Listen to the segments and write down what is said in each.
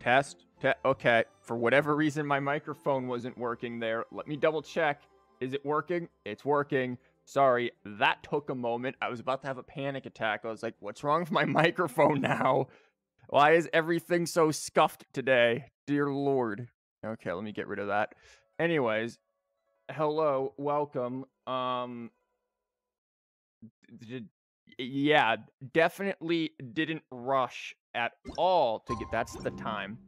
test. Te- okay. For whatever reason, my microphone wasn't working there. Let me double check. Is it working? It's working. Sorry, that took a moment. I was about to have a panic attack. I was like, what's wrong with my microphone now? Why is everything so scuffed today? Dear Lord. Okay, let me get rid of that. Anyways, hello, welcome. Um yeah, definitely didn't rush at all to get that's the time.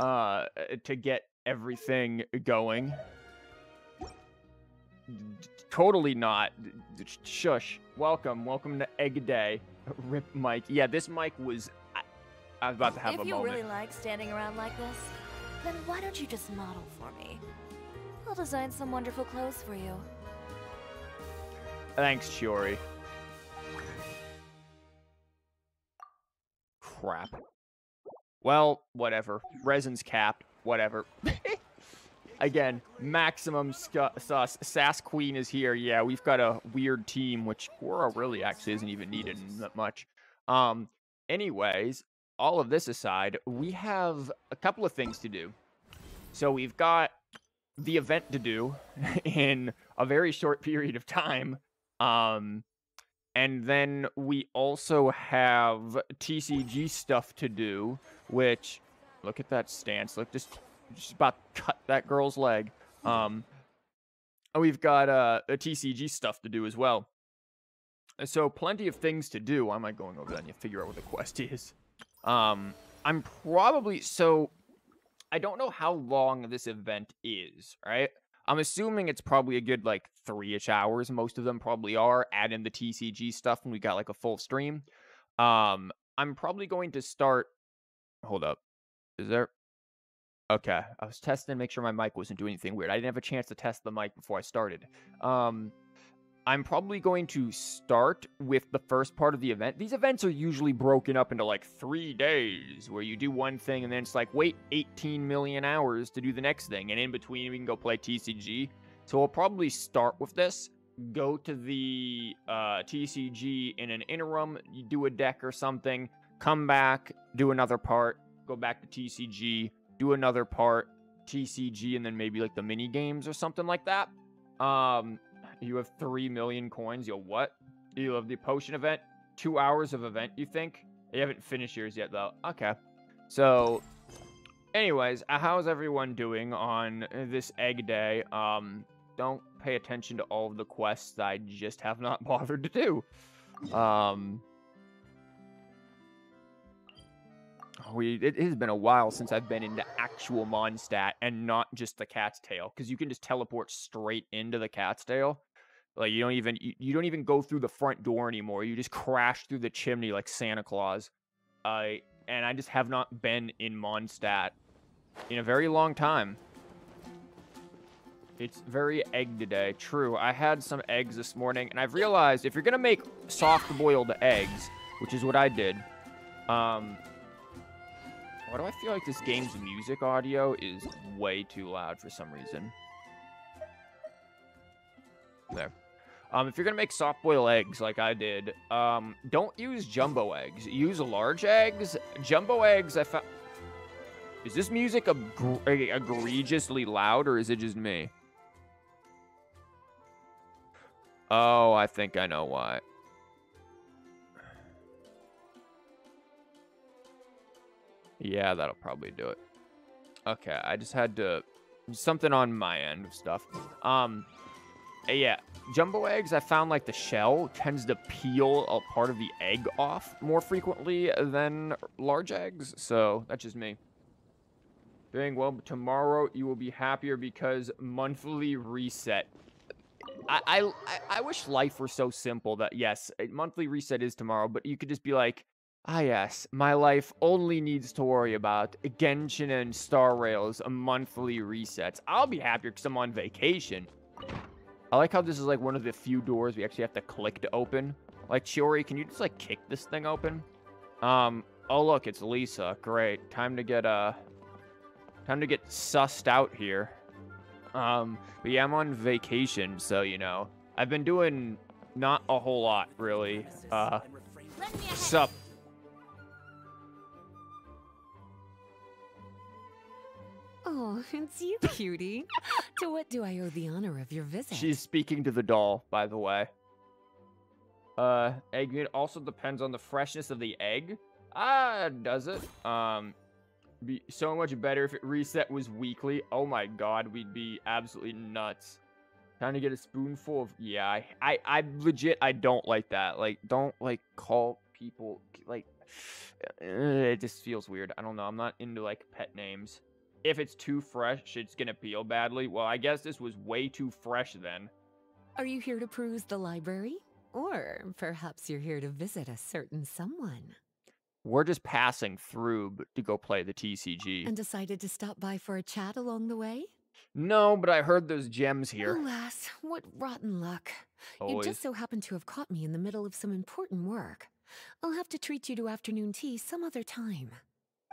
Uh to get everything going. Totally not. Shush. Welcome. Welcome to Egg Day. Rip Mike. Yeah, this mic was I, I was about to have if a you really like standing around like this, then why don't you just model for me? I'll design some wonderful clothes for you. Thanks, Chiori. Crap. Well, whatever. Resin's capped. Whatever. Again, maximum sus. Sass Queen is here. Yeah, we've got a weird team, which Quora really actually isn't even needed that much. Um, anyways, all of this aside, we have a couple of things to do. So we've got the event to do in a very short period of time. Um, and then we also have TCG stuff to do, which look at that stance. Look, just just about cut that girl's leg. Um, and we've got uh, a TCG stuff to do as well. So plenty of things to do. Why am I going over that? And you figure out what the quest is. Um, I'm probably so. I don't know how long this event is, right? I'm assuming it's probably a good like three-ish hours. Most of them probably are. Add in the TCG stuff, and we got like a full stream. Um, I'm probably going to start. Hold up, is there? Okay, I was testing to make sure my mic wasn't doing anything weird. I didn't have a chance to test the mic before I started. Um, I'm probably going to start with the first part of the event. These events are usually broken up into like three days where you do one thing and then it's like, wait 18 million hours to do the next thing. And in between, we can go play TCG. So we'll probably start with this, go to the uh, TCG in an interim, you do a deck or something, come back, do another part, go back to TCG, do another part, TCG, and then maybe like the mini games or something like that. Um, you have three million coins. Yo, what? You have the potion event, two hours of event. You think? You haven't finished yours yet, though. Okay. So, anyways, uh, how's everyone doing on this egg day? Um, don't pay attention to all of the quests I just have not bothered to do. Um, we it has been a while since I've been into actual Mondstadt and not just the cat's tail because you can just teleport straight into the cat's tail. Like you don't even you, you don't even go through the front door anymore. You just crash through the chimney like Santa Claus. I and I just have not been in Mondstadt in a very long time. It's very egg today. True, I had some eggs this morning, and I've realized if you're gonna make soft-boiled eggs, which is what I did, um, why do I feel like this game's music audio is way too loud for some reason? There. Um, if you're gonna make soft boil eggs like I did, um, don't use jumbo eggs. Use large eggs. Jumbo eggs, I found. Is this music egre- egregiously loud, or is it just me? Oh, I think I know why. Yeah, that'll probably do it. Okay, I just had to something on my end of stuff. Um, yeah, jumbo eggs. I found like the shell tends to peel a part of the egg off more frequently than large eggs. So that's just me. Doing well. Tomorrow you will be happier because monthly reset. I, I I wish life were so simple that yes, monthly reset is tomorrow, but you could just be like, Ah, yes, my life only needs to worry about Genshin and Star Rails a monthly resets. I'll be happier because I'm on vacation. I like how this is like one of the few doors we actually have to click to open. Like, Chiori, can you just like kick this thing open? Um, oh look, it's Lisa. Great. Time to get, uh, time to get sussed out here. Um, but yeah, I'm on vacation, so, you know, I've been doing not a whole lot, really. Uh, sup? Oh, it's you, cutie. to what do I owe the honor of your visit? She's speaking to the doll, by the way. Uh, egg meat also depends on the freshness of the egg. Ah, does it? Um, be so much better if it reset was weekly. Oh my god, we'd be absolutely nuts. Trying to get a spoonful of yeah, I, I, I legit I don't like that. Like, don't like call people like. It just feels weird. I don't know. I'm not into like pet names. If it's too fresh, it's gonna peel badly. Well, I guess this was way too fresh then. Are you here to peruse the library? Or perhaps you're here to visit a certain someone We're just passing through to go play the TCG. and decided to stop by for a chat along the way? No, but I heard those gems here. Alas, what rotten luck. You just so happened to have caught me in the middle of some important work. I'll have to treat you to afternoon tea some other time.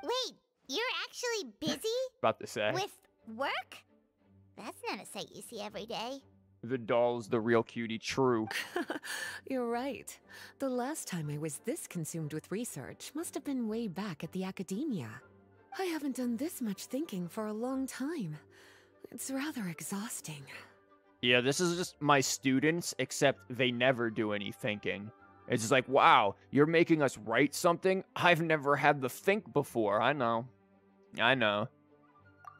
Wait, you're actually busy About to say. with work? That's not a sight you see every day. The doll's the real cutie. True. You're right. The last time I was this consumed with research must have been way back at the academia. I haven't done this much thinking for a long time. It's rather exhausting. Yeah, this is just my students, except they never do any thinking. It's just like, wow, you're making us write something? I've never had to think before. I know. I know.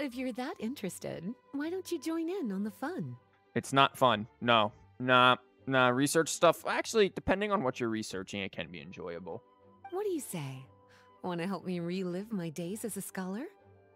if you're that interested, why don't you join in on the fun? It's not fun. No. Nah. Nah. Research stuff. Actually, depending on what you're researching, it can be enjoyable. What do you say? Want to help me relive my days as a scholar?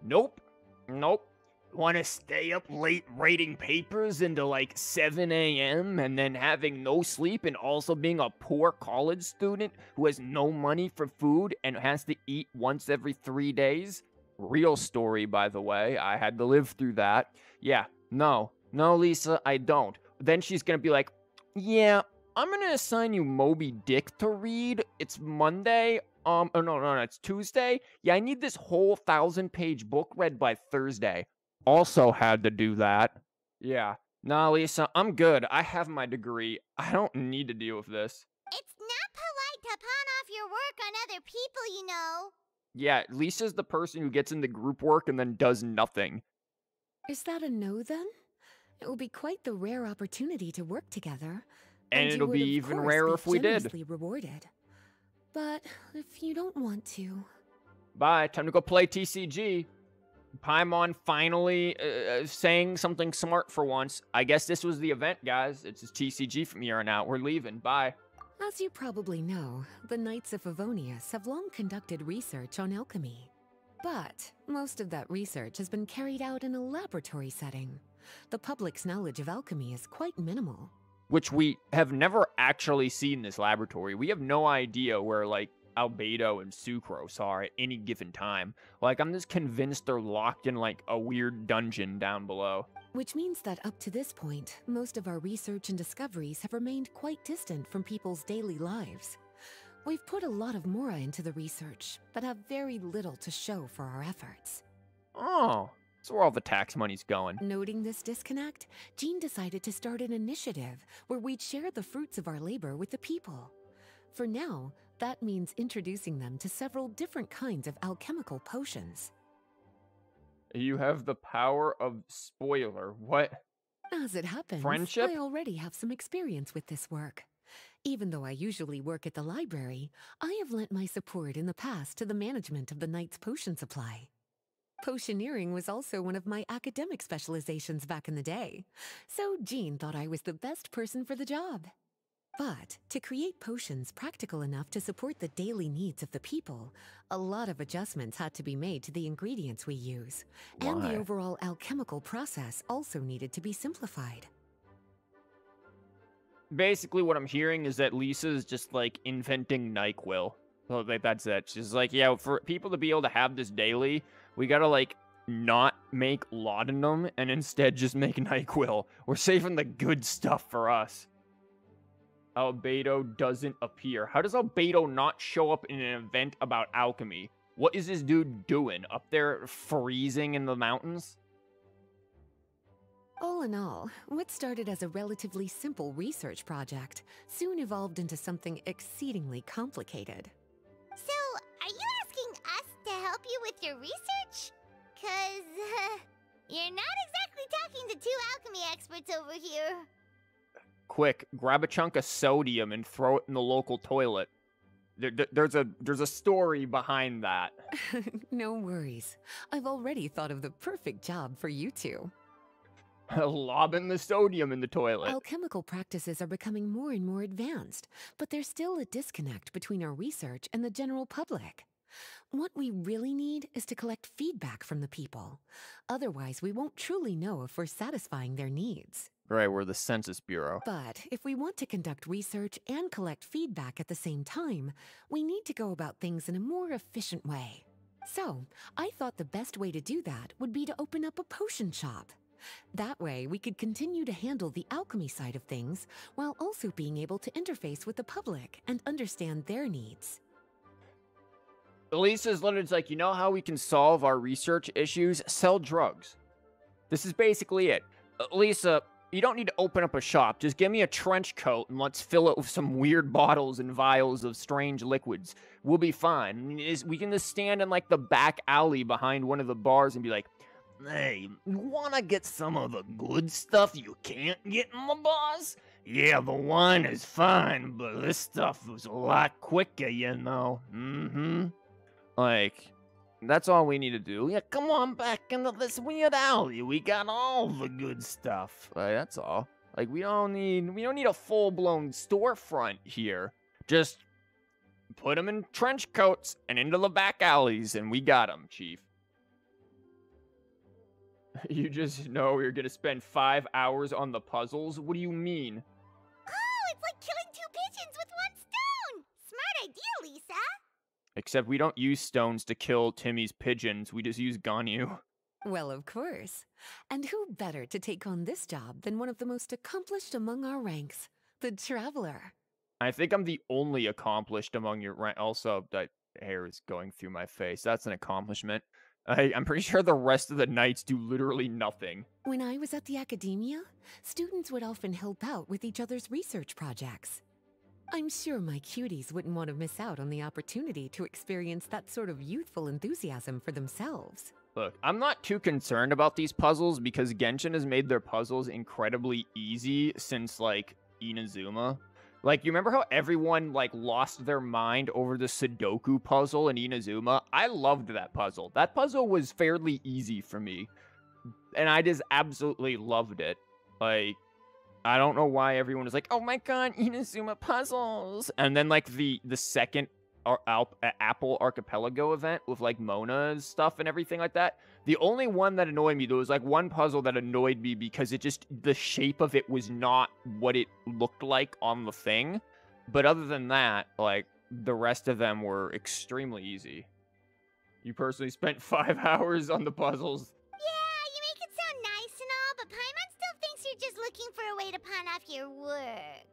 Nope. Nope. Want to stay up late writing papers into like 7 a.m. and then having no sleep and also being a poor college student who has no money for food and has to eat once every three days? Real story, by the way. I had to live through that. Yeah, no. No, Lisa, I don't. Then she's gonna be like, yeah, I'm gonna assign you Moby Dick to read. It's Monday. Um, oh no, no, no, it's Tuesday. Yeah, I need this whole thousand page book read by Thursday. Also had to do that. Yeah. Nah, Lisa, I'm good. I have my degree. I don't need to deal with this. It's not polite to pawn off your work on other people, you know. Yeah, Lisa's the person who gets into group work and then does nothing. Is that a no then? It will be quite the rare opportunity to work together. And you it'll would, be even course, rarer be if we did. generously rewarded. But if you don't want to, Bye. Time to go play TCG. Paimon finally uh, saying something smart for once. I guess this was the event, guys. It's just TCG from here on out. We're leaving. Bye. as you probably know, the Knights of Favonius have long conducted research on alchemy. But most of that research has been carried out in a laboratory setting. The public's knowledge of alchemy is quite minimal. Which we have never actually seen this laboratory. We have no idea where, like, Albedo and Sucrose are at any given time. Like, I'm just convinced they're locked in, like, a weird dungeon down below. Which means that up to this point, most of our research and discoveries have remained quite distant from people's daily lives. We've put a lot of Mora into the research, but have very little to show for our efforts. Oh, so where all the tax money's going. Noting this disconnect, Jean decided to start an initiative where we'd share the fruits of our labor with the people. For now, that means introducing them to several different kinds of alchemical potions. You have the power of spoiler. What? As it happens, Friendship? I already have some experience with this work. Even though I usually work at the library, I have lent my support in the past to the management of the Knight's potion supply. Potioneering was also one of my academic specializations back in the day, so Jean thought I was the best person for the job. But to create potions practical enough to support the daily needs of the people, a lot of adjustments had to be made to the ingredients we use, and the overall alchemical process also needed to be simplified. Basically, what I'm hearing is that Lisa's just like inventing NyQuil. So like that's it. She's like, yeah, for people to be able to have this daily, we gotta like not make laudanum and instead just make NyQuil. We're saving the good stuff for us. Albedo doesn't appear. How does Albedo not show up in an event about alchemy? What is this dude doing? Up there freezing in the mountains? All in all, what started as a relatively simple research project soon evolved into something exceedingly complicated. So, are you asking us to help you with your research? because uh, you're not exactly talking to two alchemy experts over here. Quick, grab a chunk of sodium and throw it in the local toilet. There, there- there's a there's a story behind that. no worries. I've already thought of the perfect job for you two. Lobbing the sodium in the toilet. Alchemical practices are becoming more and more advanced, but there's still a disconnect between our research and the general public. What we really need is to collect feedback from the people. Otherwise, we won't truly know if we're satisfying their needs. Right, we're the Census Bureau. But if we want to conduct research and collect feedback at the same time, we need to go about things in a more efficient way. So, I thought the best way to do that would be to open up a potion shop. That way, we could continue to handle the alchemy side of things while also being able to interface with the public and understand their needs. Lisa's literally like, you know how we can solve our research issues? Sell drugs. This is basically it. Uh, Lisa, you don't need to open up a shop. Just give me a trench coat and let's fill it with some weird bottles and vials of strange liquids. We'll be fine. Is- We can just stand in like the back alley behind one of the bars and be like, Hey, wanna get some of the good stuff you can't get in the bars? Yeah, the wine is fine, but this stuff was a lot quicker, you know. Mm-hmm. Like, that's all we need to do. Yeah, come on back into this weird alley. We got all the good stuff. Like, that's all. Like, we don't need we don't need a full blown storefront here. Just put them in trench coats and into the back alleys, and we got them, Chief. You just know you're gonna spend five hours on the puzzles? What do you mean? Oh, it's like killing two pigeons with one stone! Smart idea, Lisa! Except we don't use stones to kill Timmy's pigeons. We just use Ganyu. Well, of course. And who better to take on this job than one of the most accomplished among our ranks, the Traveler? I think I'm the only accomplished among your rank. Also, that hair is going through my face. That's an accomplishment. I, I'm pretty sure the rest of the knights do literally nothing. When I was at the academia, students would often help out with each other's research projects. I'm sure my cuties wouldn't want to miss out on the opportunity to experience that sort of youthful enthusiasm for themselves. Look, I'm not too concerned about these puzzles because Genshin has made their puzzles incredibly easy since like Inazuma. Like, you remember how everyone like lost their mind over the Sudoku puzzle in Inazuma? I loved that puzzle. That puzzle was fairly easy for me. And I just absolutely loved it. Like, I don't know why everyone is like, "Oh my god, Inazuma puzzles!" And then like the the second Ar- Alp- Apple Archipelago event with like Mona's stuff and everything like that. The only one that annoyed me, there was like one puzzle that annoyed me because it just the shape of it was not what it looked like on the thing. But other than that, like the rest of them were extremely easy. You personally spent five hours on the puzzles. You're just looking for a way to pawn off your work.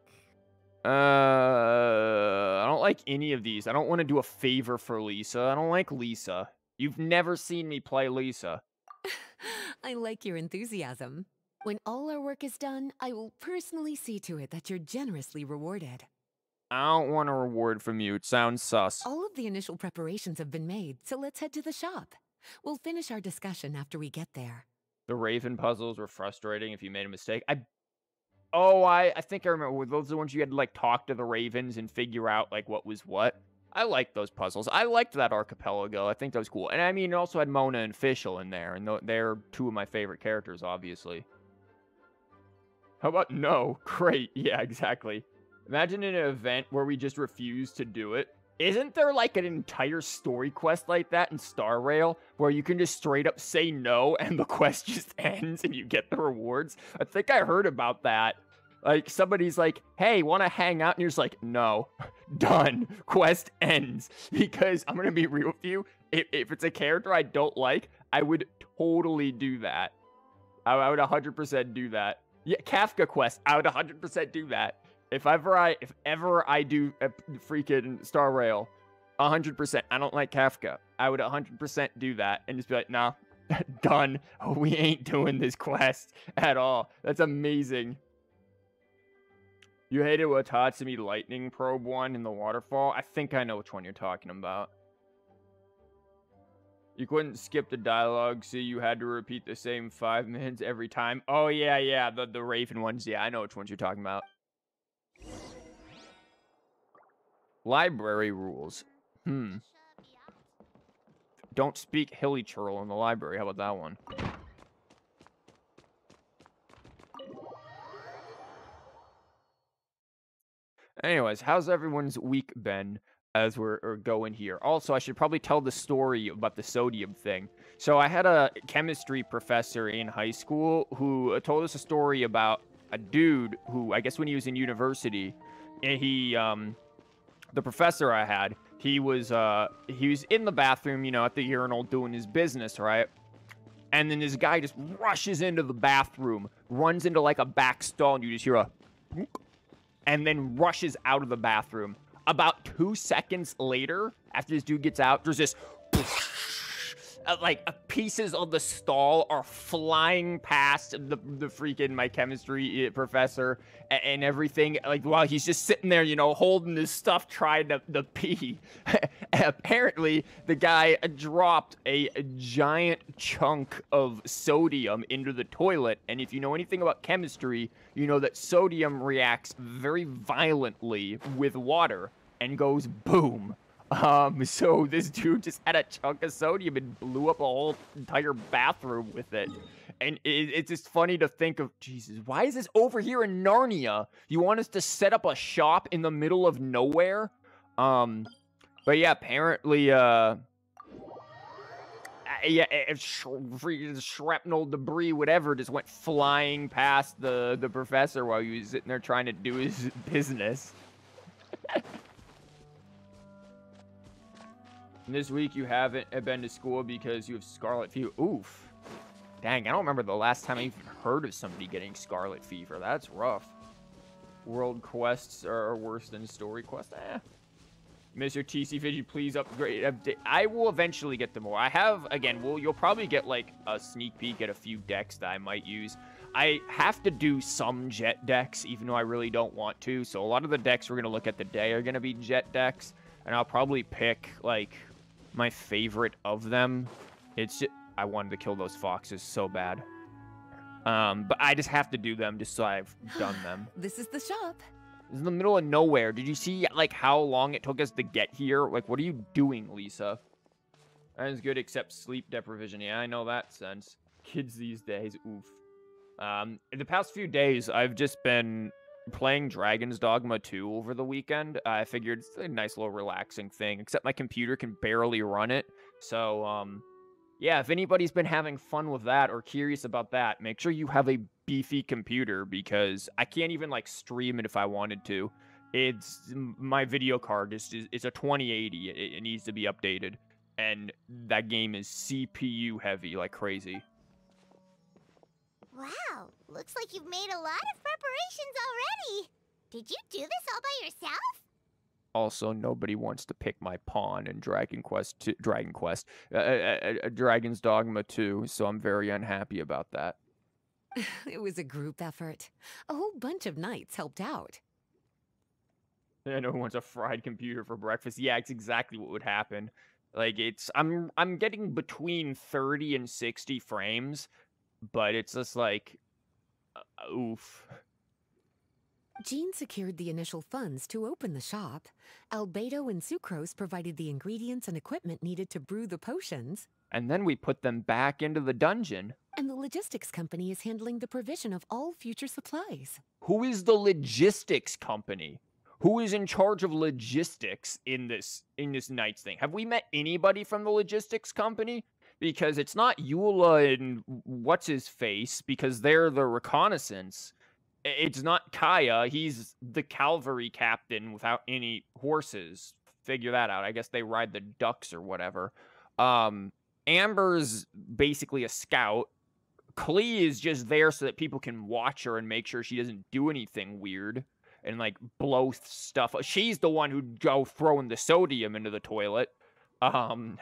Uh, I don't like any of these. I don't want to do a favor for Lisa. I don't like Lisa. You've never seen me play Lisa. I like your enthusiasm. When all our work is done, I will personally see to it that you're generously rewarded. I don't want a reward from you. It sounds sus. All of the initial preparations have been made, so let's head to the shop. We'll finish our discussion after we get there. The Raven puzzles were frustrating if you made a mistake. I Oh, I I think I remember. Were those the ones you had to like talk to the Ravens and figure out like what was what? I liked those puzzles. I liked that archipelago. I think that was cool. And I mean, it also had Mona and Fischl in there, and they're two of my favorite characters, obviously. How about no? Great. Yeah, exactly. Imagine an event where we just refuse to do it. Isn't there like an entire story quest like that in Star Rail where you can just straight up say no and the quest just ends and you get the rewards? I think I heard about that. Like somebody's like, "Hey, want to hang out?" and you're just like, "No, done. Quest ends." Because I'm gonna be real with you. If, if it's a character I don't like, I would totally do that. I, I would 100% do that. Yeah, Kafka quest. I would 100% do that. If ever I, if ever I do a freaking Star Rail, 100%. I don't like Kafka. I would 100% do that and just be like, nah, done. We ain't doing this quest at all. That's amazing. You hated Watatsumi lightning probe one in the waterfall? I think I know which one you're talking about. You couldn't skip the dialogue, so you had to repeat the same five minutes every time. Oh yeah, yeah, the the Raven ones. Yeah, I know which ones you're talking about. Library rules. Hmm. Don't speak Hilichurl in the library. How about that one? Anyways, how's everyone's week been as we're, going here? Also, I should probably tell the story about the sodium thing. So I had a chemistry professor in high school who uh, told us a story about a dude who, I guess when he was in university, he, um, the professor I had, he was, uh, he was in the bathroom, you know, at the urinal doing his business, right? And then this guy just rushes into the bathroom, runs into like a back stall, and you just hear a and then rushes out of the bathroom. About two seconds later, after this dude gets out, there's this uh, like uh, pieces of the stall are flying past the, the freaking my chemistry uh, professor and, and, everything like while he's just sitting there you know holding his stuff trying to, to pee. Apparently the guy dropped a giant chunk of sodium into the toilet and if you know anything about chemistry you know that sodium reacts very violently with water and goes boom um, so this dude just had a chunk of sodium and blew up a whole entire bathroom with it. And it, it's just funny to think of, Jesus, why is this over here in Narnia? You want us to set up a shop in the middle of nowhere? Um, but yeah, apparently, uh, yeah, sh shrapnel debris, whatever, just went flying past the the professor while he was sitting there trying to do his business. this week you haven't been to school because you have scarlet fever. Oof. Dang, I don't remember the last time I even heard of somebody getting scarlet fever. That's rough. World quests are worse than story quests. Eh. Mr. TC Fidget, please upgrade. Update. I will eventually get them more. I have, again, well, you'll probably get like a sneak peek at a few decks that I might use. I have to do some jet decks, even though I really don't want to. So a lot of the decks we're going to look at today are going to be jet decks. And I'll probably pick, like, my favorite of them. It's just, I wanted to kill those foxes so bad. Um, but I just have to do them just so I've done them. this is the shop. It's in the middle of nowhere. Did you see like how long it took us to get here? Like, what are you doing, Lisa? That is good except sleep deprivation. Yeah, I know that sense. Kids these days, oof. Um, in the past few days, I've just been playing Dragon's Dogma 2 over the weekend. I figured it's a nice little relaxing thing, except my computer can barely run it. So, um, yeah, if anybody's been having fun with that or curious about that, make sure you have a beefy computer because I can't even like stream it if I wanted to. It's my video card is it's a 2080. It, it needs to be updated, and that game is CPU heavy like crazy. Wow, looks like you've made a lot of preparations already. Did you do this all by yourself? Also, nobody wants to pick my pawn in Dragon Quest, two, Dragon Quest, uh, uh, uh, uh Dragon's Dogma 2, so I'm very unhappy about that. it was a group effort. A whole bunch of knights helped out. I know who wants a fried computer for breakfast. Yeah, it's exactly what would happen. Like it's I'm I'm getting between 30 and 60 frames, but it's just like, uh, oof. Jean secured the initial funds to open the shop. Albedo and Sucrose provided the ingredients and equipment needed to brew the potions. And then we put them back into the dungeon. And the logistics company is handling the provision of all future supplies. Who is the logistics company? Who is in charge of logistics in this in this Knights thing? Have we met anybody from the logistics company? Because it's not Eula and what's his face because they're the reconnaissance. It's not Kaeya. He's the cavalry captain without any horses. Figure that out. I guess they ride the ducks or whatever. Um, Amber's basically a scout. Klee is just there so that people can watch her and make sure she doesn't do anything weird and like blow stuff. She's the one who'd go throwing the sodium into the toilet. Um,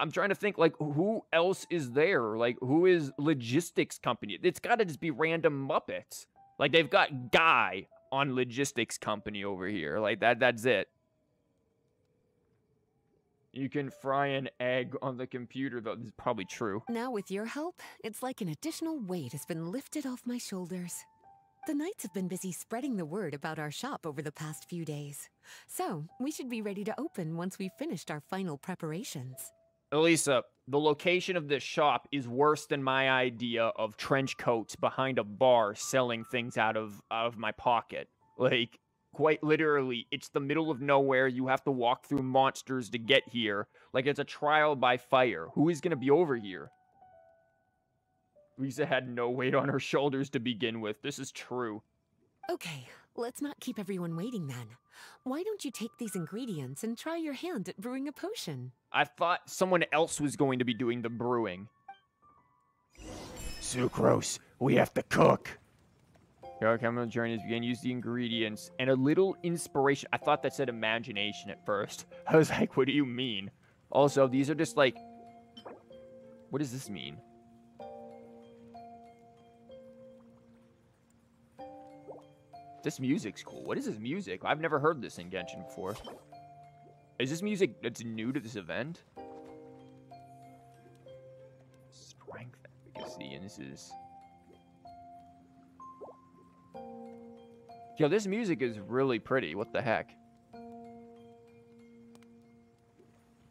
I'm trying to think like who else is there? Like who is logistics company? It's got to just be random Muppets. Like they've got Guy on logistics company over here. Like that that's it. You can fry an egg on the computer, though. This is probably true. Now, with your help, it's like an additional weight has been lifted off my shoulders. The Knights have been busy spreading the word about our shop over the past few days. So, we should be ready to open once we've finished our final preparations. Elisa, the location of this shop is worse than my idea of trench coats behind a bar selling things out of out of my pocket. Like quite literally, it's the middle of nowhere. You have to walk through monsters to get here. Like it's a trial by fire. Who is going to be over here? Lisa had no weight on her shoulders to begin with. This is true. Okay, let's not keep everyone waiting then. Why don't you take these ingredients and try your hand at brewing a potion? I thought someone else was going to be doing the brewing. Sucrose, we have to cook. Your chemical journeys begin. Use the ingredients and a little inspiration. I thought that said imagination at first. I was like, what do you mean? Also, these are just like, what does this mean? This music's cool. What is this music? I've never heard this in Genshin before. Is this music that's new to this event? Strength efficacy, and this is... Yo, this music is really pretty. What the heck?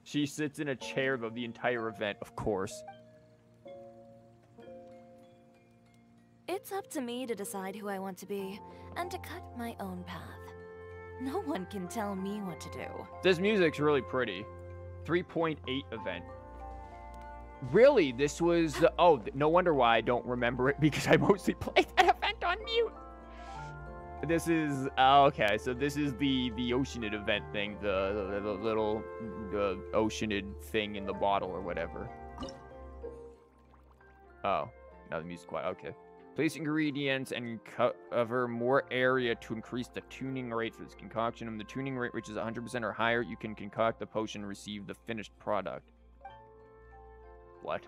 She sits in a chair of the entire event, of course. It's up to me to decide who I want to be and to cut my own path. No one can tell me what to do. This music's really pretty. 3.8 event. Really, this was... Oh, no wonder why I don't remember it because I mostly played that event on mute. This is... Oh, okay, so this is the the Oceanid event thing. The, the, the little the Oceanid thing in the bottle or whatever. Oh, now the music's quiet. Okay. Place ingredients and cover more area to increase the tuning rate for this concoction. When the tuning rate reaches 100% or higher, you can concoct the potion and receive the finished product. What?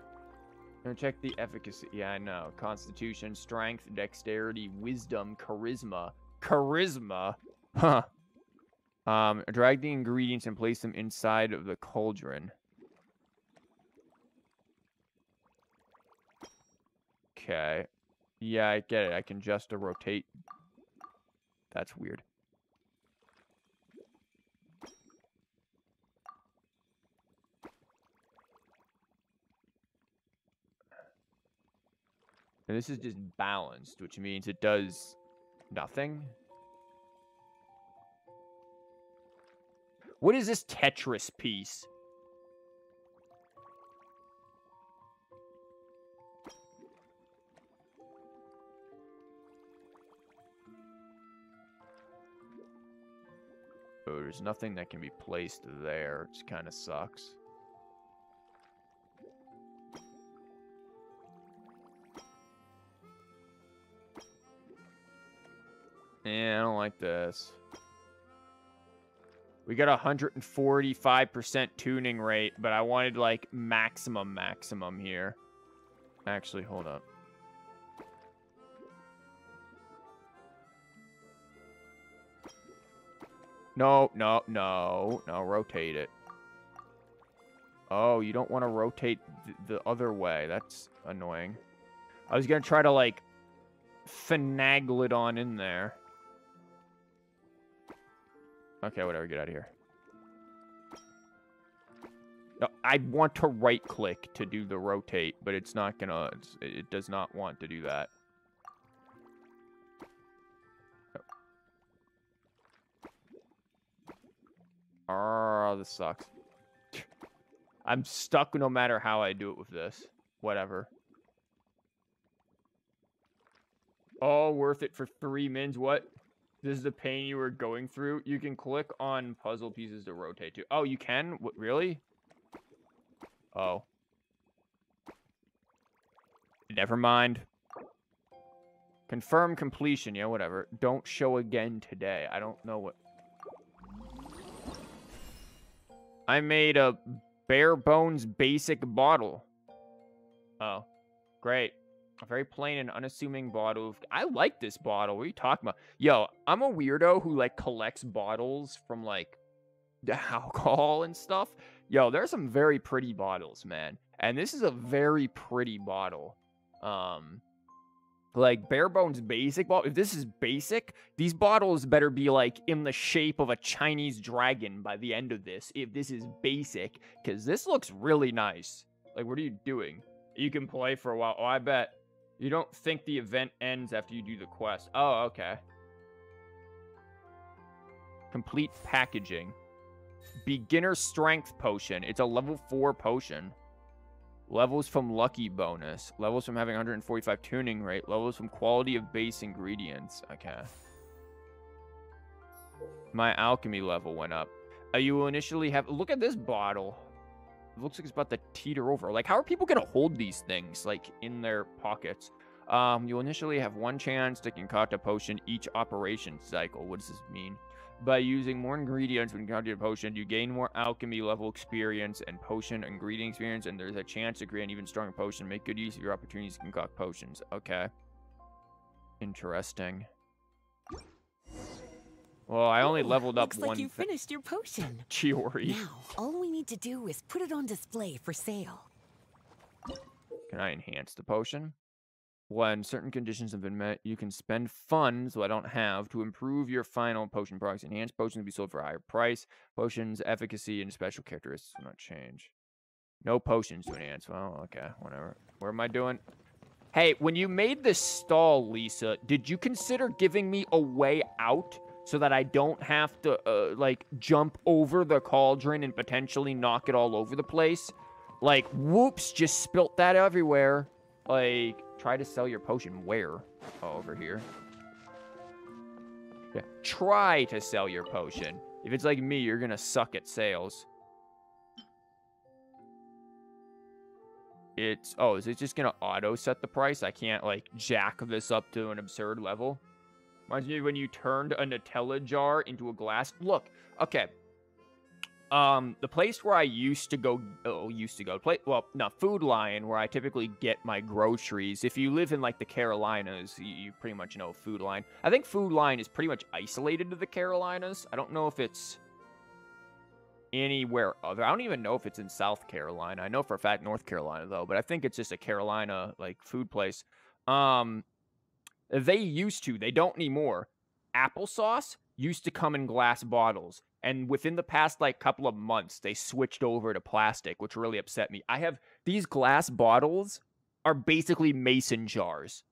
Gonna check the efficacy. Yeah, I know. Constitution, strength, dexterity, wisdom, charisma. Charisma? Huh. Um, drag the ingredients and place them inside of the cauldron. Okay. Yeah, I get it. I can just rotate. That's weird. And this is just balanced, which means it does nothing. What is this Tetris piece? There's nothing that can be placed there. It kind of sucks. Yeah, I don't like this. We got a 145% tuning rate, but I wanted like maximum maximum here. Actually, hold up. No, no, no, no, rotate it. Oh, you don't want to rotate th the other way. That's annoying. I was going to try to, like, finagle it on in there. Okay, whatever, get out of here. No, I want to right-click to do the rotate, but it's not gonna, it does not want to do that. Oh, this sucks. I'm stuck no matter how I do it with this. Whatever. Oh, worth it for three mins. What? This is the pain you were going through. You can click on puzzle pieces to rotate to. Oh, you can? What, really? Oh. Never mind. Confirm completion. Yeah, whatever. Don't show again today. I don't know what... I made a bare bones basic bottle. Oh, great. A very plain and unassuming bottle. Of, I like this bottle. What are you talking about? Yo, I'm a weirdo who like collects bottles from like the alcohol and stuff. Yo, there's some very pretty bottles, man. And this is a very pretty bottle. Um, like bare bones basic bottle. If this is basic, these bottles better be like in the shape of a Chinese dragon by the end of this. If this is basic, because this looks really nice. Like, what are you doing? You can play for a while. Oh, I bet you don't think the event ends after you do the quest. Oh, okay. Complete packaging. Beginner strength potion. It's a level 4 potion. Levels from lucky bonus. Levels from having 145 tuning rate. Levels from quality of base ingredients. Okay. My alchemy level went up. Uh, you will initially have... Look at this bottle. It looks like it's about to teeter over. Like, how are people going to hold these things, like, in their pockets? Um, you'll initially have one chance to concoct a potion each operation cycle. What does this mean? By using more ingredients when concocting a potion, you gain more alchemy level experience and potion ingredient experience, and there's a chance to create an even stronger potion. Make good use of your opportunities to concoct potions. Okay. Interesting. Well, I only Ooh, leveled up looks one. like you finished your potion. Chiori. Now, all we need to do is put it on display for sale. Can I enhance the potion? When certain conditions have been met, you can spend funds, that I don't have, to improve your final potion products. Enhanced potions will be sold for a higher price. Potions, efficacy, and special characteristics will not change. No potions to enhance. Well, okay, whatever. What am I doing? Hey, when you made this stall, Lisa, did you consider giving me a way out so that I don't have to, uh, like, jump over the cauldron and potentially knock it all over the place? Like, whoops, just spilt that everywhere. Like, try to sell your potion where? Oh, over here. Yeah, try to sell your potion. If it's like me, you're gonna suck at sales. It's, oh, is it just gonna auto set the price? I can't, like, jack this up to an absurd level? Reminds me of when you turned a Nutella jar into a glass. Look, okay, um, the place where I used to go, oh, used to go, play, well, no, Food Lion, where I typically get my groceries. If you live in like the Carolinas, you, you pretty much know Food Lion. I think Food Lion is pretty much isolated to the Carolinas. I don't know if it's anywhere other. I don't even know if it's in South Carolina. I know for a fact North Carolina though, but I think it's just a Carolina like food place. Um, they used to, they don't anymore. Applesauce used to come in glass bottles. And within the past like couple of months, they switched over to plastic, which really upset me. I have these glass bottles are basically mason jars.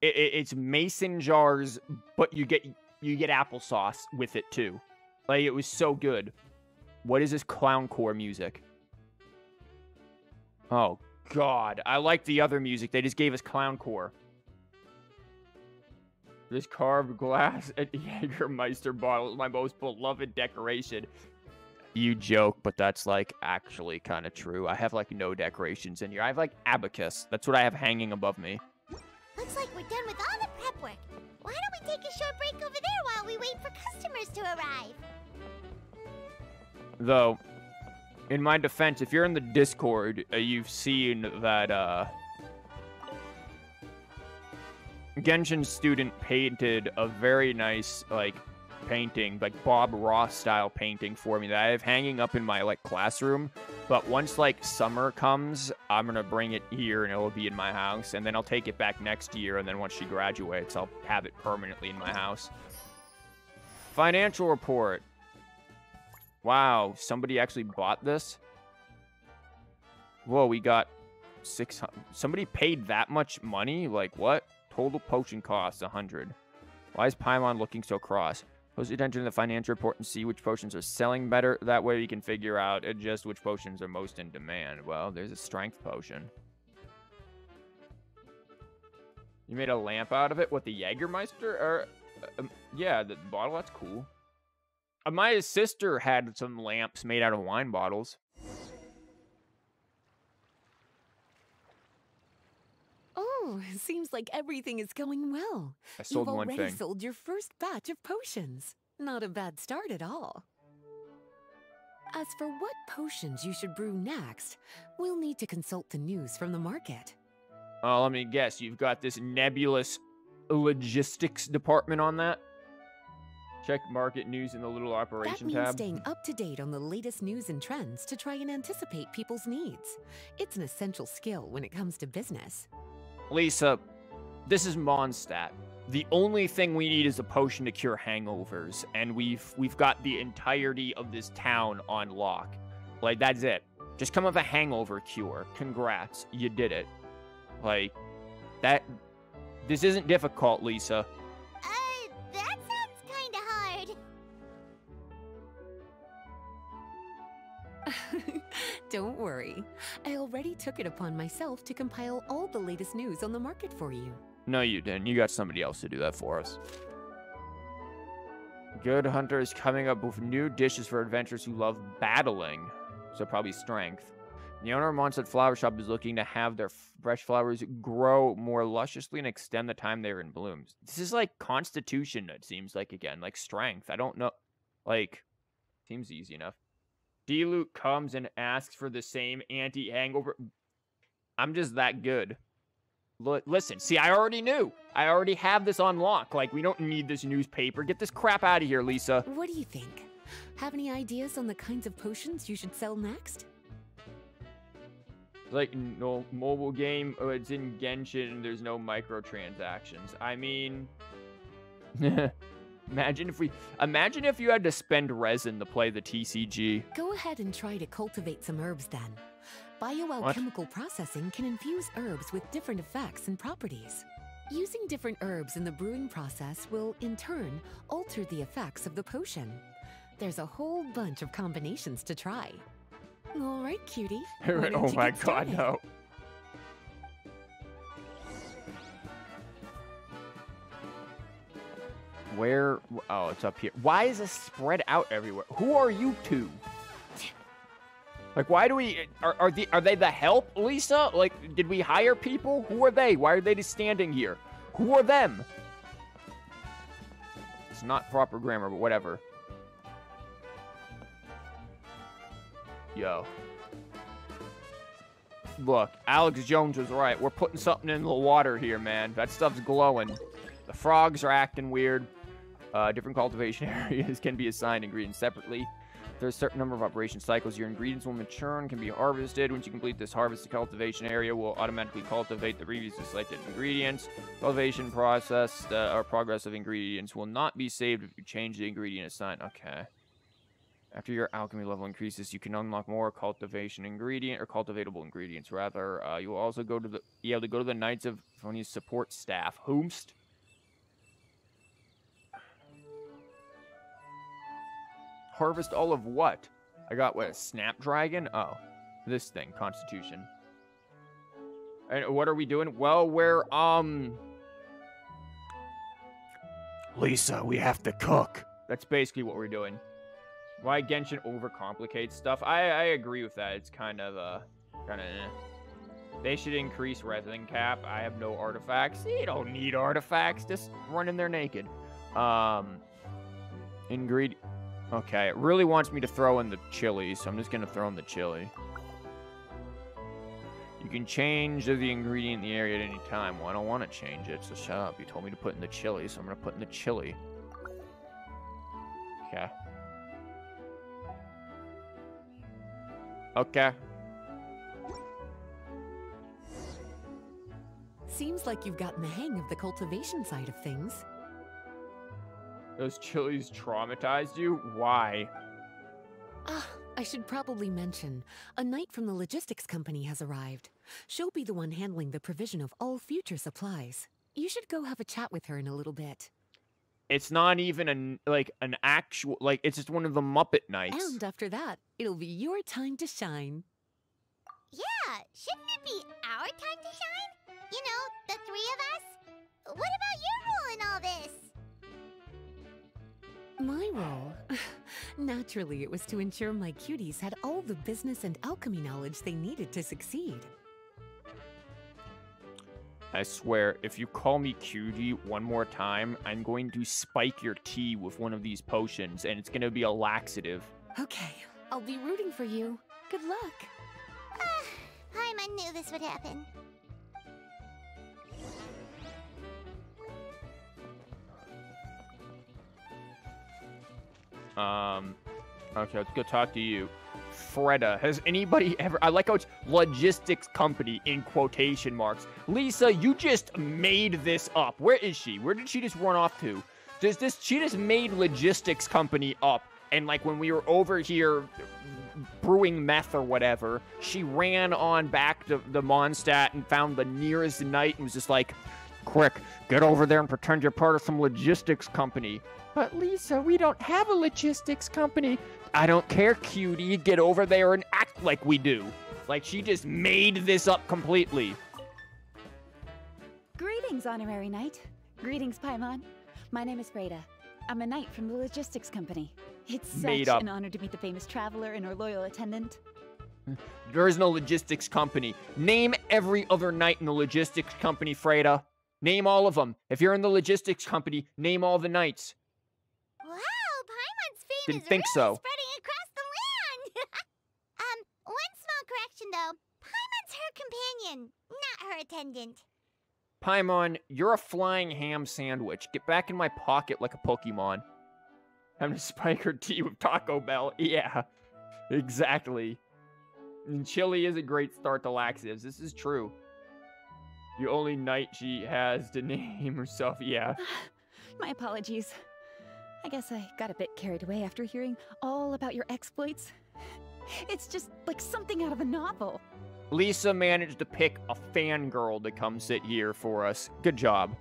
It, it, it's mason jars, but you get you get applesauce with it too. Like it was so good. What is this clown core music? Oh God, I like the other music. They just gave us clown core. This carved glass at Jägermeister bottle is my most beloved decoration. You joke, but that's like actually kind of true. I have like no decorations in here. I have like abacus. That's what I have hanging above me. Looks like we're done with all the prep work. Why don't we take a short break over there while we wait for customers to arrive? Though, in my defense, if you're in the Discord, uh, you've seen that uh, Genshin student painted a very nice like painting, like Bob Ross style painting for me that I have hanging up in my like classroom. But once like summer comes, I'm gonna bring it here and it'll be in my house, and then I'll take it back next year. And then once she graduates, I'll have it permanently in my house. Financial report. Wow, somebody actually bought this. Whoa, we got six hundred. Somebody paid that much money? Like what? Total potion cost 100. Why is Paimon looking so cross? Post attention to the financial report and see which potions are selling better. That way we can figure out uh, just which potions are most in demand. Well, there's a strength potion. You made a lamp out of it? What, the Jägermeister? Or, uh, um, yeah, the bottle, that's cool. Uh, my sister had some lamps made out of wine bottles. Oh, seems like everything is going well. I sold You've one already thing. sold your first batch of potions. Not a bad start at all. As for what potions you should brew next, we'll need to consult the news from the market. Oh, let me guess. You've got this nebulous logistics department on that? Check market news in the little That operation means tab. staying up to date on the latest news and trends to try and anticipate people's needs. It's an essential skill when it comes to business. Lisa, this is Mondstadt. The only thing we need is a potion to cure hangovers, and we've we've got the entirety of this town on lock. Like that's it. Just come up with a hangover cure. Congrats, you did it. Like that. This isn't difficult, Lisa. Don't worry. I already took it upon myself to compile all the latest news on the market for you. No, you didn't. You got somebody else to do that for us. Good Hunter is coming up with new dishes for adventurers who love battling. So probably strength. The owner of Mondstadt Flower Shop is looking to have their fresh flowers grow more lusciously and extend the time they're in blooms. This is like constitution, it seems like again, like strength. I don't know. Like, seems easy enough. Diluc comes and asks for the same anti hangover. I'm just that good. L- listen, see, I already knew. I already have this on lock. Like, we don't need this newspaper. Get this crap out of here, Lisa. What do you think? Have any ideas on the kinds of potions you should sell next? Like, no mobile game. Oh, it's in Genshin. There's no microtransactions. I mean, imagine if we. Imagine if you had to spend resin to play the TCG. Go ahead and try to cultivate some herbs then. Bioalchemical processing can infuse herbs with different effects and properties. Using different herbs in the brewing process will, in turn, alter the effects of the potion. There's a whole bunch of combinations to try. All right, cutie. oh my god, started? no. Where? Oh, it's up here. Why is this spread out everywhere? Who are you two? Like, why do we? Are are, the, are they the help, Lisa? Like, did we hire people? Who are they? Why are they just standing here? Who are them? It's not proper grammar, but whatever. Yo. Look, Alex Jones was right. We're putting something in the water here, man. That stuff's glowing. The frogs are acting weird. Uh, different cultivation areas can be assigned ingredients separately. There's a certain number of operation cycles. Your ingredients will mature and can be harvested. Once you complete this harvest, the cultivation area will automatically cultivate the previously selected ingredients. Cultivation process uh, or progress of ingredients will not be saved if you change the ingredient assigned. Okay. After your alchemy level increases, you can unlock more cultivation ingredient or cultivatable ingredients. Rather, uh, you will also go to the be able to go to the Knights of Favonius' support staff. Whomst. Harvest all of what? I got what? A snapdragon? Oh, this thing, Constitution. And what are we doing? Well, we're um. Lisa, we have to cook. That's basically what we're doing. Why Genshin overcomplicates stuff? I I agree with that. It's kind of uh kind of. Eh. They should increase resin cap. I have no artifacts. You don't need artifacts. Just run in there naked. Um, ingredient. Okay, it really wants me to throw in the chili, so I'm just gonna throw in the chili. You can change the ingredient in the area at any time. Well, I don't want to change it, so shut up. You told me to put in the chili, so I'm gonna put in the chili. Okay. Okay. Seems like you've gotten the hang of the cultivation side of things. Those chilies traumatized you? Why? Ah, I should probably mention, a knight from the logistics company has arrived. She'll be the one handling the provision of all future supplies. You should go have a chat with her in a little bit. It's not even an like an actual like it's just one of the Muppet knights. And after that, it'll be your time to shine. Yeah, shouldn't it be our time to shine? You know, the three of us? What about your role in all this? My role? Naturally, it was to ensure my cuties had all the business and alchemy knowledge they needed to succeed. I swear, if you call me cutie one more time, I'm going to spike your tea with one of these potions, and it's gonna be a laxative. Okay, I'll be rooting for you. Good luck. Ah, Paimon knew this would happen. Um, okay, let's go talk to you. Freda, has anybody ever? I like how it's logistics company in quotation marks. Lisa, you just made this up. Where is she? Where did she just run off to? Does this? She just made logistics company up, and like when we were over here brewing meth or whatever, she ran on back to the Mondstadt and found the nearest knight and was just like, "Quick, get over there and pretend you're part of some logistics company." But Lisa, we don't have a logistics company. I don't care, cutie. Get over there and act like we do. Like she just made this up completely. Greetings, Honorary Knight. Greetings, Paimon. My name is Freda. I'm a knight from the logistics company. It's such up. an honor to meet the famous traveler and our loyal attendant. There is no logistics company. Name every other knight in the logistics company, Freda. Name all of them. If you're in the logistics company, name all the knights. Wow, Paimon's fame Didn't is think really so. spreading across the land. um, one small correction though. Paimon's her companion, not her attendant. Paimon, you're a flying ham sandwich. Get back in my pocket like a Pokemon. Having to spike her tea with Taco Bell. Yeah, exactly. And chili is a great start to laxatives. This is true. The only knight she has to name herself. Yeah. My apologies. I guess I got a bit carried away after hearing all about your exploits. It's just like something out of a novel. Lisa managed to pick a fangirl to come sit here for us. Good job.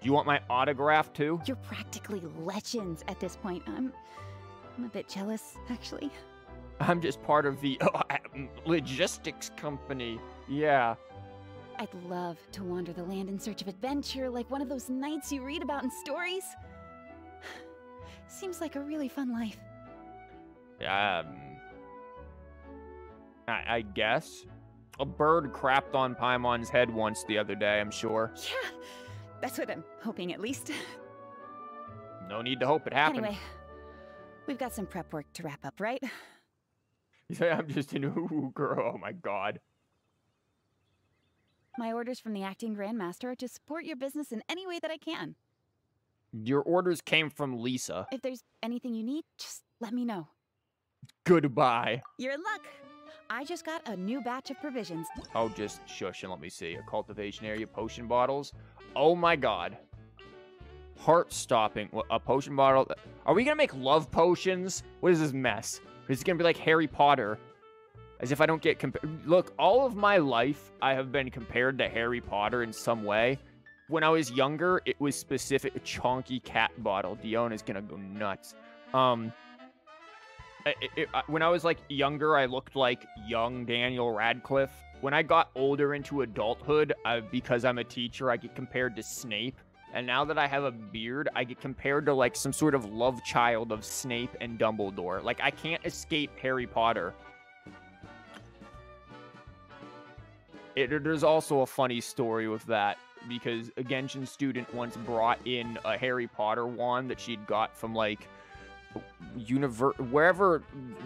Do you want my autograph too? You're practically legends at this point. I'm, I'm a bit jealous, actually. I'm just part of the oh, mm, logistics company. Yeah. I'd love to wander the land in search of adventure like one of those knights you read about in stories. Seems like a really fun life. Um. I, I guess. A bird crapped on Paimon's head once the other day, I'm sure. Yeah, that's what I'm hoping at least. No need to hope it happened. Anyway, we've got some prep work to wrap up, right? You say I'm just an ooh girl. Oh my god. My orders from the acting grandmaster are to support your business in any way that I can. Your orders came from Lisa. If there's anything you need, just let me know. Goodbye. You're in luck. I just got a new batch of provisions. Oh, just shush and let me see. A cultivation area, potion bottles. Oh my god. Heart stopping. A potion bottle. Are we gonna make love potions? What is this mess? Is it gonna be like Harry Potter? As if I don't get compared. Look, all of my life, I have been compared to Harry Potter in some way. When I was younger, it was specific chunky cat bottle. Diona's gonna go nuts. Um, I- I- it- when I was like younger, I looked like young Daniel Radcliffe. When I got older into adulthood, I, because I'm a teacher, I get compared to Snape. And now that I have a beard, I get compared to like some sort of love child of Snape and Dumbledore. Like I can't escape Harry Potter. It, there's also a funny story with that because a Genshin student once brought in a Harry Potter wand that she'd got from like universe wherever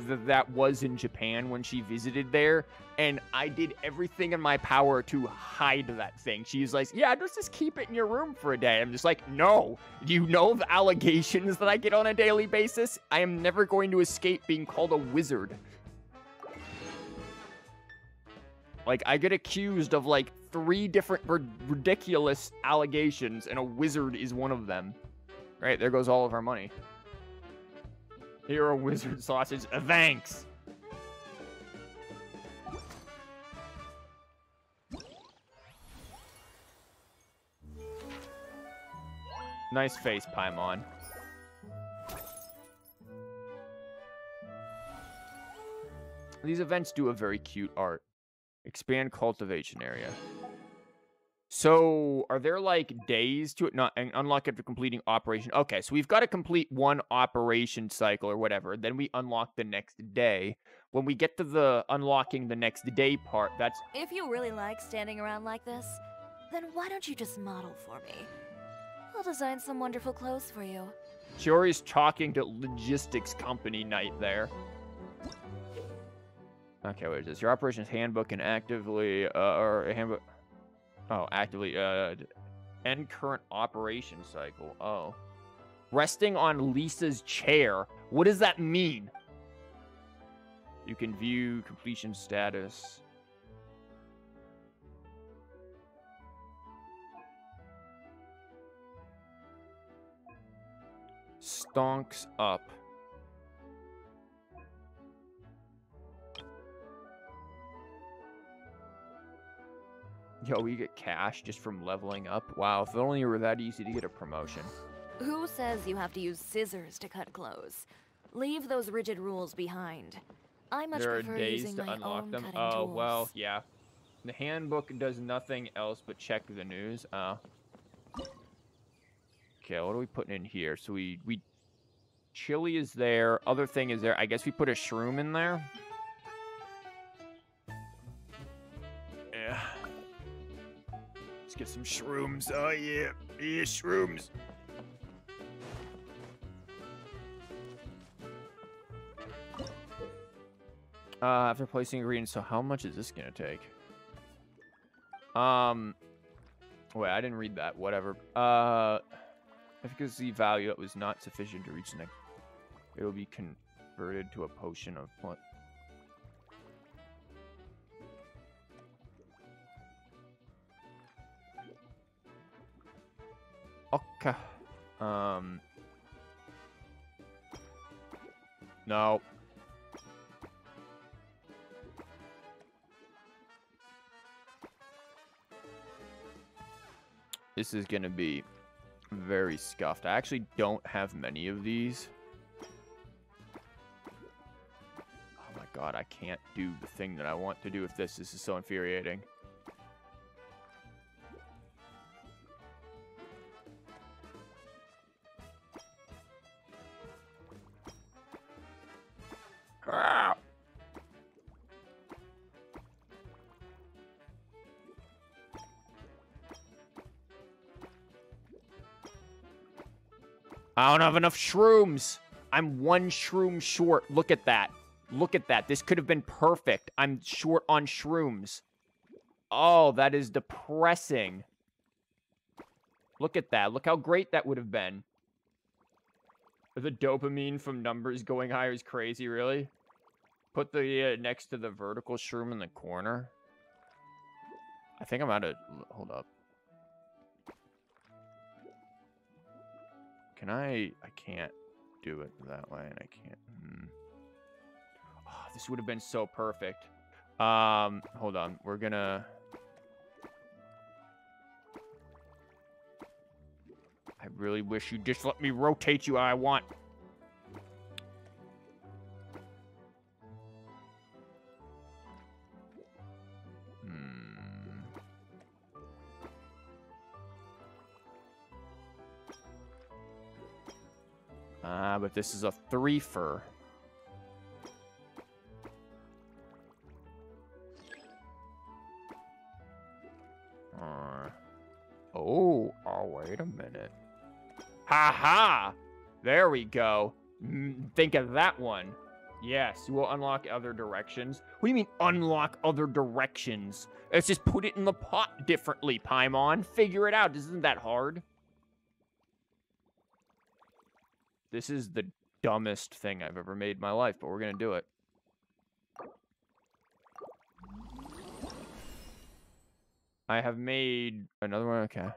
th- that was in Japan when she visited there and I did everything in my power to hide that thing. She's like, "Yeah, just just keep it in your room for a day." I'm just like, "No. You know the allegations that I get on a daily basis? I am never going to escape being called a wizard." Like I get accused of like three different rid- ridiculous allegations and a wizard is one of them. Right, there goes all of our money. Hero wizard sausage. Uh, thanks. Nice face, Paimon. These events do a very cute art. Expand cultivation area. So, are there like days to it? Not and unlock after completing operation. Okay, so we've got to complete one operation cycle or whatever. Then we unlock the next day. When we get to the unlocking the next day part, that's If you really like standing around like this, then why don't you just model for me? I'll design some wonderful clothes for you. Chiori's talking to logistics company knight there. Okay, what is this? Your operations handbook and actively, uh, or handbook. Oh, actively, uh, end current operation cycle. Oh. Resting on Lisa's chair. What does that mean? You can view completion status. Stonks up. Yo, we get cash just from leveling up. Wow, if only it were that easy to get a promotion. Who says you have to use scissors to cut clothes? Leave those rigid rules behind. I much there are prefer days using to my unlock own them. cutting Oh, tools. well, yeah. The handbook does nothing else but check the news. Oh. Okay, what are we putting in here? So we we chili is there. Other thing is there. I guess we put a shroom in there. Let's get some shrooms. Oh yeah, yeah, shrooms. Uh, after placing ingredients, so how much is this gonna take? Um, wait, I didn't read that. Whatever. Uh, efficacy value that was not sufficient to reach the next. It will be converted to a potion of Okay. Um. No. This is going to be very scuffed. I actually don't have many of these. Oh my god, I can't do the thing that I want to do with this. This is so infuriating. I don't have enough shrooms. I'm one shroom short. Look at that. Look at that. This could have been perfect. I'm short on shrooms. Oh, that is depressing. Look at that. Look how great that would have been. The dopamine from numbers going higher is crazy, really? Put the uh, next to the vertical shroom in the corner. I think I'm out of... Hold up. Can I... I can't do it that way, and I can't... Hmm. Oh, this would have been so perfect. Um, hold on. We're gonna... I really wish you just let me rotate you I want. This is a three-fer. Uh, oh, oh, wait a minute. Ha ha! There we go. Mm, think of that one. Yes, you will unlock other directions. What do you mean, unlock other directions? Let's just put it in the pot differently, Paimon. Figure it out. Isn't that hard. This is the dumbest thing I've ever made in my life, but we're to do it. I have made another one. Okay.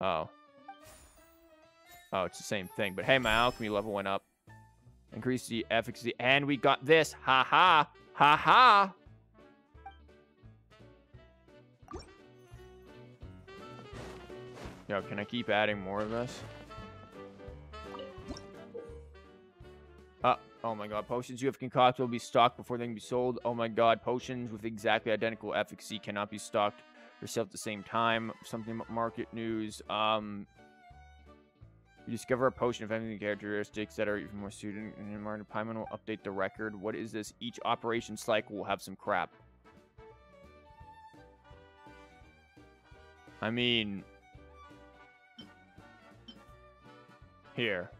Oh. Oh, it's the same thing. But hey, my alchemy level went up. Increase the efficacy. And we got this. Ha ha. Ha ha. Yo, can I keep adding more of this? Uh, oh my god, potions you have concocted will be stocked before they can be sold. Oh my god, potions with exactly identical efficacy cannot be stocked or sold at the same time. Something market news. Um, you discover a potion of any characteristics that are even more suited, and Martin Paimon will update the record. What is this? Each operation cycle will have some crap. I mean, Here.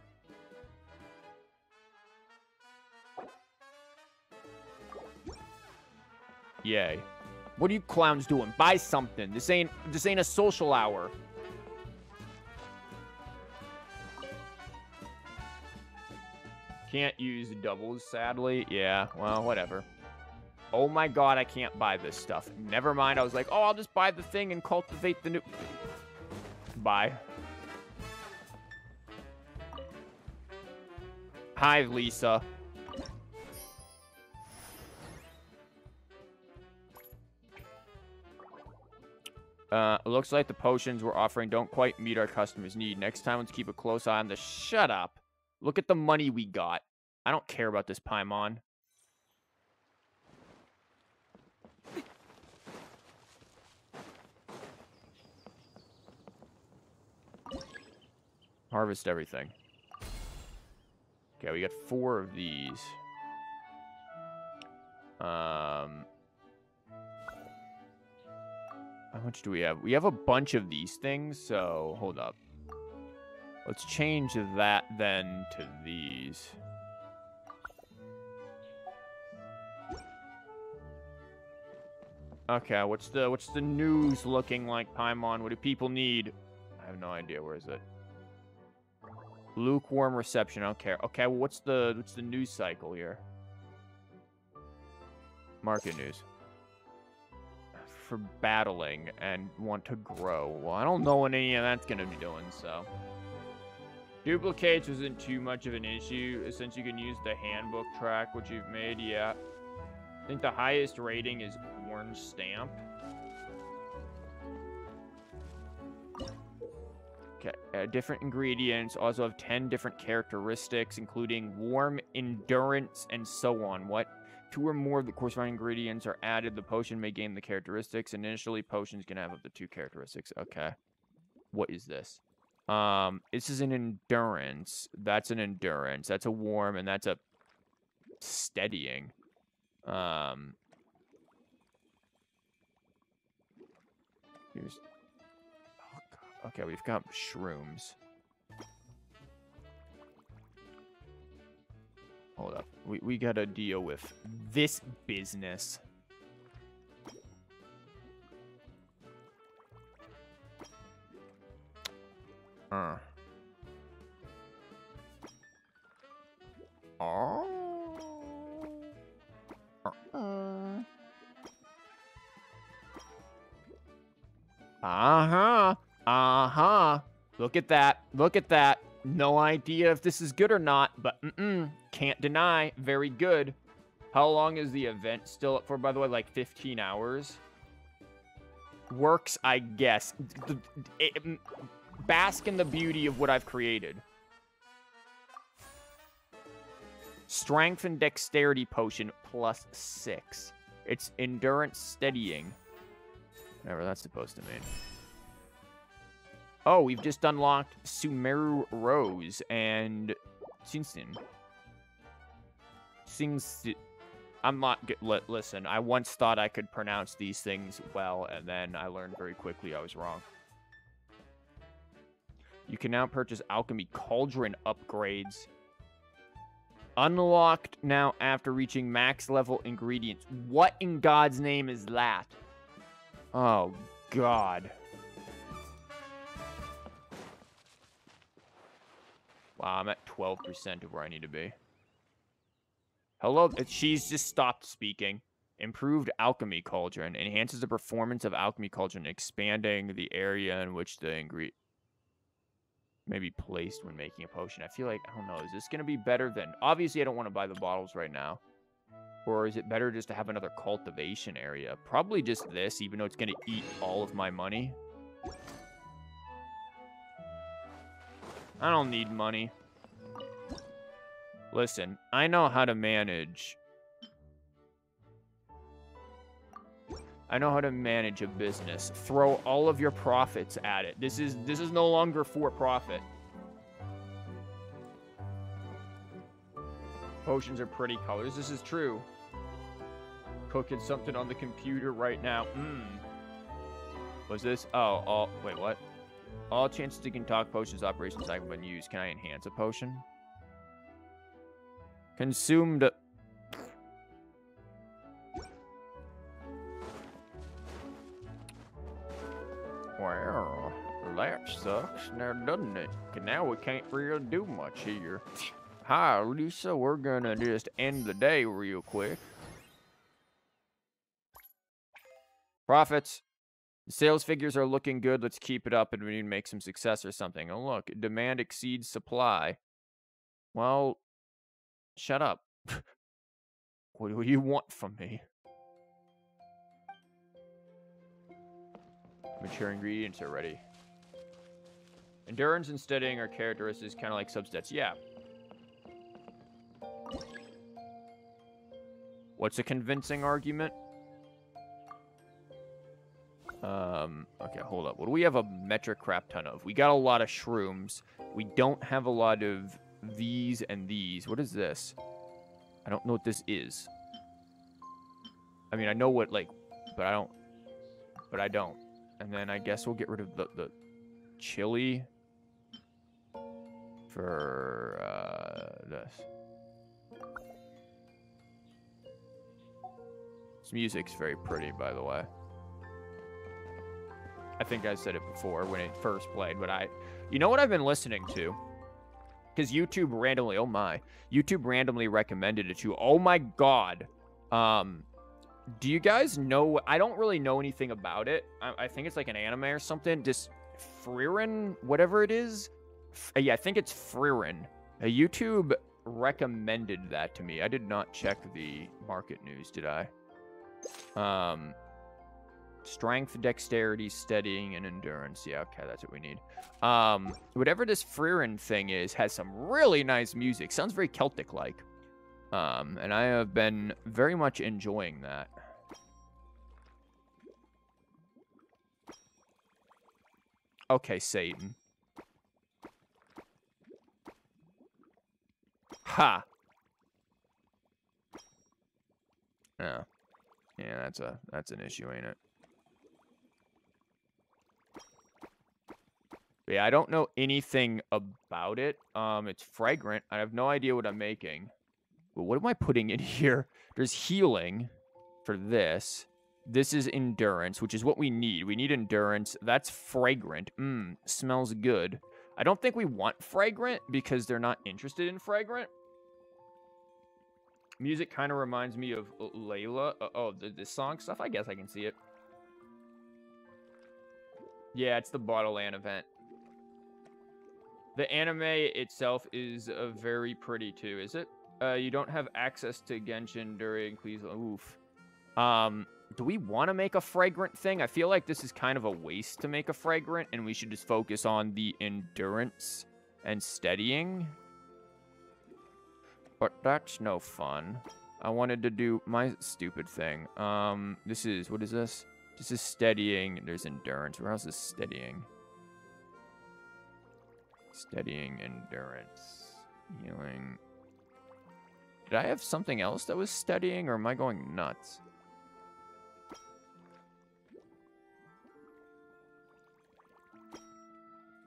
Yay. What are you clowns doing? Buy something. This ain't this ain't a social hour. Can't use doubles, sadly. Yeah, well, whatever. Oh my god, I can't buy this stuff. Never mind, I was like, oh, I'll just buy the thing and cultivate the new... Bye. Hi, Lisa. Uh, looks like the potions we're offering don't quite meet our customers' need. Next time, let's keep a close eye on the... Shut up. Look at the money we got. I don't care about this Paimon. Harvest everything. Okay, we got four of these. Um, how much do we have? We have a bunch of these things, so hold up. Let's change that then to these. Okay, what's the what's the news looking like, Paimon? What do people need? I have no idea. Where is it? Lukewarm reception. I don't care. Okay, well, what's the what's the news cycle here? Market news. For battling and want to grow. Well, I don't know what any of that's gonna be doing, so. Duplicates isn't too much of an issue, since you can use the handbook track, which you've made, yeah. I think the highest rating is orange stamp. Uh, different ingredients also have 10 different characteristics, including warm, endurance, and so on. What? Two or more of the corresponding ingredients are added, the potion may gain the characteristics. Initially, potions can have up to two characteristics. Okay. What is this? Um, this is an endurance. That's an endurance. That's a warm, and that's a steadying. Um, here's Okay, we've got shrooms. Hold up. We, we gotta deal with this business. Uh. Oh. Uh-huh. Uh-huh. Look at that. Look at that. No idea if this is good or not, but mm-mm. Can't deny. Very good. How long is the event still up for, by the way? Like 15 hours? Works, I guess. It, bask in the beauty of what I've created. Strength and dexterity potion plus six. It's endurance steadying. Whatever that's supposed to mean. Oh, we've just unlocked Sumeru Rose and Sinsin. Sings. I'm not. Listen, I once thought I could pronounce these things well, and then I learned very quickly I was wrong. You can now purchase Alchemy Cauldron upgrades. Unlocked now after reaching max level ingredients. What in God's name is that? Oh, God. Wow, I'm at 12% of where I need to be. Hello, she's just stopped speaking. Improved Alchemy Cauldron. Enhances the performance of Alchemy Cauldron, expanding the area in which the ingredient may be placed when making a potion. I feel like, I don't know, is this going to be better than... Obviously, I don't want to buy the bottles right now. Or is it better just to have another cultivation area? Probably just this, even though it's going to eat all of my money. I don't need money. Listen, I know how to manage. I know how to manage a business. Throw all of your profits at it. This is this is no longer for profit. Potions are pretty colors. This is true. Cooking something on the computer right now. Mmm. Was this? Oh, oh, wait, what? All chances to can talk potions operations I've been used. Can I enhance a potion? Consumed. Well, that sucks now, doesn't it? Now we can't really do much here. Hi, Lisa. We're gonna just end the day real quick. Profits. Sales figures are looking good. Let's keep it up and we need to make some success or something. Oh, look. Demand exceeds supply. Well, shut up. what do you want from me? Mature ingredients are ready. Endurance and steadying are characteristics kind of like substats. Yeah. What's a convincing argument? Um, okay, hold up. What do we have a metric crap ton of? We got a lot of shrooms. We don't have a lot of these and these. What is this? I don't know what this is. I mean, I know what, like, but I don't, but I don't. And then I guess we'll get rid of the, the chili for uh, this. This music's very pretty, by the way. I think I said it before when it first played, but I... You know what I've been listening to? Because YouTube randomly... Oh, my. YouTube randomly recommended it to... Oh, my God. Um... Do you guys know... I don't really know anything about it. I, I think it's like an anime or something. Just Frieren, whatever it is. F yeah, I think it's Frieren. Uh, YouTube recommended that to me. I did not check the market news, did I? Um, strength, dexterity, steadying, and endurance. Yeah, okay, that's what we need. Um, whatever this Frieren thing is has some really nice music. Sounds very Celtic-like. Um, and I have been very much enjoying that. Okay, Satan. Ha! Yeah. Yeah, that's a that's an issue, ain't it? Yeah, I don't know anything about it. Um, it's fragrant. I have no idea what I'm making. But what am I putting in here? There's healing for this. This is endurance, which is what we need. We need endurance. That's fragrant. Mmm, smells good. I don't think we want fragrant because they're not interested in fragrant. Music kind of reminds me of Layla. Uh, oh, the, the song stuff? I guess I can see it. Yeah, it's the Bottleland event. The anime itself is uh, very pretty too, is it? Uh, you don't have access to Genshin during please oof. Um, do we want to make a fragrant thing? I feel like this is kind of a waste to make a fragrant, and we should just focus on the endurance and steadying. But that's no fun. I wanted to do my stupid thing. Um, this is, what is this? This is steadying. There's endurance. Where else is steadying? Steadying, endurance, healing. Did I have something else that was steadying, or am I going nuts?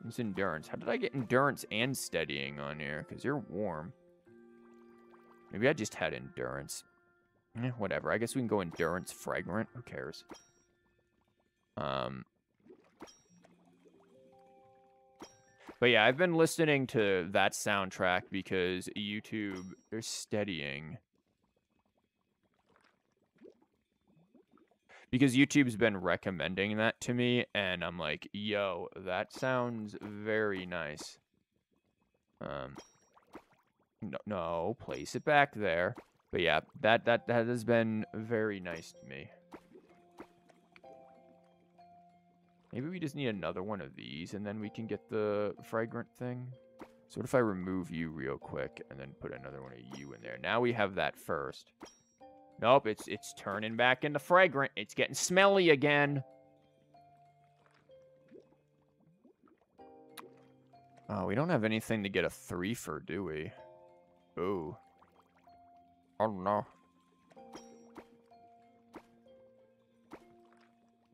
It's endurance. How did I get endurance and steadying on here? Because you're warm. Maybe I just had endurance. Eh, whatever. I guess we can go endurance fragrant. Who cares? Um. But yeah, I've been listening to that soundtrack because YouTube, they're steadying. Because YouTube's been recommending that to me, and I'm like, yo, that sounds very nice. Um, no, no, place it back there. But yeah, that, that, that has been very nice to me. Maybe we just need another one of these, and then we can get the fragrant thing. So what if I remove you real quick, and then put another one of you in there? Now we have that first. Nope, it's it's turning back into fragrant. It's getting smelly again. Oh, we don't have anything to get a three for, do we? Ooh. Oh no.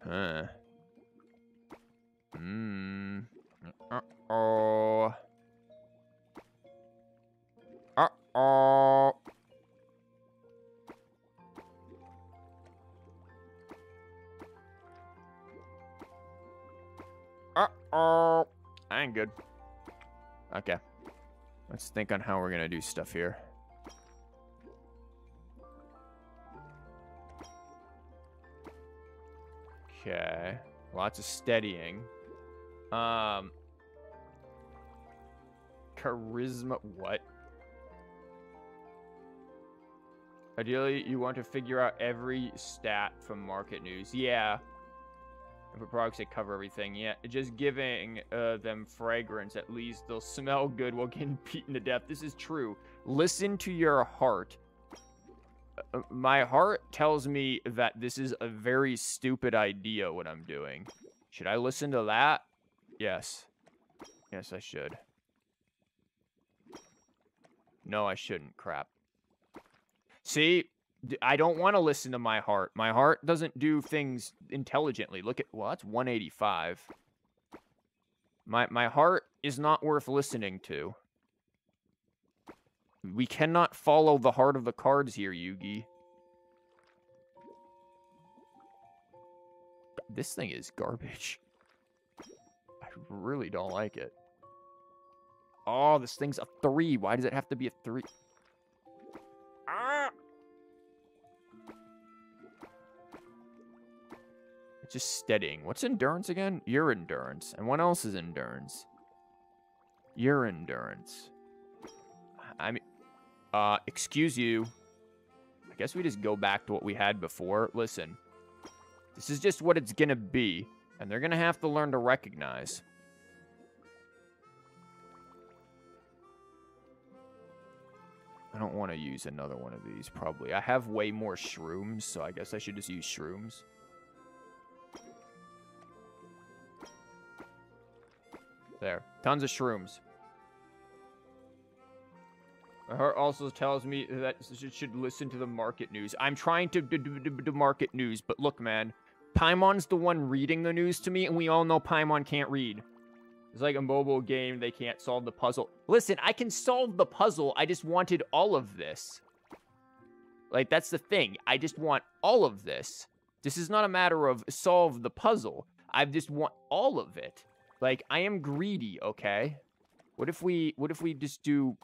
Huh. Hmm. Uh-oh. Uh-oh. Uh-oh. I ain't good. Okay. Let's think on how we're gonna do stuff here. Okay. Lots of steadying. Um charisma what? Ideally, you want to figure out every stat from market news. Yeah. And for products that cover everything. Yeah, just giving uh, them fragrance, at least they'll smell good while getting beaten to death. This is true. Listen to your heart. Uh, my heart tells me that this is a very stupid idea, what I'm doing. Should I listen to that? Yes. Yes, I should. No, I shouldn't. Crap. See, I don't want to listen to my heart. My heart doesn't do things intelligently. Look at, well, that's 185. My, my heart is not worth listening to. We cannot follow the heart of the cards here, Yugi. This thing is garbage. Really don't like it. Oh, this thing's a three. Why does it have to be a three? Ah! It's just steadying. What's endurance again? Your endurance. And what else is endurance? Your endurance. I mean, uh, excuse you. I guess we just go back to what we had before. Listen, this is just what it's gonna be, and they're gonna have to learn to recognize. I don't want to use another one of these, probably. I have way more shrooms, so I guess I should just use shrooms. There. Tons of shrooms. My heart also tells me that should listen to the market news. I'm trying to do market news, but look, man. Paimon's the one reading the news to me, and we all know Paimon can't read. It's like a mobile game. They can't solve the puzzle. Listen, I can solve the puzzle. I just wanted all of this. Like, that's the thing. I just want all of this. This is not a matter of solve the puzzle. I just want all of it. Like, I am greedy, okay? What if we, what if we just do...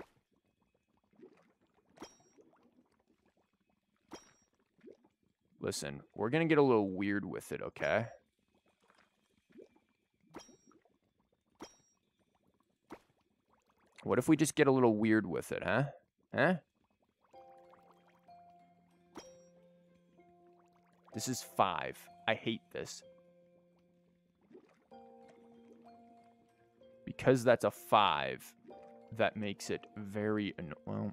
Listen, we're gonna get a little weird with it, okay? What if we just get a little weird with it, huh? Huh? This is five. I hate this. Because that's a five, that makes it very... Well...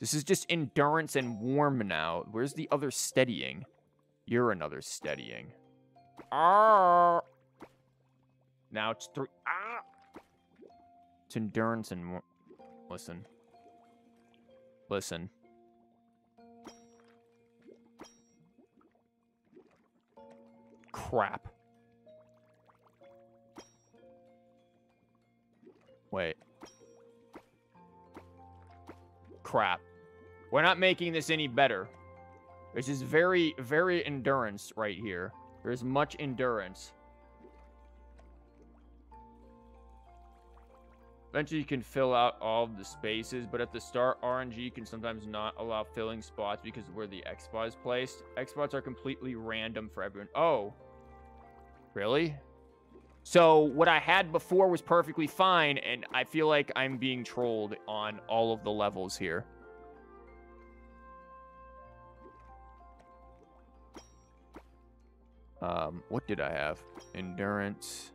This is just endurance and warm now. Where's the other steadying? You're another steadying. Ah! Now it's three. Ah! It's endurance and more. Listen. Listen. Crap. Wait. Crap. We're not making this any better. This is very, very endurance right here. There's much endurance. Eventually you can fill out all the spaces, but at the start, RNG can sometimes not allow filling spots because of where the X spot is placed. X spots are completely random for everyone. Oh. Really? So what I had before was perfectly fine, and I feel like I'm being trolled on all of the levels here. Um, what did I have? Endurance.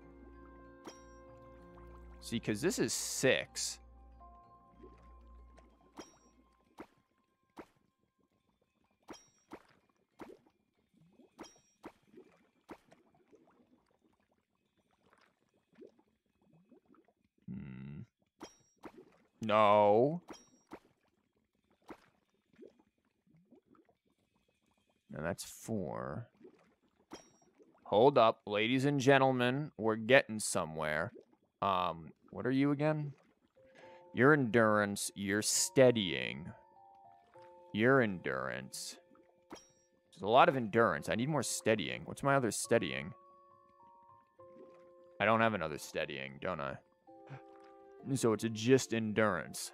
See, because this is six. Hmm. No. And that's four. Hold up, ladies and gentlemen. We're getting somewhere. Um, what are you again? Your endurance, your steadying. Your endurance. There's a lot of endurance. I need more steadying. What's my other steadying? I don't have another steadying, don't I? So it's just endurance.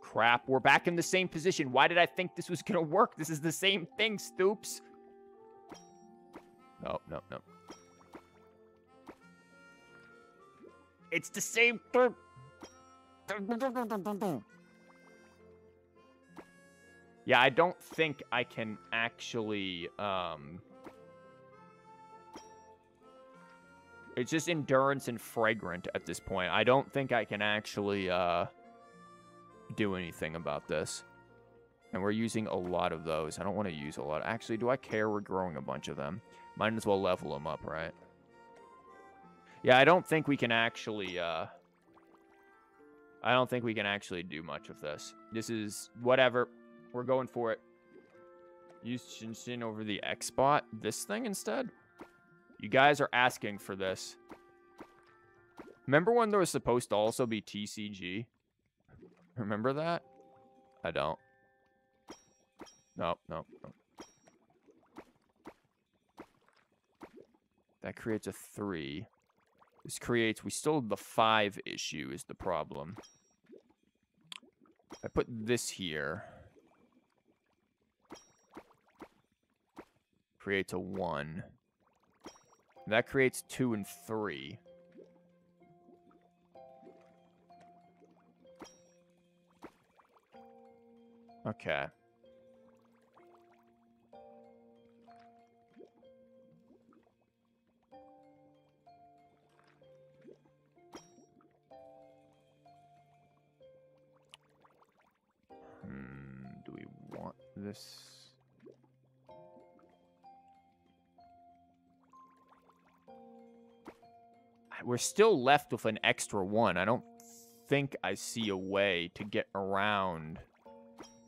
Crap, we're back in the same position. Why did I think this was gonna work? This is the same thing, Stoops. Oh, no, no, no. It's the same thing. Yeah, I don't think I can actually, um... It's just endurance and fragrant at this point. I don't think I can actually, uh, do anything about this. And we're using a lot of those. I don't want to use a lot. Actually, do I care we're growing a bunch of them? Might as well level them up, right? Yeah, I don't think we can actually, uh... I don't think we can actually do much of this. This is whatever. We're going for it. Use Shinshin over the X-Bot. This thing instead? You guys are asking for this. Remember when there was supposed to also be TCG? Remember that? I don't. No, no, no. That creates a three. This creates, we still the five issue is the problem. I put this here. Creates a one. That creates two and three. Okay. This? We're still left with an extra one. I don't think I see a way to get around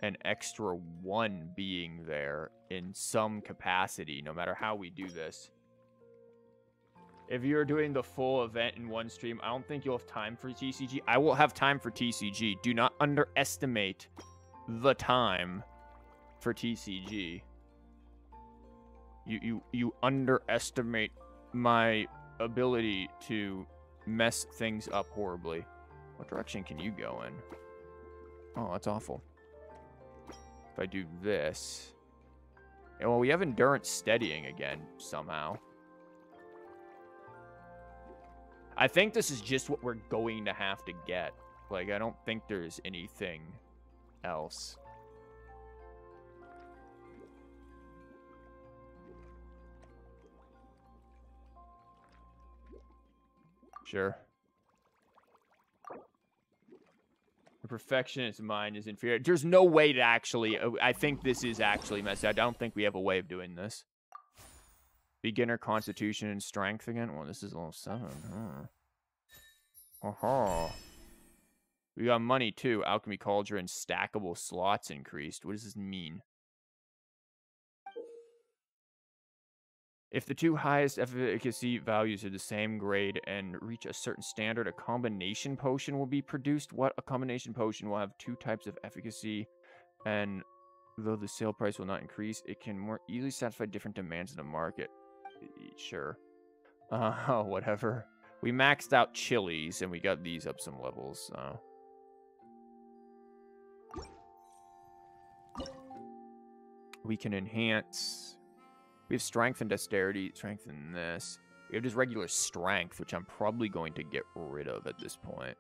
an extra one being there in some capacity, no matter how we do this. If you're doing the full event in one stream, I don't think you'll have time for TCG. I will have time for TCG. Do not underestimate the time for TCG. You you you underestimate my ability to mess things up horribly. What direction can you go in? Oh, that's awful. If I do this... And well, we have endurance steadying again, somehow. I think this is just what we're going to have to get. Like, I don't think there's anything else. Sure. The perfectionist mind is inferior. There's no way to actually... uh, I think this is actually messy. I don't think we have a way of doing this. Beginner constitution and strength again? Well, this is level 7. Huh. Aha. We got money too. Alchemy Cauldron stackable slots increased. What does this mean? If the two highest efficacy values are the same grade and reach a certain standard, a combination potion will be produced. What? A combination potion will have two types of efficacy, and though the sale price will not increase, it can more easily satisfy different demands in the market. Sure. Uh, whatever. We maxed out chilies, and we got these up some levels, so... We can enhance... We have strength and dexterity, strength in this. We have just regular strength, which I'm probably going to get rid of at this point.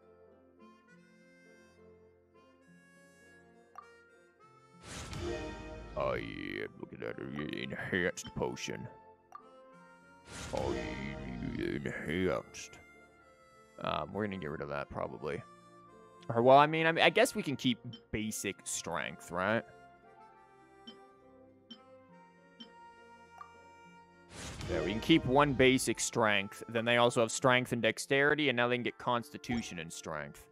Oh yeah, look at that enhanced potion. Oh yeah, enhanced. Um, we're gonna get rid of that probably. Or well, I mean, I mean, I guess we can keep basic strength, right? Yeah, we can keep one basic strength. Then they also have strength and dexterity, and now they can get constitution and strength.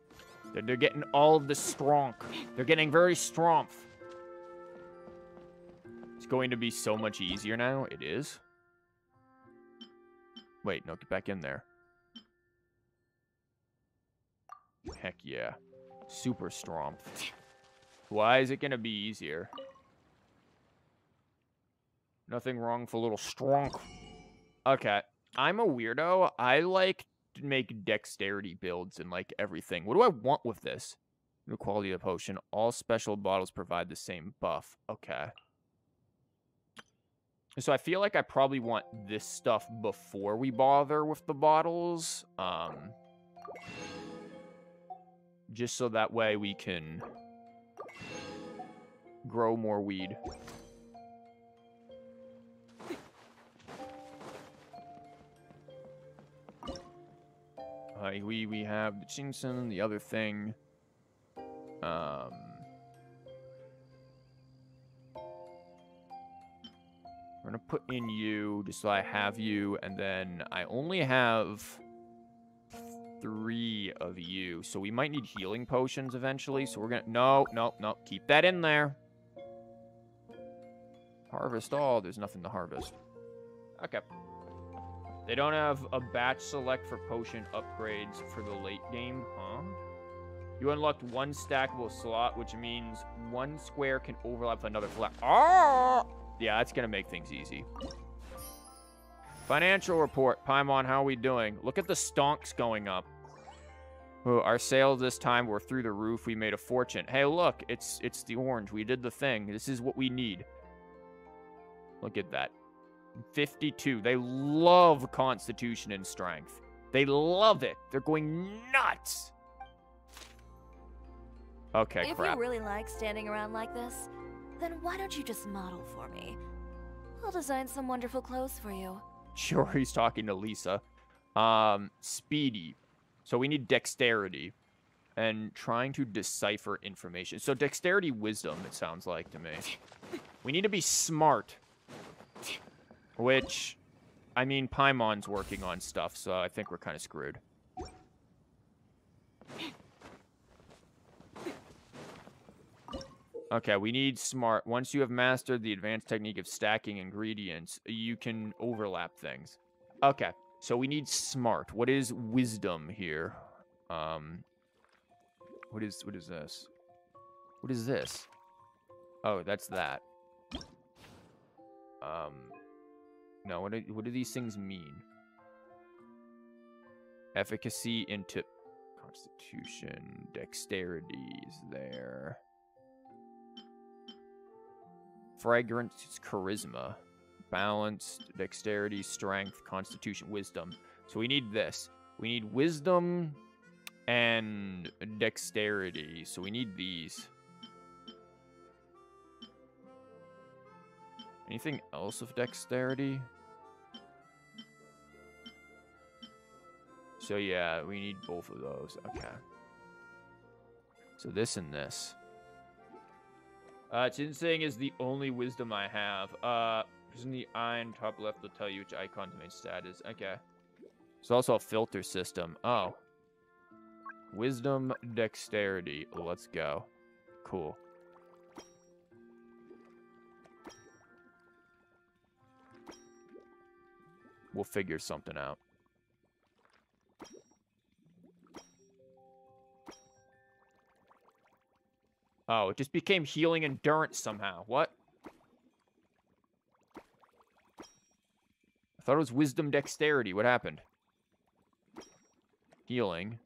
They're, they're getting all of the strong. They're getting very strong. It's going to be so much easier now. It is. Wait, no, get back in there. Heck yeah. Super strong. Why is it going to be easier? Nothing wrong a little strong. Okay. I'm a weirdo. I like to make dexterity builds and like everything. What do I want with this? The quality of the potion. All special bottles provide the same buff. Okay. So I feel like I probably want this stuff before we bother with the bottles. Um, just so that way we can grow more weed. Uh, we we have the Chinsen, the other thing. Um, we're gonna put in you just so I have you, and then I only have three of you, so we might need healing potions eventually. So we're gonna no, no, no, keep that in there. Harvest all. There's nothing to harvest. Okay. They don't have a batch select for potion upgrades for the late game, huh? You unlocked one stackable slot, which means one square can overlap with another flat. Oh! Yeah, that's to make things easy. Financial report. Paimon, how are we doing? Look at the stonks going up. Oh, our sales this time were through the roof. We made a fortune. Hey, look, it's it's the orange. We did the thing. This is what we need. Look at that. 52. They love Constitution and Strength. They love it. They're going nuts. Okay, if crap. you really like standing around like this, then why don't you just model for me? I'll design some wonderful clothes for you. Sure, he's talking to Lisa. Um, speedy. So we need dexterity and trying to decipher information. So dexterity, wisdom, it sounds like to me. We need to be smart. Which, I mean, Paimon's working on stuff, so I think we're kind of screwed. Okay, we need smart. Once you have mastered the advanced technique of stacking ingredients, you can overlap things. Okay, so we need smart. What is wisdom here? Um, what is what is this? What is this? Oh, that's that. Um, no. What do, what do these things mean? Efficacy into constitution, dexterity is there. Fragrance, charisma. Balanced, dexterity, strength, constitution, wisdom. So we need this. We need wisdom and dexterity. So we need these. Anything else of dexterity? So yeah, we need both of those. Okay. So this and this. Uh, Ginseng is the only wisdom I have. Uh, in the iron top left will tell you which icon to make status. Okay. There's also a filter system. Oh. Wisdom, dexterity. Let's go. Cool. We'll figure something out. Oh, it just became healing endurance somehow. What? I thought it was wisdom dexterity. What happened? Healing.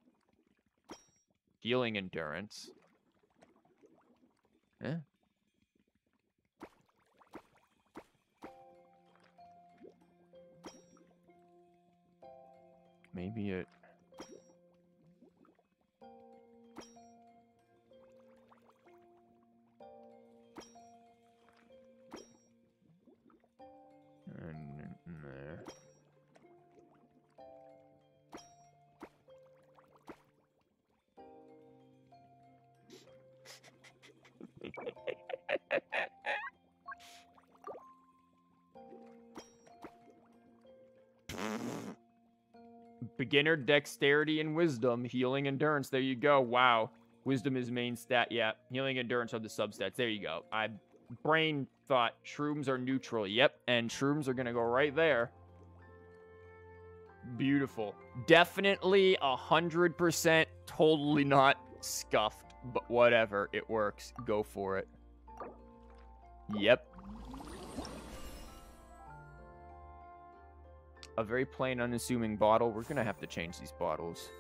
Healing endurance. Eh? Maybe it... There. Beginner dexterity and wisdom, healing endurance. There you go. Wow. Wisdom is main stat. Yeah. Healing endurance are the substats. There you go. I brain thought shrooms are neutral. Yep. And shrooms are going to go right there. Beautiful. Definitely a hundred percent totally not scuffed, but whatever. It works. Go for it. Yep. A very plain, unassuming bottle. We're gonna have to change these bottles.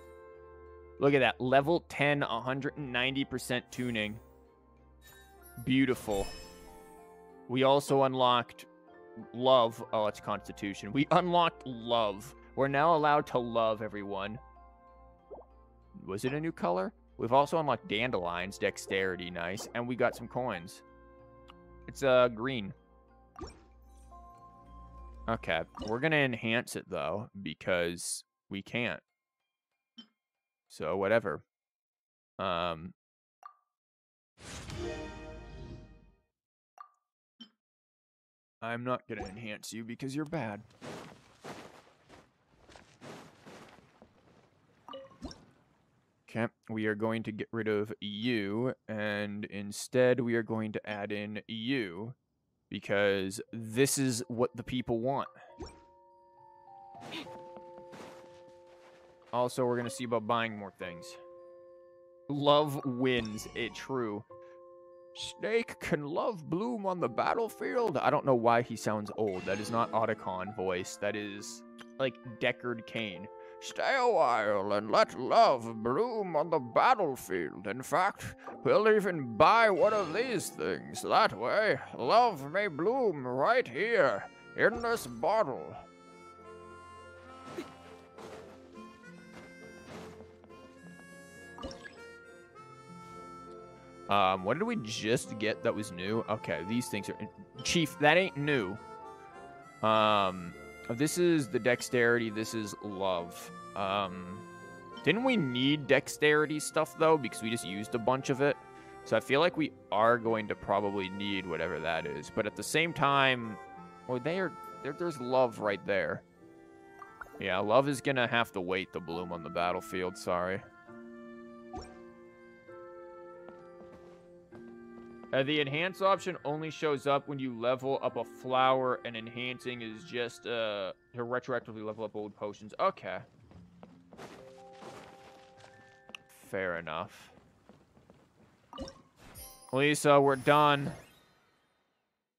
Look at that. Level 10, 190% tuning. Beautiful. We also unlocked love. Oh, it's Constitution. We unlocked love. We're now allowed to love everyone. Was it a new color? We've also unlocked dandelions, dexterity, nice, and we got some coins. It's uh green. Okay, we're gonna enhance it though because we can't. So whatever. Um. I'm not gonna enhance you because you're bad. Okay, we are going to get rid of you, and instead we are going to add in you, because this is what the people want. Also, we're going to see about buying more things. Love wins, it true. Snake can love bloom on the battlefield? I don't know why he sounds old. That is not Otacon voice. That is, like, Deckard Cain. Stay a while and let love bloom on the battlefield. In fact, we'll even buy one of these things. That way, love may bloom right here, in this bottle. Um, what did we just get that was new? Okay, these things are... Chief, that ain't new. Um, this is the dexterity. This is love. Um, didn't we need dexterity stuff, though? Because we just used a bunch of it. So I feel like we are going to probably need whatever that is. But at the same time, well, there, there there's love right there. Yeah, love is going to have to wait to bloom on the battlefield. Sorry. Uh, the enhance option only shows up when you level up a flower, and enhancing is just uh, to retroactively level up old potions. Okay. Fair enough. Lisa, we're done.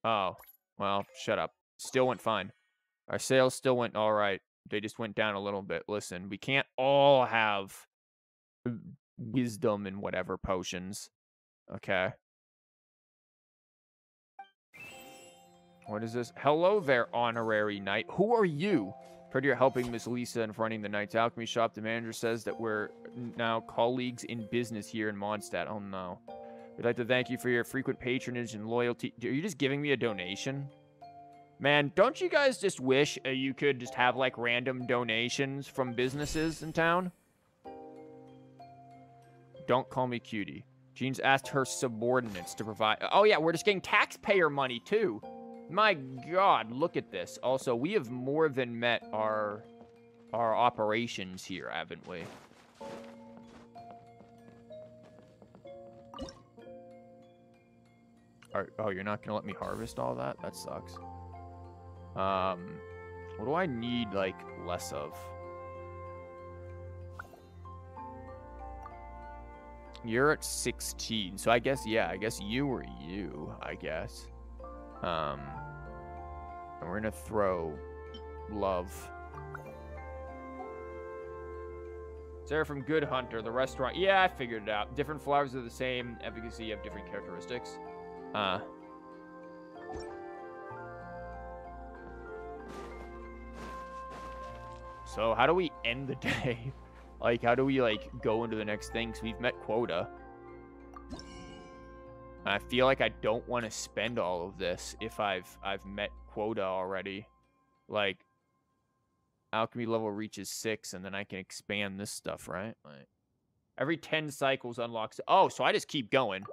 Oh, well, shut up. Still went fine. Our sales still went all right. They just went down a little bit. Listen, we can't all have wisdom and whatever potions. Okay. What is this? Hello there, honorary knight. Who are you? Heard you're helping Miss Lisa in running the Knight's Alchemy shop. The manager says that we're now colleagues in business here in Mondstadt. Oh, no. We'd like to thank you for your frequent patronage and loyalty. Are you just giving me a donation? Man, don't you guys just wish uh, you could just have, like, random donations from businesses in town? Don't call me cutie. Jean's asked her subordinates to provide... Oh, yeah, we're just getting taxpayer money, too. My god, look at this. Also, we have more than met our our operations here, haven't we? Are, oh, you're not gonna let me harvest all that? That sucks. Um, what do I need, like, less of? You're at 16, so I guess, yeah, I guess you or you, I guess. Um, and we're gonna throw love. Sarah from Good Hunter, the restaurant. Yeah, I figured it out. Different flowers are the same efficacy, have different characteristics. Uh. So how do we end the day? like, how do we, like, go into the next thing? Because we've met quota. I feel like I don't want to spend all of this if I've I've met quota already. Like alchemy level reaches 6 and then I can expand this stuff, right? Like every 10 cycles unlocks Oh, so I just keep going.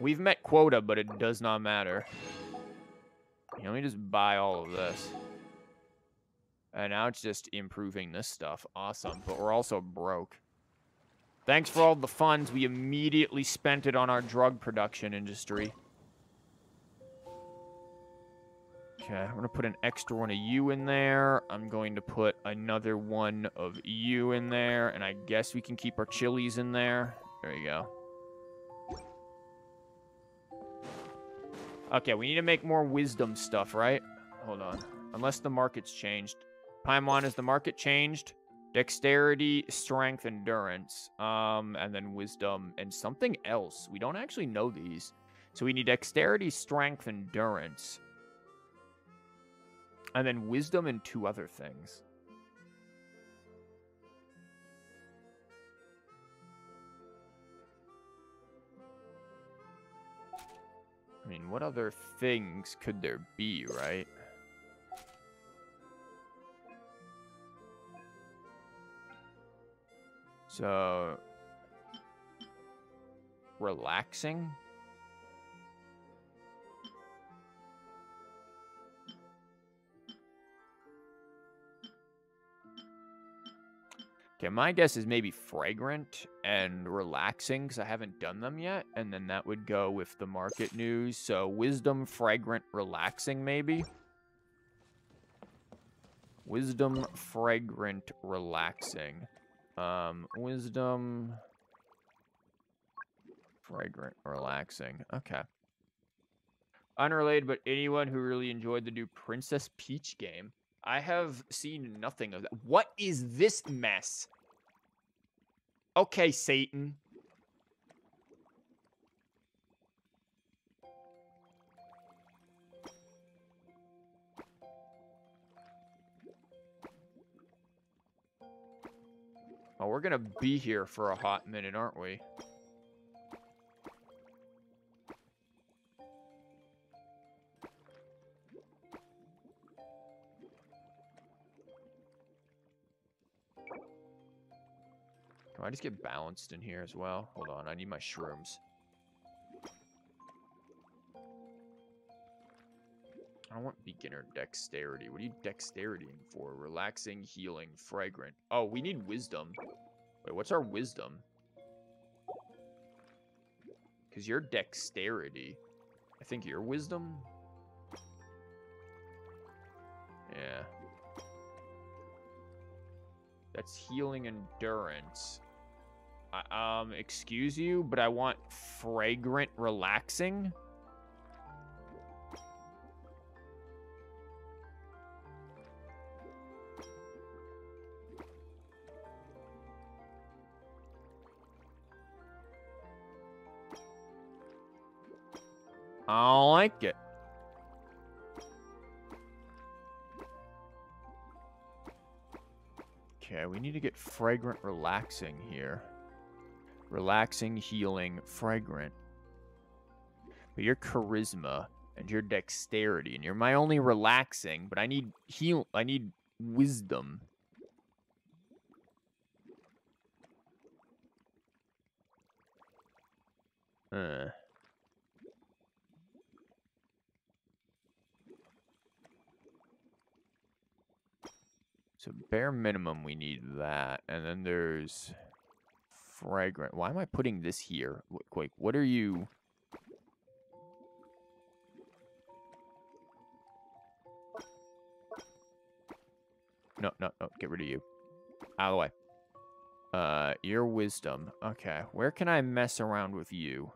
We've met quota, but it does not matter. let me just buy all of this. And now it's just improving this stuff. Awesome. But we're also broke. Thanks for all the funds. We immediately spent it on our drug production industry. Okay, I'm going to put an extra one of you in there. I'm going to put another one of you in there. And I guess we can keep our chilies in there. There you go. Okay, we need to make more wisdom stuff, right? Hold on. Unless the market's changed. Paimon, has the market changed? Dexterity, strength, endurance, um, and then wisdom and something else. We don't actually know these. So we need dexterity, strength, endurance. And then wisdom and two other things. I mean, what other things could there be, right? So, relaxing? Okay, my guess is maybe fragrant and relaxing because I haven't done them yet. And then that would go with the market news. So wisdom, fragrant, relaxing, maybe. Wisdom, fragrant, relaxing. Um, wisdom, fragrant, relaxing. Okay. Unrelated, but anyone who really enjoyed the new Princess Peach game. I have seen nothing of that. What is this mess? Okay, Satan. Oh, we're gonna be here for a hot minute, aren't we? Can I just get balanced in here as well? Hold on, I need my shrooms. I want beginner dexterity. What are you dexteritying for? Relaxing, healing, fragrant. Oh, we need wisdom. Wait, what's our wisdom? Because your dexterity. I think your wisdom? Yeah. That's healing endurance. I, um, excuse you, but I want fragrant relaxing. I don't like it. Okay, we need to get fragrant relaxing here. Relaxing, healing, fragrant. But your charisma and your dexterity, and you're my only relaxing, but I need heal I need wisdom. Uh So bare minimum, we need that. And then there's fragrant. Why am I putting this here? Wait, what are you... No, no, no. Get rid of you. Out of the way. Uh, your wisdom. Okay. Where can I mess around with you?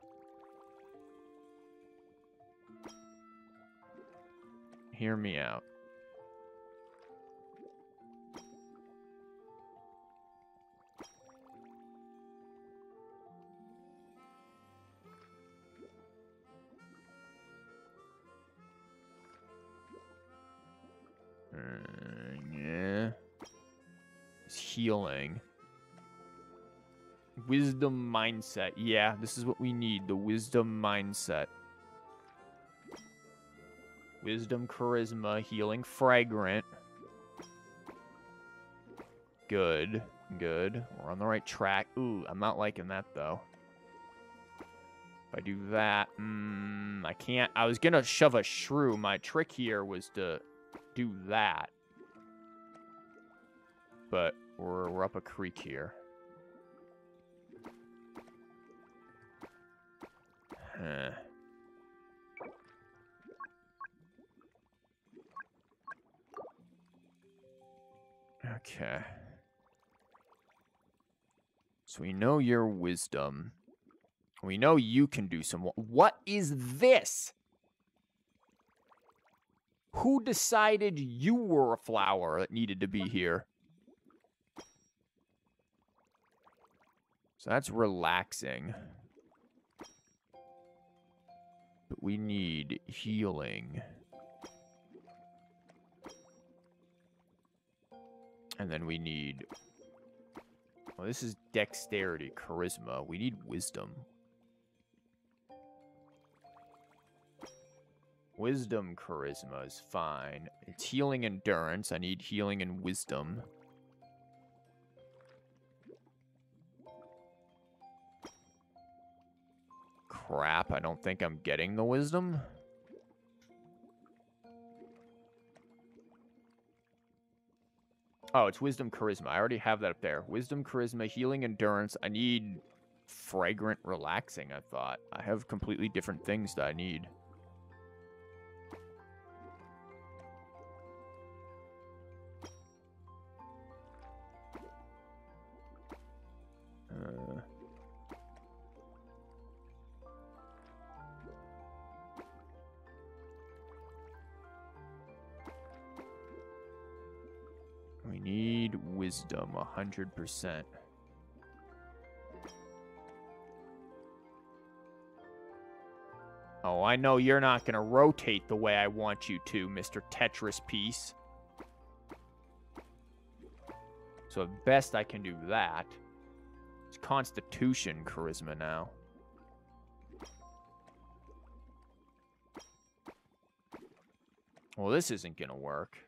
Hear me out. Healing. Wisdom mindset. Yeah, this is what we need. The wisdom mindset. Wisdom, charisma, healing, fragrant. Good. Good. We're on the right track. Ooh, I'm not liking that, though. If I do that, mm, I can't. I was going to shove a shrew. My trick here was to do that. But we're, we're up a creek here. Huh. Okay. So we know your wisdom. We know you can do some... What is this? Who decided you were a flower that needed to be mm-hmm. here? So that's relaxing. But we need healing. And then we need... Well, this is dexterity, charisma. We need wisdom. Wisdom charisma is fine. It's healing endurance. I need healing and wisdom. Crap, I don't think I'm getting the wisdom. Oh, it's wisdom charisma. I already have that up there. Wisdom charisma, healing endurance. I need fragrant relaxing, I thought. I have completely different things that I need. 100%. Oh, I know you're not going to rotate the way I want you to, Mr. Tetris piece. So at best I can do that. It's Constitution Charisma now. Well, this isn't going to work.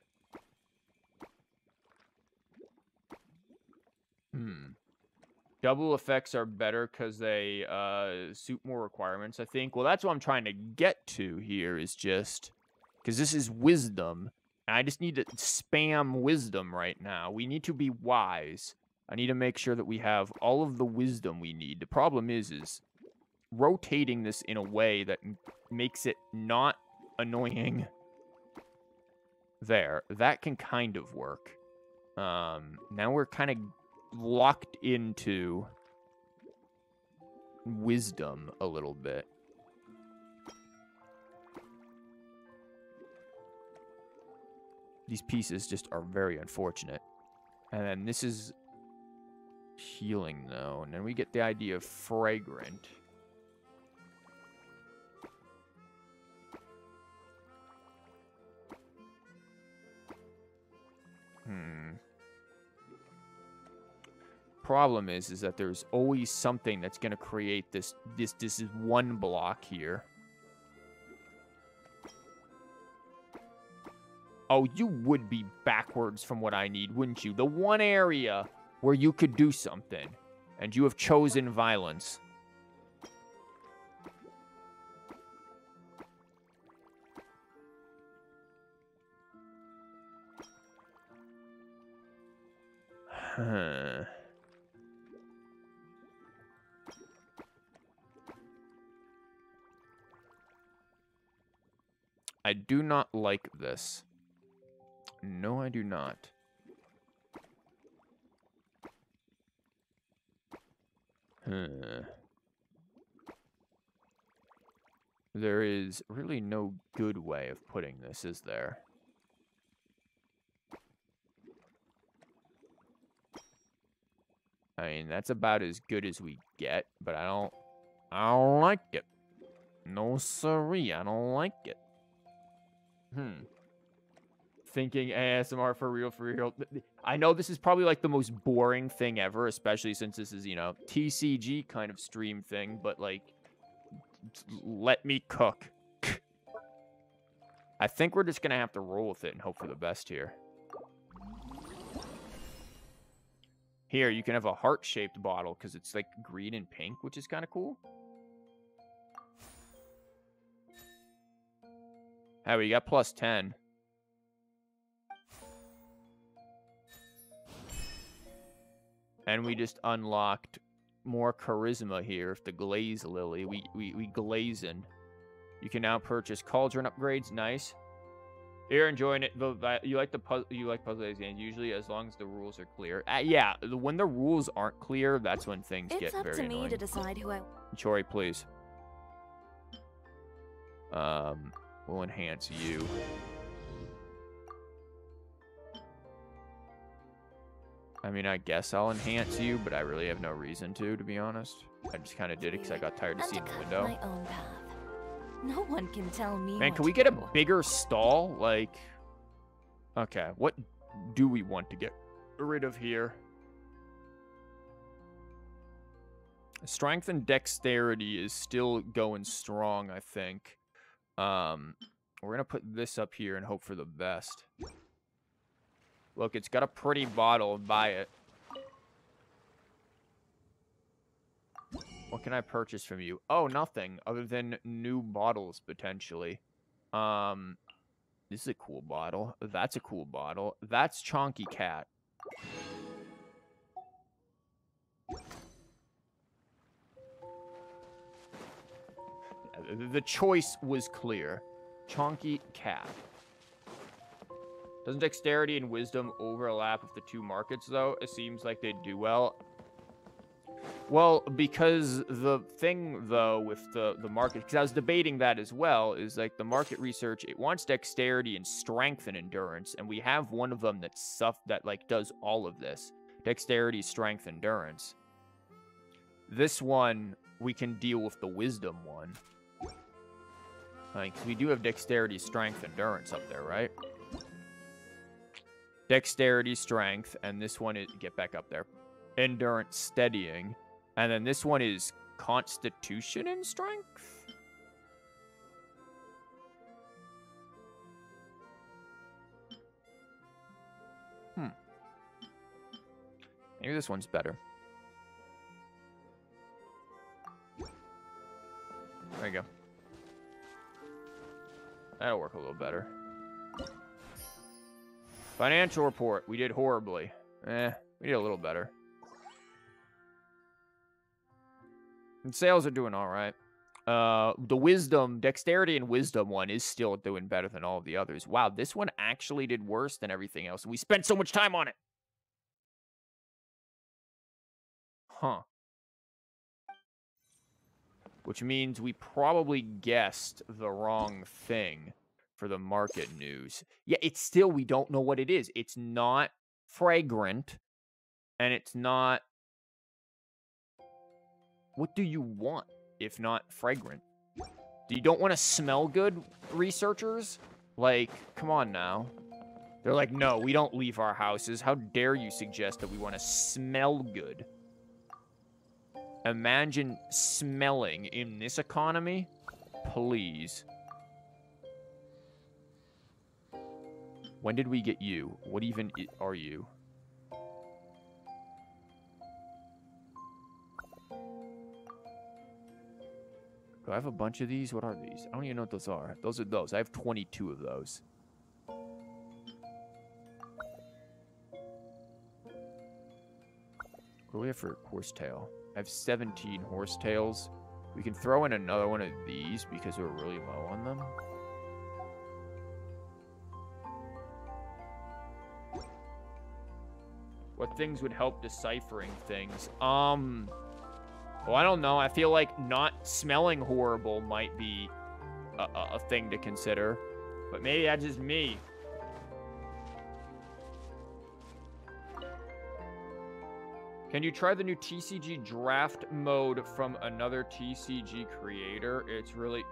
Hmm. Double effects are better because they uh, suit more requirements, I think. Well, that's what I'm trying to get to here is just... Because this is wisdom. And I just need to spam wisdom right now. We need to be wise. I need to make sure that we have all of the wisdom we need. The problem is, is rotating this in a way that makes it not annoying. There, that can kind of work. Um, now we're kind of locked into wisdom a little bit. These pieces just are very unfortunate. And then this is healing, though. And then we get the idea of fragrant. Hmm. Problem is, is that there's always something that's going to create this, this, this is one block here. Oh, you would be backwards from what I need, wouldn't you? The one area where you could do something, and you have chosen violence. Huh. I do not like this. No, I do not. Huh. There is really no good way of putting this, is there? I mean, that's about as good as we get, but I don't, I don't like it. No siree, I don't like it. Hmm. Thinking ASMR for real, for real. I know this is probably like the most boring thing ever, especially since this is, you know, TCG kind of stream thing, but like, let me cook. I think we're just going to have to roll with it and hope for the best here. Here, you can have a heart-shaped bottle because it's like green and pink, which is kind of cool. Hey, we got plus 10. And we just unlocked more charisma here with the glaze lily. We we we glazing. You can now purchase cauldron upgrades. Nice. You're enjoying it. You like the puzzle. You like puzzle games usually, as long as the rules are clear. Uh, yeah, when the rules aren't clear, that's when things it's get very It's up to me annoying. to decide who I. Chiori, please. Um, Will enhance you. I mean, I guess I'll enhance you, but I really have no reason to, to be honest. I just kind of did it because I got tired of seeing the window. My own path. No one can tell me. Man, can we get a bigger stall? Like, okay, what do we want to get rid of here? Strength and dexterity is still going strong, I think. Um, we're gonna put this up here and hope for the best. Look, it's got a pretty bottle. Buy it. What can I purchase from you? Oh, nothing other than new bottles potentially. Um, this is a cool bottle. That's a cool bottle. That's Chonky Cat. The choice was clear. Chonky Cat. Doesn't dexterity and wisdom overlap with the two markets, though? It seems like they do well. Well, because the thing though with the the market, because I was debating that as well, is like the market research. It wants dexterity and strength and endurance, and we have one of them that stuff that like does all of this: dexterity, strength, endurance. This one we can deal with the wisdom one. Like we do have dexterity, strength, endurance up there, right? Dexterity, strength, and this one is get back up there. Endurance, steadying. And then this one is Constitution and Strength? Hmm. Maybe this one's better. There you go. That'll work a little better. Financial report. We did horribly. Eh, we did a little better. And sales are doing all right. Uh, the wisdom, dexterity, and wisdom one is still doing better than all of the others. Wow, this one actually did worse than everything else. We spent so much time on it. Huh. Which means we probably guessed the wrong thing for the market news. Yeah, it's still, we don't know what it is. It's not fragrant, and it's not what do you want if not fragrant? Do you don't want to smell good, researchers? Like, come on now. They're like, no, we don't leave our houses. How dare you suggest that we want to smell good? Imagine smelling in this economy? Please. When did we get you? What even are you? Do I have a bunch of these? What are these? I don't even know what those are. Those are those. I have 22 of those. What do we have for horsetail? I have 17 horsetails. We can throw in another one of these because we're really low on them. What things would help deciphering things? Um, well, I don't know. I feel like not smelling horrible might be a, a, a thing to consider. But maybe that's just me. Can you try the new TCG draft mode from another TCG creator? It's really...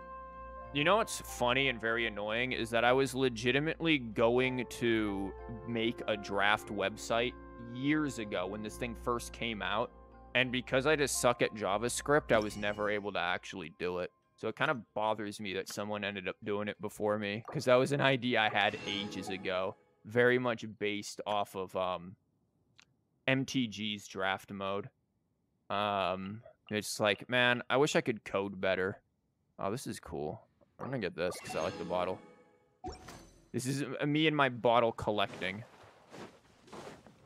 You know what's funny and very annoying is that I was legitimately going to make a draft website years ago when this thing first came out. And because I just suck at JavaScript, I was never able to actually do it. So it kind of bothers me that someone ended up doing it before me because that was an idea I had ages ago, very much based off of um, MTG's draft mode. Um, it's like, man, I wish I could code better. Oh, this is cool. I'm gonna get this because I like the bottle. This is uh, me and my bottle collecting.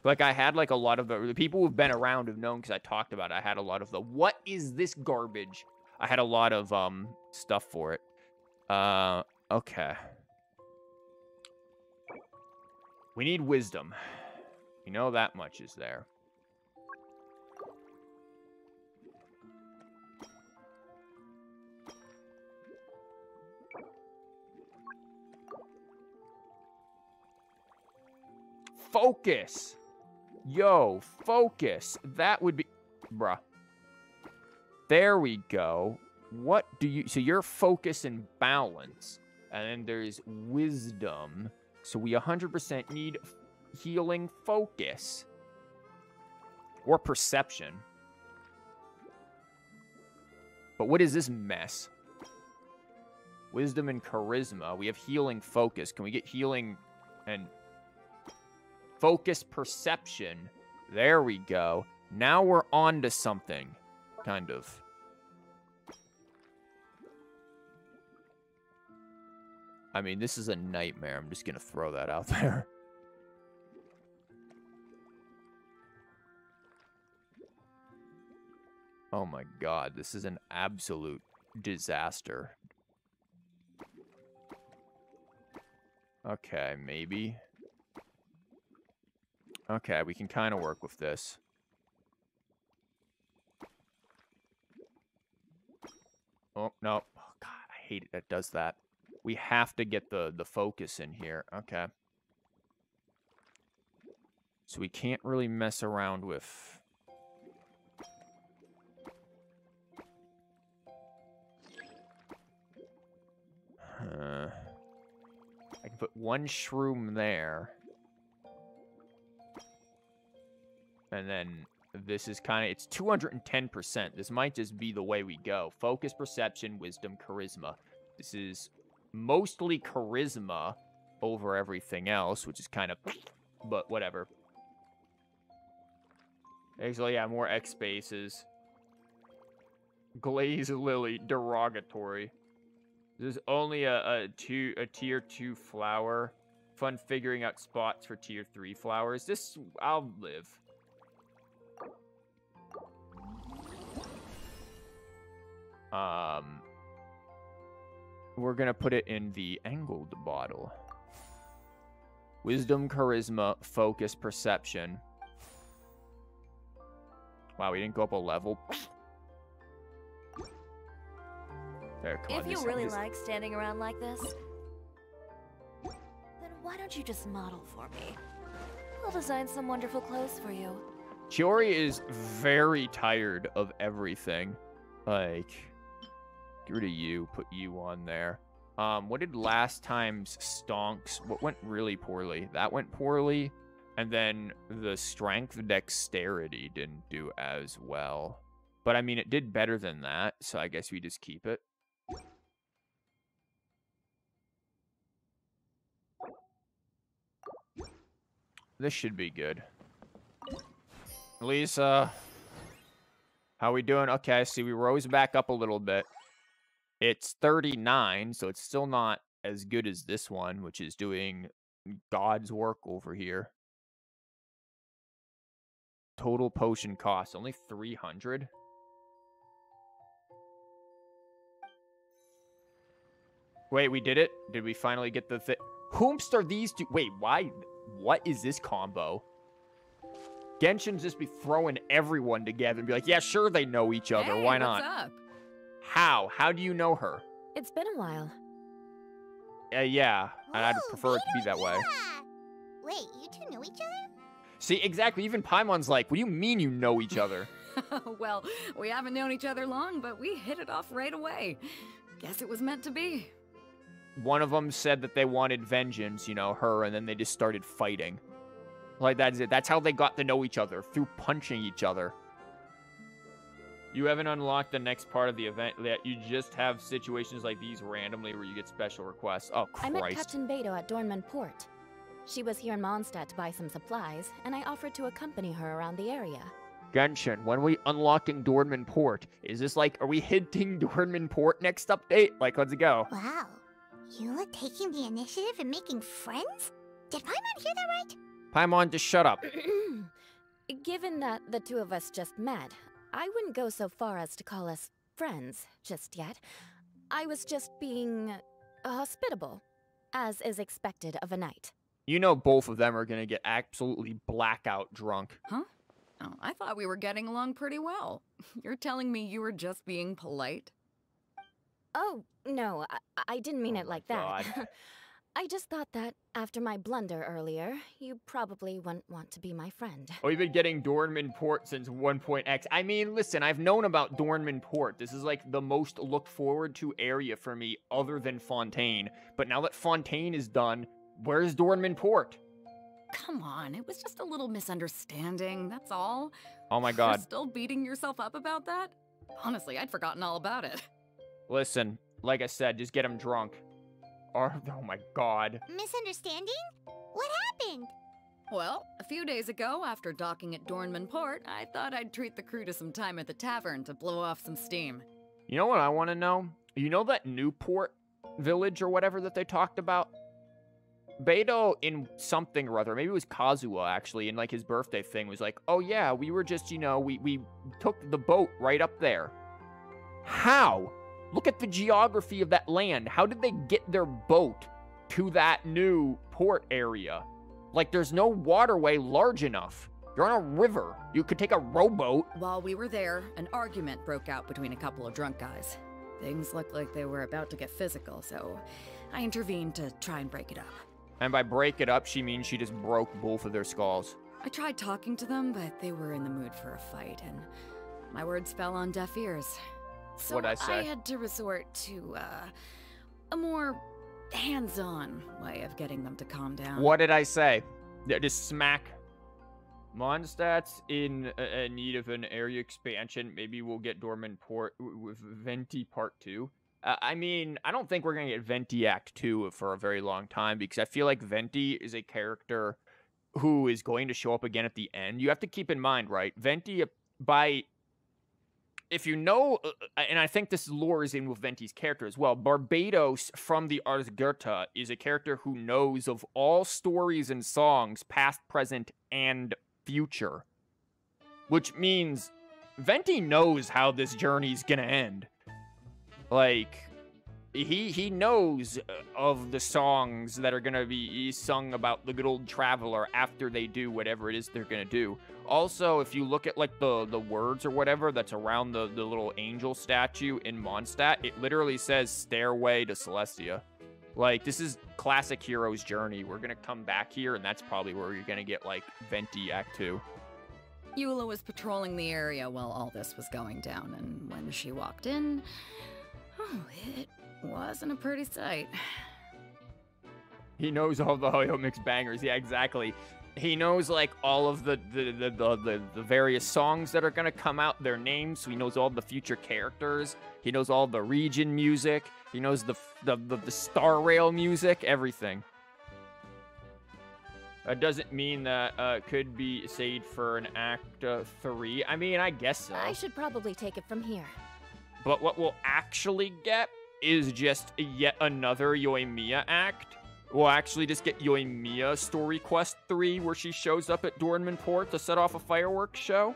Like I had like a lot of the, the people who've been around have known because I talked about it. I had a lot of the what is this garbage? I had a lot of um stuff for it. Uh okay. We need wisdom. You know that much is there. Focus. Yo, focus. That would be... Bruh. There we go. What do you... So you're focus and balance. And then there's wisdom. So we 100% need healing focus. Or perception. But what is this mess? Wisdom and charisma. We have healing focus. Can we get healing and focus perception? There we go. Now we're on to something. Kind of. I mean, this is a nightmare. I'm just going to throw that out there. Oh my god, this is an absolute disaster. Okay, maybe. Okay, we can kind of work with this. Oh, no. Oh, God, I hate it that does that. We have to get the, the focus in here. Okay. So we can't really mess around with... Uh, I can put one shroom there. And then this is kind of, it's 210%. This might just be the way we go. Focus, perception, wisdom, charisma. This is mostly charisma over everything else, which is kind of, but whatever. Actually, yeah, more X spaces. Glaze Lily, derogatory. There's only a, a two a tier two flower. Fun figuring out spots for tier three flowers. This I'll live. Um, we're gonna put it in the angled bottle. Wisdom, charisma, focus, perception. Wow, we didn't go up a level. If you really like standing around like this, then why don't you just model for me? I'll design some wonderful clothes for you. Chiori is very tired of everything. Like, get rid of you, put you on there. Um, what did last time's stonks? What went really poorly? That went poorly. And then the strength dexterity didn't do as well. But I mean, it did better than that, so I guess we just keep it. This should be good. Lisa. How we doing? Okay, see, we rose back up a little bit. It's 39, so it's still not as good as this one, which is doing God's work over here. Total potion cost, only 300? Wait, we did it? Did we finally get the thing? Whomst are these two? Wait, why? What is this combo? Genshin's just be throwing everyone together and be like, yeah, sure they know each other. Hey, Why what's not? up? How? How do you know her? It's been a while. Uh, yeah, and I'd prefer it to be that way. Wait, you two know each other? See, exactly. Even Paimon's like, what do you mean you know each other? well, we haven't known each other long, but we hit it off right away. Guess it was meant to be. One of them said that they wanted vengeance, you know, her, and then they just started fighting. Like, that's it. That's how they got to know each other, through punching each other. You haven't unlocked the next part of the event yet. You just have situations like these randomly where you get special requests. Oh, Christ. I met Christ. Captain Beidou at Dornman Port. She was here in Mondstadt to buy some supplies, and I offered to accompany her around the area. Genshin, when are we unlocking Dornman Port? Is this like, are we hitting Dornman Port next update? Like, let's go. Wow. Eula taking the initiative and making friends? Did Paimon hear that right? Paimon, just shut up. Given that the two of us just met, I wouldn't go so far as to call us friends just yet. I was just being hospitable, as is expected of a knight. You know both of them are gonna get absolutely blackout drunk. Huh? Oh, I thought we were getting along pretty well. You're telling me you were just being polite? Oh, no, I, I didn't mean Oh it my like that. I just thought that after my blunder earlier, you probably wouldn't want to be my friend. Oh, you've been getting Dornman Port since 1.x. I mean, listen, I've known about Dornman Port. This is like the most looked forward to area for me other than Fontaine. But now that Fontaine is done, where's Dornman Port? Come on, it was just a little misunderstanding, that's all. Oh my god. You're god. still beating yourself up about that? Honestly, I'd forgotten all about it. Listen, like I said, just get him drunk. Or, oh, oh my god. Misunderstanding? What happened? Well, a few days ago, after docking at Dornman Port, I thought I'd treat the crew to some time at the tavern to blow off some steam. You know what I want to know? You know that Newport village or whatever that they talked about? Beidou in something or other, maybe it was Kazuha actually, in like his birthday thing was like, oh yeah, we were just, you know, we, we took the boat right up there. How? Look at the geography of that land. How did they get their boat to that new port area? Like, there's no waterway large enough. You're on a river. You could take a rowboat. While we were there, an argument broke out between a couple of drunk guys. Things looked like they were about to get physical, so I intervened to try and break it up. And by break it up, she means she just broke both of their skulls. I tried talking to them, but they were in the mood for a fight, and my words fell on deaf ears. So What'd I say? had to resort to uh, a more hands-on way of getting them to calm down. What did I say? Just smack. Mondstadt's in a need of an area expansion. Maybe we'll get Dornman Port with Venti Part 2. Uh, I mean, I don't think we're going to get Venti Act 2 for a very long time because I feel like Venti is a character who is going to show up again at the end. You have to keep in mind, right? Venti, uh, by. If you know, uh, uh, and I think this lore is in with Venti's character as well, Barbatos from the Ars Goetia is a character who knows of all stories and songs, past, present, and future. Which means Venti knows how this journey's gonna end. Like, he he knows uh, of the songs that are gonna be sung about the good old traveler after they do whatever it is they're gonna do. Also, if you look at like the the words or whatever that's around the the little angel statue in Mondstadt, it literally says "Stairway to Celestia." Like this is classic hero's journey. We're gonna come back here, and that's probably where you're gonna get like Venti Act Two. Eula was patrolling the area while all this was going down, and when she walked in, oh, it wasn't a pretty sight. He knows all the Hoyo Mix bangers. Yeah, exactly. He knows like all of the the, the, the, the the various songs that are gonna come out, their names. So he knows all the future characters. He knows all the region music. He knows the the the, the Star Rail music, everything. That doesn't mean that uh, could be saved for an act uh, three. I mean, I guess so. I should probably take it from here. But what we'll actually get is just yet another Yoimiya act. We'll actually just get Yoimiya Story Quest 3, where she shows up at Dornman Port to set off a fireworks show.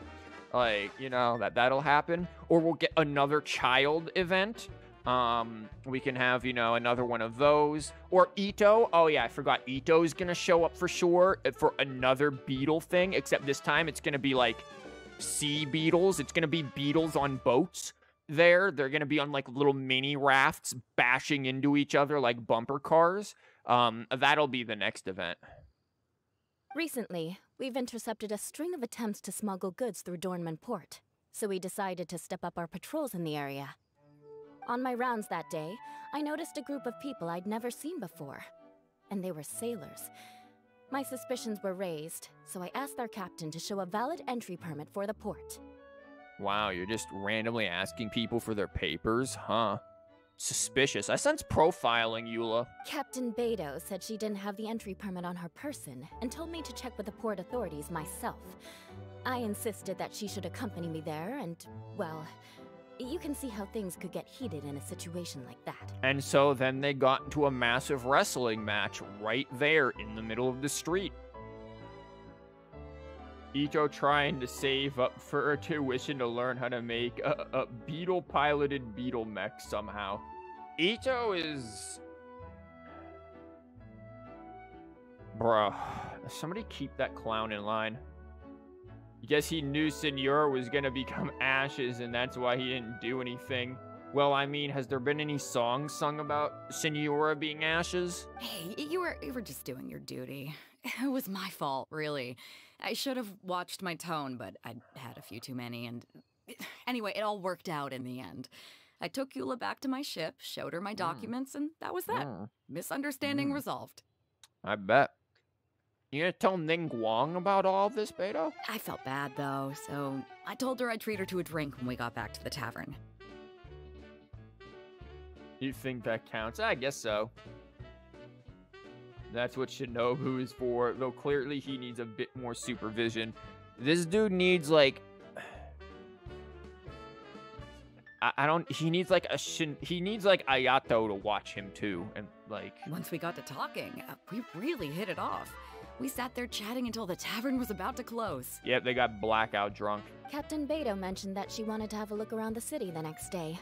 Like, you know, that, that'll happen. Or we'll get another child event. Um, we can have, you know, another one of those. Or Itto. Oh, yeah, I forgot. Itto's gonna show up for sure uh, for another beetle thing, except this time it's gonna be like sea beetles. It's gonna be beetles on boats there. They're going to be on like little mini rafts bashing into each other like bumper cars. Um, that'll be the next event. Recently, we've intercepted a string of attempts to smuggle goods through Dornman Port, so we decided to step up our patrols in the area. On my rounds that day, I noticed a group of people I'd never seen before, and they were sailors. My suspicions were raised, so I asked their captain to show a valid entry permit for the port. Wow, you're just randomly asking people for their papers, huh? Suspicious. I sense profiling, Eula. Captain Beidou said she didn't have the entry permit on her person and told me to check with the port authorities myself. I insisted that she should accompany me there, and, well, you can see how things could get heated in a situation like that. And so then they got into a massive wrestling match right there in the middle of the street. Itto trying to save up for her tuition to learn how to make a, a beetle piloted beetle mech somehow. Itto is. Bruh, somebody keep that clown in line. Guess he knew Senor was gonna become ashes and that's why he didn't do anything. Well, I mean, has there been any songs sung about Signora being ashes? Hey, you were you were just doing your duty. It was my fault, really. I should have watched my tone, but I'd had a few too many, and anyway, it all worked out in the end. I took Eula back to my ship, showed her my documents, and that was that. Mm, Misunderstanding Mm. resolved. I bet. You gonna tell Ning Guang about all this, Beidou? I felt bad though, so I told her I'd treat her to a drink when we got back to the tavern. You think that counts? I guess so. That's what Shinobu is for, though clearly he needs a bit more supervision. This dude needs, like... I, I don't... He needs, like, a shin... He needs, like, Ayato to watch him, too. And, like... Once we got to talking, uh, we really hit it off. We sat there chatting until the tavern was about to close. Yep, they got blackout drunk. Captain Beidou mentioned that she wanted to have a look around the city the next day.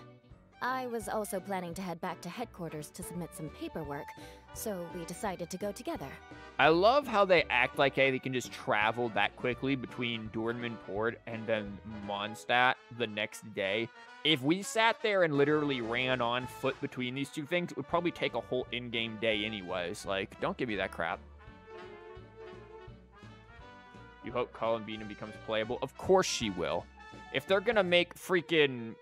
I was also planning to head back to headquarters to submit some paperwork, so we decided to go together. I love how they act like, hey, they can just travel that quickly between Dornman Port and then Mondstadt the next day. If we sat there and literally ran on foot between these two things, it would probably take a whole in-game day anyways. Like, don't give me that crap. You hope Columbina becomes playable? Of course she will. If they're gonna make freaking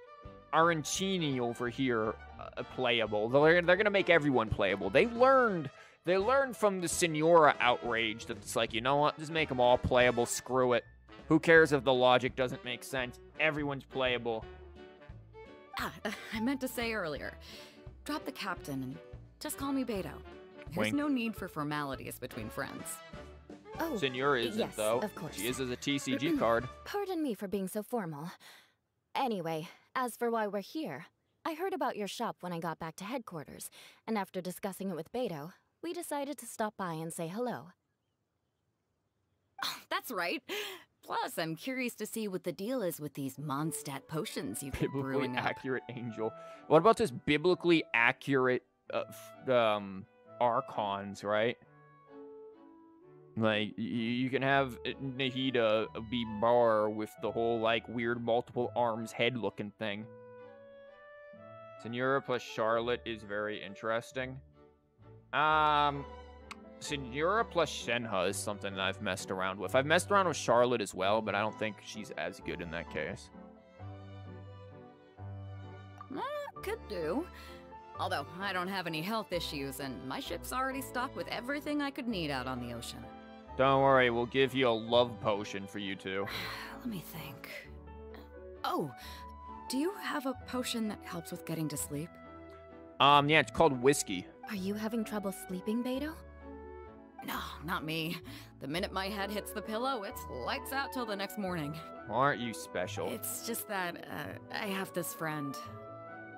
Arancini over here uh, playable, they're, they're gonna make everyone playable. They learned they learned from the Signora outrage that it's like, you know what, just make them all playable, screw it. Who cares if the logic doesn't make sense? Everyone's playable. Ah, I meant to say earlier. Drop the captain and just call me Beidou. There's Wink. no need for formalities between friends. Oh, Signora isn't, yes, though. of course. She is as a TCG card. Pardon me for being so formal. Anyway, as for why we're here, I heard about your shop when I got back to headquarters, and after discussing it with Beidou, we decided to stop by and say hello. Oh, that's right. Plus, I'm curious to see what the deal is with these Mondstadt potions you've been Biblically brewing up. accurate angel. What about this biblically accurate uh, f- um, archons, right? Like, y- you can have uh, Nahida be Bar with the whole, like, weird multiple arms head looking thing. Signora plus Charlotte is very interesting. Um, Signora plus Shenhe is something that I've messed around with. I've messed around with Charlotte as well, but I don't think she's as good in that case. Eh, could do. Although, I don't have any health issues, and my ship's already stocked with everything I could need out on the ocean. Don't worry, we'll give you a love potion for you two. Let me think. Oh, do you have a potion that helps with getting to sleep? Um, yeah, it's called whiskey. Are you having trouble sleeping, Beidou? No, not me. The minute my head hits the pillow, it's lights out till the next morning. Aren't you special? It's just that uh, I have this friend.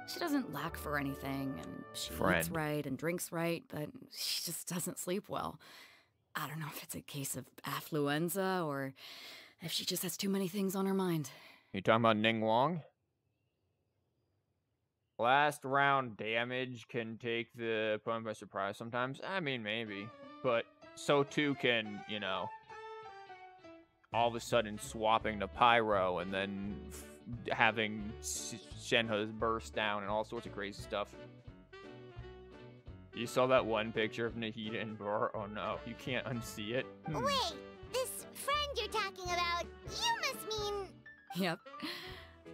She doesn't lack for anything, and she eats right and drinks right, but she just doesn't sleep well. I don't know if it's a case of affluenza or if she just has too many things on her mind. You talking about Ning Guang? Last round damage can take the opponent by surprise sometimes. I mean, maybe. But so too can, you know, all of a sudden swapping to Pyro and then f- having S- Shenhe's burst down and all sorts of crazy stuff. You saw that one picture of Nahida and Bar? Oh no, you can't unsee it. Hmm. Wait, this friend you're talking about, you must mean. Yep.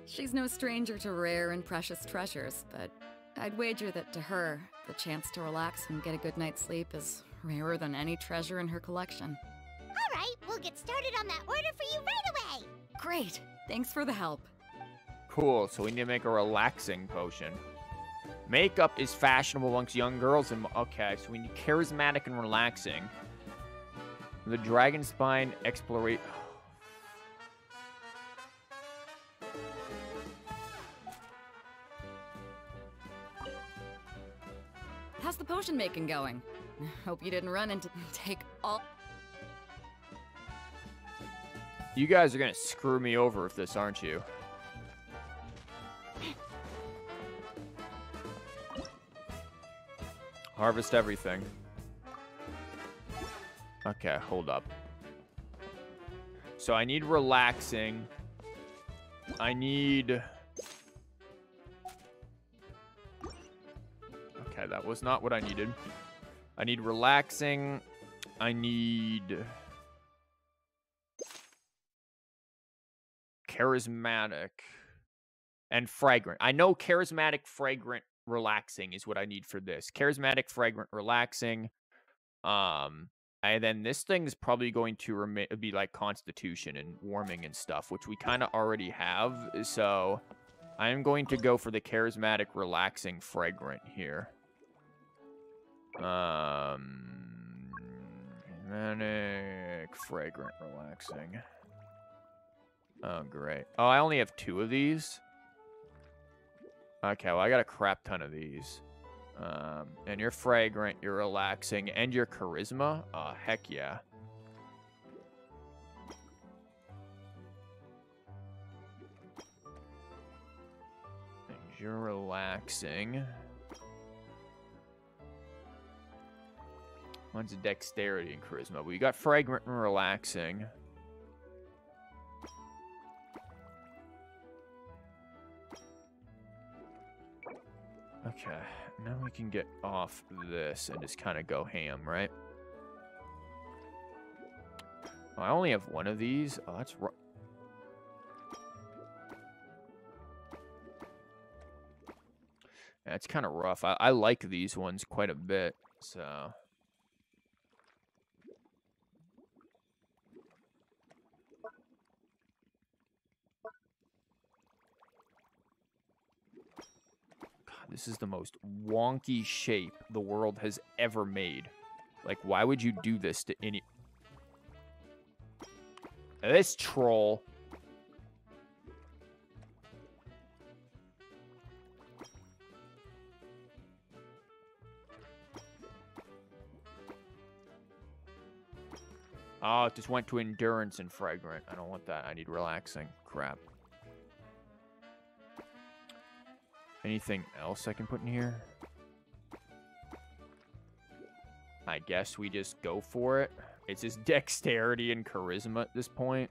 She's no stranger to rare and precious treasures, but I'd wager that to her, the chance to relax and get a good night's sleep is rarer than any treasure in her collection. All right, we'll get started on that order for you right away. Great! Thanks for the help. Cool, so we need to make a relaxing potion. Makeup is fashionable amongst young girls, and okay, so we need charismatic and relaxing. The Dragon Spine Explorate. Potion making going? Hope you didn't run into take all. You guys are gonna screw me over with this, aren't you? Harvest everything. Okay, hold up. So I need relaxing. I need was not what I needed. I need relaxing. I need charismatic and fragrant. I know charismatic, fragrant, relaxing is what I need for this. Charismatic, fragrant, relaxing. Um, and then this thing is probably going to be like constitution and warming and stuff, which we kind of already have. So I am going to go for the charismatic, relaxing, fragrant here. Um, manic, fragrant, relaxing. Oh, great. Oh, I only have two of these. Okay, well, I got a crap ton of these. Um, and you're fragrant, you're relaxing, and your charisma? Oh, heck yeah. And you're relaxing. One's dexterity and charisma. We got fragrant and relaxing. Okay, now we can get off this and just kind of go ham, right? I only have one of these. Oh, that's rough. That's kind of rough. I, I like these ones quite a bit, so... This is the most wonky shape the world has ever made. Like, why would you do this to any... This troll. Oh, it just went to endurance and fragrant. I don't want that. I need relaxing. Crap. Anything else I can put in here? I guess we just go for it. It's just dexterity and charisma at this point.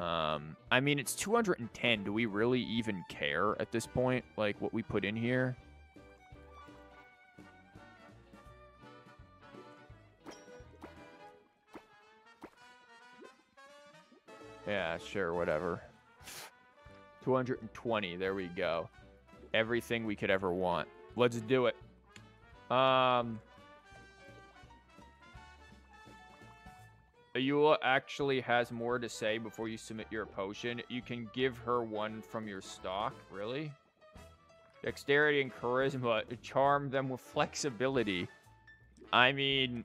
Um, I mean, it's 210. Do we really even care at this point? Like, what we put in here? Yeah, sure, whatever. 220, there we go everything we could ever want. Let's do it. Um, Eula actually has more to say before you submit your potion. You can give her one from your stock. Really? Dexterity and charisma. Charm them with flexibility. I mean,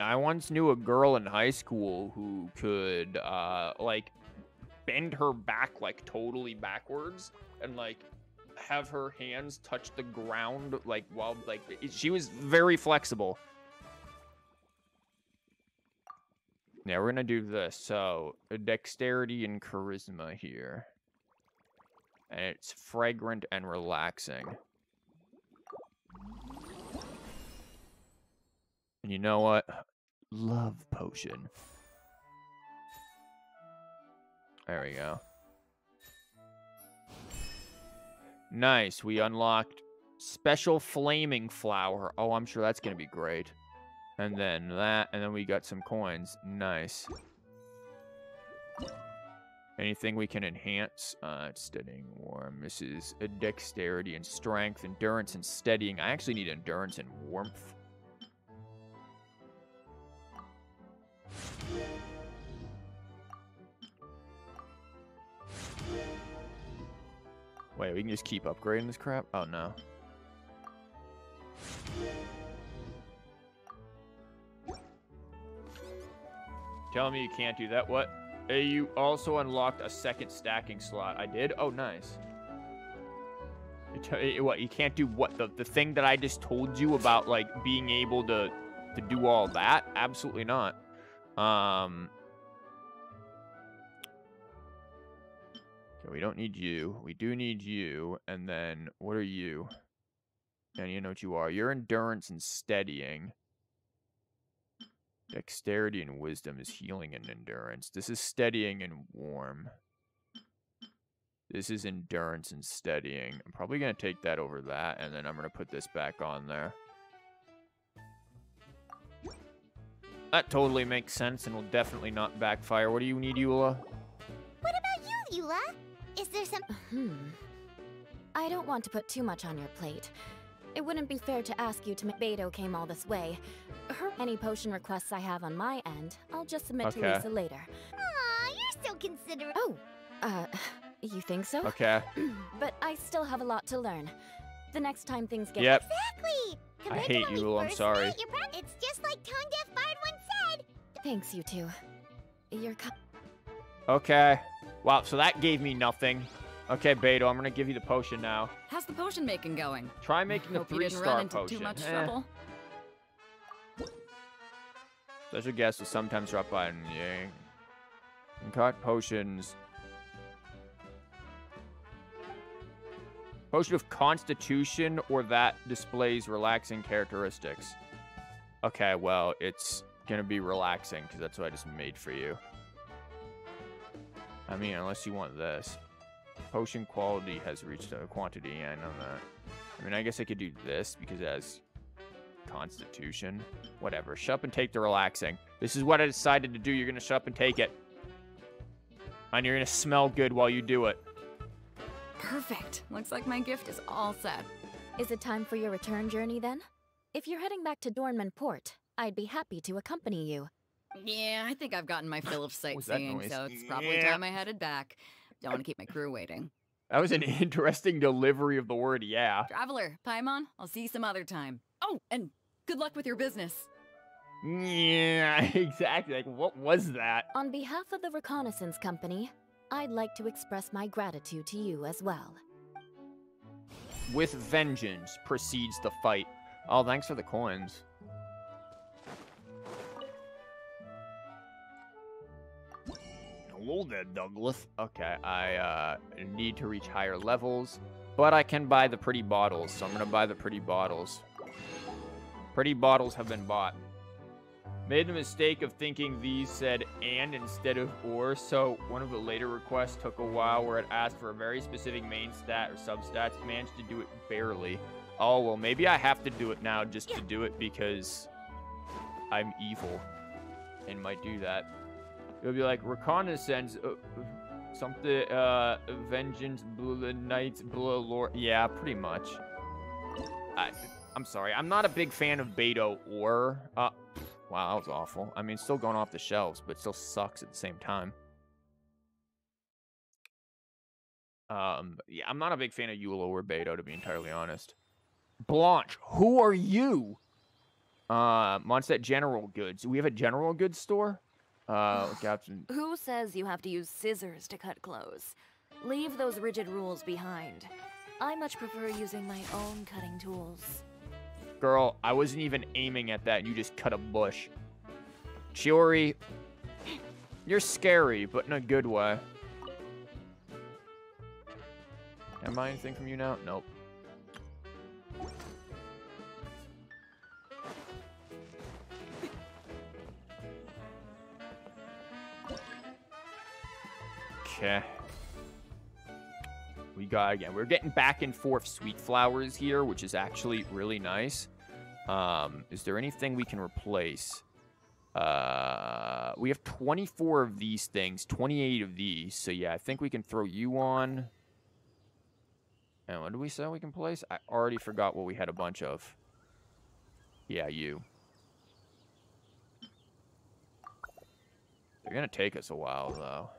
I once knew a girl in high school who could, uh, like, bend her back, like, totally backwards and, like, have her hands touch the ground, like, while, like, she was very flexible. Now we're gonna do this. So, dexterity and charisma here. And it's fragrant and relaxing. And you know what? Love potion. There we go. Nice. We unlocked special flaming flower. Oh, I'm sure that's going to be great. And then that, and then we got some coins. Nice. Anything we can enhance? Uh, steadying warm. This is dexterity and strength, endurance and steadying. I actually need endurance and warmth. Wait, we can just keep upgrading this crap? Oh, no. Tell me you can't do that. What? Hey, you also unlocked a second stacking slot. I did? Oh, nice. what, you can't do what? The, the thing that I just told you about, like, being able to, to do all that? Absolutely not. Um, Okay, we don't need you. We do need you. And then what are you? And you know what you are. Your endurance and steadying. Dexterity and wisdom is healing and endurance. This is steadying and warm. This is endurance and steadying. I'm probably going to take that over that, and then I'm going to put this back on there. That totally makes sense and will definitely not backfire. What do you need, Eula? What about you, Eula? Is there some... Hmm. I don't want to put too much on your plate. It wouldn't be fair to ask you to make Beidou came all this way. Her any potion requests I have on my end, I'll just submit Okay. to Lisa later. Aw, you're so considerate. Oh, uh, you think so? Okay. but I still have a lot to learn. The next time things get Yep. Exactly. Compared hate you, we I'm sorry. met, your pra- It's just like Tone Deaf Bard once said. Thanks, you two. You're ki- Okay. Wow, so that gave me nothing. Okay, Beidou, I'm gonna give you the potion now. How's the potion making going? Try making the Hope you three didn't star run into potion. too much Eh. trouble. Special guests will sometimes drop by and yeah. Concoct potions. Potion of Constitution or that displays relaxing characteristics. Okay, well, it's gonna be relaxing because that's what I just made for you. I mean, unless you want this. Potion quality has reached a quantity. Yeah, I know that. I mean, I guess I could do this because it has Constitution. Whatever. Shut up and take the relaxing. This is what I decided to do. You're gonna shut up and take it. And you're gonna smell good while you do it. Perfect. Looks like my gift is all set. Is it time for your return journey then? If you're heading back to Dornman Port, I'd be happy to accompany you. Yeah, I think I've gotten my fill of sightseeing, so it's probably Yeah. time I headed back. Don't want to keep my crew waiting. That was an interesting delivery of the word yeah. Traveler, Paimon, I'll see you some other time. Oh, and good luck with your business. Yeah, exactly. Like, what was that? On behalf of the Reconnaissance Company, I'd like to express my gratitude to you as well. With vengeance proceeds the fight. Oh, thanks for the coins. There, Douglas. Okay, I uh, need to reach higher levels, but I can buy the pretty bottles, so I'm gonna buy the pretty bottles. Pretty bottles have been bought. Made the mistake of thinking these said and instead of or, so one of the later requests took a while where it asked for a very specific main stat or substats, managed to do it barely. Oh, well, maybe I have to do it now just to do it because I'm evil and might do that. It'll be like reconnaissance, uh, something, uh, vengeance, blue knights, blue lord. Yeah, pretty much. I, I'm sorry. I'm not a big fan of Beidou or. Uh, wow, that was awful. I mean, still going off the shelves, but still sucks at the same time. Um, yeah, I'm not a big fan of Eula or Beidou, to be entirely honest. Blanche, who are you? Uh, Mondstadt General Goods. We have a General Goods store? Uh, Captain. Who says you have to use scissors to cut clothes? Leave those rigid rules behind. I much prefer using my own cutting tools. Girl, I wasn't even aiming at that, and you just cut a bush. Chiori, you're scary, but in a good way. Am I anything from you now? Nope. Okay. We got again. We're getting back and forth sweet flowers here, which is actually really nice. Um, is there anything we can replace? Uh, we have 24 of these things, 28 of these. So yeah, I think we can throw you on. And what did we say we can place? I already forgot what we had a bunch of. Yeah, you. They're gonna take us a while though.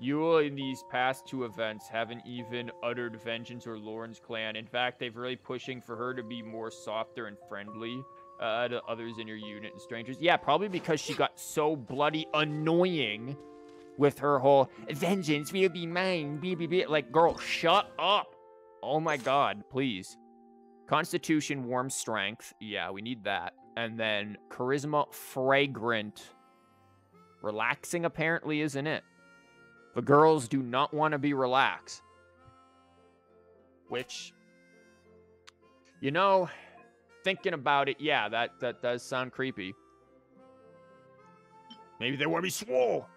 You in these past two events haven't even uttered vengeance or Lawrence clan. In fact, they've really pushing for her to be more softer and friendly uh, to others in your unit and strangers. Yeah, probably because she got so bloody annoying with her whole vengeance will be mine. Be, be, be. Like, girl, shut up. Oh my god, please. Constitution, warm strength. Yeah, we need that. And then charisma, fragrant. Relaxing, apparently, isn't it? The girls do not want to be relaxed. Which, you know, thinking about it, yeah, that, that does sound creepy. Maybe they want to be swole.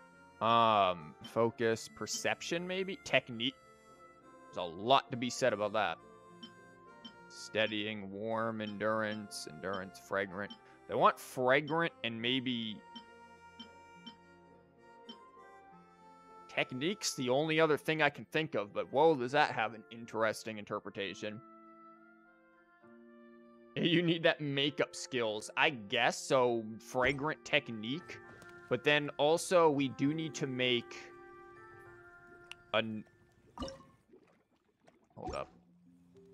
Um, focus, perception, maybe? Technique. There's a lot to be said about that. Steadying, warm, endurance, endurance, fragrant. They want fragrant and maybe techniques. The only other thing I can think of, but whoa, does that have an interesting interpretation? You need that makeup skills, I guess. So fragrant technique, but then also we do need to make an. Hold up,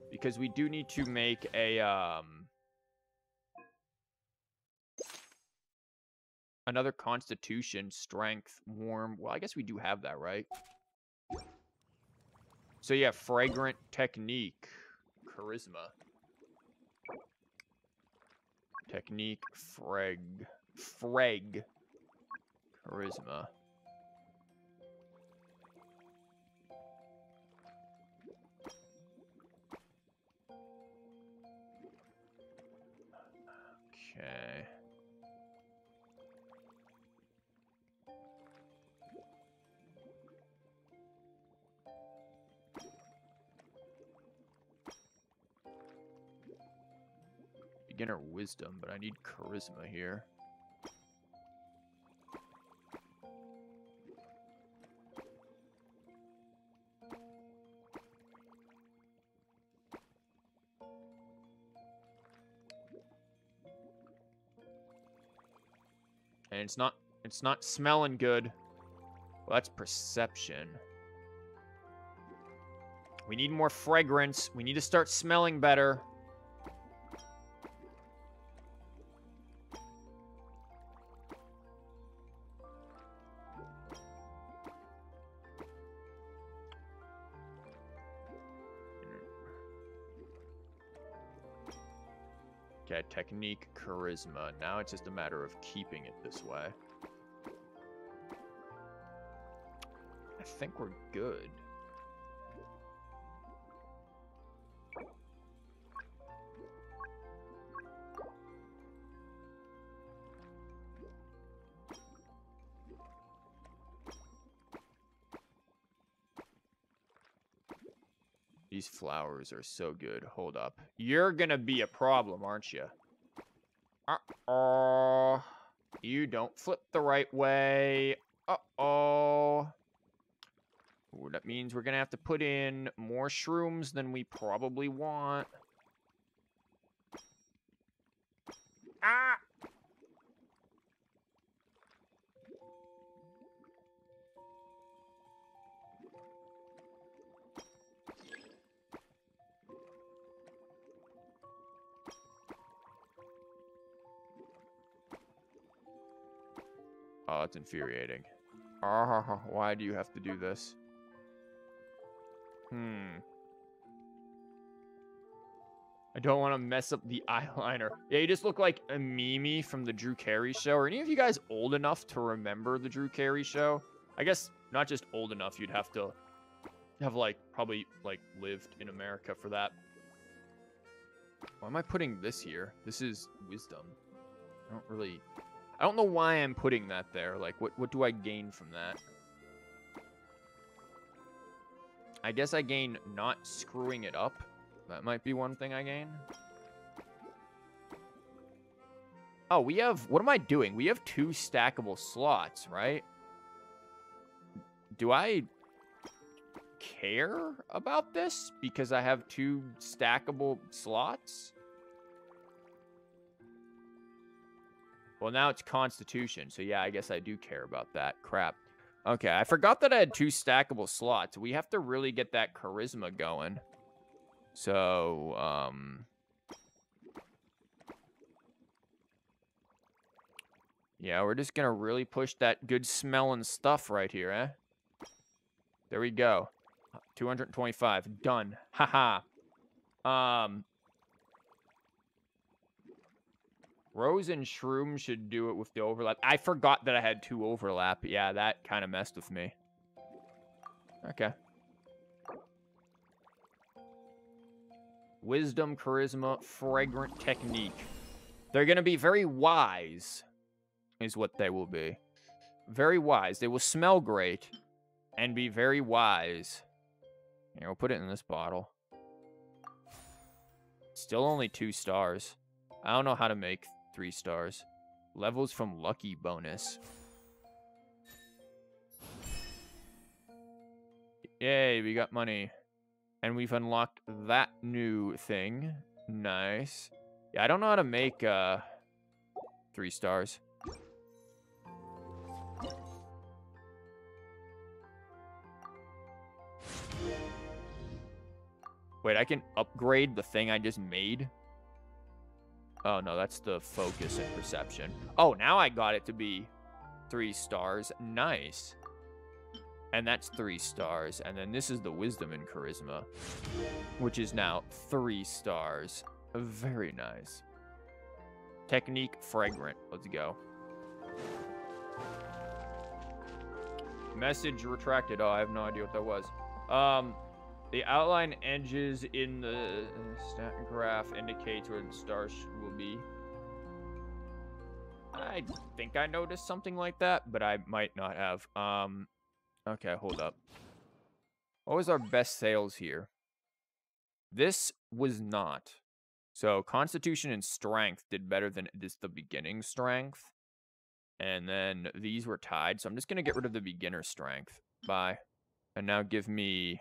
because we do need to make a um. Another constitution, strength, warm. Well, I guess we do have that, right? So yeah, fragrant technique, charisma. Technique, freg. Freg. Charisma. Okay. Beginner wisdom, but I need charisma here. And it's not it's not smelling good. Well, that's perception. We need more fragrance. We need to start smelling better. Technique, charisma. Now it's just a matter of keeping it this way. I think we're good. These flowers are so good. Hold up. You're gonna be a problem, aren't you? Uh-oh. You don't flip the right way. Uh-oh. That means we're gonna have to put in more shrooms than we probably want. Infuriating. Ah, why do you have to do this? Hmm. I don't want to mess up the eyeliner. Yeah, you just look like a Mimi from the Drew Carey show. Are any of you guys old enough to remember the Drew Carey show? I guess not just old enough, you'd have to have like probably like lived in America for that. Why am I putting this here? This is wisdom. I don't really I don't know why I'm putting that there. Like what what do I gain from that? I guess I gain not screwing it up. That might be one thing I gain. Oh, we have... What am I doing? We have two stackable slots, right? Do I care about this because I have two stackable slots? Well, now it's Constitution, so yeah, I guess I do care about that. Crap. Okay, I forgot that I had two stackable slots. We have to really get that charisma going. So, um... Yeah, we're just gonna really push that good smelling stuff right here, eh? There we go. 225. Done. Haha. um... Rose and Shroom should do it with the overlap. I forgot that I had two overlap. Yeah, that kind of messed with me. Okay. Wisdom, charisma, fragrant technique. They're going to be very wise, is what they will be. Very wise. They will smell great and be very wise. Here, we'll put it in this bottle. Still only two stars. I don't know how to make three stars. Levels from lucky bonus. Yay, we got money. And we've unlocked that new thing. Nice. Yeah, I don't know how to make uh three stars. Wait, I can upgrade the thing I just made? Oh, no, that's the focus and perception. Oh, now I got it to be three stars. Nice. And that's three stars. And then this is the wisdom and charisma, which is now three stars. Very nice. Technique fragrant. Let's go. Message retracted. Oh, I have no idea what that was. Um, the outline edges in the stat graph indicates where the stars will be. I think I noticed something like that, but I might not have. Um, okay, hold up. What was our best sales here? This was not. So Constitution and Strength did better than this the beginning Strength. And then these were tied. So I'm just going to get rid of the beginner Strength. Bye. And now give me...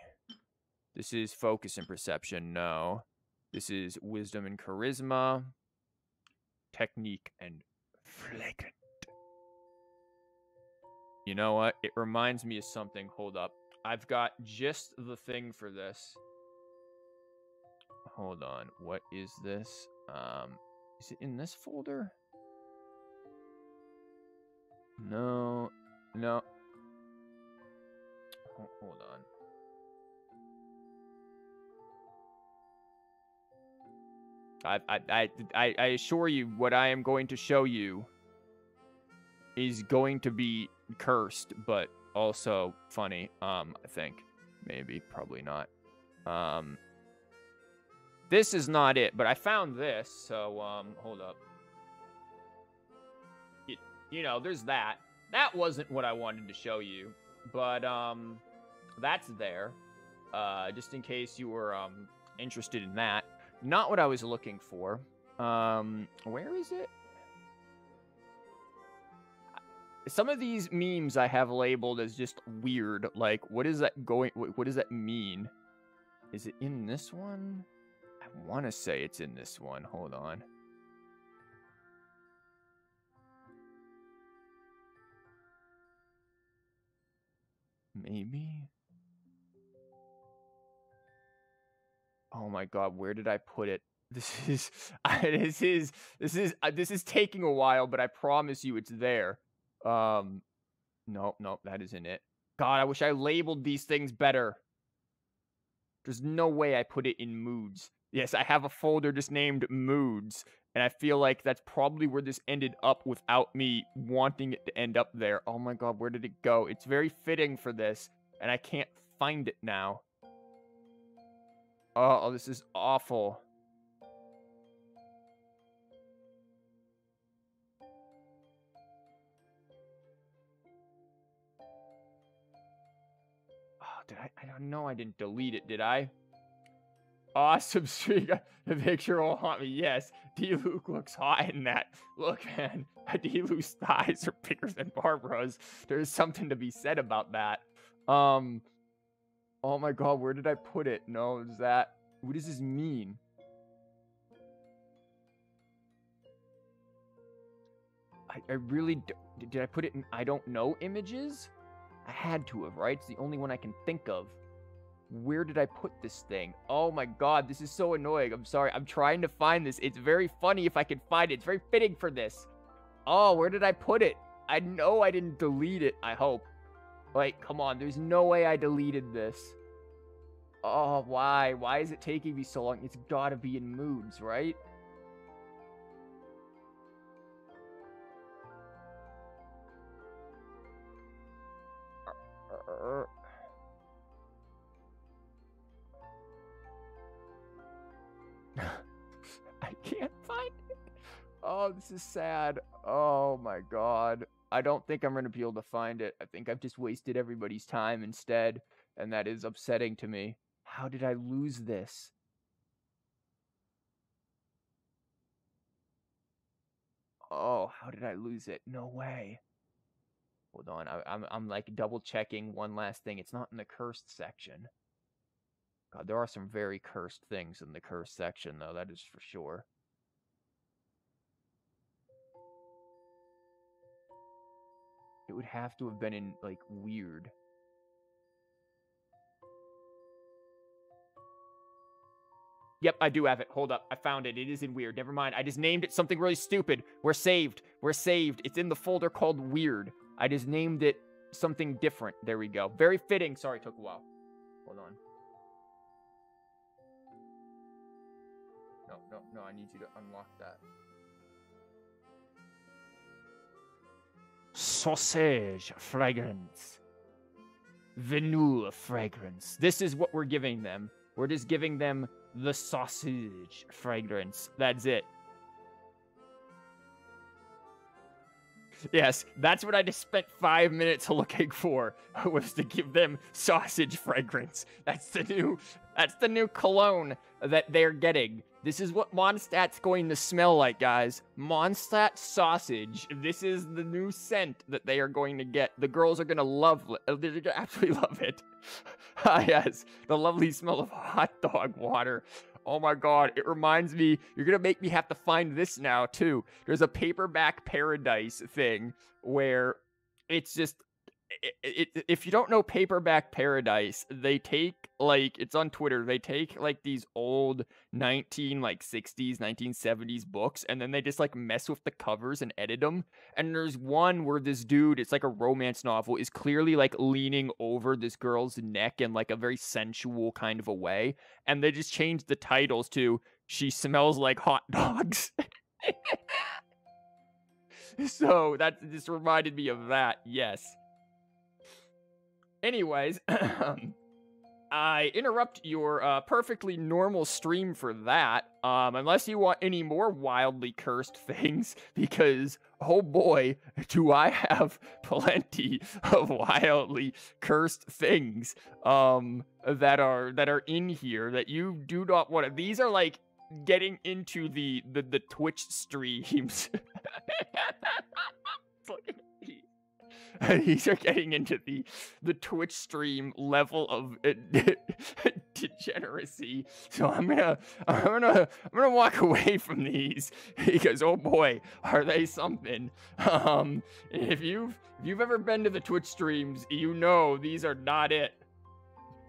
This is Focus and Perception. No. This is Wisdom and Charisma. Technique and Flagrant. You know what? It reminds me of something. Hold up. I've got just the thing for this. Hold on. What is this? Um, is it in this folder? No. No. Hold on. I, I, I, I, assure you, what I am going to show you is going to be cursed, but also funny. Um, I think maybe, probably not. Um, this is not it, but I found this, so um, hold up. It, you know, there's that. That wasn't what I wanted to show you, but um, that's there. Uh, just in case you were um interested in that. Not what I was looking for. Um, where is it? Some of these memes I have labeled as just weird. Like, what is that going? What, does that mean? Is it in this one? I want to say it's in this one. Hold on. Maybe. Oh my god, where did I put it? This is this is this is uh, this is taking a while, but I promise you it's there. Um no, no, that isn't it. God, I wish I labeled these things better. There's no way I put it in moods. Yes, I have a folder just named moods, and I feel like that's probably where this ended up without me wanting it to end up there. Oh my god, where did it go? It's very fitting for this, and I can't find it now. Oh, this is awful. Oh, did I? I don't know. I didn't delete it, did I? Awesome streak. The picture will haunt me. Yes, Diluc looks hot in that. Look, man, Diluc's thighs are bigger than Barbara's. There's something to be said about that. Um. Oh my God, where did I put it? No, is that? What does this mean? I, I really d- did. I put it in I don't know images. I had to have, right? It's the only one I can think of. Where did I put this thing? Oh my god, this is so annoying. I'm sorry. I'm trying to find this. It's very funny if I can find it. It's very fitting for this. Oh, where did I put it? I know I didn't delete it, I hope. Like, come on, there's no way I deleted this. Oh, why? Why is it taking me so long? It's gotta be in moods, right? I can't find it. Oh, this is sad. Oh my god. I don't think I'm going to be able to find it. I think I've just wasted everybody's time instead, and that is upsetting to me. How did I lose this? Oh, how did I lose it? No way. Hold on. I, I'm I'm like double checking one last thing. It's not in the cursed section. God, there are some very cursed things in the cursed section, though. That is for sure. It would have to have been in like weird. Yep, I do have it. Hold up. I found it. It is in weird. Never mind. I just named it something really stupid. We're saved. We're saved. It's in the folder called weird. I just named it something different. There we go. Very fitting. Sorry, took a while. Hold on. No, no, no. I need you to unlock that. Sausage fragrance. Vanilla fragrance. This is what we're giving them. We're just giving them the sausage fragrance. That's it. Yes, that's what I just spent five minutes looking for was to give them sausage fragrance. That's the new that's the new cologne that they're getting. This is what Mondstadt's going to smell like, guys. Mondstadt sausage. This is the new scent that they are going to get. The girls are gonna love it. They're gonna absolutely love it. ah, yes, the lovely smell of hot dog water. Oh my god, it reminds me, you're gonna make me have to find this now too. There's a paperback paradise thing where it's just it, it, if you don't know paperback paradise they take like it's on twitter they take like these old 19 like 60s 1970s books and then they just like mess with the covers and edit them and there's one where this dude it's like a romance novel is clearly like leaning over this girl's neck in like a very sensual kind of a way and they just changed the titles to she smells like hot dogs. So that just reminded me of that yes Anyways, I interrupt your uh, perfectly normal stream for that, um, unless you want any more wildly cursed things, because oh boy, do I have plenty of wildly cursed things um, that are that are in here that you do not want. to... These are like getting into the the, the Twitch streams. these are getting into the the Twitch stream level of uh, degeneracy. So I'm gonna I'm gonna I'm gonna walk away from these because oh boy, are they something. Um, if you've if you've ever been to the Twitch streams, you know these are not it.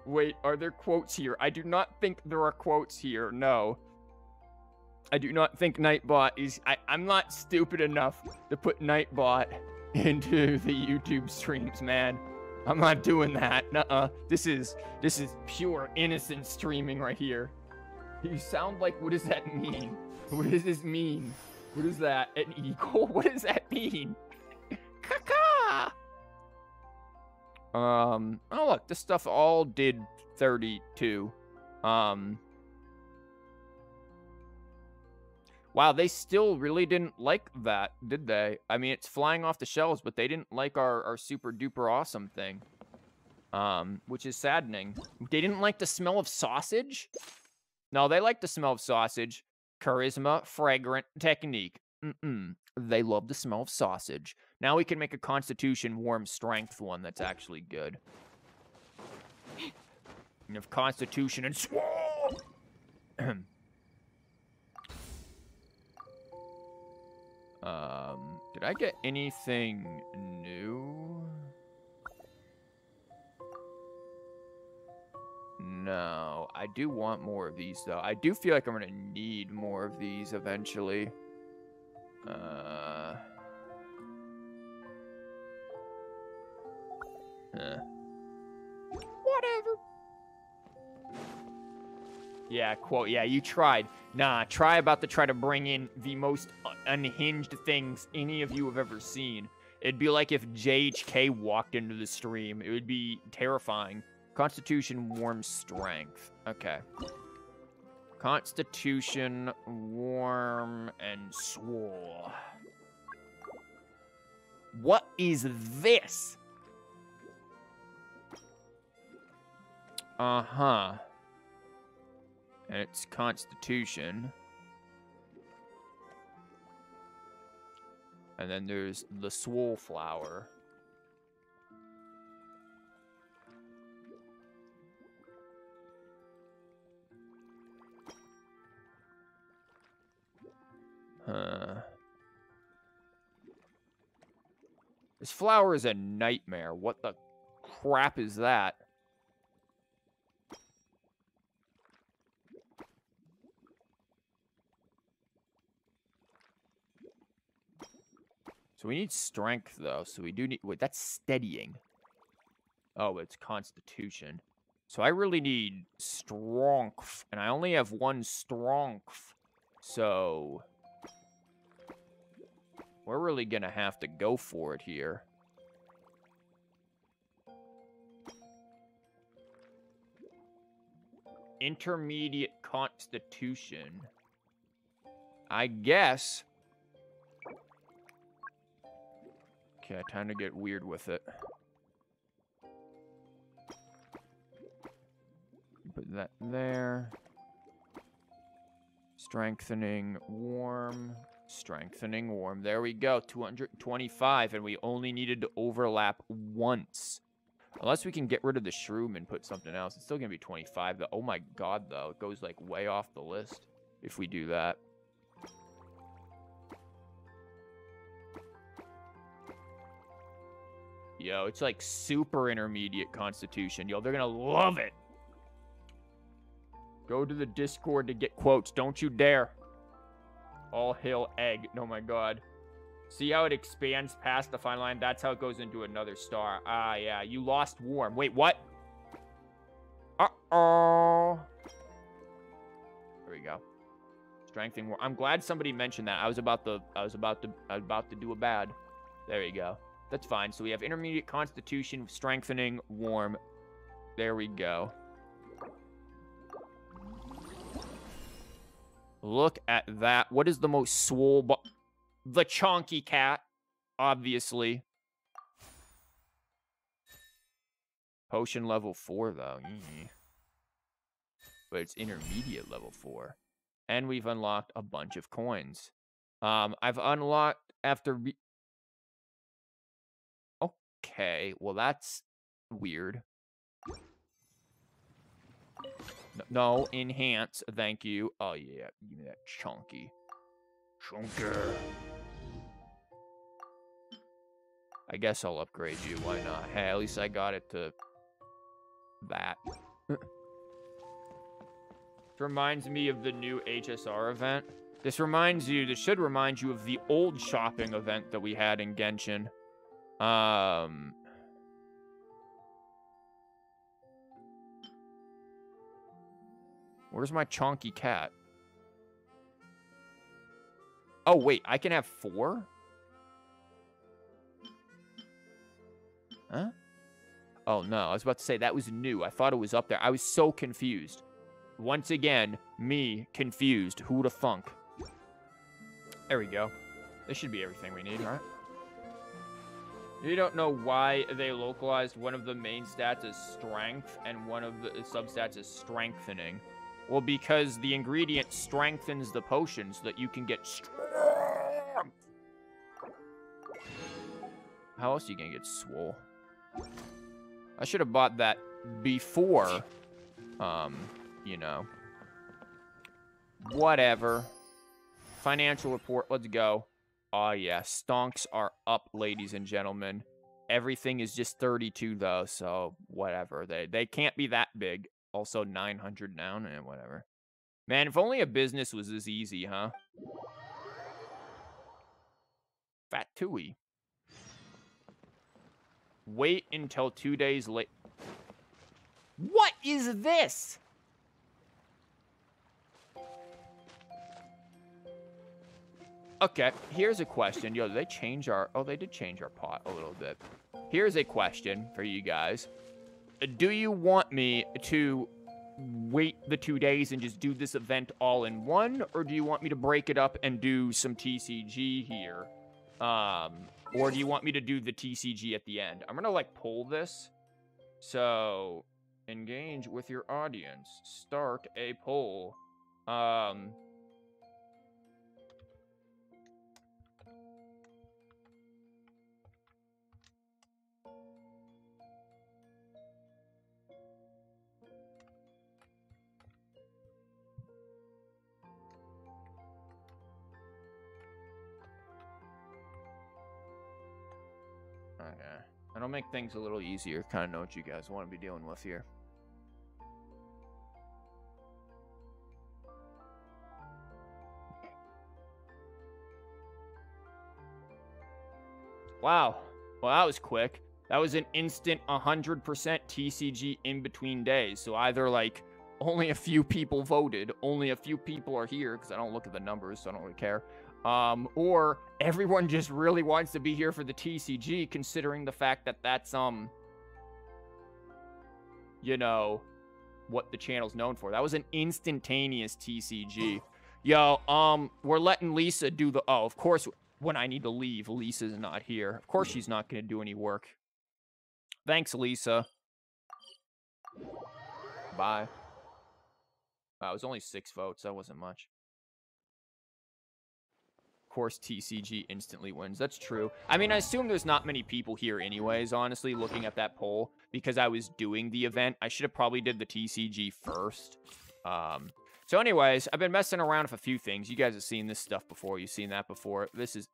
Wait, are there quotes here? I do not think there are quotes here. No. I do not think Nightbot is. I, I'm not stupid enough to put Nightbot into the YouTube streams, man. I'm not doing that. Nuh-uh. This is this is pure innocent streaming right here. You sound like what does that mean? What does this mean? What is that? An eagle? What does that mean? Caca! Um, oh look, this stuff all did 32. Um, Wow, they still really didn't like that, did they? I mean, it's flying off the shelves, but they didn't like our, our super duper awesome thing. Um, which is saddening. They didn't like the smell of sausage? No, they like the smell of sausage. Charisma, fragrant, technique. Mm-mm. They love the smell of sausage. Now we can make a constitution warm strength one that's actually good. And if constitution and swole. Um, did I get anything new? No, I do want more of these though. I do feel like I'm gonna need more of these eventually. Uh. Whatever. Yeah, quote. Yeah, you tried. Nah, try about to try to bring in the most unhinged things any of you have ever seen. It'd be like if JHK walked into the stream. It would be terrifying. Constitution, warm strength. Okay. Constitution, warm, and swole. What is this? Uh-huh its constitution. And then there's the swole flower. Huh. This flower is a nightmare. What the crap is that? We need strength, though. So we do need... Wait, that's steadying. Oh, it's constitution. So I really need strength. And I only have one strength. So... We're really going to have to go for it here. Intermediate constitution. I guess Okay, time to get weird with it. Put that there. Strengthening warm. Strengthening warm. There we go. 225. And we only needed to overlap once. Unless we can get rid of the shroom and put something else. It's still going to be 25. Though. Oh my god, though. It goes like way off the list if we do that. Yo, it's like super intermediate constitution. Yo, they're gonna love it. Go to the Discord to get quotes. Don't you dare. All hail egg. Oh my god. See how it expands past the fine line? That's how it goes into another star. Ah, yeah. You lost warm. Wait, what? Uh-oh. There we go. Strengthening warm. I'm glad somebody mentioned that. I was about to I was about to I was about to do a bad. There you go. That's fine. So we have intermediate constitution, strengthening, warm. There we go. Look at that. What is the most swole... The chonky cat, obviously. Potion level 4, though. But it's intermediate level 4. And we've unlocked a bunch of coins. Um, I've unlocked, after Okay, well that's weird. No, enhance, thank you. Oh yeah, give me that chunky. Chunker. I guess I'll upgrade you, why not? Hey, at least I got it to that. reminds me of the new HSR event. This reminds you, this should remind you of the old shopping event that we had in Genshin. Um. Where's my chonky cat? Oh, wait, I can have four? Huh? Oh, no, I was about to say that was new. I thought it was up there. I was so confused. Once again, me confused. Who the funk? There we go. This should be everything we need, right? You don't know why they localized one of the main stats as strength and one of the substats as strengthening. Well, because the ingredient strengthens the potion so that you can get strength. How else are you gonna get swole? I should have bought that before, um, you know. Whatever. Financial report, let's go. Oh, yeah. Stonks are up, ladies and gentlemen. Everything is just 32, though, so whatever. They they can't be that big. Also, 900 down and eh, whatever. Man, if only a business was this easy, huh? Fat Tui. Wait until two days late. What is this? Okay, here's a question. Yo, they change our... Oh, they did change our pot a little bit. Here's a question for you guys. Do you want me to wait the two days and just do this event all in one? Or do you want me to break it up and do some TCG here? Um, or do you want me to do the TCG at the end? I'm going to, like, pull this. So, engage with your audience. Start a poll. Um... That'll make things a little easier. Kind of know what you guys want to be dealing with here. Wow. Well, that was quick. That was an instant 100% TCG in between days. So either like only a few people voted, only a few people are here because I don't look at the numbers, so I don't really care. Um, or everyone just really wants to be here for the TCG, considering the fact that that's um, you know, what the channel's known for. That was an instantaneous TCG. Yo, um, we're letting Lisa do the. Oh, of course, when I need to leave, Lisa's not here. Of course, she's not going to do any work. Thanks, Lisa. Bye. Wow, it was only six votes. That wasn't much. Course, TCG instantly wins. That's true. I mean, I assume there's not many people here anyways, honestly, looking at that poll. Because I was doing the event, I should have probably did the TCG first. Um, so anyways, I've been messing around with a few things. You guys have seen this stuff before. You've seen that before. This is...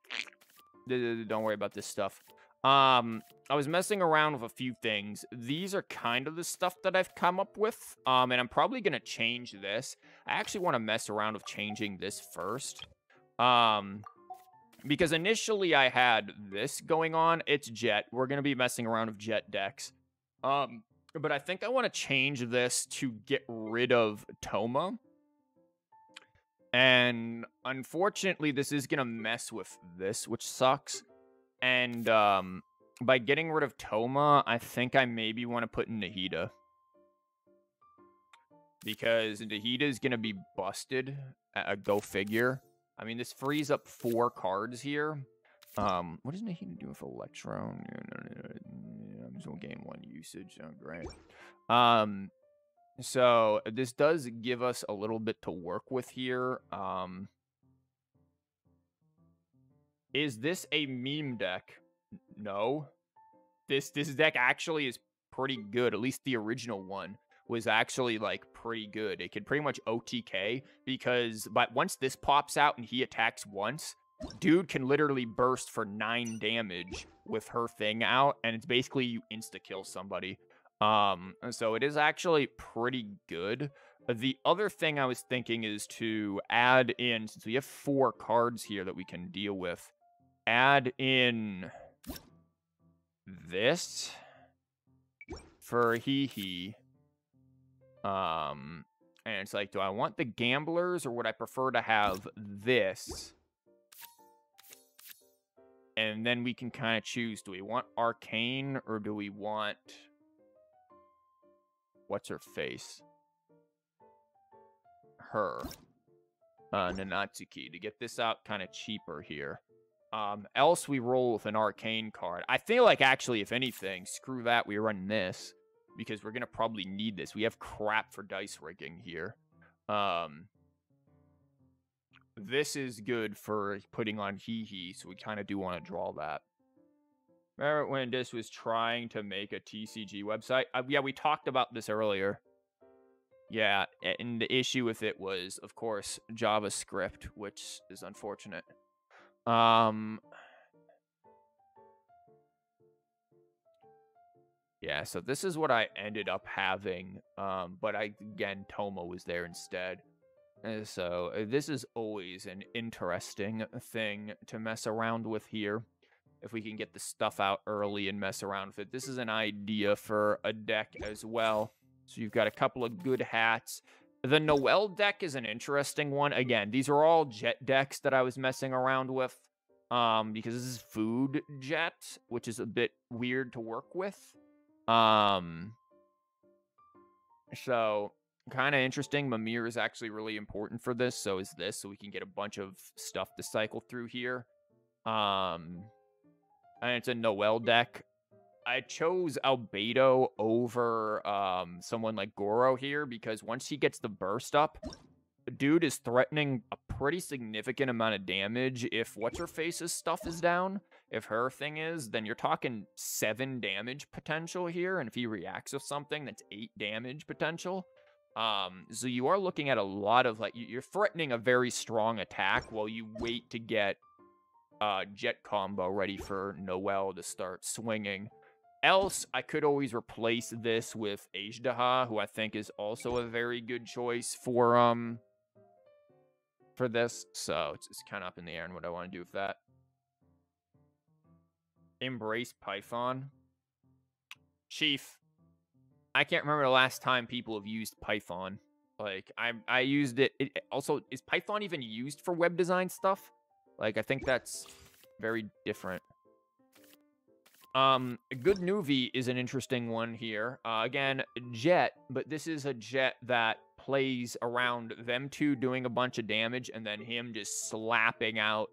Don't worry about this stuff. Um, I was messing around with a few things. These are kind of the stuff that I've come up with. Um, and I'm probably going to change this. I actually want to mess around with changing this first. Um, because initially I had this going on. It's Jet. We're going to be messing around with Jet decks. Um, but I think I want to change this to get rid of Thoma. And unfortunately, this is going to mess with this, which sucks. And um, by getting rid of Thoma, I think I maybe want to put Nahida. Because Nahida is going to be busted. Uh, go figure. I mean, this frees up four cards here. Um, what does Nahida do with Electro? I'm just to gain one usage. Oh, great. Um, so this does give us a little bit to work with here. Um, is this a meme deck? No. This this deck actually is pretty good. At least the original one was actually like pretty good. It could pretty much OTK because but once this pops out and he attacks once, dude can literally burst for nine damage with her thing out, and it's basically you insta kill somebody. Um, so it is actually pretty good. The other thing I was thinking is to add in, since we have four cards here that we can deal with, add in this for hee hee. Um, and it's like, do I want the gamblers or would I prefer to have this? And then we can kind of choose, do we want arcane or do we want what's her face? Her. Uh, Nanatsuki, to get this out kind of cheaper here. Um, else we roll with an arcane card. I feel like actually, if anything, screw that, we run this. Because we're to probably need this. We have crap for dice rigging here. Um, this is good for putting on hee hee, so we kind of do want to draw that. Remember when this was trying to make a TCG website? Uh, yeah, we talked about this earlier. Yeah, and the issue with it was, of course, JavaScript, which is unfortunate. Um, yeah, so this is what I ended up having. Um, but I again, Thoma was there instead. Uh, so uh, this is always an interesting thing to mess around with here if we can get the stuff out early and mess around with it. This is an idea for a deck as well. So you've got a couple of good hats. The Noelle deck is an interesting one. Again, these are all jet decks that I was messing around with. Um, because this is food jet, which is a bit weird to work with. Um, so kind of interesting. Mimir is actually really important for this. So is this, so we can get a bunch of stuff to cycle through here. Um, and it's a Noelle deck. I chose Albedo over um, someone like Goro here because once he gets the burst up, the dude is threatening a pretty significant amount of damage if what's her face's stuff is down. If her thing is, then you're talking seven damage potential here, and if he reacts with something, that's eight damage potential. Um, so you are looking at a lot of like you're threatening a very strong attack while you wait to get uh, jet combo ready for Noelle to start swinging. Else, I could always replace this with Azhdaha, who I think is also a very good choice for um for this. So it's, it's kind of up in the air and what I want to do with that. Embrace Python. Chief, I can't remember the last time people have used Python. Like I I used it, it also is Python even used for web design stuff? Like I think that's very different. Um, Good Nuvi is an interesting one here. Uh, again, Jet, but this is a Jet that plays around them two doing a bunch of damage and then him just slapping out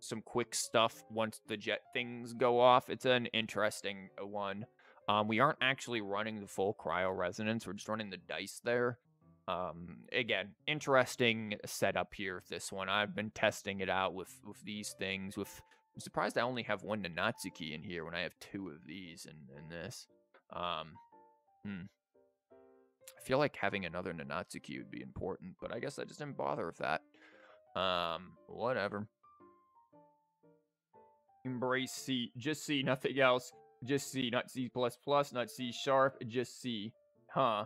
some quick stuff once the Jet things go off. It's an interesting uh, one. Um, we aren't actually running the full cryo resonance. We're just running the dice there. Um, again, interesting setup here with this one. I've been testing it out with with these things with I'm surprised I only have one Nanatsuki in here when I have two of these in, in this. Um, hmm. I feel like having another Nanatsuki would be important, but I guess I just didn't bother with that. Um, whatever. Embrace C. Just C, nothing else. Just C, not C++, not C sharp, just C. Huh.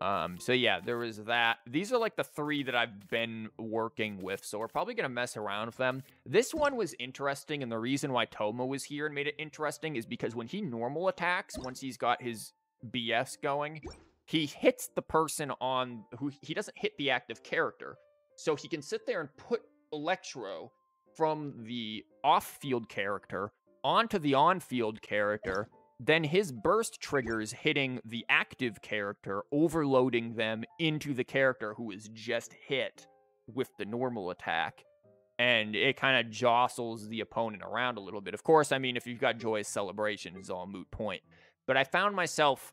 Um, so yeah, there was that. These are like the three that I've been working with, so we're probably gonna mess around with them. This one was interesting, and the reason why Thoma was here and made it interesting is because when he normal attacks, once he's got his BS going, he hits the person on who he doesn't hit the active character. So he can sit there and put Electro from the off-field character onto the on-field character then his burst triggers hitting the active character, overloading them into the character who is just hit with the normal attack. And it kind of jostles the opponent around a little bit. Of course, I mean, if you've got Joyous Celebration, it's all moot point. But I found myself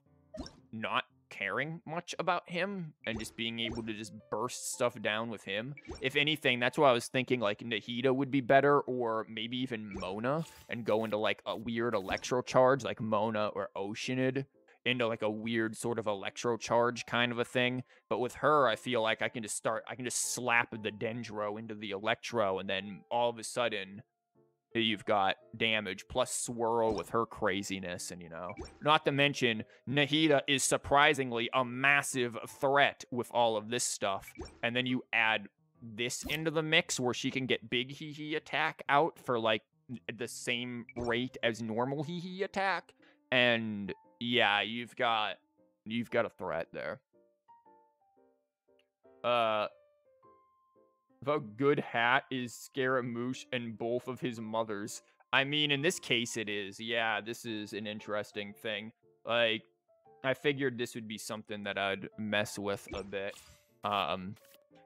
not caring much about him and just being able to just burst stuff down with him. If anything, that's why I was thinking like Nahida would be better or maybe even Mona and go into like a weird electro charge like Mona or Oceanid into like a weird sort of electro charge kind of a thing. But with her, I feel like I can just start, I can just slap the Dendro into the electro and then all of a sudden you've got damage plus swirl with her craziness and you know not to mention nahida is surprisingly a massive threat with all of this stuff. And then you add this into the mix where she can get big hee hee attack out for like the same rate as normal hee hee attack. And yeah you've got you've got a threat there. Uh the good hat is Scaramouche and both of his mothers. I mean, in this case, it is. Yeah, this is an interesting thing. Like, I figured this would be something that I'd mess with a bit. Um,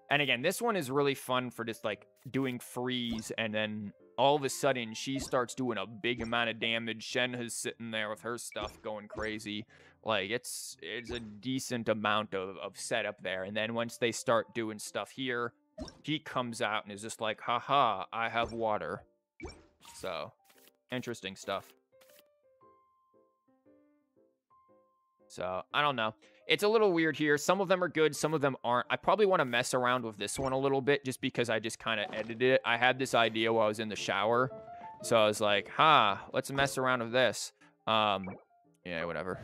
and again, this one is really fun for just like doing freeze, and then all of a sudden she starts doing a big amount of damage. Shenhe's sitting there with her stuff going crazy. Like it's it's a decent amount of, of setup there. And then once they start doing stuff here, he comes out and is just like, haha, I have water. So, interesting stuff. So, I don't know. It's a little weird here. Some of them are good, some of them aren't. I probably want to mess around with this one a little bit just because I just kind of edited it. I had this idea while I was in the shower. So I was like, huh, let's mess around with this. Um, yeah, whatever.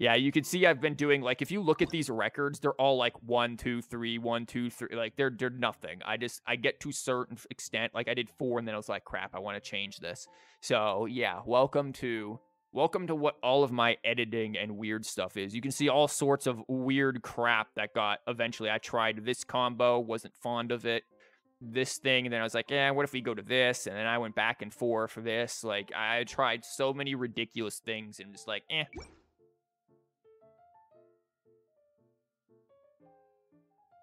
Yeah, you can see I've been doing like if you look at these records, they're all like one, two, three, one, two, three. Like they're they're nothing. I just I get to certain extent. Like I did four, and then I was like, crap, I want to change this. So yeah, welcome to welcome to what all of my editing and weird stuff is. You can see all sorts of weird crap that got eventually. I tried this combo, wasn't fond of it. This thing, and then I was like, yeah, what if we go to this? And then I went back and forth for this. Like I tried so many ridiculous things, and just like, eh,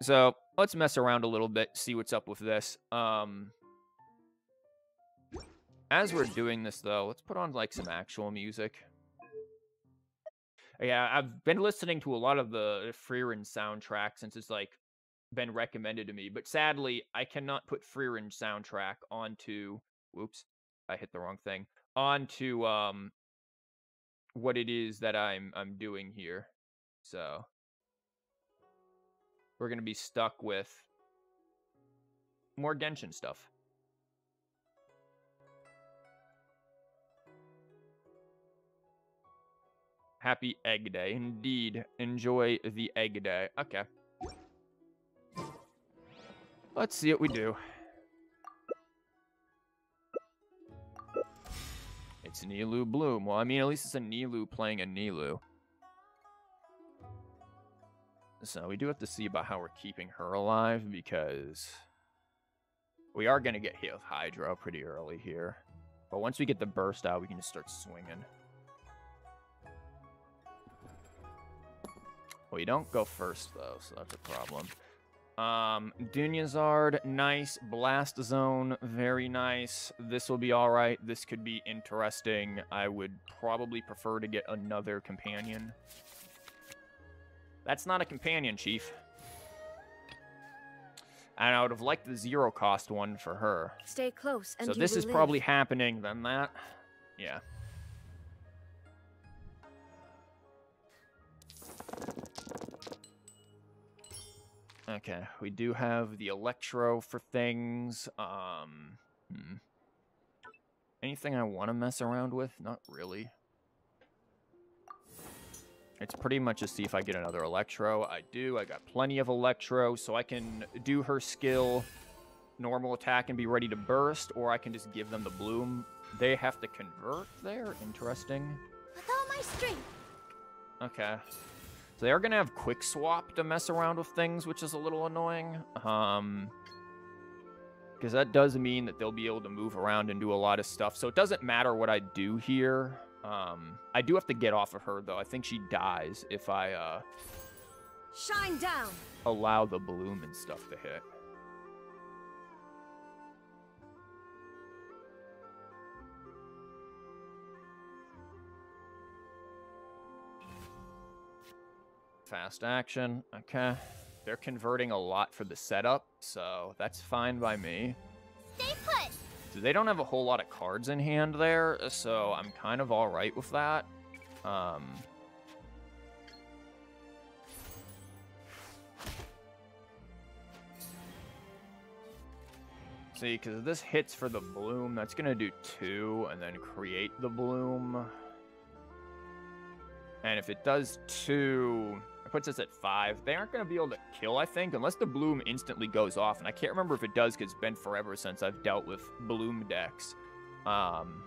So let's mess around a little bit, see what's up with this. Um, as we're doing this, though, let's put on like some actual music. Yeah, I've been listening to a lot of the Frieren soundtrack since it's like been recommended to me, but sadly, I cannot put Frieren soundtrack onto. Whoops, I hit the wrong thing. Onto um, what it is that I'm I'm doing here. So we're going to be stuck with more Genshin stuff. Happy Egg Day. Indeed. Enjoy the Egg Day. Okay. Let's see what we do. It's Nilou Bloom. Well, I mean, at least it's a Nilou playing a Nilou. So we do have to see about how we're keeping her alive because we are going to get hit with Hydro pretty early here. But once we get the burst out, we can just start swinging. Well, you don't go first, though, so that's a problem. Um, Dunyarzad, nice. Blast Zone, very nice. This will be alright. This could be interesting. I would probably prefer to get another companion. That's not a companion, Chief. And I would have liked the zero cost one for her. Stay close, and so this is live. probably happening than that. Yeah. Okay, we do have the Electro for things. Um, hmm. Anything I want to mess around with? Not really. It's pretty much just see if I get another Electro. I do. I got plenty of Electro, so I can do her skill, normal attack, and be ready to burst, or I can just give them the Bloom. They have to convert there? Interesting. With all my strength. Okay. So they are going to have quick swap to mess around with things, which is a little annoying. Um, because that does mean that they'll be able to move around and do a lot of stuff. So it doesn't matter what I do here. Um, I do have to get off of her, though. I think she dies if I uh, Shine down. allow the bloom and stuff to hit. Fast action. Okay. They're converting a lot for the setup, so that's fine by me. Stay put. They don't have a whole lot of cards in hand there, so I'm kind of all right with that. Um, see, because this hits for the bloom, that's going to do two and then create the bloom. And if it does two, it puts us at five. They aren't going to be able to kill, I think, unless the bloom instantly goes off. And I can't remember if it does because it's been forever since I've dealt with bloom decks. Um,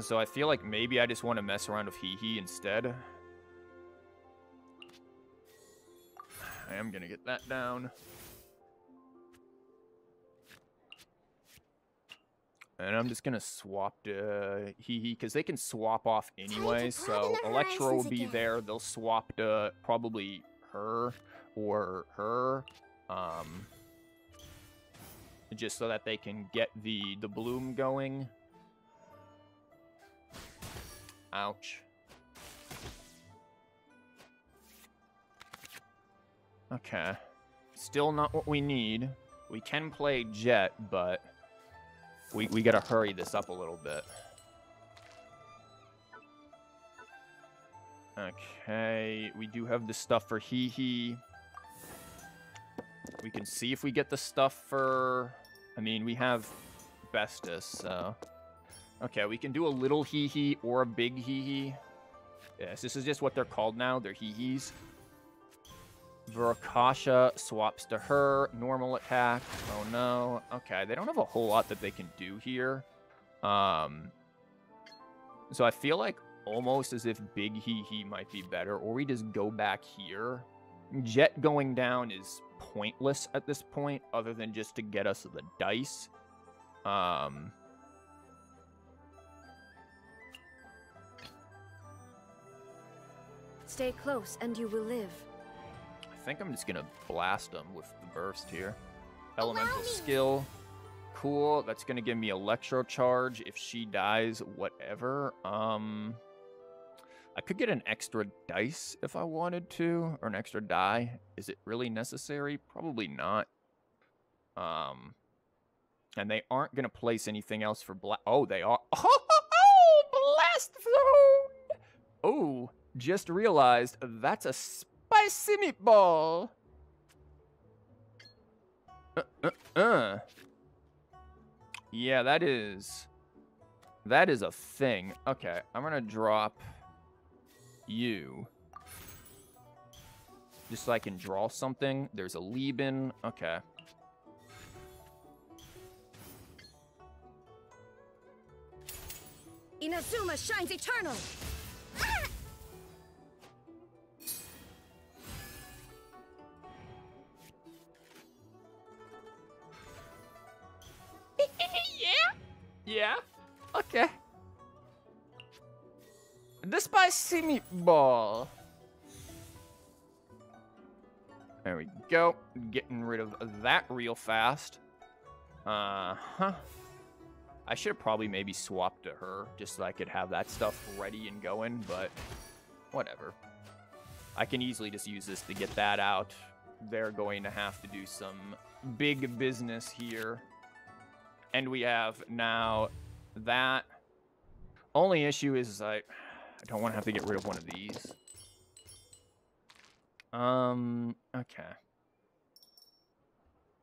so I feel like maybe I just want to mess around with Hee Hee instead. I am going to get that down. And I'm just gonna swap to Hee Hee because they can swap off anyway. So Electro will be again. there. They'll swap to probably her or her, um, just so that they can get the the bloom going. Ouch. Okay. Still not what we need. We can play Jet, but we, we gotta hurry this up a little bit. Okay, we do have the stuff for Hee Hee. We can see if we get the stuff for... I mean, we have Bestus, so... Okay, we can do a little Hee Hee or a big Hee Hee. Yes, this is just what they're called now. They're Hee Hees. Virakasha swaps to her. Normal attack. Oh no. Okay, they don't have a whole lot that they can do here. Um, so I feel like almost as if Big Hee Hee might be better, or we just go back here. Jet going down is pointless at this point, other than just to get us the dice. Um, Stay close, and you will live. I think I'm just gonna blast them with the burst here. Elemental me. skill. Cool. That's gonna give me electro charge if she dies, whatever. Um I could get an extra dice if I wanted to, or an extra die. Is it really necessary? Probably not. Um and they aren't gonna place anything else for blast. Oh, they are. Oh, blast zone! Oh, just realized that's a spicy meatball. Uh, uh, uh. Yeah, that is... That is a thing. Okay, I'm gonna drop you. Just so I can draw something. There's a Liben. Okay. Inazuma shines eternal! The spicy meatball. There we go. Getting rid of that real fast. Uh-huh. I should have probably maybe swapped to her, just so I could have that stuff ready and going, but whatever. I can easily just use this to get that out. They're going to have to do some big business here. And we have now that. Only issue is I, I don't want to have to get rid of one of these. Um, okay.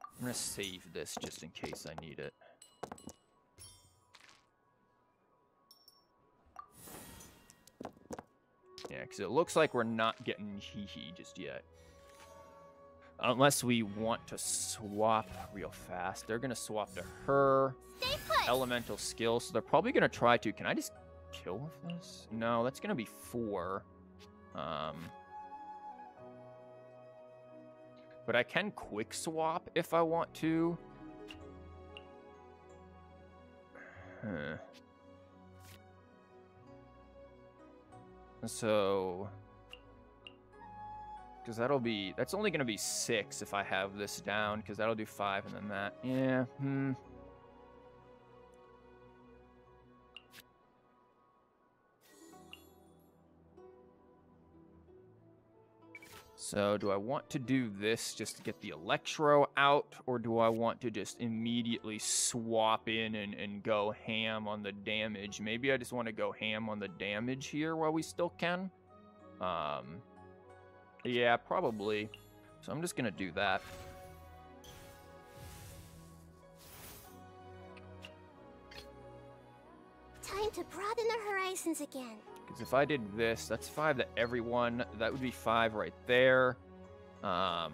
I'm going to save this just in case I need it. Yeah, because it looks like we're not getting hee-hee just yet. Unless we want to swap real fast. They're going to swap to her. Elemental skill, so they're probably going to try to... Can I just kill with this? No, that's to be four. Um, but I can quick swap if I want to. Huh. So... Because that'll be... That's only going to be six if I have this down, because that'll do five and then that. Yeah, hmm. So do I want to do this just to get the Electro out, or do I want to just immediately swap in and, and go ham on the damage? Maybe I just want to go ham on the damage here while we still can. Um, yeah, probably. So I'm just going to do that. Time to broaden our horizons again. Because if I did this, that's five to everyone. That would be five right there. Um,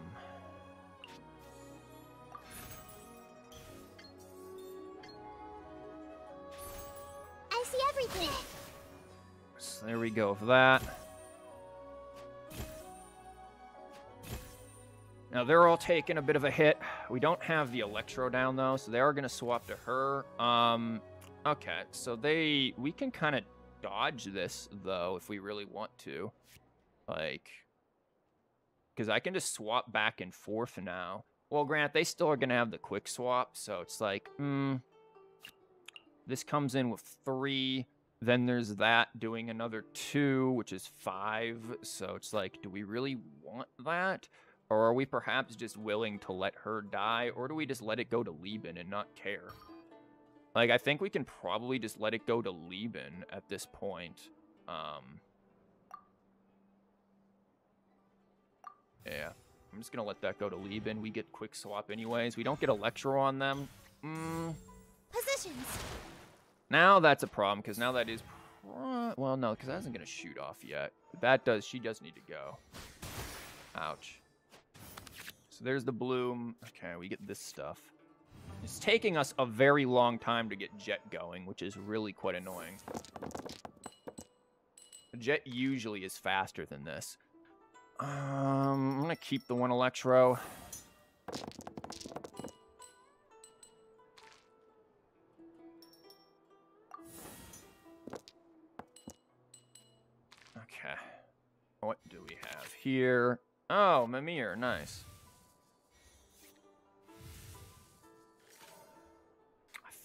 I see everything. so there we go for that. Now they're all taking a bit of a hit. We don't have the Electro down though, so they are going to swap to her. Um, okay, so they we can kind of dodge this though if we really want to, like, because I can just swap back and forth now. Well, Grant, they still are going to have the quick swap, so it's like, hmm. This comes in with three. Then there's that doing another two, which is five. So it's like, do we really want that? Or are we perhaps just willing to let her die? Or do we just let it go to Liben and not care? Like, I think we can probably just let it go to Liben at this point. Um, yeah, I'm just going to let that go to Liben. We get quick swap anyways. We don't get Electro on them. Mm, Positions. now that's a problem, because now that is... Well, no, because that isn't going to shoot off yet. That does... She does need to go. Ouch. So there's the bloom. Okay, we get this stuff. It's taking us a very long time to get Jet going, which is really quite annoying. Jet usually is faster than this. Um, I'm going to keep the one Electro. Okay. What do we have here? Oh, Mimir, nice.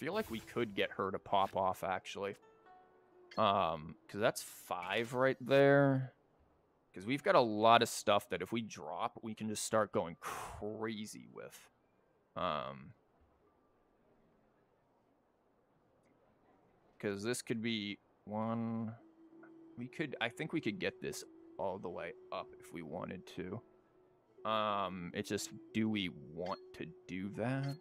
Feel like we could get her to pop off, actually. Um, because that's five right there. Because we've got a lot of stuff that if we drop, we can just start going crazy with. Um, because this could be one. we could. I think we could get this all the way up if we wanted to. Um, it's just, do we want to do that?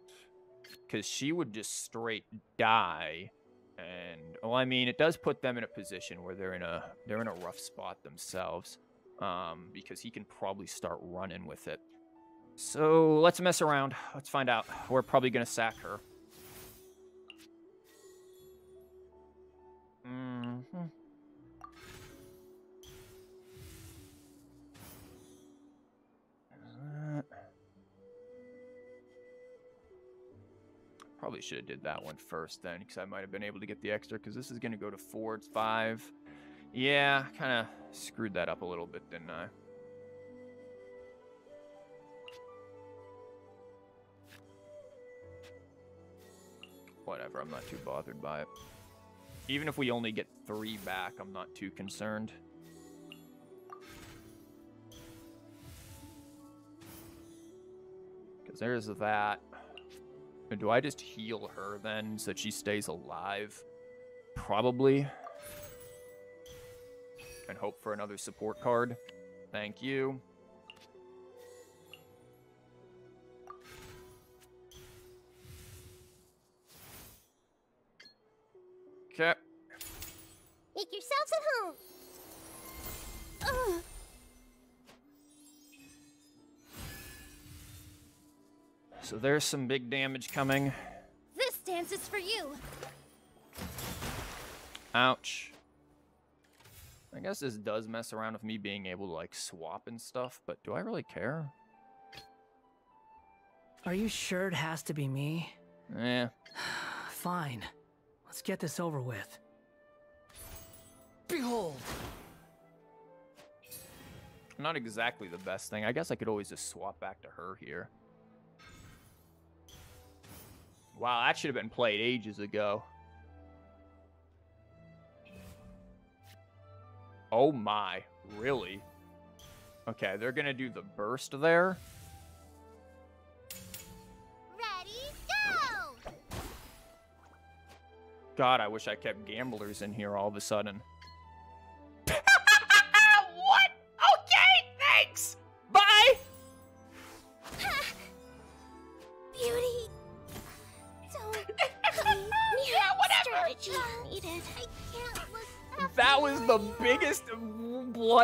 Because she would just straight die, and well, I mean, it does put them in a position where they're in a they're in a rough spot themselves. Um, because he can probably start running with it. So let's mess around. Let's find out. We're probably gonna sack her. Mm-hmm. Uh, Probably should have did that one first then, because I might have been able to get the extra, because this is going to go to four, it's five. Yeah, kind of screwed that up a little bit, didn't I? Whatever, I'm not too bothered by it. Even if we only get three back, I'm not too concerned. Because there's that. Do I just heal her then so that she stays alive? Probably. And hope for another support card. Thank you. Okay. So there's some big damage coming. This dance is for you. Ouch. I guess this does mess around with me being able to like swap and stuff, but do I really care? Are you sure it has to be me? Yeah. Fine. Let's get this over with. Behold! Not exactly the best thing. I guess I could always just swap back to her here. Wow, that should have been played ages ago. Oh my, really? Okay, they're gonna do the burst there. Ready, go! God, I wish I kept gamblers in here all of a sudden.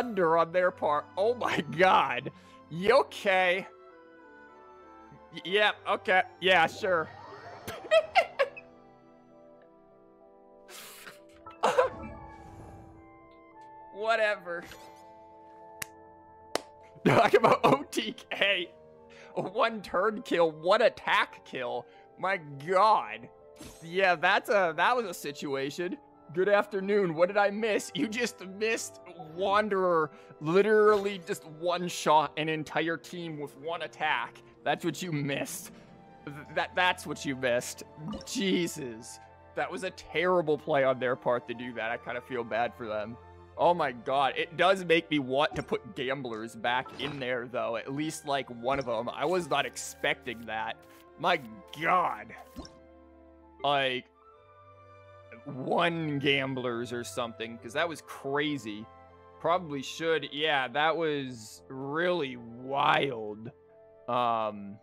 Blunder on their part. Oh my god. You okay? Y- yeah, okay. Yeah, sure. Whatever. Talk about OTK. One turn kill, one attack kill. My god. Yeah, that's a that was a situation. Good afternoon. What did I miss? You just missed Wanderer. Literally just one shot an entire team with one attack. That's what you missed. That that's what you missed. Jesus. That was a terrible play on their part to do that. I kind of feel bad for them. Oh my god, it does make me want to put gamblers back in there though, at least like one of them. I was not expecting that. My god. Like one gamblers or something because that was crazy. Probably should. Yeah, that was really wild. Um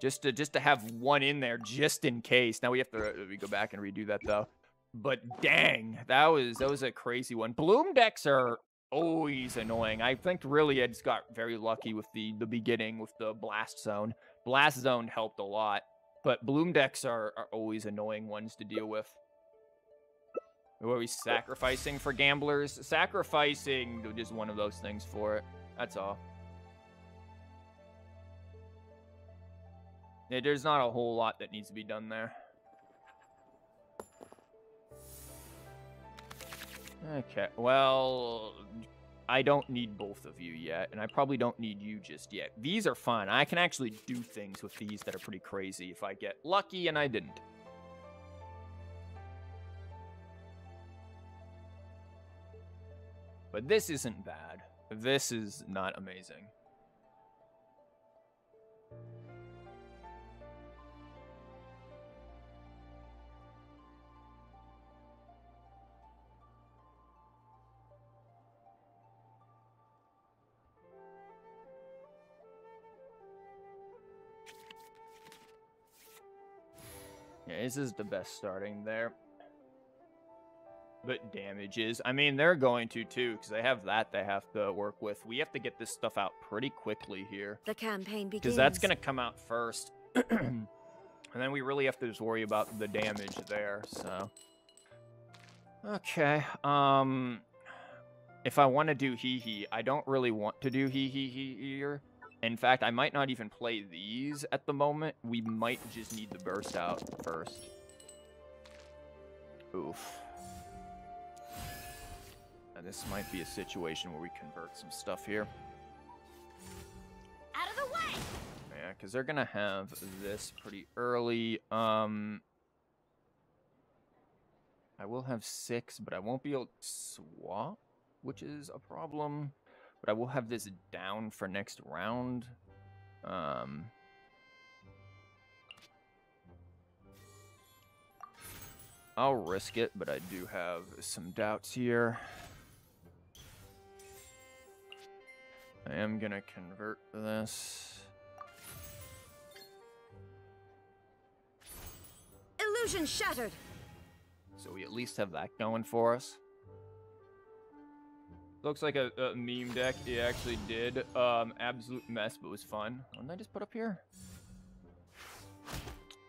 just to just to have one in there just in case. Now we have to uh, we go back and redo that though. But dang, that was that was a crazy one. Bloom decks are always annoying. I think really I just got very lucky with the the beginning with the blast zone. Blast zone helped a lot, but bloom decks are, are always annoying ones to deal with. What are we sacrificing for gamblers? Sacrificing just one of those things for it. That's all. Yeah, there's not a whole lot that needs to be done there. Okay, well, I don't need both of you yet, and I probably don't need you just yet. These are fine. I can actually do things with these that are pretty crazy if I get lucky, and I didn't. But this isn't bad. This is not amazing. This is the best starting there. But damages, I mean, they're going to too, because they have that they have to work with. We have to get this stuff out pretty quickly here. The campaign begins. Because that's going to come out first. and then we really have to just worry about the damage there, so. Okay, um... If I want to do hee hee, I don't really want to do hee hee hee here. In fact, I might not even play these at the moment. We might just need the burst out first. Oof. And this might be a situation where we convert some stuff here. Out of the way! Yeah, because they're gonna have this pretty early. Um, I will have six, but I won't be able to swap, which is a problem. But I will have this down for next round. Um, I'll risk it, but I do have some doubts here. I am gonna convert this. Illusion shattered. So we at least have that going for us. Looks like a, a meme deck. It actually did. Um, absolute mess, but it was fun. What did I just put up here?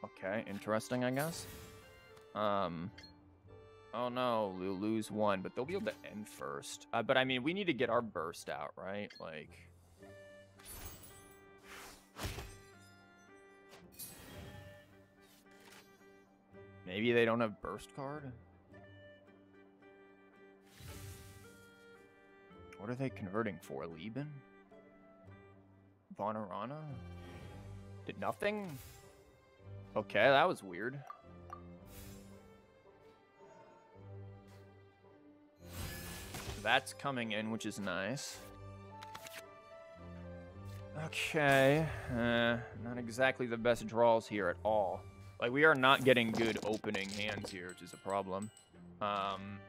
Okay, interesting, I guess. Um, oh no, we'll lose one, but they'll be able to end first. Uh, but I mean, we need to get our burst out, right? Like. Maybe they don't have burst card? What are they converting for? Liben? Vanarana? Did nothing? Okay, that was weird. That's coming in, which is nice. Okay, uh, not exactly the best draws here at all. Like, we are not getting good opening hands here, which is a problem. Um,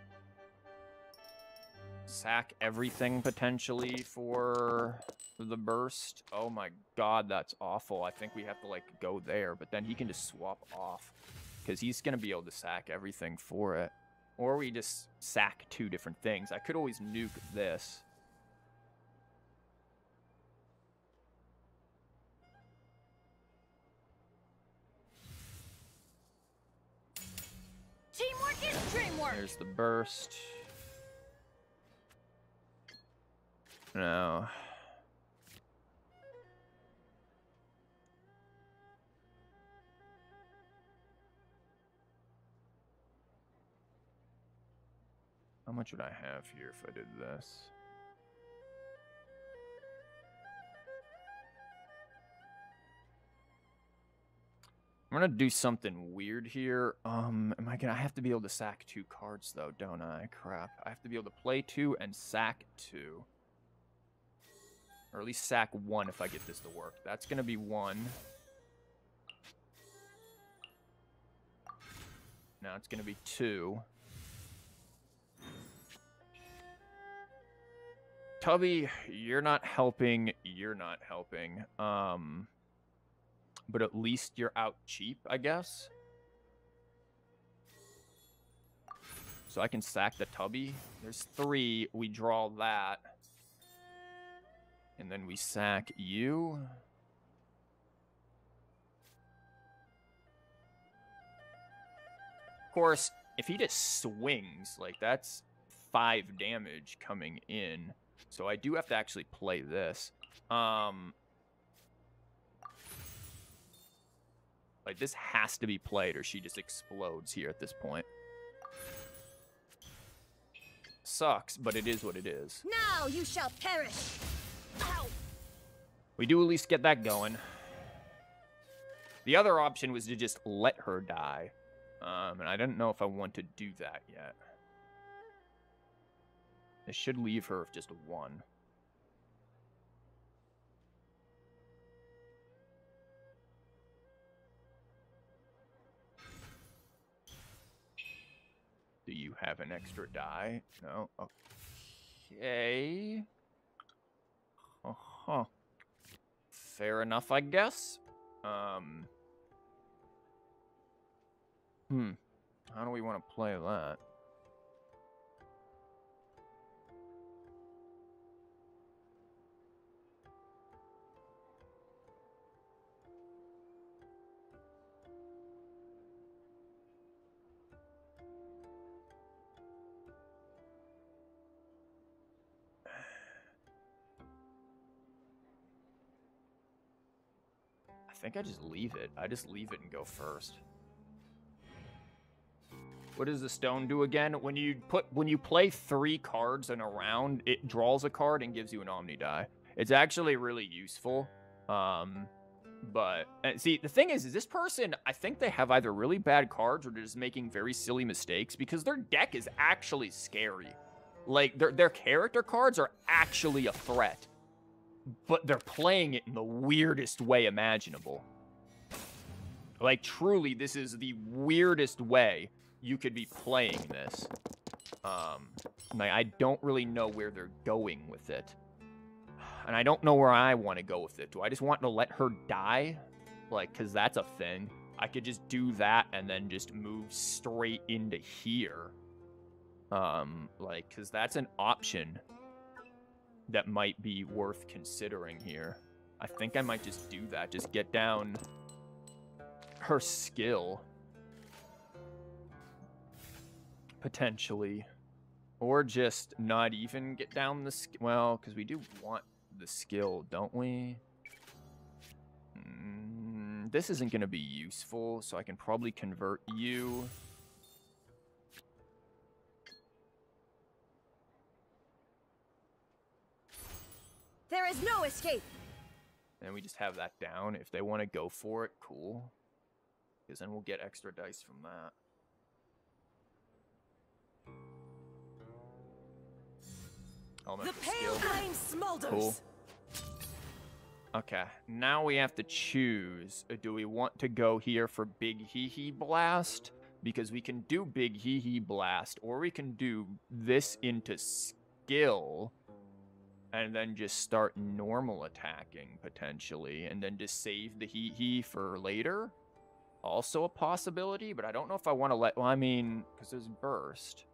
sack everything potentially for the burst. Oh my god, that's awful. I think we have to, like, go there, but then he can just swap off. Because he's going to be able to sack everything for it. Or we just sack two different things. I could always nuke this. Teamwork is dreamwork! There's the burst. No. How much would I have here if I did this? I'm gonna do something weird here. Um, am I gonna? I have to be able to sack two cards though, don't I? Crap. I have to be able to play two and sack two. Or at least sack one if I get this to work. That's gonna be one. Now it's gonna be two. Tubby, you're not helping. You're not helping. Um, but at least you're out cheap, I guess. So I can sack the Tubby. There's three. We draw that. And then we sack you. Of course, if he just swings, like that's five damage coming in. So I do have to actually play this. Um, like this has to be played or she just explodes here at this point. Sucks, but it is what it is. Now you shall perish. We do at least get that going. The other option was to just let her die. Um, and I didn't know if I want to do that yet. This should leave her with just one. Do you have an extra die? No? Okay. Uh-huh. Fair enough, I guess. Um... Hmm. How do we want to play that? Think I just leave it. I just leave it and go first. What does the stone do again? When you put when you play three cards in a round, it draws a card and gives you an Omni die. It's actually really useful. Um, but and see, the thing is, is this person? I think they have either really bad cards or they're just making very silly mistakes because their deck is actually scary. Like their their character cards are actually a threat, but they're playing it in the weirdest way imaginable. Like truly, this is the weirdest way you could be playing this. Um, like I don't really know where they're going with it. And I don't know where I want to go with it. Do I just want to let her die? Like, because that's a thing. I could just do that and then just move straight into here. Um, like, because that's an option that might be worth considering here. I think I might just do that. Just get down her skill. Potentially. Or just not even get down the sk- well, because we do want the skill, don't we? Mm, this isn't going to be useful, so I can probably convert you. There is no escape. And we just have that down. If they want to go for it, cool. Because then we'll get extra dice from that. Elemental the pale skill. flame smolders. Cool. Okay, now we have to choose. Uh, Do we want to go here for Big Hee Hee Blast? Because we can do Big Hee Hee Blast, or we can do this into skill, and then just start normal attacking, potentially, and then just save the Hee Hee for later. Also a possibility, but I don't know if I want to let... Well, I mean, because there's Burst.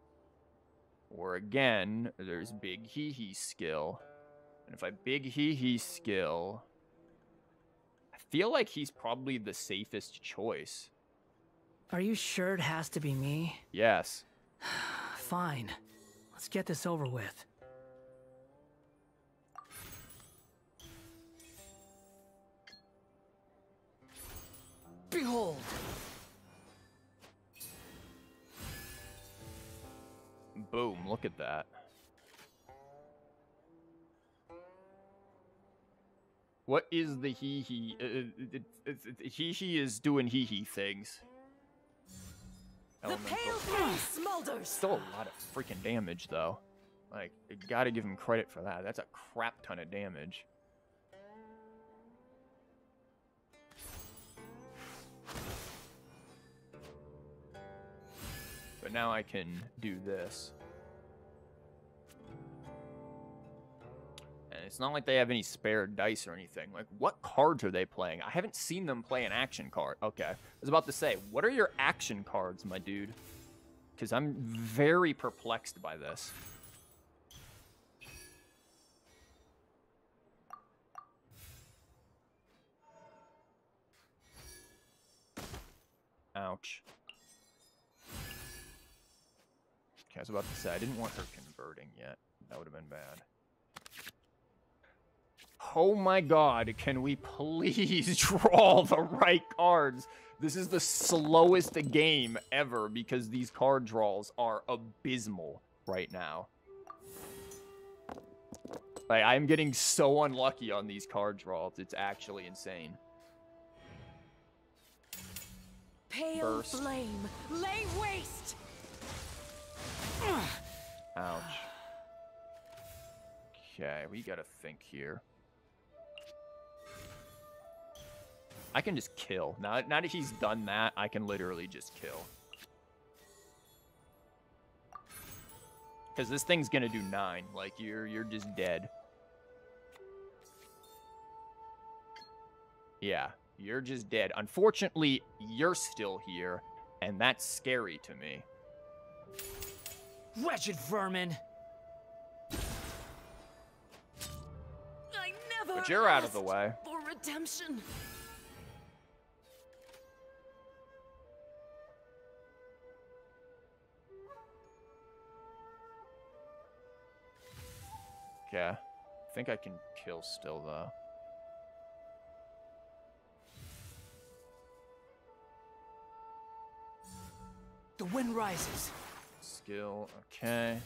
Or again, there's Big Hee Hee skill. And if I Big Hee Hee skill, I feel like he's probably the safest choice. Are you sure it has to be me? Yes. Fine. Let's get this over with. Behold! Boom, look at that. What is the hee hee? Uh, it, it, hee hee is doing hee hee things. The Elemental. pale flame smolders. Still a lot of freaking damage, though. Like, you gotta give him credit for that. That's a crap ton of damage. But now I can do this. And it's not like they have any spare dice or anything. Like, what cards are they playing? I haven't seen them play an action card. Okay. I was about to say, what are your action cards, my dude? Because I'm very perplexed by this. Ouch. I was about to say, I didn't want her converting yet. That would have been bad. Oh my god, can we please draw the right cards? This is the slowest game ever because these card draws are abysmal right now. Like, I'm getting so unlucky on these card draws. It's actually insane. Pale Burst. flame, lay waste. Ouch. Okay, we gotta think here. I can just kill. Now, now that he's done that, I can literally just kill. Because this thing's gonna do nine. Like, you're you're just dead. Yeah, you're just dead. Unfortunately, you're still here. And that's scary to me. Wretched vermin! I never But you're out of the way. For redemption. Okay. I think I can kill still, though. The wind rises. Skill, okay.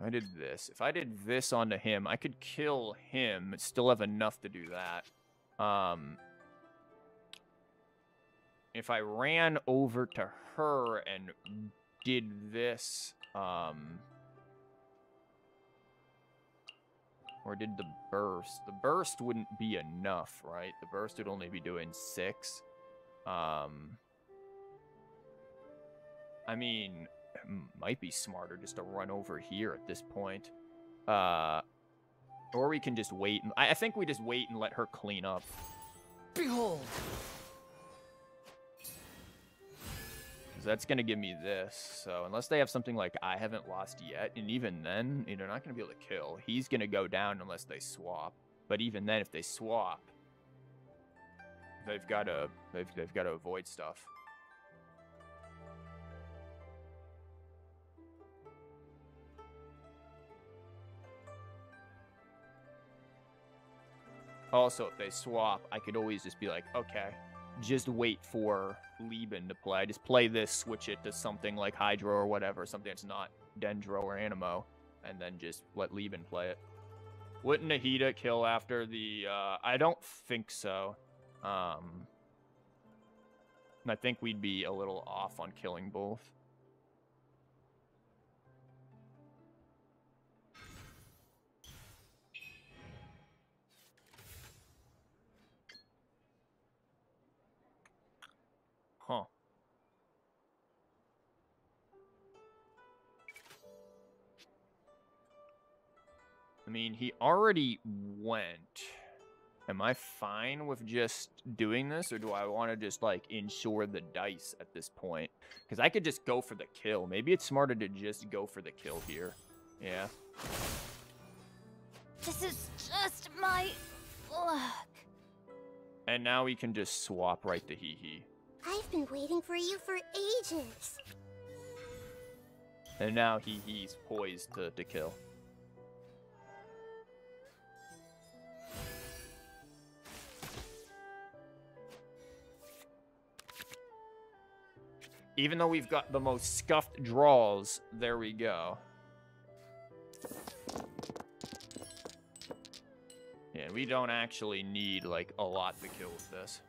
I did this. If I did this onto him, I could kill him, still have enough to do that. Um, if I ran over to her and did this, um, or did the burst, the burst wouldn't be enough, right? The burst would only be doing six. Um, I mean, might be smarter just to run over here at this point. Uh, or we can just wait. And, I, I think we just wait and let her clean up. Behold! That's going to give me this. So unless they have something like I haven't lost yet, and even then, you know, they're not going to be able to kill. He's going to go down unless they swap. But even then, if they swap, they've got to they've, they've got to avoid stuff. Also, if they swap, I could always just be like, okay, just wait for Liben to play. Just play this, switch it to something like Hydro or whatever, something that's not Dendro or Anemo, and then just let Liben play it. Wouldn't Nahida kill after the? Uh, I don't think so. Um, I think we'd be a little off on killing both. I mean, he already went. Am I fine with just doing this, or do I want to just, like, ensure the dice at this point? Because I could just go for the kill. Maybe it's smarter to just go for the kill here. Yeah. This is just my luck. And now we can just swap right to hee hee. I've been waiting for you for ages. And now he he's poised to, to kill. Even though we've got the most scuffed draws, there we go. Yeah, we don't actually need, like, a lot to kill with this.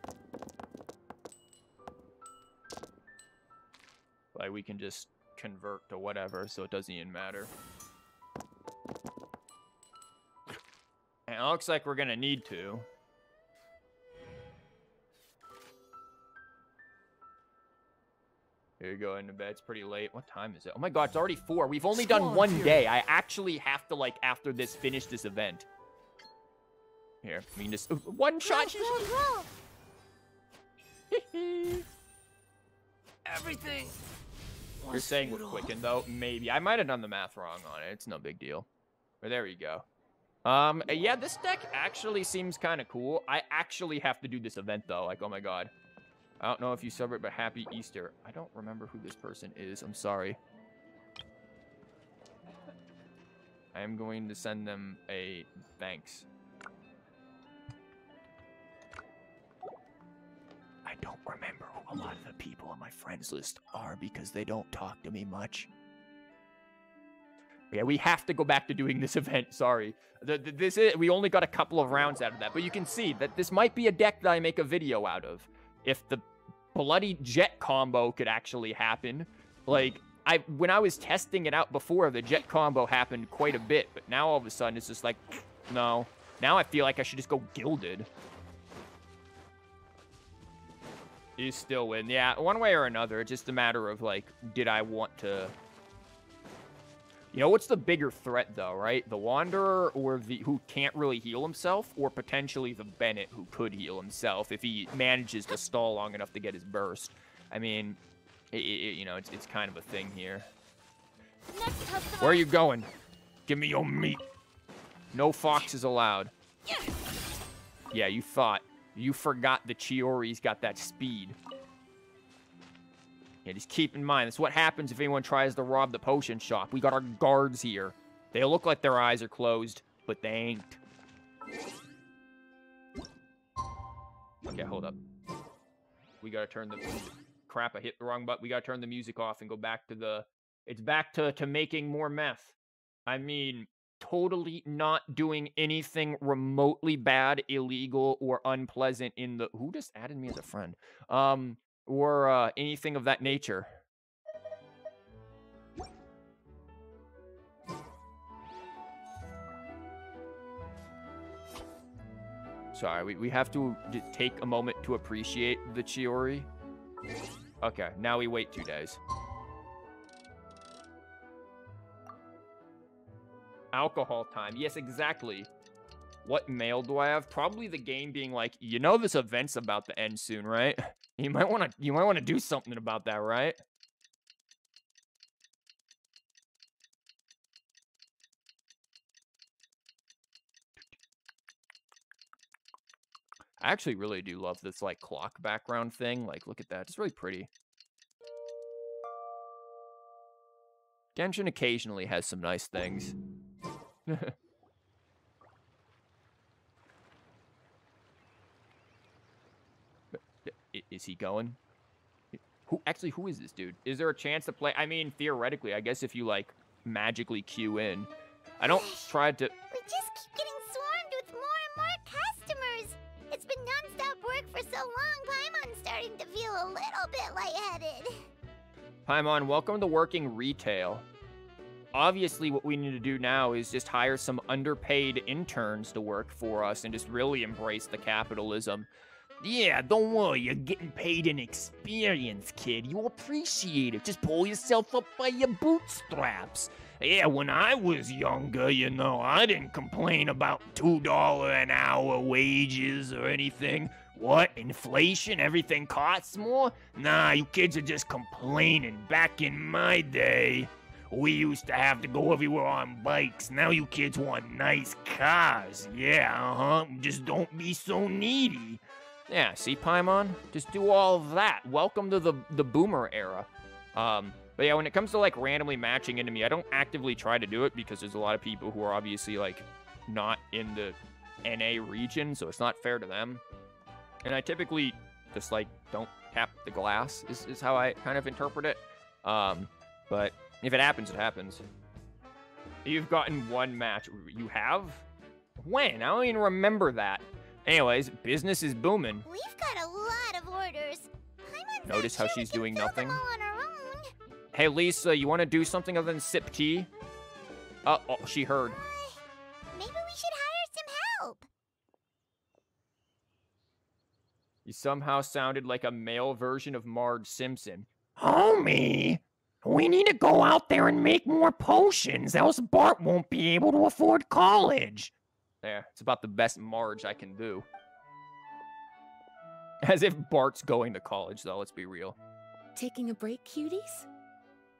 Like, we can just convert to whatever, so it doesn't even matter. And it looks like we're gonna need to. Here you go into bed. It's pretty late. What time is it? Oh my god, it's already four. We've only done one Fury. day. I actually have to, like, after this, finish this event. Here, I mean, just... One shot! Roll, roll. Everything. You're saying with futile. Quicken, though? Maybe. I might have done the math wrong on it. It's no big deal. But there you go. Um, yeah, this deck actually seems kind of cool. I actually have to do this event, though. Like, oh my god. I don't know if you celebrate, but happy Easter. I don't remember who this person is. I'm sorry. I am going to send them a thanks. I don't remember who a lot of the people on my friends list are because they don't talk to me much. Yeah, we have to go back to doing this event. Sorry, the, the- this is we only got a couple of rounds out of that, but you can see that this might be a deck that I make a video out of. If the bloody jet combo could actually happen, like I when I was testing it out before, the jet combo happened quite a bit, but now all of a sudden it's just like, no. Now I feel like I should just go gilded. You still win. Yeah, one way or another. It's just a matter of like, did I want to? You know what's the bigger threat though, right? The Wanderer or the who can't really heal himself, or potentially the Bennett who could heal himself if he manages to stall long enough to get his burst. I mean, it, it, you know, it's, it's kind of a thing here. Where are you going? Give me your meat. No foxes allowed. Yeah, you thought. You forgot the Chiori's got that speed. Yeah, just keep in mind, that's what happens if anyone tries to rob the potion shop. We got our guards here. They look like their eyes are closed, but they ain't. Okay, hold up. We gotta turn the crap. I hit the wrong button. We gotta turn the music off and go back to the. It's back to to making more meth. I mean, totally not doing anything remotely bad, illegal, or unpleasant in the. Who just added me as a friend? Um, or uh, anything of that nature. Sorry, we, we have to take a moment to appreciate the Chiori. Okay, now we wait two days. Alcohol time. Yes, exactly. What mail do I have? Probably the game being like, you know this event's about to end soon, right? You might want to you might want to do something about that, right? I actually really do love this like clock background thing. Like, look at that. It's really pretty. Genshin occasionally has some nice things. I- Is he going? Who actually? Who is this dude? Is there a chance to play? I mean, theoretically, I guess if you like magically queue in, I don't try to. We just keep getting swarmed with more and more customers. It's been nonstop work for so long, Paimon's starting to feel a little bit lightheaded. Paimon, welcome to working retail. Obviously, what we need to do now is just hire some underpaid interns to work for us and just really embrace the capitalism. Yeah, don't worry, you're getting paid in experience, kid. You appreciate it. Just pull yourself up by your bootstraps. Yeah, when I was younger, you know, I didn't complain about $2 an hour wages or anything. What? Inflation? Everything costs more? Nah, you kids are just complaining. Back in my day, we used to have to go everywhere on bikes. Now you kids want nice cars. Yeah, uh huh. Just don't be so needy. Yeah, see, Paimon? Just do all of that. Welcome to the, the boomer era. Um, but yeah, when it comes to like randomly matching into me, I don't actively try to do it because there's a lot of people who are obviously like not in the NA region, so it's not fair to them. And I typically just like don't tap the glass is, is how I kind of interpret it. Um, but if it happens, it happens. You've gotten one match. You have? When? I don't even remember that. Anyways, business is booming. We've got a lot of orders. Paimon's not Notice how she's doing nothing? On our own. Hey, Lisa, you want to do something other than sip tea? Uh, oh, she heard. Maybe we should hire some help. You somehow sounded like a male version of Marge Simpson. Homie, we need to go out there and make more potions, else Bart won't be able to afford college. There, it's about the best Marge I can do. As if Bart's going to college, though, let's be real. Taking a break, cuties?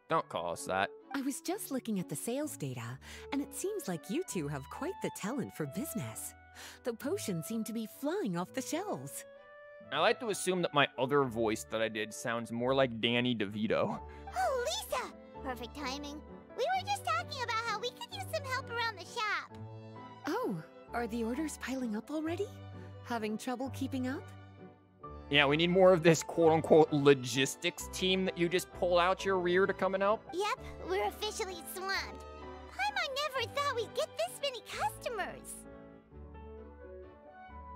Don't call us that. I was just looking at the sales data, and it seems like you two have quite the talent for business. The potions seem to be flying off the shelves. I like to assume that my other voice that I did sounds more like Danny DeVito. Oh, Lisa! Perfect timing. We were just talking about how we could use some help around the shop. Oh, are the orders piling up already? Having trouble keeping up? Yeah, we need more of this quote unquote logistics team that you just pull out your rear to come and help. Yep, we're officially swamped. Paimon never thought we'd get this many customers.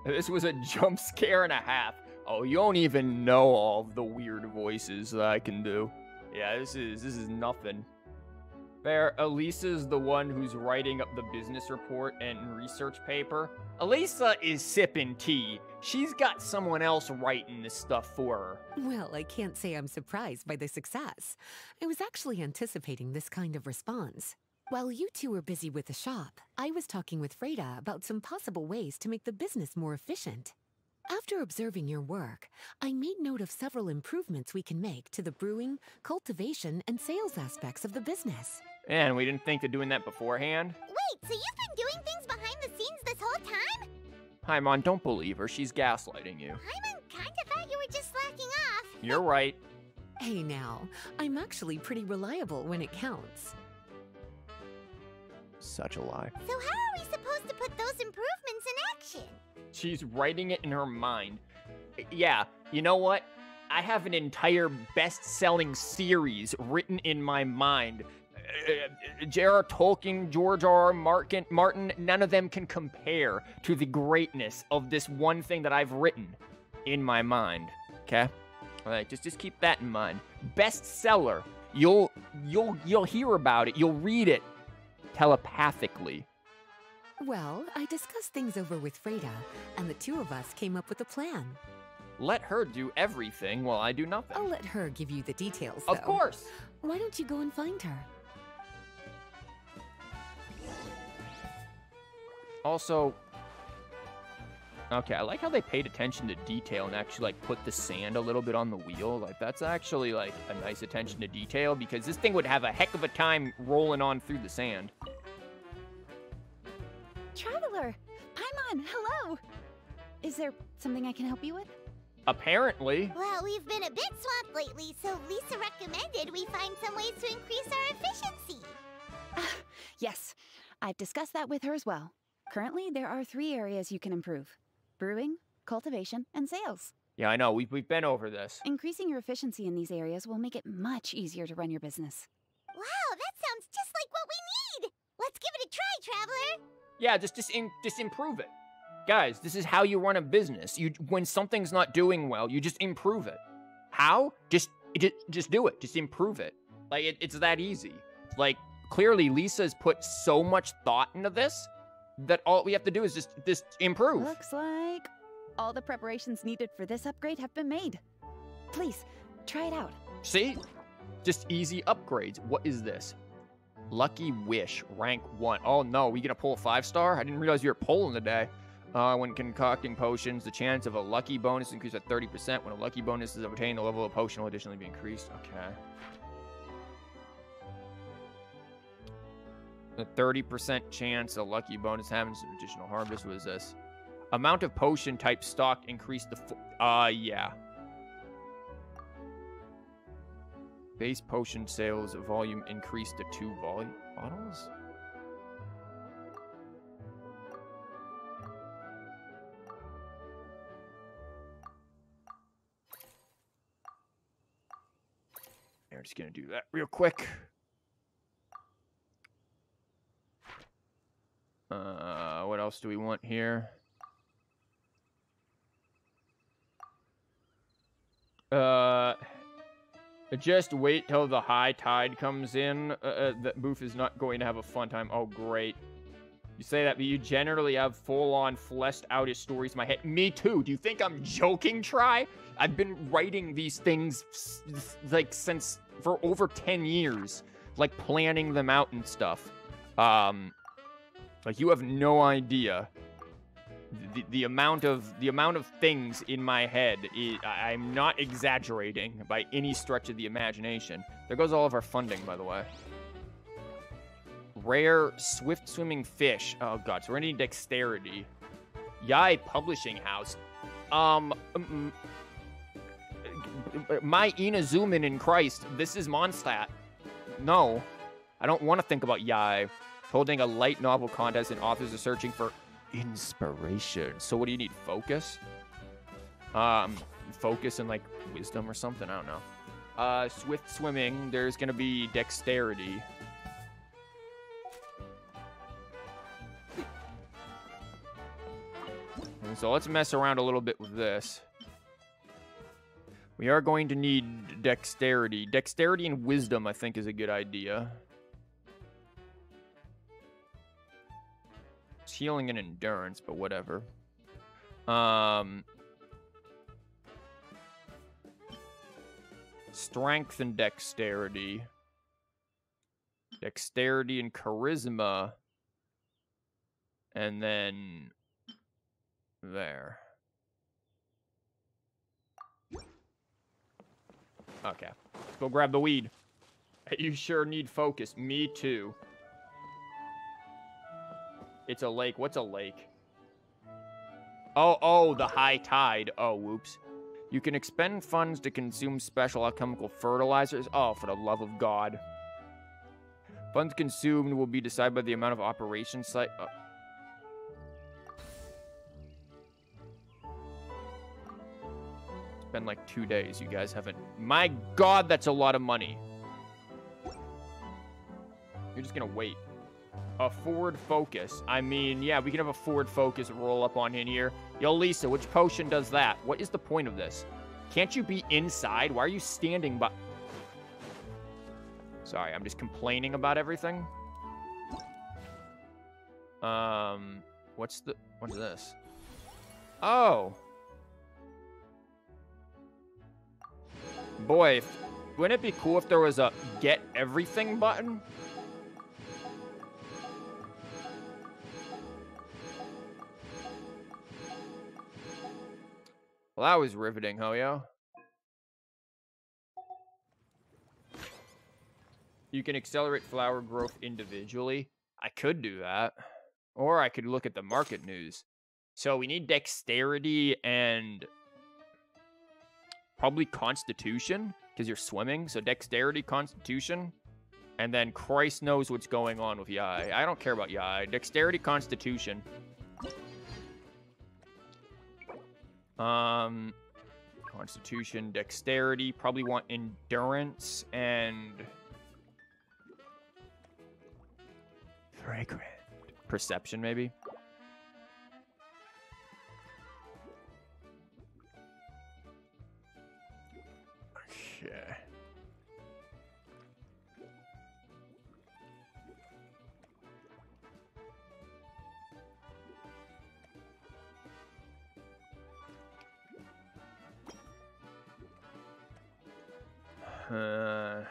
This was a jump scare and a half. Oh, you don't even know all of the weird voices that I can do. Yeah, this is this is nothing. There, Elisa's the one who's writing up the business report and research paper. Elisa is sipping tea. She's got someone else writing this stuff for her. Well, I can't say I'm surprised by the success. I was actually anticipating this kind of response. While you two were busy with the shop, I was talking with Freda about some possible ways to make the business more efficient. After observing your work, I made note of several improvements we can make to the brewing, cultivation, and sales aspects of the business. And we didn't think of doing that beforehand. Wait, so you've been doing things behind the scenes this whole time? Paimon, don't believe her. She's gaslighting you. Paimon kinda thought you were just slacking off. You're right. Hey now, I'm actually pretty reliable when it counts. Such a lie. So how are we supposed to put those improvements in action? She's writing it in her mind. Yeah, you know what? I have an entire best-selling series written in my mind. J.R. Tolkien, George R. Martin, Martin, none of them can compare to the greatness of this one thing that I've written in my mind. Okay? All right, just just keep that in mind. Bestseller. You'll you'll you'll hear about it. You'll read it telepathically. Well, I discussed things over with Freda, and the two of us came up with a plan. Let her do everything while I do nothing. I'll let her give you the details, of course. Why don't you go and find her? Also, okay, I like how they paid attention to detail and actually like put the sand a little bit on the wheel. Like that's actually like a nice attention to detail because this thing would have a heck of a time rolling on through the sand. Traveler! Paimon, hello! Is there something I can help you with? Apparently, Well, we've been a bit swamped lately, so Lisa recommended we find some ways to increase our efficiency. Ah, yes, I've discussed that with her as well. Currently, there are three areas you can improve brewing, cultivation, and sales. yeah, I know we've we've been over this. Increasing your efficiency in these areas will make it much easier to run your business. Wow, that sounds just like what we need! Let's give it a try, Traveler! Yeah, just just in, just improve it, guys. This is how you run a business. You when something's not doing well, you just improve it. How? Just just just do it. Just improve it. Like it, it's that easy. Like clearly, Lisa's put so much thought into this that all we have to do is just just improve. Looks like all the preparations needed for this upgrade have been made. Please, try it out. See? Just easy upgrades. What is this? Lucky Wish, rank one. Oh no, we gonna pull a five star? I didn't realize you were pulling today. Uh, when concocting potions, the chance of a lucky bonus increased at 30%. When a lucky bonus is obtained, the level of potion will additionally be increased. Okay. A 30% chance a lucky bonus happens to additional harvest. What is this? Amount of potion type stock increased the. Fo- uh, yeah. Base potion sales volume increased to two volume bottles. We're just gonna do that real quick. Uh, what else do we want here? Uh, just wait till the high tide comes in. Uh, uh, that Boof is not going to have a fun time. Oh, great. You say that, but you generally have full-on fleshed out his stories in my head. Me too. Do you think I'm joking, Try? I've been writing these things like since for over 10 years, like planning them out and stuff. Um, like you have no idea. The, the amount of the amount of things in my head i I- i'm not exaggerating by any stretch of the imagination. There goes all of our funding by the way. Rare swift swimming fish. Oh god so we're gonna need dexterity. Yae publishing house. Um my Inazuman in christ this is mondstadt no i don't want to think about Yae holding a light novel contest and authors are searching for inspiration. So what do you need? Focus? Um, focus and like wisdom or something. I don't know. Uh, swift swimming. There's gonna be dexterity. And so let's mess around a little bit with this. We are going to need dexterity. Dexterity and wisdom, I think, is a good idea. Healing and endurance, but whatever. Um, strength and dexterity. dexterity and charisma. And then there. Okay. Let's go grab the weed. You sure need focus. Me too. It's a lake. What's a lake? Oh, oh, the high tide. Oh, whoops. You can expend funds to consume special alchemical fertilizers. Oh, for the love of God. Funds consumed will be decided by the amount of operation site. Uh, it's been like two days. You guys haven't. My God, that's a lot of money. You're just gonna wait. A forward focus. I mean, yeah, we can have a forward focus roll up on in here. Yo, Lisa, which potion does that? What is the point of this? Can't you be inside? Why are you standing by... Sorry, I'm just complaining about everything. Um, what's the... What's this? Oh. Boy, wouldn't it be cool if there was a get everything button? Well, that was riveting, Hoyo. You can accelerate flower growth individually. I could do that. Or I could look at the market news. So we need dexterity and probably constitution because you're swimming. So dexterity, constitution. And then Christ knows what's going on with Yae. I don't care about Yae. Dexterity, constitution. Um, Constitution, Dexterity. Probably want Endurance and Fragrant. Perception, maybe. Okay. Uh,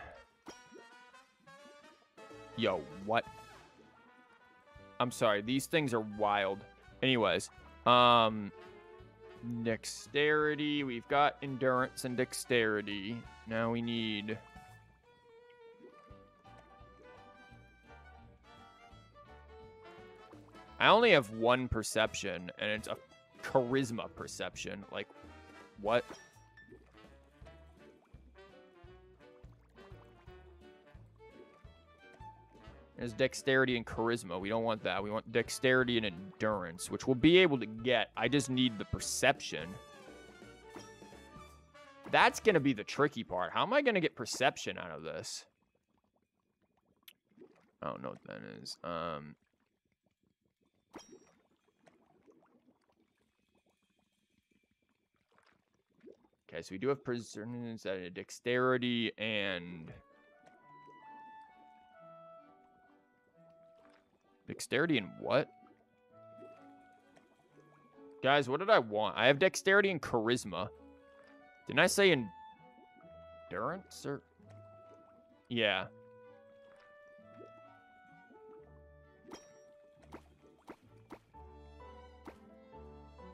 yo, what? I'm sorry. These things are wild. Anyways, um, dexterity. We've got endurance and dexterity. Now we need. I only have one perception, and it's a charisma perception. Like, what? There's dexterity and charisma. We don't want that. We want dexterity and endurance, which we'll be able to get. I just need the perception. That's going to be the tricky part. How am I going to get perception out of this? I don't know what that is. Um, okay, so we do have perseverance, uh, dexterity, and... Dexterity and what? Guys, what did I want? I have dexterity and charisma. Didn't I say endurance or? Yeah.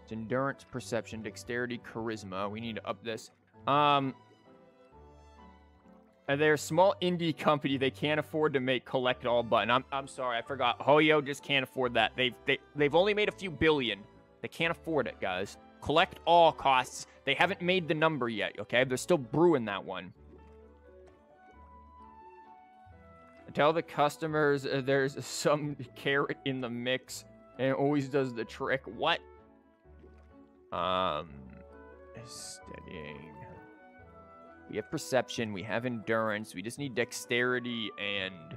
It's endurance, perception, dexterity, charisma. We need to up this. Um, and they're a small indie company. They can't afford to make collect all button. I'm, I'm sorry, I forgot. Hoyo just can't afford that. They've they, they've only made a few billion. They can't afford it, guys. Collect all costs. They haven't made the number yet, okay? They're still brewing that one. Tell the customers uh, there's some carrot in the mix and it always does the trick. What? Um, steadying. We have perception. We have endurance. We just need dexterity and...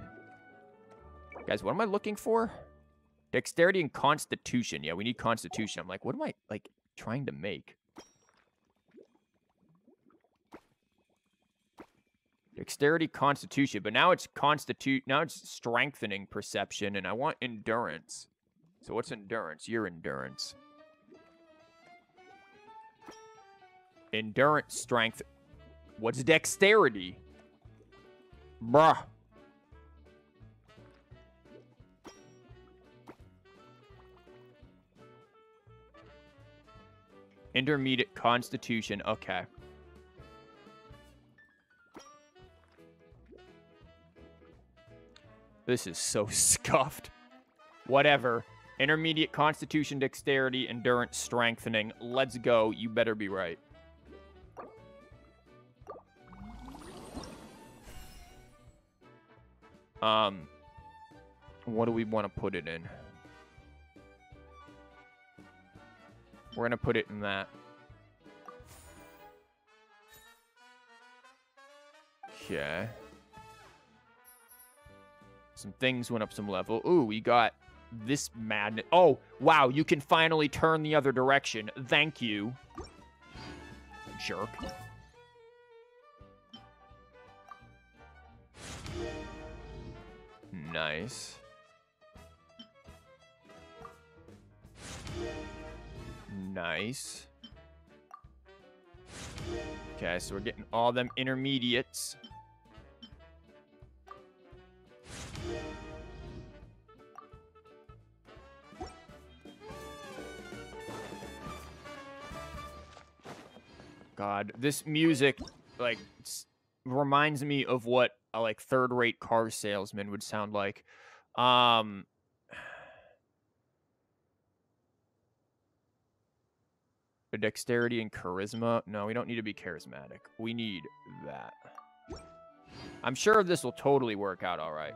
Guys, what am I looking for? Dexterity and constitution. Yeah, we need constitution. I'm like, what am I, like, trying to make? Dexterity, constitution. But now it's constitute. Now it's strengthening perception, and I want endurance. So what's endurance? Your endurance. Endurance, strength, What's dexterity? Bruh. Intermediate constitution. Okay. This is so scuffed. Whatever. Intermediate constitution, dexterity, endurance, strengthening. Let's go. You better be right. Um, what do we want to put it in? We're going to put it in that. Okay. Some things went up some level. Ooh, we got this madness. Oh, wow, you can finally turn the other direction. Thank you. Jerk. Nice. Nice. Okay, so we're getting all them intermediates. God, this music, like, reminds me of what a like third-rate car salesman would sound like. Um, dexterity and charisma. No, we don't need to be charismatic. We need that. I'm sure this will totally work out all right.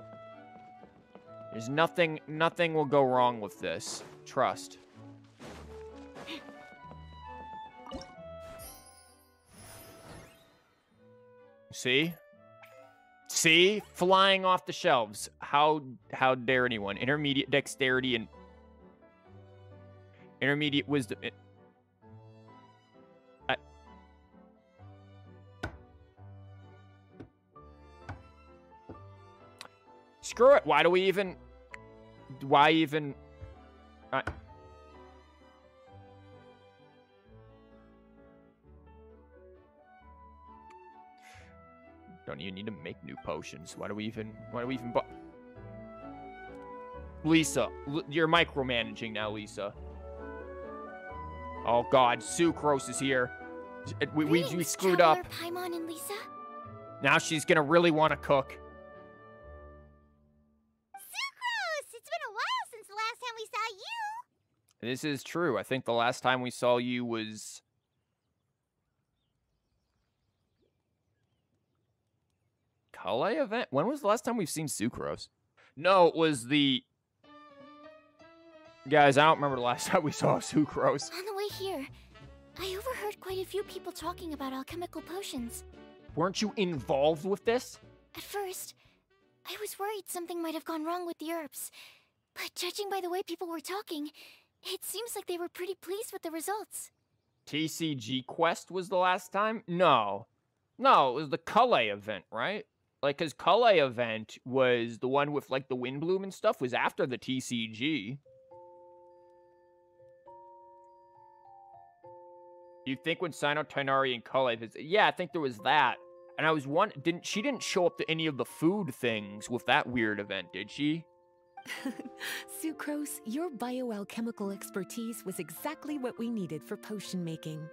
There's nothing, nothing will go wrong with this. Trust. See? See? Flying off the shelves. How how dare anyone? Intermediate dexterity and intermediate wisdom. I- Screw it. Why do we even why even I... Don't even need to make new potions. Why do we even? Why do we even? Lisa, you're micromanaging now, Lisa. Oh God, Sucrose is here. We, we, we screwed up. Paimon and Lisa. Now she's gonna really want to cook. Sucrose! It's been a while since the last time we saw you. This is true. I think the last time we saw you was. Collei event? When was the last time we've seen Sucrose? No, it was the. Guys, I don't remember the last time we saw Sucrose. On the way here, I overheard quite a few people talking about alchemical potions. Weren't you involved with this? At first, I was worried something might have gone wrong with the herbs. But judging by the way people were talking, it seems like they were pretty pleased with the results. TCG Quest was the last time? No. No, it was the Collei event, right? Like, because Collei event was the one with, like, the Windblume and stuff, was after the TCG. You think when Cyno Tighnari and Collei visit? Yeah, I think there was that. And I was one didn't she didn't show up to any of the food things with that weird event, did she? Sucrose, your bioalchemical expertise was exactly what we needed for potion making.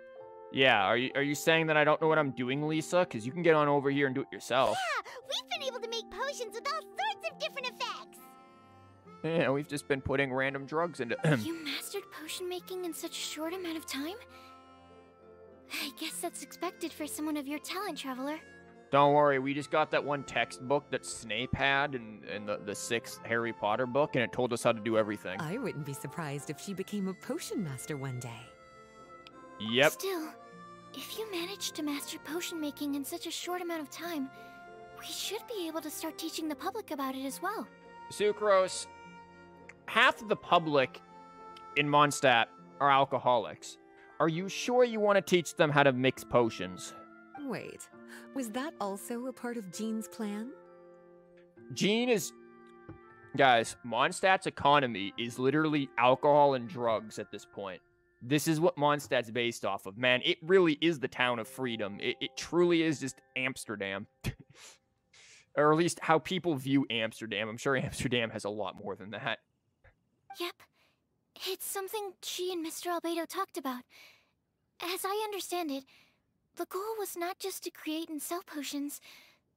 Yeah, are you are you saying that I don't know what I'm doing, Lisa? Because you can get on over here and do it yourself. Yeah, we've been able to make potions with all sorts of different effects. Yeah, we've just been putting random drugs into. you mastered potion making in such a short amount of time? I guess that's expected for someone of your talent, Traveler. Don't worry, we just got that one textbook that Snape had in, in the, the sixth Harry Potter book, and it told us how to do everything. I wouldn't be surprised if she became a potion master one day. Yep. Still, if you managed to master potion making in such a short amount of time, we should be able to start teaching the public about it as well. Sucrose, half of the public in Mondstadt are alcoholics. Are you sure you want to teach them how to mix potions? Wait, was that also a part of Jean's plan? Jean is. Guys, Mondstadt's economy is literally alcohol and drugs at this point. This is what Mondstadt's based off of. Man, it really is the town of freedom. It, it truly is just Amsterdam. or at least how people view Amsterdam. I'm sure Amsterdam has a lot more than that. Yep. It's something she and Mr. Albedo talked about. As I understand it, the goal was not just to create and sell potions,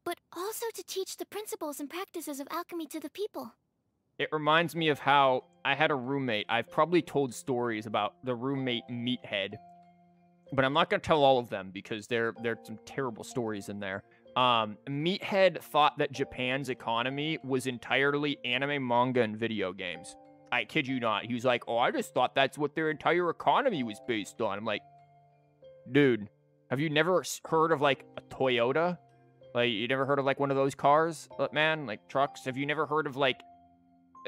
but also to teach the principles and practices of alchemy to the people. It reminds me of how I had a roommate. I've probably told stories about the roommate Meathead, but I'm not going to tell all of them because there there's some terrible stories in there. Um, Meathead thought that Japan's economy was entirely anime, manga, and video games. I kid you not. He was like, "Oh, I just thought that's what their entire economy was based on." I'm like, "Dude, have you never heard of like a Toyota? Like, you never heard of like one of those cars, uh, man? Like trucks? Have you never heard of like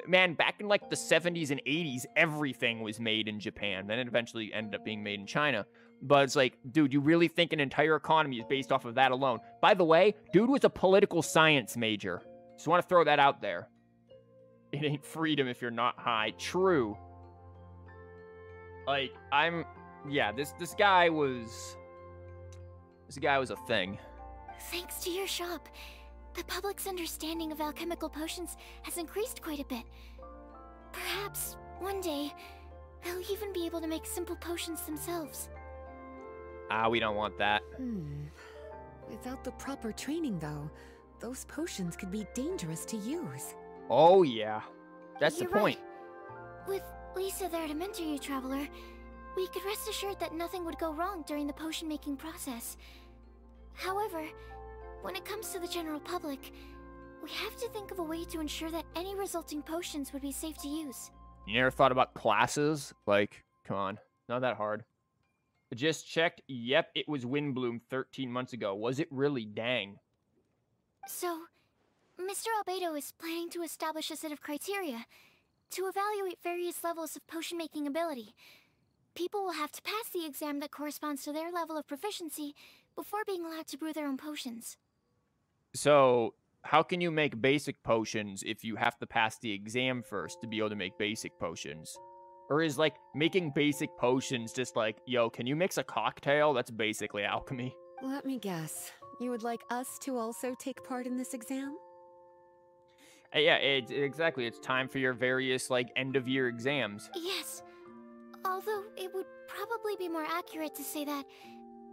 man, back in like the 70s and 80s, everything was made in Japan. Then it eventually ended up being made in China. But it's like, dude, you really think an entire economy is based off of that alone? By the way, dude was a political science major. Just want to throw that out there. It ain't freedom if you're not high. True. Like, I'm yeah, this this guy was this guy was a thing. Thanks to your shop, the public's understanding of alchemical potions has increased quite a bit. Perhaps, one day, they'll even be able to make simple potions themselves. Ah, we don't want that. Hmm. Without the proper training, though, those potions could be dangerous to use. Oh, yeah. That's You're the point. Right. With Lisa there to mentor you, Traveler, we could rest assured that nothing would go wrong during the potion-making process. However, when it comes to the general public, we have to think of a way to ensure that any resulting potions would be safe to use. You never thought about classes? Like, come on, not that hard. I Just checked. Yep, it was Windblume 13 months ago. Was it really? Dang. So, Mr. Albedo is planning to establish a set of criteria to evaluate various levels of potion-making ability. People will have to pass the exam that corresponds to their level of proficiency before being allowed to brew their own potions. So, how can you make basic potions if you have to pass the exam first to be able to make basic potions? Or is like making basic potions just like, yo, can you mix a cocktail? That's basically alchemy. Let me guess. You would like us to also take part in this exam? Uh, yeah, it, exactly. It's time for your various like end of year exams. Yes. Although it would probably be more accurate to say that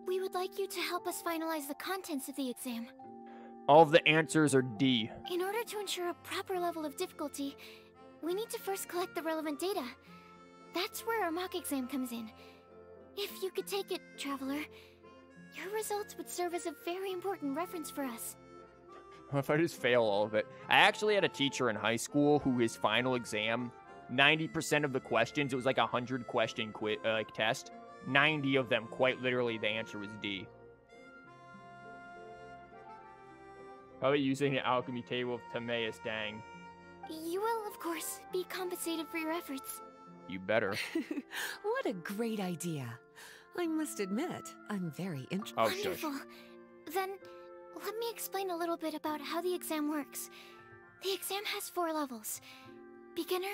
we would like you to help us finalize the contents of the exam. All of the answers are D. In order to ensure a proper level of difficulty, we need to first collect the relevant data. That's where our mock exam comes in. If you could take it, Traveler, your results would serve as a very important reference for us. What if I just fail all of it? I actually had a teacher in high school who his final exam, 90% of the questions, it was like a 100 question quit, uh, like test. 90 of them, quite literally, the answer was D. Probably using the alchemy table of Timaeus, dang. You will, of course, be compensated for your efforts. You better. what a great idea. I must admit, I'm very interested. Oh, shush. Wonderful. Then, let me explain a little bit about how the exam works. The exam has four levels. Beginner,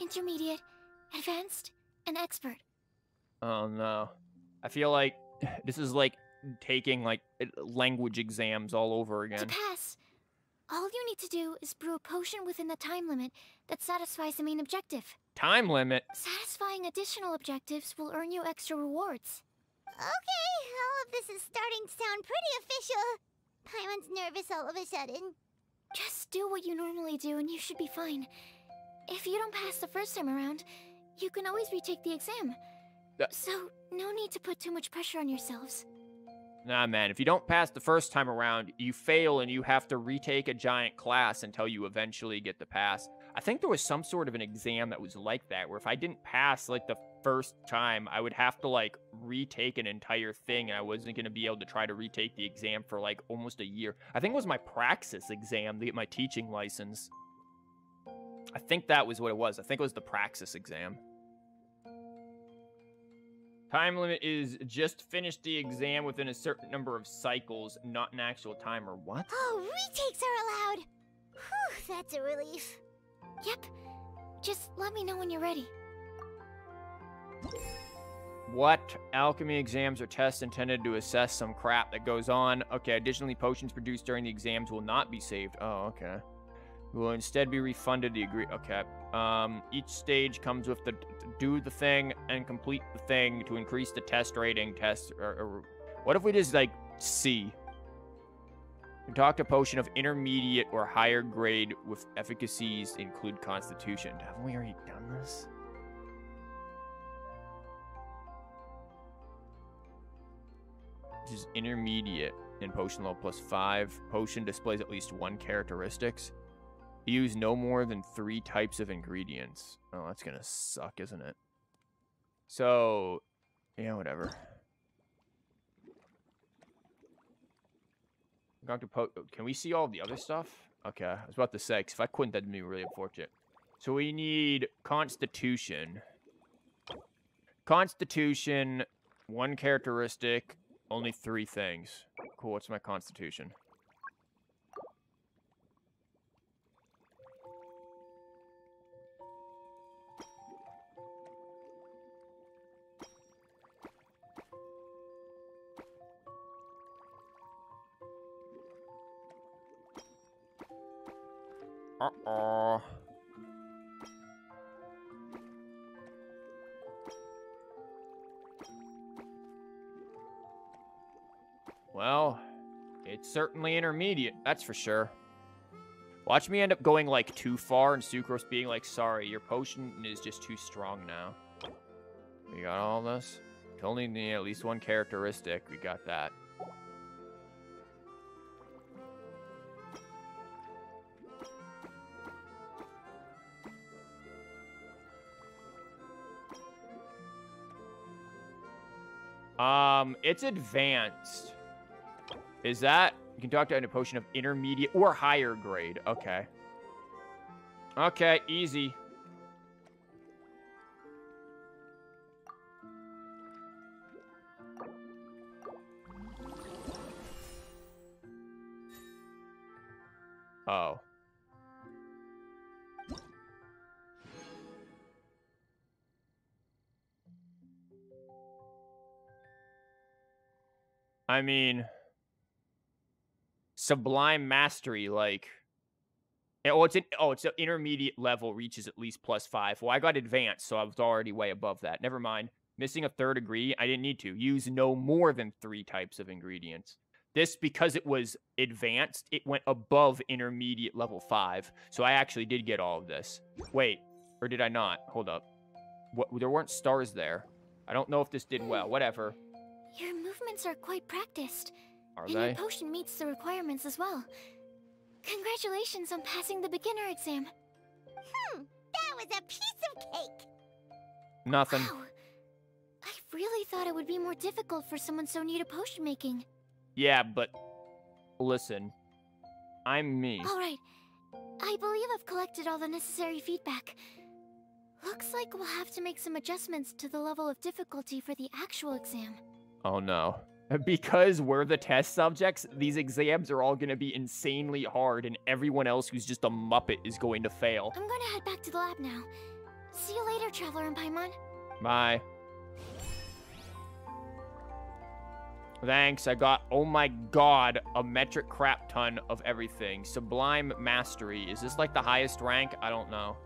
Intermediate, Advanced, and Expert. Oh no. I feel like this is like taking like uh, language exams all over again. To pass, all you need to do is brew a potion within the time limit that satisfies the main objective. Time limit. Satisfying additional objectives will earn you extra rewards. Okay, all of this is starting to sound pretty official. Paimon's nervous all of a sudden. Just do what you normally do and you should be fine. If you don't pass the first time around, you can always retake the exam. Uh, So, no need to put too much pressure on yourselves. Nah, man. If you don't pass the first time around, you fail and you have to retake a giant class until you eventually get the pass. I think there was some sort of an exam that was like that, where if I didn't pass like the first time, I would have to like retake an entire thing, and I wasn't gonna be able to try to retake the exam for like almost a year. I think it was my praxis exam to get my teaching license. I think that was what it was. I think it was the praxis exam. Time limit is just finish the exam within a certain number of cycles, not an actual timer. What? Oh, retakes are allowed. Whew, that's a relief. Yep. Just let me know when you're ready. What? Alchemy exams are tests intended to assess some crap that goes on. Okay, additionally, potions produced during the exams will not be saved. Oh, okay. Will instead be refunded the agree. Okay. Um, each stage comes with the do the thing and complete the thing to increase the test rating. Test or, or what if we just like see? C? Concoct a potion of intermediate or higher grade with efficacies include Constitution. Haven't we already done this? This is intermediate in potion level plus five. Potion displays at least one characteristics. Use no more than three types of ingredients. Oh, that's gonna suck, isn't it? So, yeah, whatever. Dr. Po can we see all the other stuff? Okay, I was about to say, if I couldn't, that'd be really unfortunate. So we need Constitution. Constitution, one characteristic, only three things. Cool, what's my Constitution? Uh-oh. Well, it's certainly intermediate, that's for sure. Watch me end up going, like, too far and Sucrose being like, sorry, your potion is just too strong now. We got all this? Only need at least one characteristic. We got that. Um, it's advanced. Is that... You can talk to a potion of intermediate or higher grade. Okay. Okay, easy. I mean, Sublime Mastery, like, eh, oh, it's an oh, it's an intermediate level reaches at least plus five. Well, I got advanced, so I was already way above that. Never mind. Missing a third degree, I didn't need to use no more than three types of ingredients. This because it was advanced, it went above intermediate level five, so I actually did get all of this. Wait, or did I not? Hold up. What? There weren't stars there. I don't know if this did well. Whatever. Your movements are quite practiced. Are and they? your potion meets the requirements as well. Congratulations on passing the beginner exam. Hmm, that was a piece of cake. Nothing. Wow. I really thought it would be more difficult for someone so new to potion making. Yeah, but listen, I'm me. Alright, I believe I've collected all the necessary feedback. Looks like we'll have to make some adjustments to the level of difficulty for the actual exam. Oh no. Because we're the test subjects, these exams are all going to be insanely hard, and everyone else who's just a Muppet is going to fail. I'm gonna head back to the lab now. See you later, Traveler and Paimon. Bye. Thanks, I got, oh my god, a metric crap ton of everything. Sublime Mastery. Is this like the highest rank? I don't know.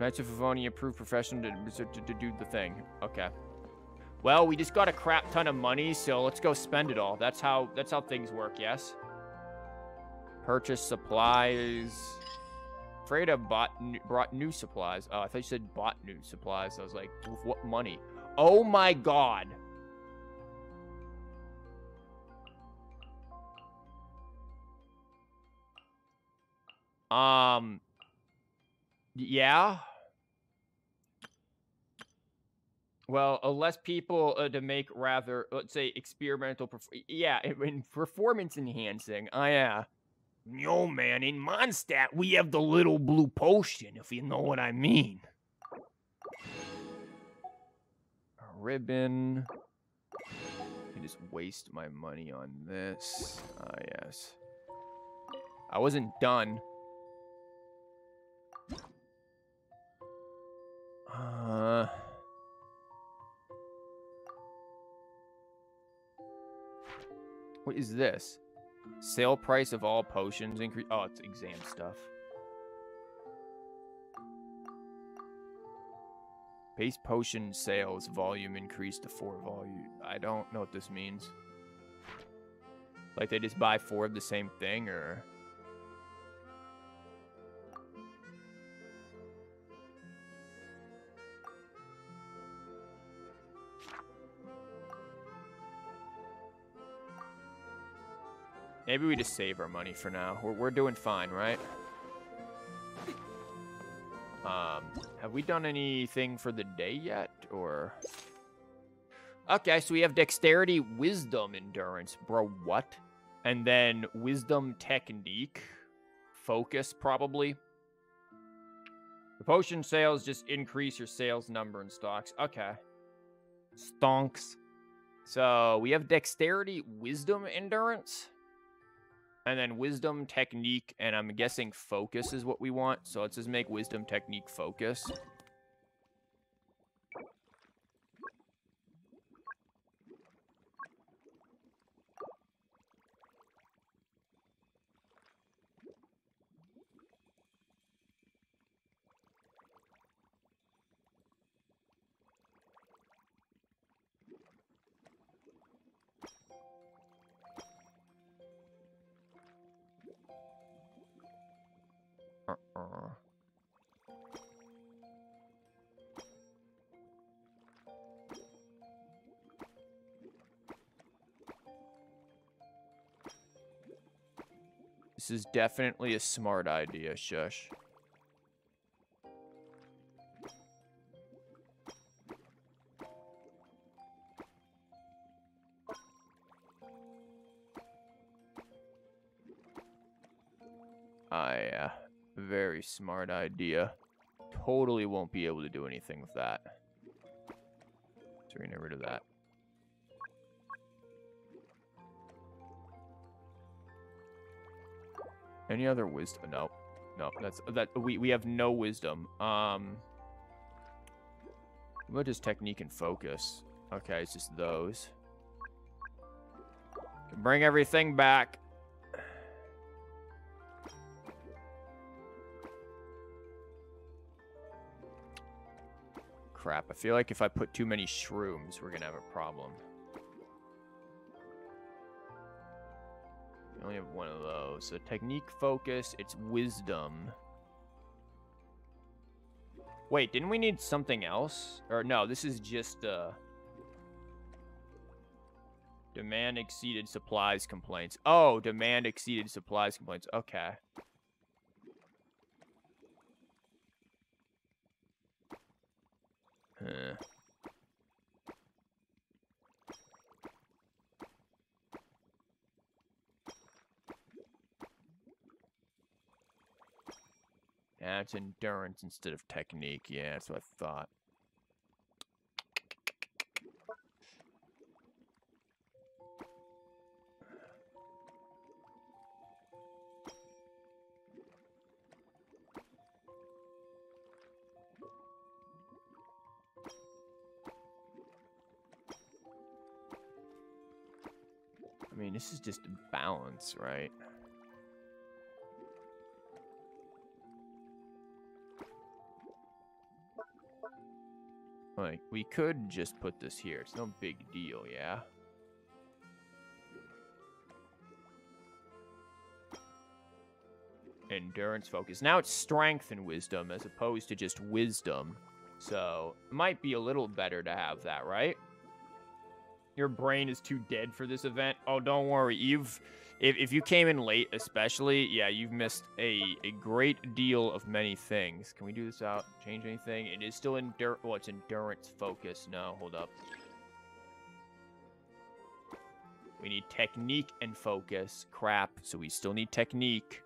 Knights of Favoni approved profession to, to, to do the thing. Okay. Well, we just got a crap ton of money, so let's go spend it all. That's how that's how things work, yes? Purchase supplies. Freda bought brought new supplies. Oh, I thought you said bought new supplies. I was like, with what money? Oh my god. Um, yeah. Well, uh, less people uh, to make rather, let's say, experimental. Perf- yeah, in performance enhancing. Oh yeah. Yo, man, in Mondstadt we have the little blue potion, if you know what I mean. A ribbon. I just waste my money on this. Ah, yes. I wasn't done. Uh. What is this? Sale price of all potions increase. Oh, it's exam stuff. Base potion sales volume increased to four volume. I don't know what this means. Like they just buy four of the same thing, or maybe we just save our money for now. We're we're doing fine, right? Um, have we done anything for the day yet, or? Okay, so we have dexterity, wisdom, endurance. Bro, what? And then wisdom, technique, focus, probably. The potion sales just increase your sales number and stocks. Okay. Stonks. So we have dexterity, wisdom, endurance. And then wisdom, technique, and I'm guessing focus is what we want. So let's just make wisdom, technique, focus. This is definitely a smart idea, Shush. I, uh, very smart idea. Totally won't be able to do anything with that. So we're gonna get rid of that. Any other wisdom? No, no. That's that. We we have no wisdom. Um. What is technique and focus? Okay, it's just those. Bring everything back. Crap, I feel like if I put too many shrooms, we're gonna have a problem. We only have one of those. So technique focus, it's wisdom. Wait, didn't we need something else? Or no, this is just uh Demand exceeded supplies complaints. Oh, demand exceeded supplies complaints. Okay. Huh. Yeah, it's endurance instead of technique. Yeah, that's what I thought. I mean, this is just balance, right? Like, we could just put this here. It's no big deal, yeah? Endurance focus. Now it's strength and wisdom as opposed to just wisdom. So, it might be a little better to have that, right? Your brain is too dead for this event. Oh, don't worry. You've if, if you came in late especially, yeah, you've missed a, a great deal of many things. Can we do this out? Change anything? It is still endur well, it's endurance focus. No, hold up. We need technique and focus. Crap. So we still need technique.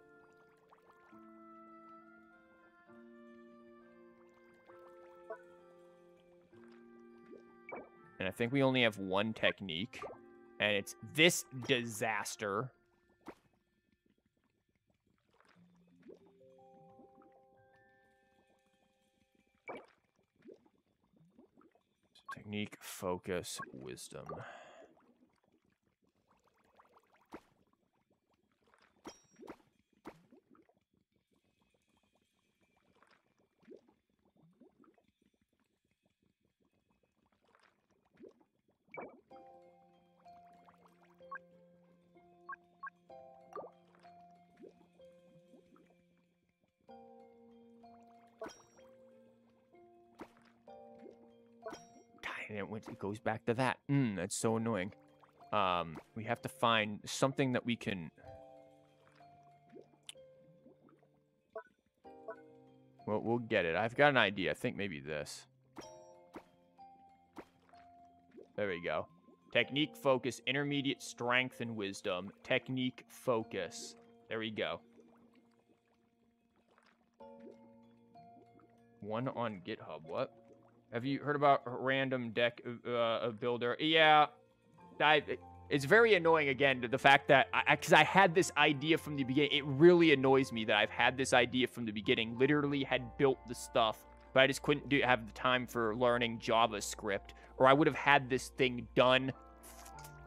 And I think we only have one technique. And it's this disaster. Technique, focus, wisdom. It, went, it goes back to that. Mm, that's so annoying. Um, we have to find something that we can. Well, we'll get it. I've got an idea. I think maybe this. There we go. Technique, focus, intermediate strength, and wisdom. Technique, focus. There we go. One on GitHub. What? Have you heard about random deck uh, builder? Yeah, I, it's very annoying again the fact that because I, I, had this idea from the beginning. It really annoys me that I've had this idea from the beginning. Literally had built the stuff, but I just couldn't do have the time for learning JavaScript, or I would have had this thing done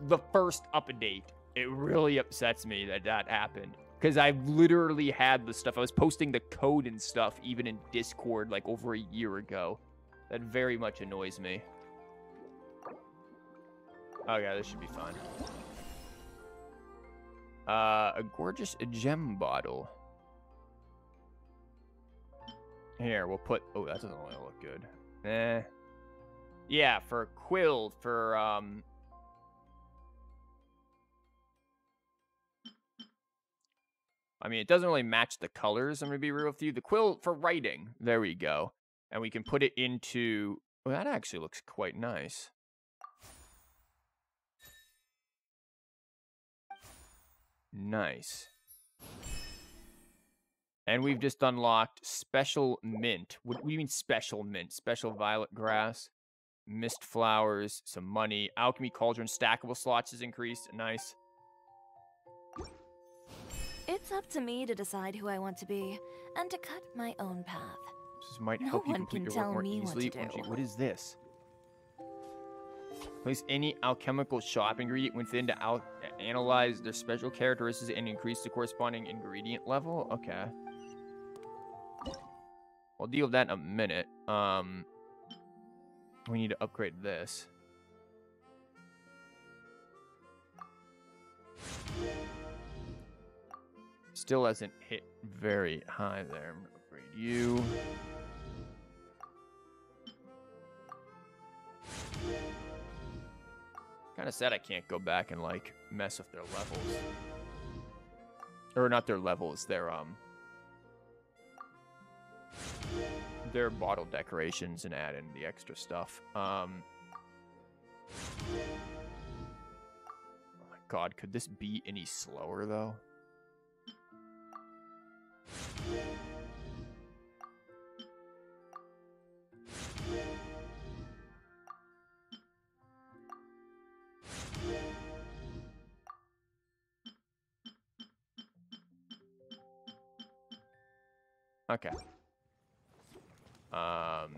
the first update. It really upsets me that that happened because I literally had the stuff. I was posting the code and stuff even in Discord like over a year ago. That very much annoys me. Okay, this should be fun. Uh, a gorgeous gem bottle. Here, we'll put... Oh, that doesn't really look good. Eh. Yeah, for Quill, for, um... I mean, it doesn't really match the colors, I'm going to be real with you. The quill for writing. There we go. And we can put it into... Well, that actually looks quite nice. Nice. And we've just unlocked special mint. What, do you mean special mint? Special violet grass, mist flowers, some money, alchemy cauldron, stackable slots is increased. Nice. It's up to me to decide who I want to be and to cut my own path. This might no help you complete can your tell work more what easily. do. what is this? Place any alchemical shop ingredient within to out analyze their special characteristics and increase the corresponding ingredient level. Okay. I'll deal with that in a minute. Um, we need to upgrade this. Still hasn't hit very high there. I'm gonna upgrade you. Kind of sad I can't go back and like mess with their levels. Or not their levels, their um their bottle decorations and add in the extra stuff. Um Oh my god, could this be any slower though? Okay. Um,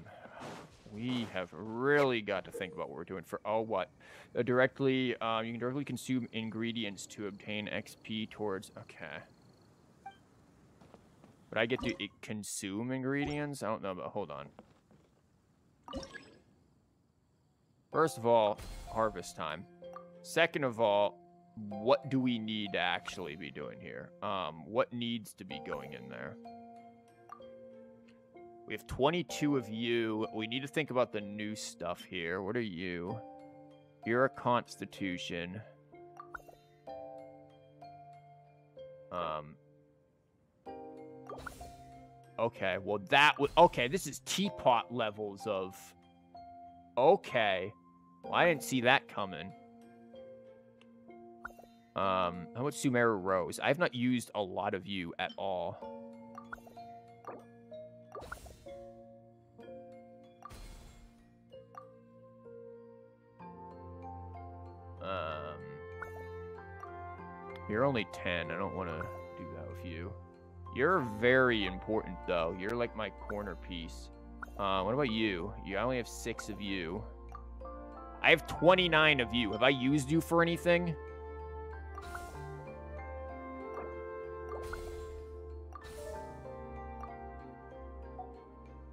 we have really got to think about what we're doing for. Oh, what? Uh, directly, um, you can directly consume ingredients to obtain XP towards. Okay. But I get to i- consume ingredients? I don't know, but hold on. First of all, harvest time. Second of all, what do we need to actually be doing here? Um, what needs to be going in there? We have 22 of you. We need to think about the new stuff here. What are you? You're a constitution. Um. Okay, well that would okay. This is teapot levels of. Okay, well, I didn't see that coming. Um, how much Sumeru Rose? I have not used a lot of you at all. Um, you're only 10. I don't want to do that with you. You're very important, though. You're like my corner piece. Uh, what about you? You I only have six of you. I have 29 of you. Have I used you for anything?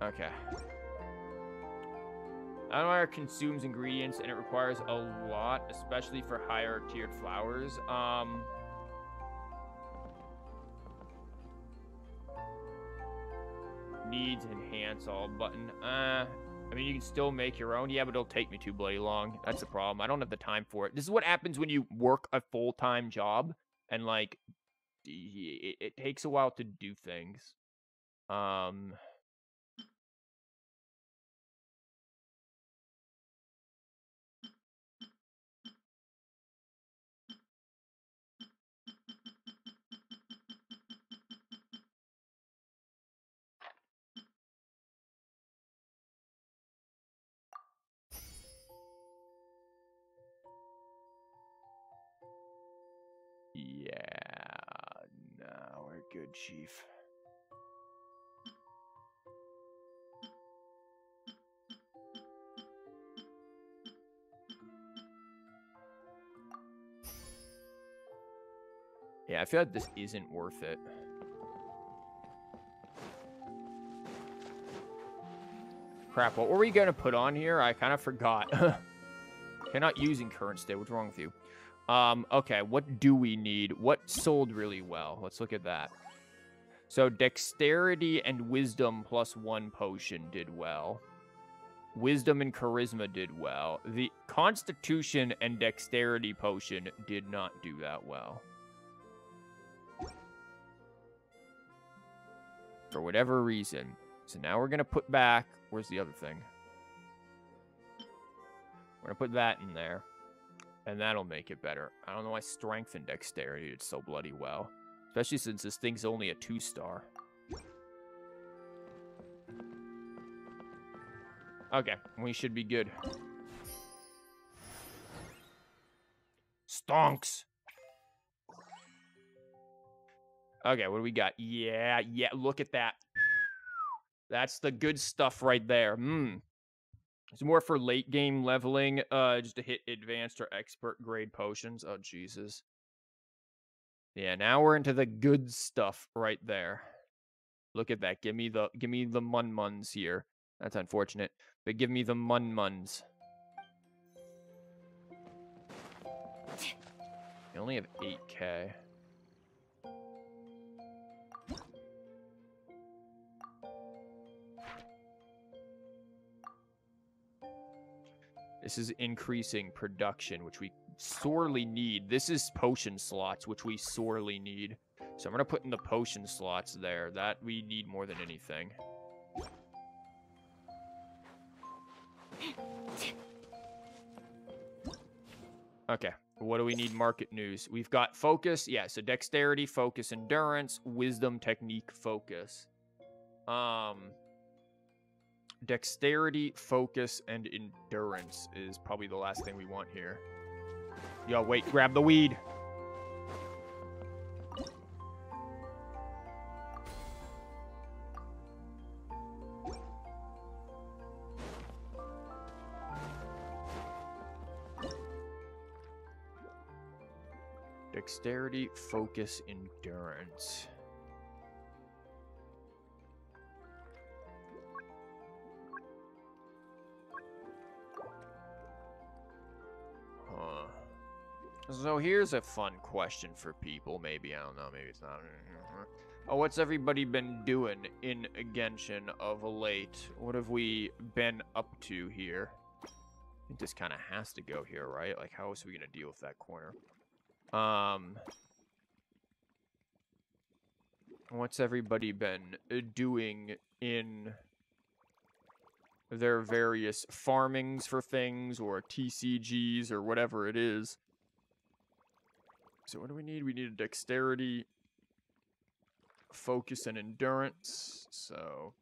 Okay. Admire consumes ingredients and it requires a lot, especially for higher tiered flowers. Um, needs enhance all button. Uh, I mean, you can still make your own. Yeah, but it'll take me too bloody long. That's the problem. I don't have the time for it. This is what happens when you work a full-time job and like it, it takes a while to do things. Um good, Chief. Yeah, I feel like this isn't worth it. Crap, what were we going to put on here? I kind of forgot. okay, not using current state. What's wrong with you? Um, okay, what do we need? What sold really well? Let's look at that. So dexterity and wisdom plus one potion did well. Wisdom and charisma did well. The constitution and dexterity potion did not do that well. For whatever reason. So now we're going to put back... Where's the other thing? We're going to put that in there. And that'll make it better. I don't know why strength and dexterity did so bloody well. Especially since this thing's only a two-star. Okay, we should be good. Stonks! Okay, what do we got? Yeah, yeah, look at that. That's the good stuff right there. Mmm. It's more for late game leveling, uh, just to hit advanced or expert grade potions. Oh, Jesus. Yeah, now we're into the good stuff right there. Look at that. Give me the give me the mun muns here. That's unfortunate. But give me the mun muns. You only have 8k. This is increasing production, which we sorely need. This is potion slots, which we sorely need. So I'm going to put in the potion slots there. That we need more than anything. Okay, what do we need market news? We've got focus. Yeah, so dexterity, focus, endurance, wisdom, technique, focus. Um, dexterity, focus, and endurance is probably the last thing we want here. Yo, wait, grab the weed. Dexterity, focus, endurance. So here's a fun question for people. Maybe, I don't know, maybe it's not. Oh, what's everybody been doing in Genshin of late? What have we been up to here? I think this kind of has to go here, right? Like, how else are we going to deal with that corner? Um, what's everybody been uh, doing in their various farmings for things or TCGs or whatever it is? So what do we need? We need a dexterity, focus, and endurance. So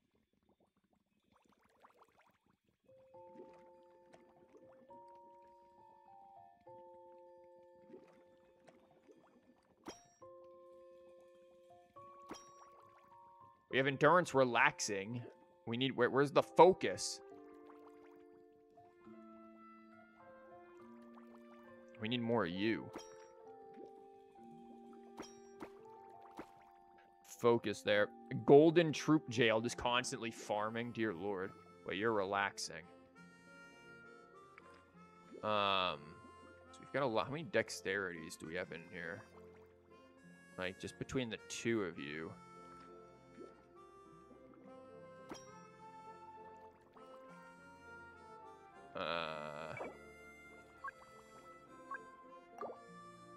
We have endurance relaxing. We need, where, where's the focus? We need more of you. focus there. Golden Troupe Jail, just constantly farming, dear lord. But you're relaxing. Um, so we've got a lot. How many dexterities do we have in here? Like, just between the two of you. Uh...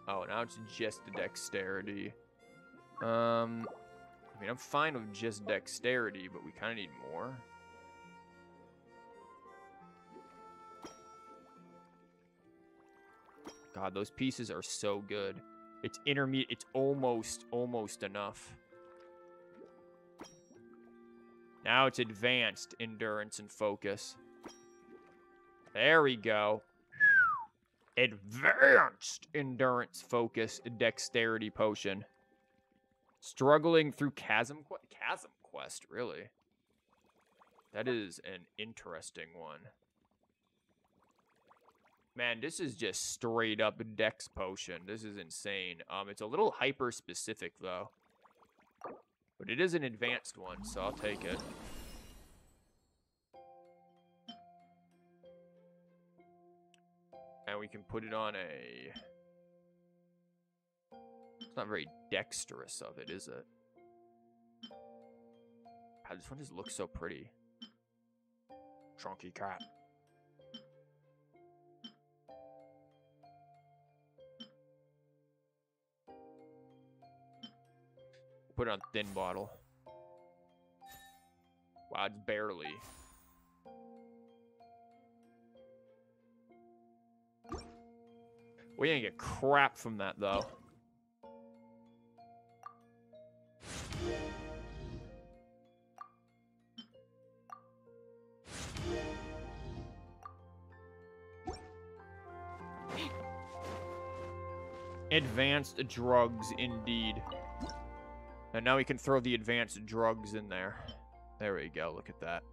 Oh, now it's just the dexterity. Um, I mean, I'm fine with just dexterity, but we kind of need more. God, those pieces are so good. It's intermediate. It's almost, almost enough. Now it's advanced endurance and focus. There we go. Advanced endurance, focus, dexterity potion. Struggling through chasm quest. Chasm quest, really. That is an interesting one. Man, this is just straight up dex potion. This is insane. Um, it's a little hyper specific though. But it is an advanced one, so I'll take it. And we can put it on a... It's not very dexterous of it, is it? God, this one just looks so pretty. Chunky cat. Put it on thin bottle. Wow, it's barely. We ain't get crap from that, though. Advanced drugs, indeed. And now we can throw the advanced drugs in there. There we go, look at that.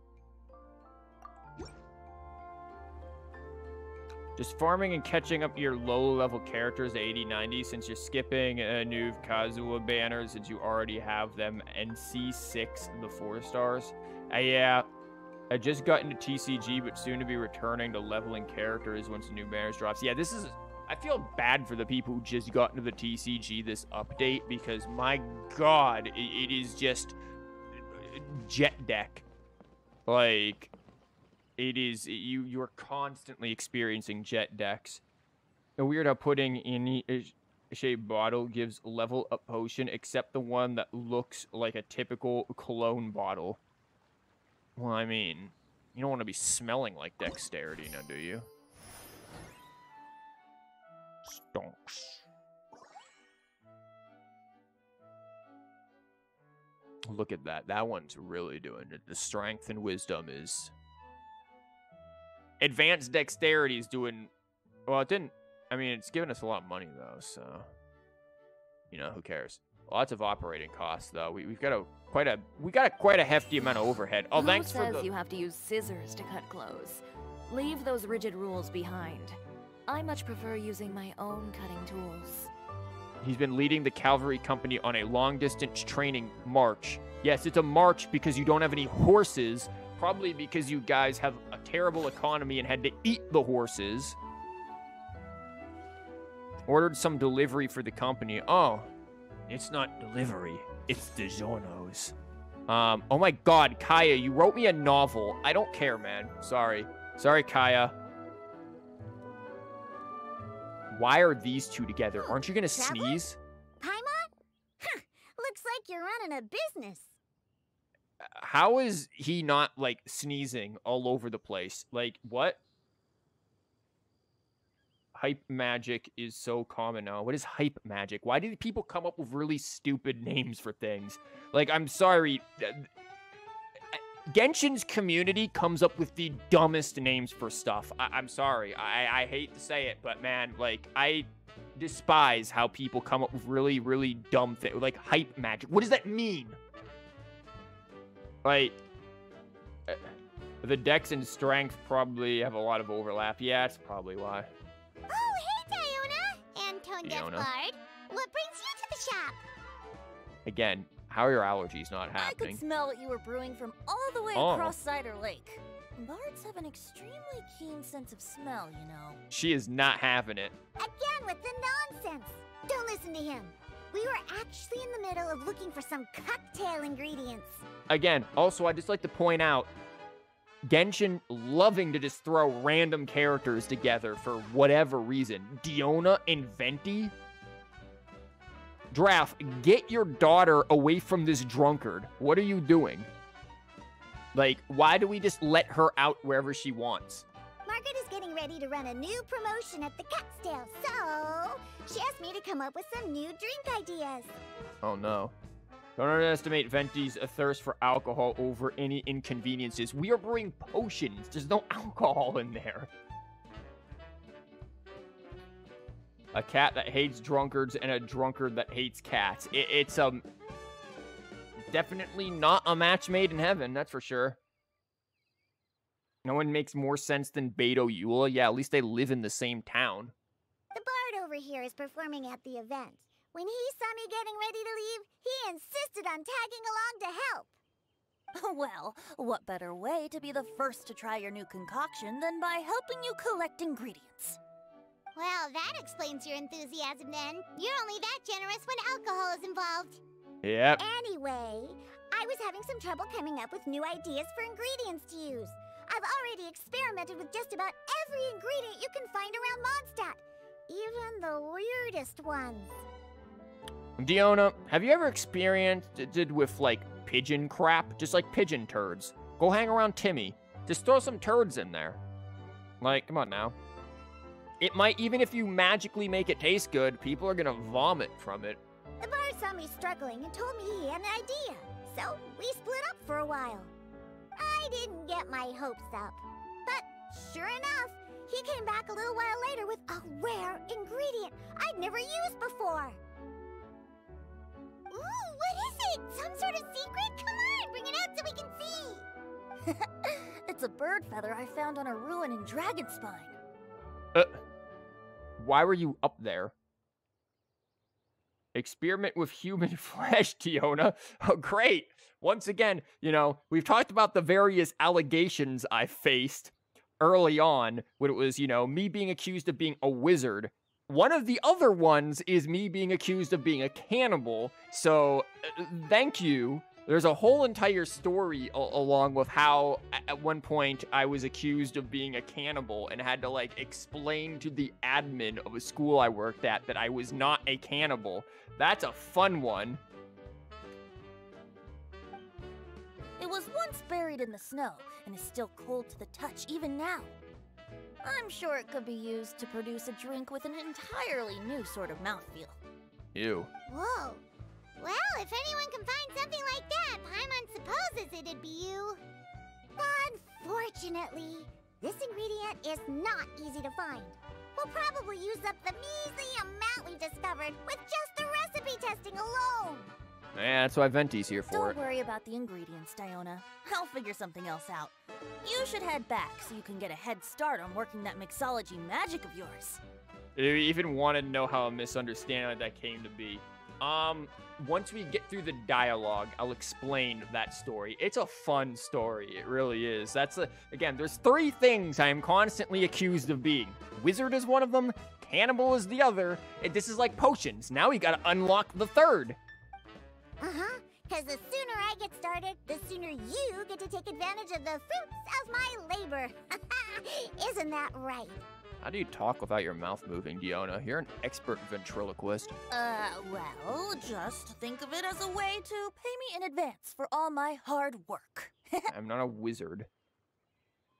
Just farming and catching up your low-level characters 80, 90 since you're skipping a new Kazuha banner since you already have them NC6 the 4 stars. Uh, yeah, I just got into TCG but soon to be returning to leveling characters once the new banners drops. Yeah, this is... I feel bad for the people who just got into the TCG this update because my god, it, it is just jet deck. Like it is you you're constantly experiencing jet decks. And weird how putting in a uh, shape bottle gives level up potion, except the one that looks like a typical cologne bottle. Well, I mean, you don't want to be smelling like dexterity now, do you? Stonks. Look at that. That one's really doing it. The strength and wisdom is Advanced dexterity is doing well. It didn't. I mean, it's giving us a lot of money though, so you know who cares. Lots of operating costs though. We, we've got a quite a we got a quite a hefty amount of overhead. Oh, Who thanks says for the. you have to use scissors to cut clothes? Leave those rigid rules behind. I much prefer using my own cutting tools. He's been leading the cavalry company on a long distance training march. Yes, it's a march because you don't have any horses. Probably because you guys have a terrible economy and had to eat the horses. Ordered some delivery for the company. Oh, it's not delivery. It's DiGiorno's. Um, oh my god, Kaya, you wrote me a novel. I don't care, man. Sorry. Sorry, Kaya. Why are these two together? Aren't you gonna Traveler? sneeze? Paimon? Huh, looks like you're running a business. How is he not like sneezing all over the place? Like what? Hype magic is so common now. What is hype magic? Why do people come up with really stupid names for things? Like, I'm sorry. Genshin's community comes up with the dumbest names for stuff. I- I'm sorry. I-, I hate to say it, but man, like, I despise how people come up with really, really dumb things. Like, hype magic. What does that mean? Like, uh, the dex and strength probably have a lot of overlap. Yeah, that's probably why. Oh, hey, Diona! Deathguard. What brings you to the shop? Again, how are your allergies not happening? I could smell what you were brewing from all the way Oh. across Cider Lake. Bards have an extremely keen sense of smell, you know. She is not having it. Again with the nonsense. Don't listen to him. We were actually in the middle of looking for some cocktail ingredients. Again, also, I'd just like to point out Genshin loving to just throw random characters together for whatever reason. Diona and Venti? Draff, get your daughter away from this drunkard. What are you doing? Like, why do we just let her out wherever she wants? Margaret is getting ready to run a new promotion at the Cat's Tail, so she asked me to come up with some new drink ideas. Oh no. Don't underestimate Venti's thirst for alcohol over any inconveniences. We are brewing potions. There's no alcohol in there. A cat that hates drunkards and a drunkard that hates cats. It, it's um definitely not a match made in heaven, that's for sure. No one makes more sense than Beto Eula. Yeah, at least they live in the same town. The bard over here is performing at the event. When he saw me getting ready to leave, he insisted on tagging along to help. well, what better way to be the first to try your new concoction than by helping you collect ingredients? Well, that explains your enthusiasm then. You're only that generous when alcohol is involved. Yep. Anyway, I was having some trouble coming up with new ideas for ingredients to use. I've already experimented with just about every ingredient you can find around Mondstadt, even the weirdest ones. Diona, have you ever experienced did with like pigeon crap? Just like pigeon turds. Go hang around Timmy. Just throw some turds in there. Like, come on now. It might, even if you magically make it taste good, people are gonna vomit from it. The bar saw me struggling and told me he had an idea. So we split up for a while. I didn't get my hopes up. But sure enough, he came back a little while later with a rare ingredient I'd never used before. Ooh, what is it? Some sort of secret? Come on, bring it out so we can see. it's a bird feather I found on a ruin in Dragonspine. Uh, why were you up there? Experiment with human flesh, Diona. Oh, great. Once again, you know, we've talked about the various allegations I faced early on when it was, you know, me being accused of being a wizard. One of the other ones is me being accused of being a cannibal. So, uh, thank you. There's a whole entire story along with how at one point I was accused of being a cannibal and had to like explain to the admin of a school I worked at that I was not a cannibal. That's a fun one. It was once buried in the snow and is still cold to the touch even now. I'm sure it could be used to produce a drink with an entirely new sort of mouthfeel. Ew. Whoa. Well, if anyone can find something like that, Paimon supposes it'd be you. Unfortunately, this ingredient is not easy to find. We'll probably use up the measly amount we discovered with just the recipe testing alone. Yeah, that's why Venti's here for it. Don't worry about the ingredients, Diona. I'll figure something else out. You should head back so you can get a head start on working that mixology magic of yours. You even wanted to know how a misunderstanding like that came to be. Um, once we get through the dialogue, I'll explain that story. It's a fun story. It really is. That's a, again, there's three things I am constantly accused of being. Wizard is one of them, cannibal is the other, and this is like potions. Now we gotta unlock the third. Uh-huh. Because the sooner I get started, the sooner you get to take advantage of the fruits of my labor. Isn't that right? How do you talk without your mouth moving, Diona? You're an expert ventriloquist. Uh, well, just think of it as a way to pay me in advance for all my hard work. I'm not a wizard.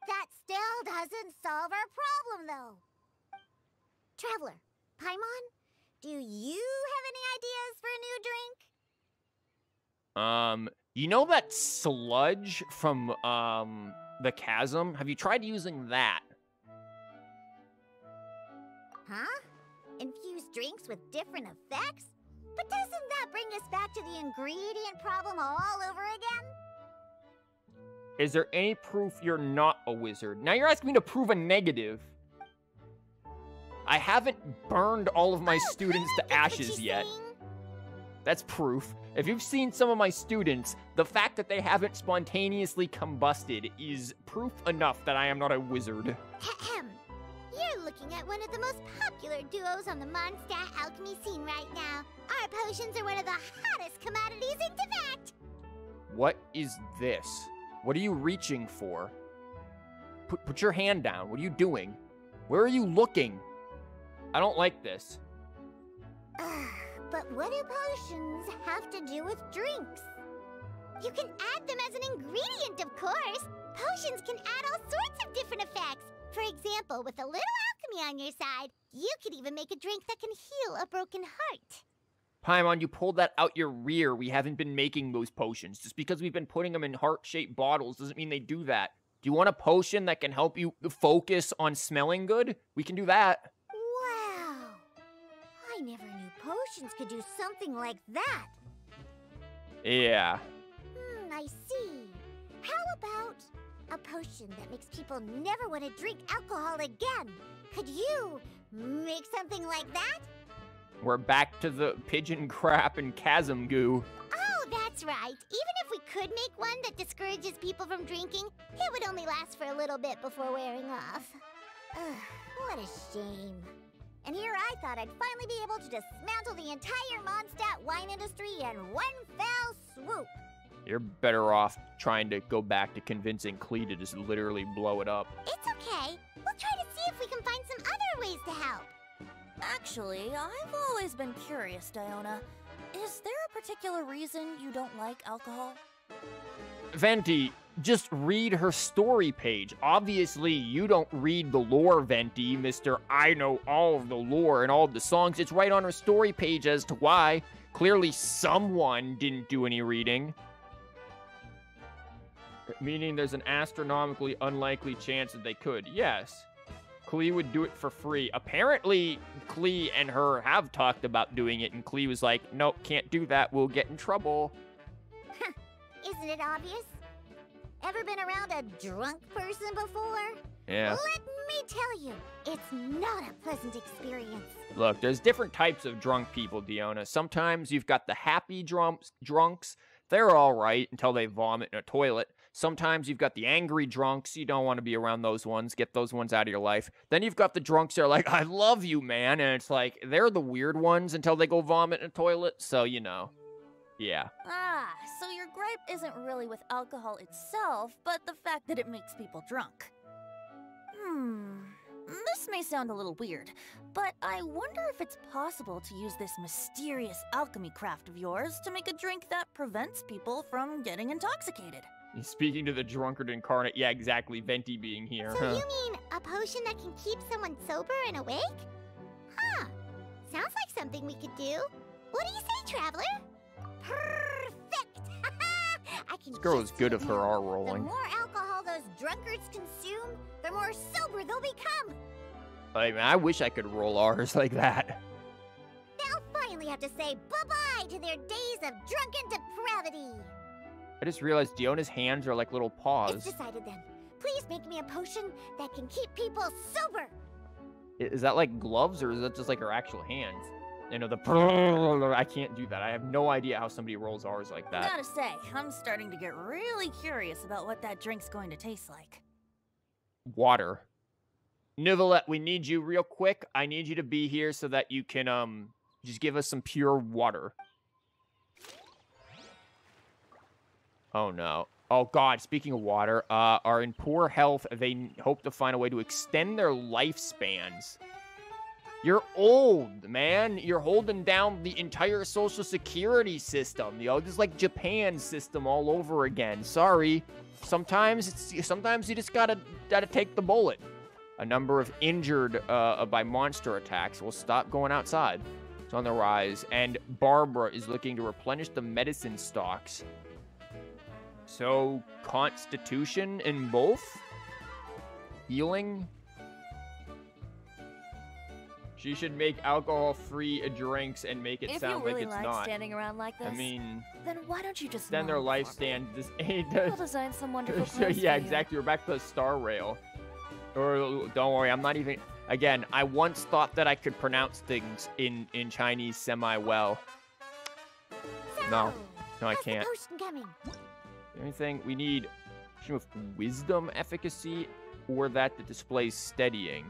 That still doesn't solve our problem, though. Traveler, Paimon, do you have any ideas for a new drink? Um, you know that sludge from um the chasm? Have you tried using that? Huh? Infused drinks with different effects? But doesn't that bring us back to the ingredient problem all over again? Is there any proof you're not a wizard? Now you're asking me to prove a negative. I haven't burned all of my Oh, students to ashes yet. saying. That's proof. If you've seen some of my students, the fact that they haven't spontaneously combusted is proof enough that I am not a wizard. Ahem. You're looking at one of the most popular duos on the Mondstadt alchemy scene right now. Our potions are one of the hottest commodities in Teyvat. What is this? What are you reaching for? Put, put your hand down. What are you doing? Where are you looking? I don't like this. Ugh, But what do potions have to do with drinks? You can add them as an ingredient, of course. Potions can add all sorts of different effects. For example, with a little alchemy on your side, you could even make a drink that can heal a broken heart. Paimon, you pulled that out your rear. We haven't been making those potions. Just because we've been putting them in heart-shaped bottles doesn't mean they do that. Do you want a potion that can help you focus on smelling good? We can do that. Wow! I never knew potions could do something like that. Yeah. Hmm, I see. How about a potion that makes people never want to drink alcohol again? Could you make something like that? We're back to the pigeon crap and chasm goo. Oh, that's right. Even if we could make one that discourages people from drinking, it would only last for a little bit before wearing off. Ugh, what a shame. And here I thought I'd finally be able to dismantle the entire Mondstadt wine industry in one fell swoop. You're better off trying to go back to convincing Klee to just literally blow it up. It's okay. We'll try to see if we can find some other ways to help. Actually, I've always been curious, Diona. Is there a particular reason you don't like alcohol? Venti, just read her story page. Obviously, you don't read the lore, Venti, Mr. I know all of the lore and all of the songs. It's right on her story page as to why. Clearly, someone didn't do any reading. Meaning there's an astronomically unlikely chance that they could. Yes. Klee would do it for free. Apparently, Klee and her have talked about doing it, and Klee was like, nope, can't do that. We'll get in trouble. Isn't it obvious? Ever been around a drunk person before? Yeah. Let me tell you, it's not a pleasant experience. Look, there's different types of drunk people, Diona. Sometimes you've got the happy drunks, drunks. They're all right until they vomit in a toilet. Sometimes you've got the angry drunks. You don't want to be around those ones. Get those ones out of your life. Then you've got the drunks that are like, I love you, man. And it's like, they're the weird ones until they go vomit in a toilet. So, you know. Yeah. Ah, so your gripe isn't really with alcohol itself, but the fact that it makes people drunk. Hmm. This may sound a little weird, but I wonder if it's possible to use this mysterious alchemy craft of yours to make a drink that prevents people from getting intoxicated. Speaking to the drunkard incarnate, yeah, exactly. Venti being here. So huh? you mean a potion that can keep someone sober and awake? Huh. Sounds like something we could do. What do you say, Traveler? Perfect! I can This girl is good of her. R The more alcohol those drunkards consume, the more sober they'll become. I mean, I wish I could roll R's like that. They'll finally have to say bye-bye to their days of drunken depravity. I just realized Diona's hands are like little paws. It's paws. decided then. Please make me a potion that can keep people sober. Is that like gloves or is that just like her actual hands? You know, the I can't do that. I have no idea how somebody rolls R's like that. Gotta say, I'm starting to get really curious about what that drink's going to taste like. Water. Neuvillette, we need you real quick. I need you to be here so that you can um just give us some pure water. Oh no. Oh god, speaking of water, uh are in poor health. They hope to find a way to extend their lifespans. You're old, man. You're holding down the entire social security system. You know, just like Japan's system all over again. Sorry. Sometimes it's sometimes you just gotta gotta take the bullet. A number of injured uh, by monster attacks will stop going outside. It's on the rise, and Barbara is looking to replenish the medicine stocks. So, Constitution in both? Healing? She should make alcohol-free drinks and make it if sound you really like it's like not. standing around like this, I mean, then why don't you just then their life stand just ain't I'll design some wonderful so, yeah, for you. exactly. We're back to the star rail. Or don't worry, I'm not even. Again, I once thought that I could pronounce things in in Chinese semi well. So, No. No, I can't. Anything we need with wisdom efficacy or that that displays steadying.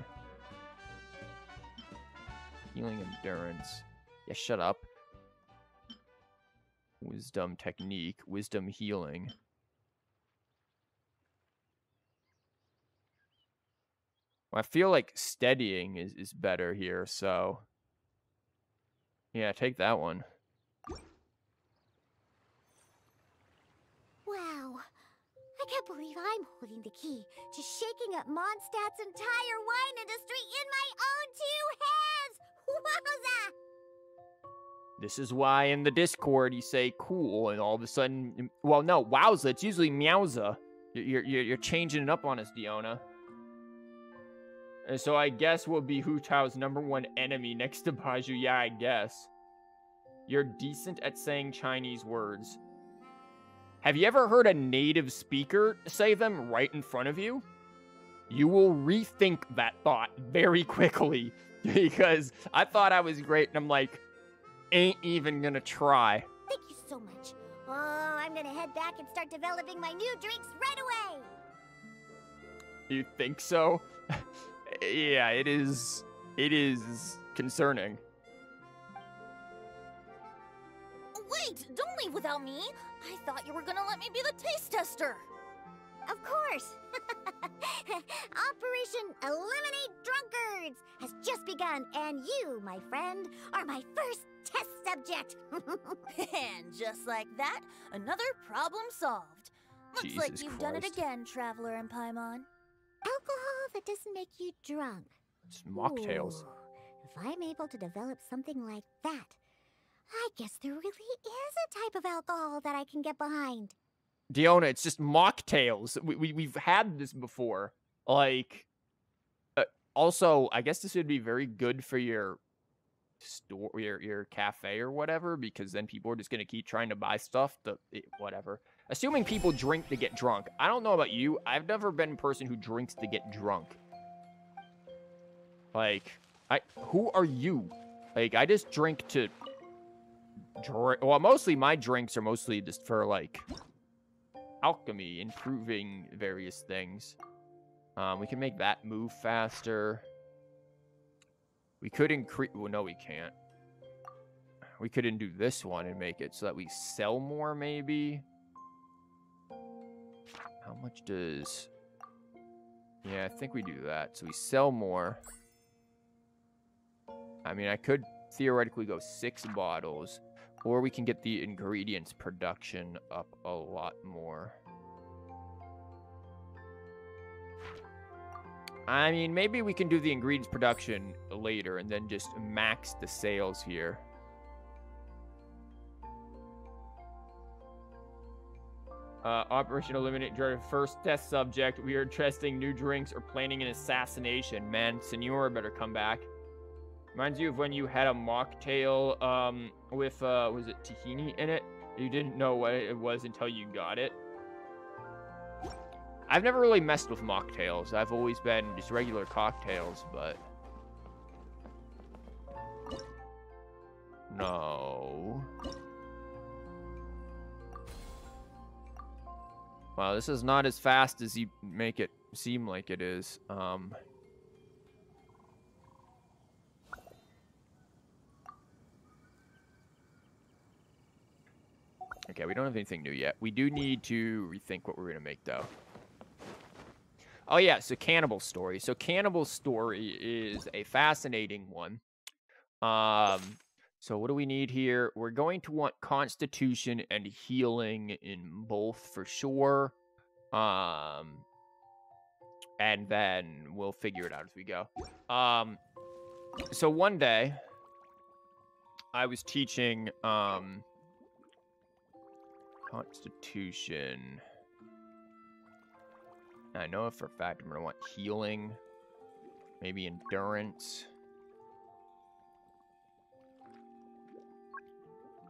Healing endurance. Yeah, shut up. Wisdom technique, wisdom healing. Well, I feel like steadying is, is better here, so Yeah, take that one. Wow. I can't believe I'm holding the key to shaking up Mondstadt's entire wine industry in my own two hands! Wowza! This is why in the Discord you say cool, and all of a sudden, well, no, wowza. It's usually meowza. You're you're, you're changing it up on us, Diona. And so I guess we'll be Hu Tao's number one enemy next to Baizhu. Yeah, I guess. You're decent at saying Chinese words. Have you ever heard a native speaker say them right in front of you? You will rethink that thought very quickly because I thought I was great and I'm like, ain't even gonna try. Thank you so much. Oh, I'm gonna head back and start developing my new drinks right away! You think so? yeah, it is. It is concerning. Wait, don't leave without me. I thought you were gonna let me be the taste tester. Of course! Operation Eliminate Drunkards has just begun, and you, my friend, are my first test subject. and just like that, another problem solved. Looks like you've done it again, Traveler and Paimon. Alcohol that doesn't make you drunk. It's mocktails. Ooh, If I'm able to develop something like that, I guess there really is a type of alcohol that I can get behind. Diona, it's just mocktails. We, we we've had this before. Like, uh, also, I guess this would be very good for your store, your your cafe or whatever, because then people are just gonna keep trying to buy stuff. To eh, whatever. Assuming people drink to get drunk. I don't know about you. I've never been a person who drinks to get drunk. Like, I who are you? Like, I just drink to drink. Well, mostly my drinks are mostly just for like alchemy, improving various things. Um, we can make that move faster. We could increase. Well, no, we can't. We couldn't do this one and make it so that we sell more, maybe. How much does? Yeah, I think we do that. So we sell more. I mean, I could theoretically go six bottles, or we can get the ingredients production up a lot more. I mean, maybe we can do the ingredients production later and then just max the sales here. Uh, Operation Eliminate Drug. First test subject. We are testing new drinks or planning an assassination. Man, Signora better come back. Reminds you of when you had a mocktail um, with, uh, was it tahini in it? You didn't know what it was until you got it. I've never really messed with mocktails. I've always been just regular cocktails, but... No. Wow, this is not as fast as you make it seem like it is. Um... Okay, we don't have anything new yet. We do need to rethink what we're going to make, though. Oh, yeah, so Cannibal Story. So Cannibal Story is a fascinating one. Um, so what do we need here? We're going to want Constitution and Healing in both for sure. Um, and then we'll figure it out as we go. Um, so one day, I was teaching... Um, Constitution. I know for a fact I'm going to want healing. Maybe endurance.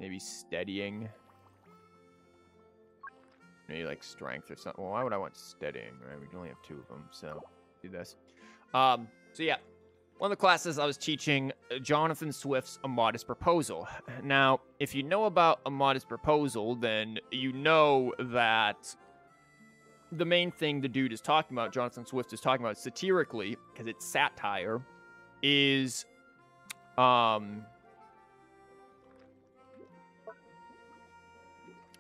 Maybe steadying. Maybe like strength or something. Well, why would I want steadying, right? We only have two of them, so do this. Um, so yeah, one of the classes I was teaching, uh, Jonathan Swift's A Modest Proposal. Now, if you know about A Modest Proposal, then you know that the main thing the dude is talking about, Jonathan Swift is talking about satirically, because it's satire, is um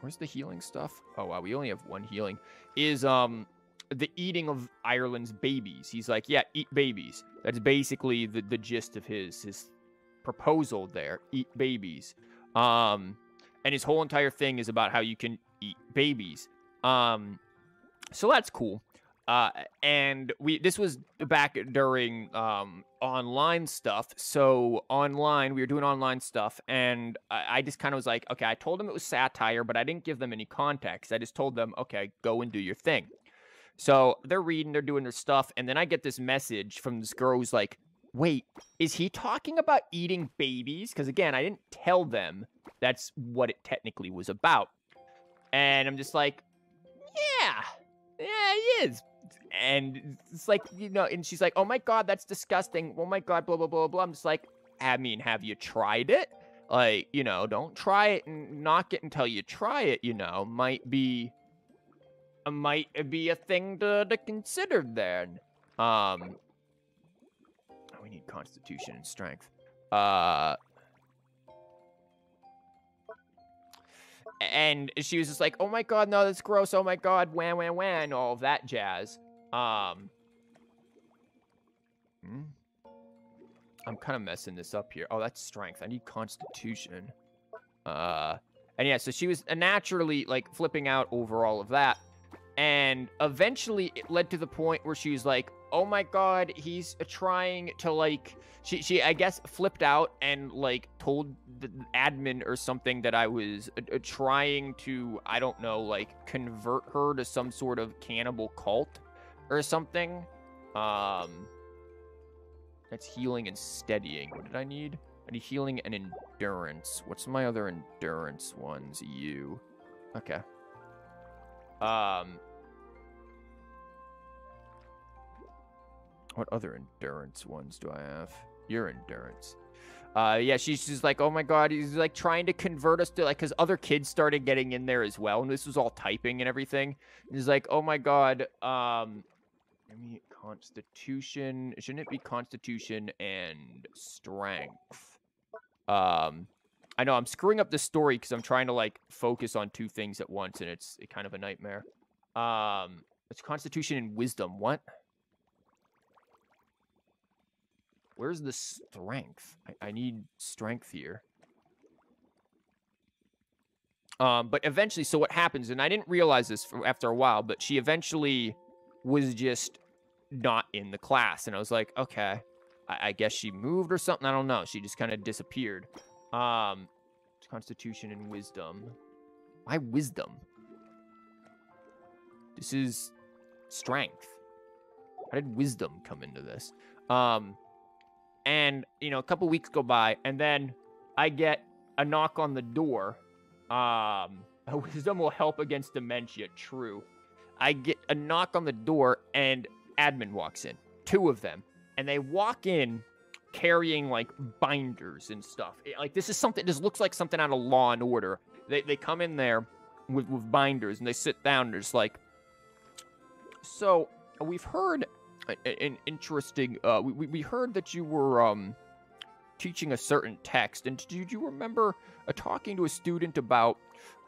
Where's the healing stuff? Oh wow, we only have one healing. Is um the eating of Ireland's babies. He's like, yeah, eat babies. That's basically the, the gist of his his proposal there, eat babies. Um, and his whole entire thing is about how you can eat babies. Um, so that's cool. Uh, and we this was back during um, online stuff. So online, we were doing online stuff, and I, I just kind of was like, okay, I told them it was satire, but I didn't give them any context. I just told them, okay, go and do your thing. So they're reading, they're doing their stuff, and then I get this message from this girl who's like, wait, is he talking about eating babies? Because again, I didn't tell them that's what it technically was about. And I'm just like, yeah, yeah, he is. And it's like, you know, and she's like, oh my God, that's disgusting. Oh my God, blah, blah, blah, blah. I'm just like, I mean, have you tried it? Like, you know, don't try it and knock it until you try it, you know, might be, might be a thing to, to consider then. Um, we need constitution and strength. Uh, and she was just like, "Oh my god, no, that's gross. Oh my god, wham, wham, wham," all of that jazz. Um, hmm? I'm kind of messing this up here. Oh, that's strength. I need constitution. Uh, and yeah, so she was naturally like flipping out over all of that, and eventually it led to the point where she was like, "Oh my god, he's trying to like." She, she, I guess, flipped out and like told the admin or something that I was uh, uh, trying to, I don't know, like convert her to some sort of cannibal cult or something. Um, that's healing and steadying. What did I need? I need healing and endurance. What's my other endurance ones? You. Okay. Um. What other endurance ones do I have? Your endurance. Uh, yeah, she's just like, oh my god, he's like trying to convert us to like, because other kids started getting in there as well, and this was all typing and everything. And he's like, oh my god, um, I mean, Constitution. Shouldn't it be Constitution and Strength? Um, I know I'm screwing up the story because I'm trying to like focus on two things at once, and it's it kind of a nightmare. Um, it's Constitution and Wisdom. What? Where's the strength? I, I need strength here. Um, but eventually, so what happens, and I didn't realize this after a while, but she eventually was just not in the class. And I was like, okay, I, I guess she moved or something. I don't know. She just kind of disappeared. Um, Constitution and Wisdom. My Wisdom? This is Strength. How did Wisdom come into this? Um, and, you know, a couple weeks go by, and then I get a knock on the door. Um, Wisdom will help against dementia. True. I get a knock on the door, and admin walks in, two of them, and they walk in carrying like binders and stuff. It, like this is something. This looks like something out of Law and Order. They they come in there with with binders, and they sit down. And there's like, so we've heard an interesting. Uh, we we heard that you were um teaching a certain text, and did you remember uh, talking to a student about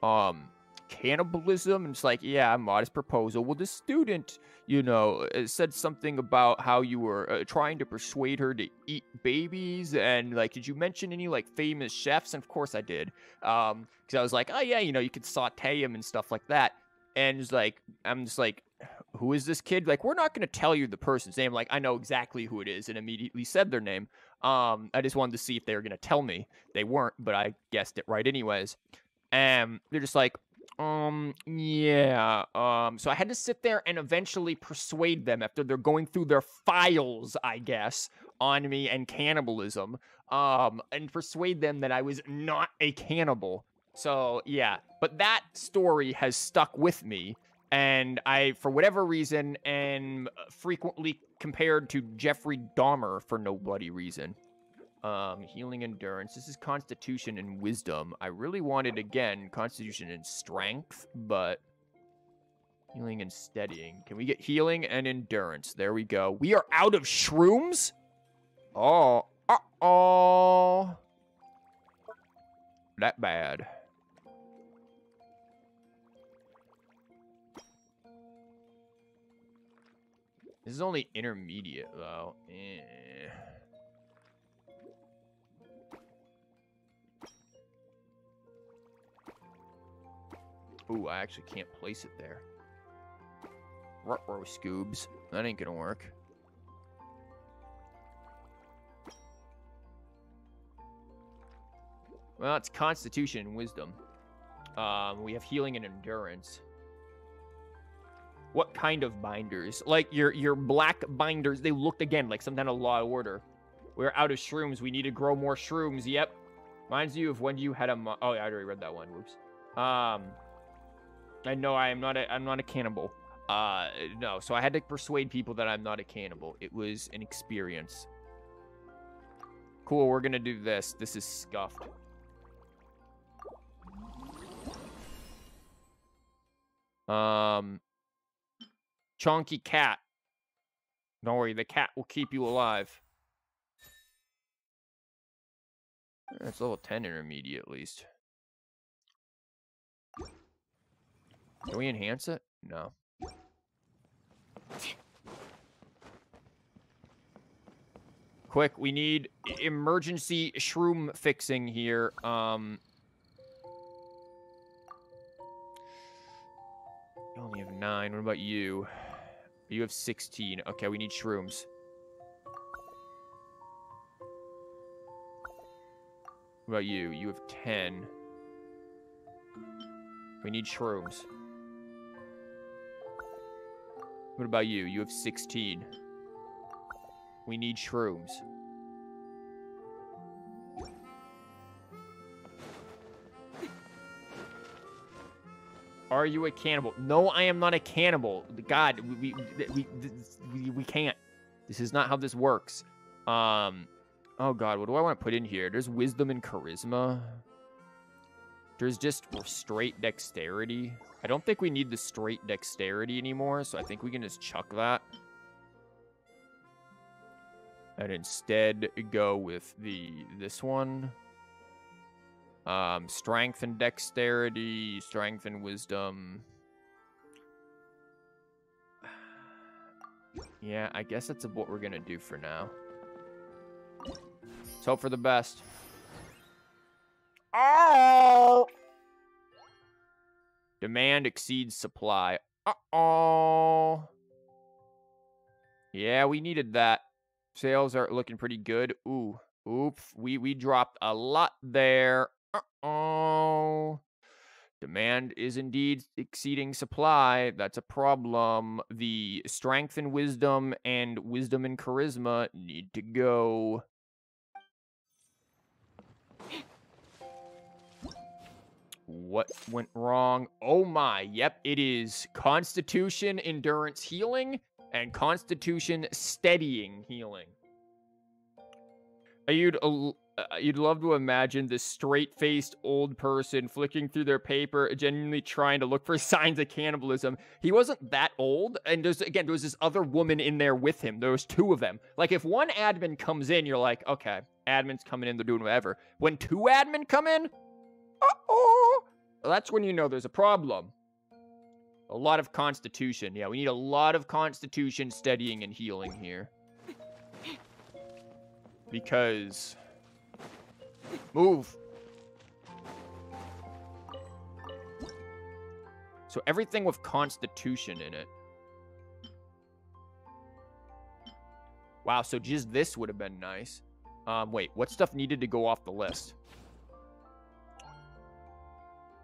um cannibalism? And it's like, yeah, modest proposal. Well, the student, you know, uh, said something about how you were uh, trying to persuade her to eat babies. And like, did you mention any like famous chefs? And of course I did. Um, because I was like, oh yeah, you know, you could saute him and stuff like that. And it's like, I'm just like, who is this kid? Like, we're not going to tell you the person's name. Like, I know exactly who it is and immediately said their name. Um, I just wanted to see if they were going to tell me. They weren't, but I guessed it right anyways. And they're just like, um, yeah. Um, so I had to sit there and eventually persuade them after they're going through their files, I guess, on me and cannibalism. Um, and persuade them that I was not a cannibal. So yeah, but that story has stuck with me. And I, for whatever reason, am frequently compared to Jeffrey Dahmer for no bloody reason. Um, healing endurance. This is constitution and wisdom. I really wanted, again, constitution and strength, but healing and steadying. Can we get healing and endurance? There we go. We are out of shrooms? Oh. Uh-oh. That bad. This is only intermediate, though. Eh. Ooh, I actually can't place it there. Ruh-roh, Scoobs. That ain't gonna work. Well, it's Constitution and Wisdom. Um, we have Healing and Endurance. What kind of binders? Like your your black binders, they looked again like some kind of law order. We're out of shrooms. We need to grow more shrooms. Yep. Reminds you of when you had a. oh, yeah, I already read that one. Whoops. Um, I know I am not a. I'm not a cannibal. Uh, no. So I had to persuade people that I'm not a cannibal. It was an experience. Cool. We're gonna do this. This is scuffed. Um, chunky cat. Don't worry, the cat will keep you alive. It's level 10 intermediate at least. Can we enhance it? No. Quick, we need emergency shroom fixing here. Um, you only have nine. What about you? You have 16. Okay, we need shrooms. What about you? You have 10. We need shrooms. What about you? You have 16. We need shrooms. Are you a cannibal? No, I am not a cannibal. God, we we we, we, can't. This is not how this works. Um, Oh god, what do I want to put in here? There's wisdom and charisma. There's just straight dexterity. I don't think we need the straight dexterity anymore, so I think we can just chuck that. And instead go with the this one. Um, strength and dexterity, strength and wisdom. Yeah, I guess that's what we're gonna do for now. Let's hope for the best. Oh! Demand exceeds supply. Uh-oh. Yeah, we needed that. Sales are looking pretty good. Ooh. Oops. We, we dropped a lot there. Uh-oh. Demand is indeed exceeding supply. That's a problem. The strength and wisdom and wisdom and charisma need to go. What went wrong? Oh my, yep, it is Constitution Endurance Healing and Constitution Steadying Healing. You'd, uh, you'd love to imagine this straight-faced old person flicking through their paper, genuinely trying to look for signs of cannibalism. He wasn't that old, and there's, again, there was this other woman in there with him. There was two of them. Like, if one admin comes in, you're like, okay, admin's coming in, they're doing whatever. When two admin come in, uh-oh. That's when you know there's a problem. A lot of constitution. Yeah, we need a lot of constitution steadying and healing here. Because... Move. So everything with constitution in it. Wow, so just this would have been nice. Um, wait, what stuff needed to go off the list?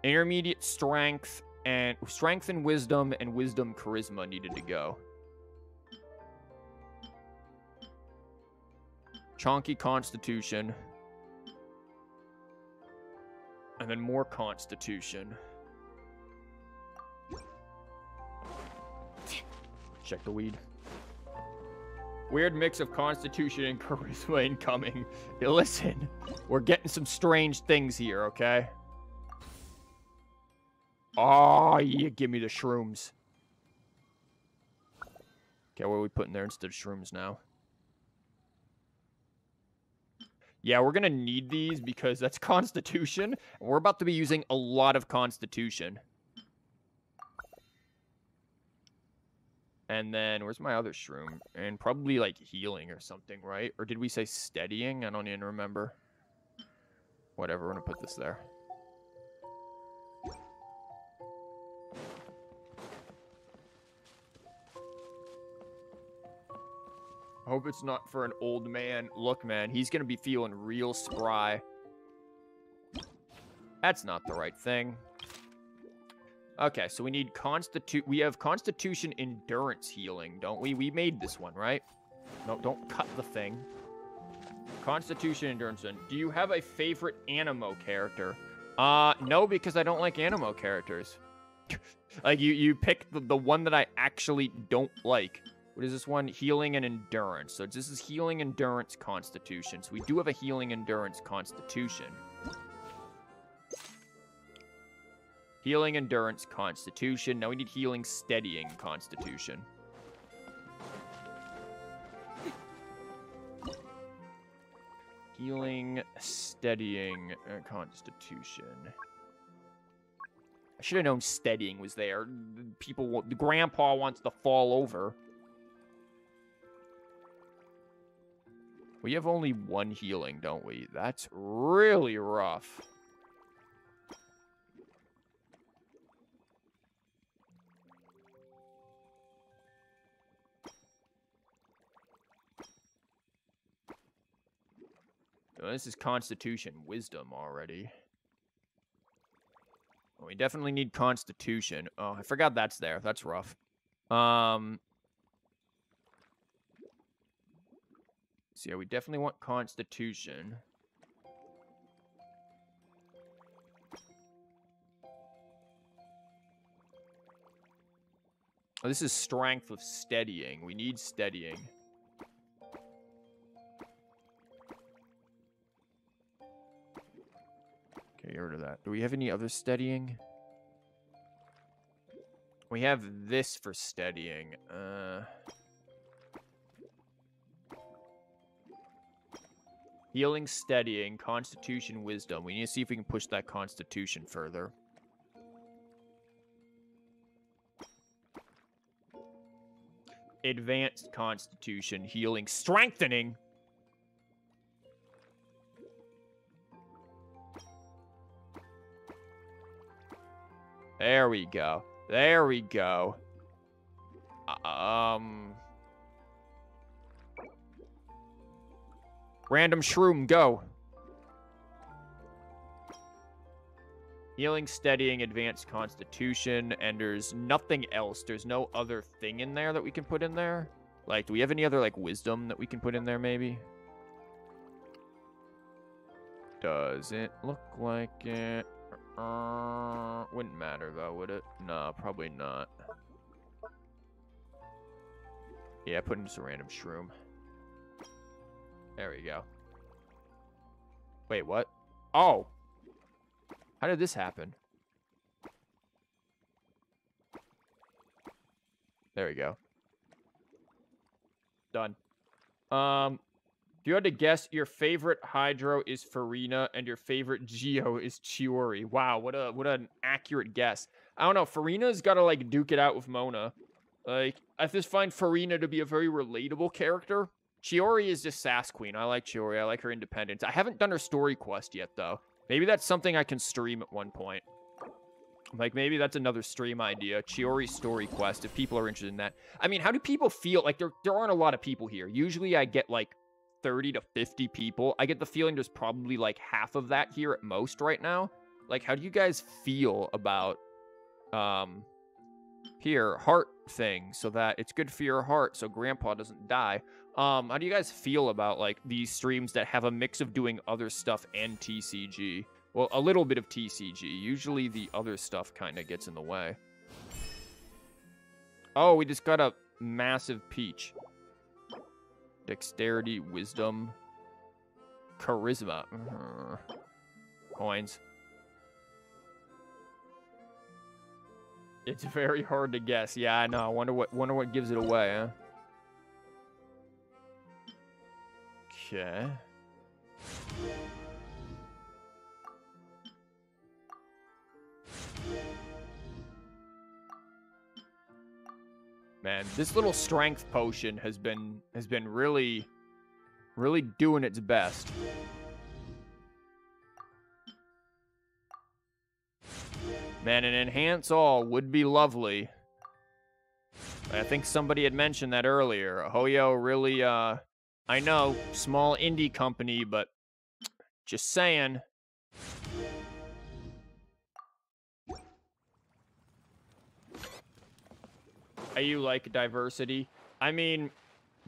Intermediate strength and strength and wisdom and wisdom charisma needed to go. Chonky constitution. And then more constitution. Check the weed. Weird mix of constitution and charisma incoming. listen, we're getting some strange things here, okay? Oh, yeah, give me the shrooms. Okay, what are we putting there instead of shrooms now? Yeah, we're going to need these because that's Constitution. And we're about to be using a lot of Constitution. And then, where's my other shroom? And probably, like, healing or something, right? Or did we say steadying? I don't even remember. Whatever, we're going to put this there. Hope it's not for an old man. Look, man, he's gonna be feeling real spry. That's not the right thing. Okay, so we need constitute. We have Constitution Endurance Healing, don't we? We made this one, right? No, don't cut the thing. Constitution Endurance. Do you have a favorite Anemo character? Uh, no, because I don't like Anemo characters. like you, you pick the, the one that I actually don't like. What is this one? Healing and Endurance. So this is Healing, Endurance, Constitution. So we do have a Healing, Endurance, Constitution. Healing, Endurance, Constitution. Now we need Healing, Steadying, Constitution. Healing, Steadying, uh, Constitution. I should have known Steadying was there. People, the grandpa wants to fall over. We have only one healing, don't we? That's really rough. This is Constitution Wisdom already. Well, we definitely need Constitution. Oh, I forgot that's there. That's rough. Um, so yeah, we definitely want Constitution. Oh, this is Strength with Steadying. We need Steadying. Okay, get rid of that. Do we have any other steadying? We have this for steadying. Uh... Healing, steadying, constitution, wisdom. We need to see if we can push that constitution further. Advanced constitution, healing, strengthening. There we go. There we go. Uh, um... Random shroom, go. Healing, steadying, advanced constitution, and there's nothing else. There's no other thing in there that we can put in there. Like, do we have any other, like, wisdom that we can put in there, maybe? Doesn't look like it. Uh, wouldn't matter though, would it? No, probably not. Yeah, put in just a random shroom. There we go. Wait, what? Oh! How did this happen? There we go. Done. Um, if you had to guess, your favorite Hydro is Furina, and your favorite Geo is Chiori. Wow, what a what an accurate guess. I don't know. Furina's got to like duke it out with Mona. Like I just find Furina to be a very relatable character. Chiori is just Sass Queen. I like Chiori. I like her independence. I haven't done her story quest yet though. Maybe that's something I can stream at one point. Like, maybe that's another stream idea. Chiori story quest, if people are interested in that. I mean, how do people feel? Like, there, there aren't a lot of people here. Usually I get, like, 30 to 50 people. I get the feeling there's probably like half of that here at most right now. Like, how do you guys feel about um here heart thing so that it's good for your heart so grandpa doesn't die um how do you guys feel about like these streams that have a mix of doing other stuff and tcg well a little bit of tcg usually the other stuff kind of gets in the way oh we just got a massive peach Dexterity, wisdom, charisma. Uh, coins. It's very hard to guess. Yeah, I know. I wonder what wonder what gives it away, huh? Okay. Man, this little strength potion has been has been really really doing its best. Man, an enhance all would be lovely. I think somebody had mentioned that earlier. Hoyo really, uh, I know, small indie company, but just saying. Are you like diversity? I mean,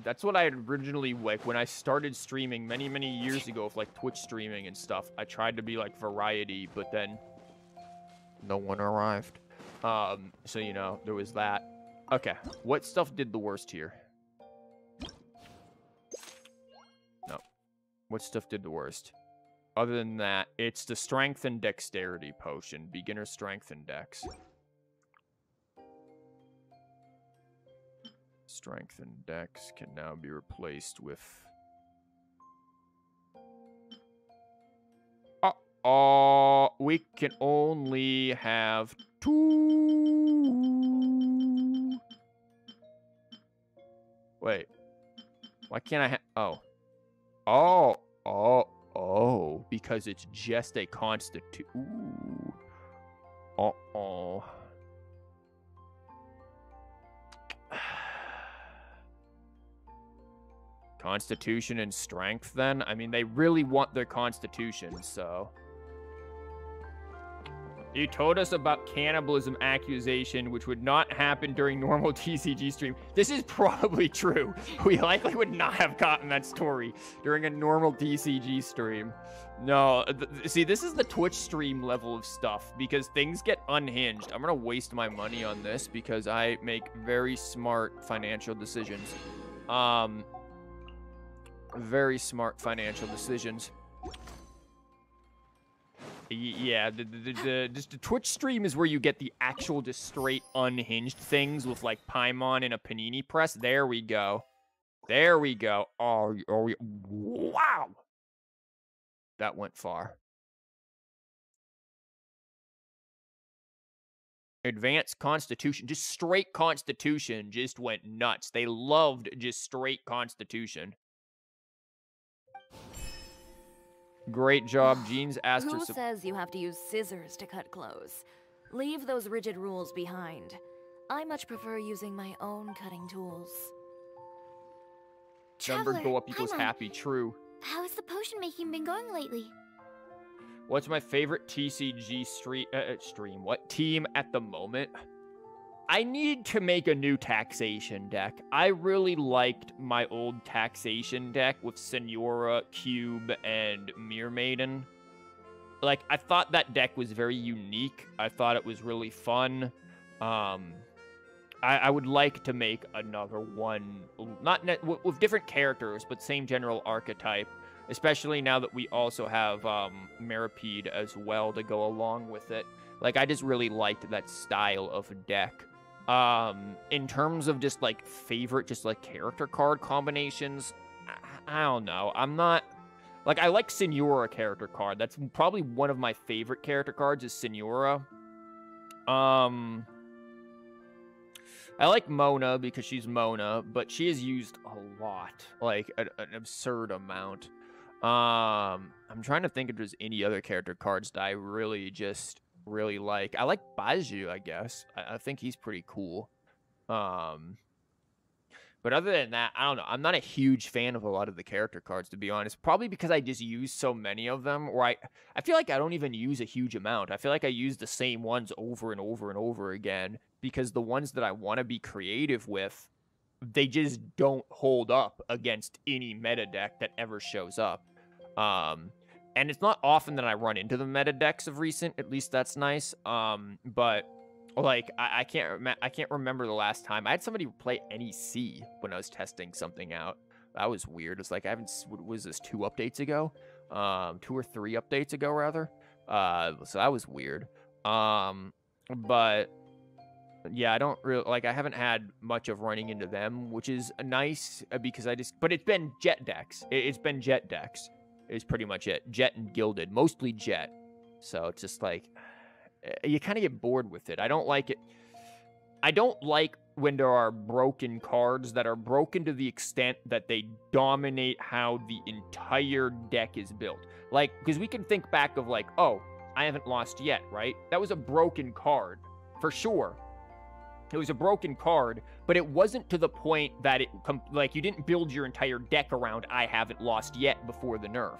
that's what I originally like when I started streaming many, many years ago with like Twitch streaming and stuff. I tried to be like variety, but then no one arrived. Um, so you know, there was that. Okay, what stuff did the worst here? What stuff did the worst? Other than that, it's the strength and dexterity potion. Beginner strength and dex. Strength and dex can now be replaced with... Uh-oh, we can only have two... Wait. Why can't I have... Oh. Oh. Oh. Oh. Because it's just a constitute... Ooh. Uh-oh. Constitution and strength, then? I mean, they really want their constitution, so... You told us about cannibalism accusation, which would not happen during normal TCG stream. This is probably true. We likely would not have gotten that story during a normal TCG stream. No, th see, this is the Twitch stream level of stuff because things get unhinged. I'm to waste my money on this because I make very smart financial decisions. Um, very smart financial decisions. Yeah, the, the, the, just the Twitch stream is where you get the actual just straight unhinged things with like Paimon and a Panini press. There we go. There we go. Oh, oh wow. That went far. Advanced Constitution, just straight Constitution just went nuts. They loved just straight Constitution. Great job, Jeans asked Who her. says you have to use scissors to cut clothes? Leave those rigid rules behind. I much prefer using my own cutting tools. Number go up equals Paimon, happy. True. How has the potion making been going lately? What's my favorite TCG street uh, uh, stream? What team at the moment? I need to make a new taxation deck. I really liked my old taxation deck with Signora, Cube, and Mirror Maiden. Like, I thought that deck was very unique. I thought it was really fun. Um, I, I would like to make another one, not net, with different characters, but same general archetype. Especially now that we also have um, Maripede as well to go along with it. Like, I just really liked that style of deck. Um, in terms of just like favorite, just like character card combinations, I, I don't know. I'm not like I like Signora character card. That's probably one of my favorite character cards is Signora. Um, I like Mona because she's Mona, but she is used a lot, like an, an absurd amount. Um, I'm trying to think if there's any other character cards that I really just really like. I like Baizhu, I guess. I, I think he's pretty cool. Um, but other than that, I don't know. I'm not a huge fan of a lot of the character cards, to be honest. Probably because I just use so many of them, or I, I feel like I don't even use a huge amount. I feel like I use the same ones over and over and over again because the ones that I want to be creative with, they just don't hold up against any meta deck that ever shows up. Um, and it's not often that I run into the meta decks of recent. At least that's nice. Um, but like I, I can't I can't remember the last time I had somebody play NEC when I was testing something out. That was weird. It's like I haven't. What was this? Two updates ago? Um, two or three updates ago rather. Uh, so that was weird. Um, but yeah, I don't really like. I haven't had much of running into them, which is nice uh, because I just. But it's been jet decks. It, it's been jet decks. Is pretty much it. Jet and gilded, mostly jet. So it's just like eh, you kind of get bored with it. I don't like it. I don't like when there are broken cards that are broken to the extent that they dominate how the entire deck is built. Like, because we can think back of like, oh, I haven't lost yet, right? That was a broken card for sure. It was a broken card, but it wasn't to the point that it like you didn't build your entire deck around I haven't lost yet before the nerf.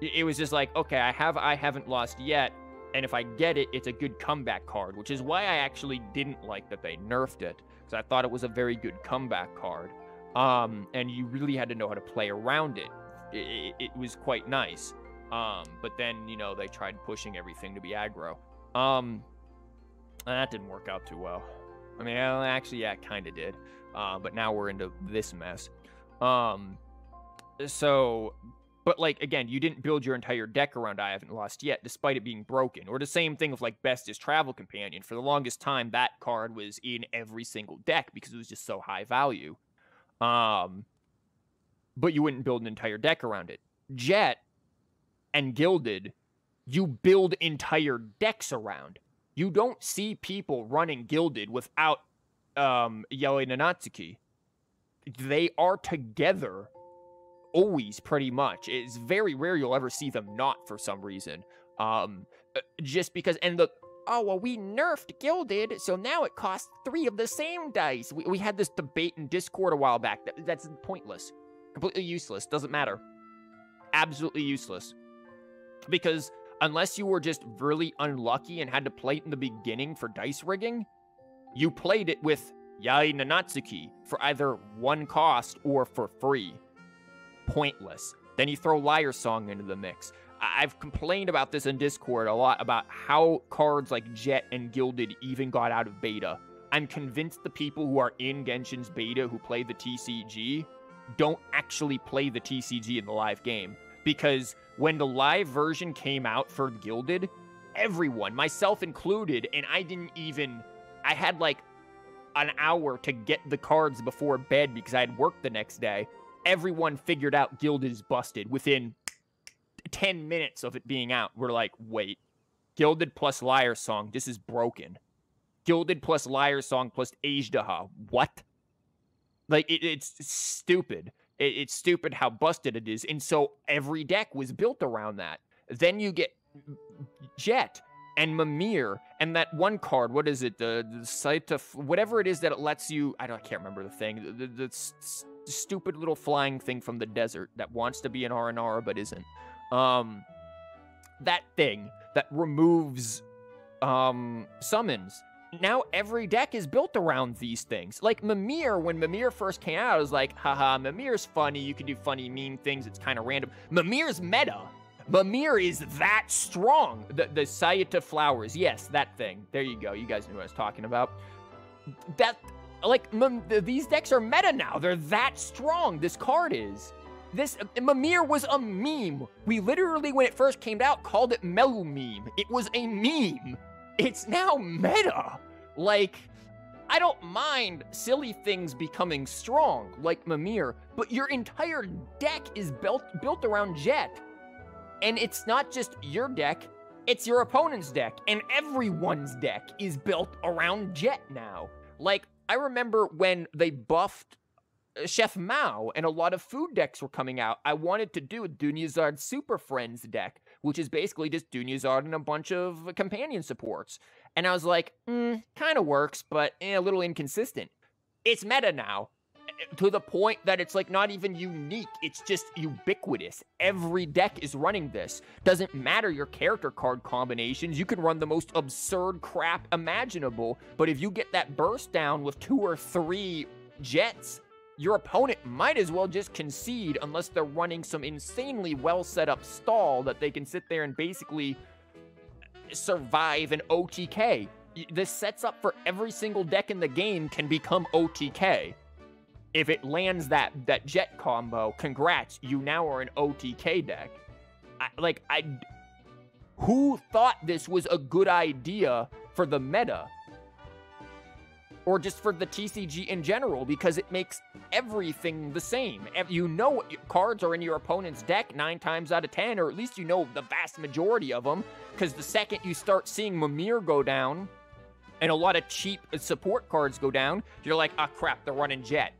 It was just like, okay, I have I haven't lost yet, and if I get it, it's a good comeback card, which is why I actually didn't like that they nerfed it because I thought it was a very good comeback card. Um, and you really had to know how to play around it. It, it, it was quite nice. Um, but then you know they tried pushing everything to be aggro. Um, that didn't work out too well. I mean, actually, yeah, kind of did. Uh, but now we're into this mess. Um, so, but like again, you didn't build your entire deck around I haven't lost yet, despite it being broken. Or the same thing with like Bestest Travel Companion. For the longest time, that card was in every single deck because it was just so high value. Um, but you wouldn't build an entire deck around it. Jet and Gilded, you build entire decks around. You don't see people running Gilded without um, Yayoi Nanatsuki. They are together always, pretty much. It's very rare you'll ever see them not for some reason. Um, uh, just because, and the oh well, we nerfed Gilded, so now it costs three of the same dice. We, we had this debate in Discord a while back. That, that's pointless, completely useless. Doesn't matter. Absolutely useless. Because unless you were just really unlucky and had to play it in the beginning for dice rigging, you played it with Yayoi Nanatsuki for either one cost or for free. Pointless. Then you throw Lyresong into the mix. I've complained about this in Discord a lot about how cards like Jet and Gilded even got out of beta. I'm convinced the people who are in Genshin's beta who play the TCG don't actually play the TCG in the live game because when the live version came out for Gilded, everyone, myself included, and I didn't even, I had like an hour to get the cards before bed because I had work the next day. Everyone figured out Gilded is busted within 10 minutes of it being out. We're like, wait, Gilded plus Lyresong, this is broken. Gilded plus Lyresong plus Azhdaha, what? Like, it, it's stupid. It, it's stupid how busted it is. And so every deck was built around that. Then you get Jet and Mimir and that one card. What is it? The, the of whatever it is that it lets you. I don't. I can't remember the thing. The, the, the stupid little flying thing from the desert that wants to be an R and R but isn't. Um, that thing that removes um summons now every deck is built around these things. Like Mimir, when Mimir first came out, I was like, haha, Mimir's funny. You can do funny, mean things. It's kind of random. Mimir's meta. Mimir is that strong. The, the Sayata Flowers. Yes, that thing. There you go. You guys knew what I was talking about. That, like, these decks are meta now. They're that strong. This card is. This uh, Mimir was a meme. We literally, when it first came out, called it Melu meme. It was a meme it's now meta. Like, I don't mind silly things becoming strong, like Mimir, but your entire deck is built built around Jet. And it's not just your deck, it's your opponent's deck, and everyone's deck is built around Jet now. Like, I remember when they buffed uh, Chef Mao and a lot of food decks were coming out, I wanted to do a Dunyarzad Super Friends deck which is basically just Dunyarzad and a bunch of companion supports. And I was like, mm, kind of works, but eh, a little inconsistent. It's meta now eh, to the point that it's like not even unique, it's just ubiquitous. Every deck is running this. Doesn't matter your character card combinations, you can run the most absurd crap imaginable, but if you get that burst down with two or three jets, your opponent might as well just concede unless they're running some insanely well set up stall that they can sit there and basically survive an OTK. This sets up for every single deck in the game can become OTK. If it lands that that Jeht combo, congrats, you now are an OTK deck. I, like I who thought this was a good idea for the meta? Or just for the TCG in general because it makes everything the same. You know what cards are in your opponent's deck nine times out of ten, or at least you know the vast majority of them. Because the second you start seeing Mimir go down and a lot of cheap support cards go down, you're like, ah, oh, crap, they're running Jeht.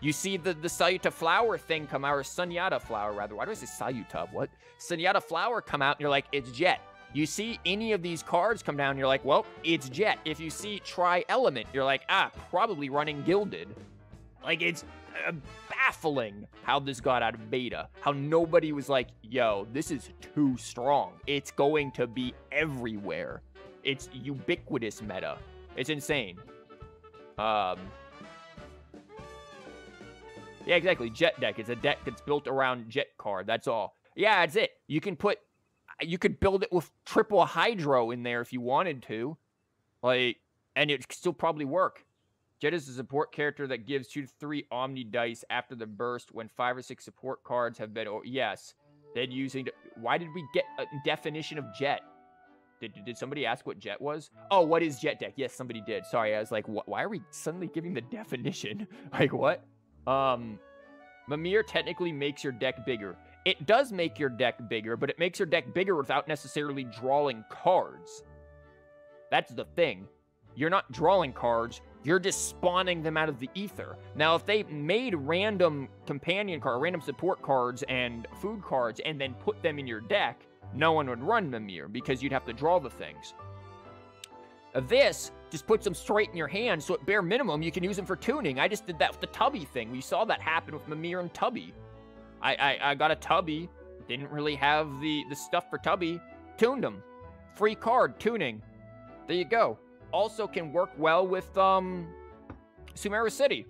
You see the, the Sayuta Flower thing come out, or Sunyata Flower, rather. Why do I say Sayuta? What? Sunyata Flower come out, and you're like, it's Jeht. You see any of these cards come down, you're like, well, it's Jeht. If you see Tri Element, you're like, ah, probably running Gilded. Like, it's uh, baffling how this got out of beta. How nobody was like, yo, this is too strong. It's going to be everywhere. It's ubiquitous meta. It's insane. Um, yeah, exactly. Jeht deck. It's a deck that's built around Jeht card. That's all. Yeah, that's it. You can put, you could build it with triple Hydro in there if you wanted to, like, and it still probably work. Jeht is a support character that gives two to three Omni dice after the burst when five or six support cards have been. Oh, yes. Then using. Why did we get a definition of Jeht? Did, did somebody ask what Jeht was? Oh, what is Jeht deck? Yes, somebody did. Sorry, I was like, why are we suddenly giving the definition? like, what? Um, Mimir technically makes your deck bigger. It does make your deck bigger, but it makes your deck bigger without necessarily drawing cards. That's the thing. You're not drawing cards, you're just spawning them out of the ether. Now, if they made random companion card, random support cards and food cards and then put them in your deck, no one would run Mimir because you'd have to draw the things. This just puts them straight in your hand, so at bare minimum, you can use them for tuning. I just did that with the Tubby thing. We saw that happen with Mimir and Tubby. I, I, I got a Tubby, didn't really have the, the stuff for Tubby, tuned them. Free card, tuning. There you go. Also can work well with um, Sumeru City.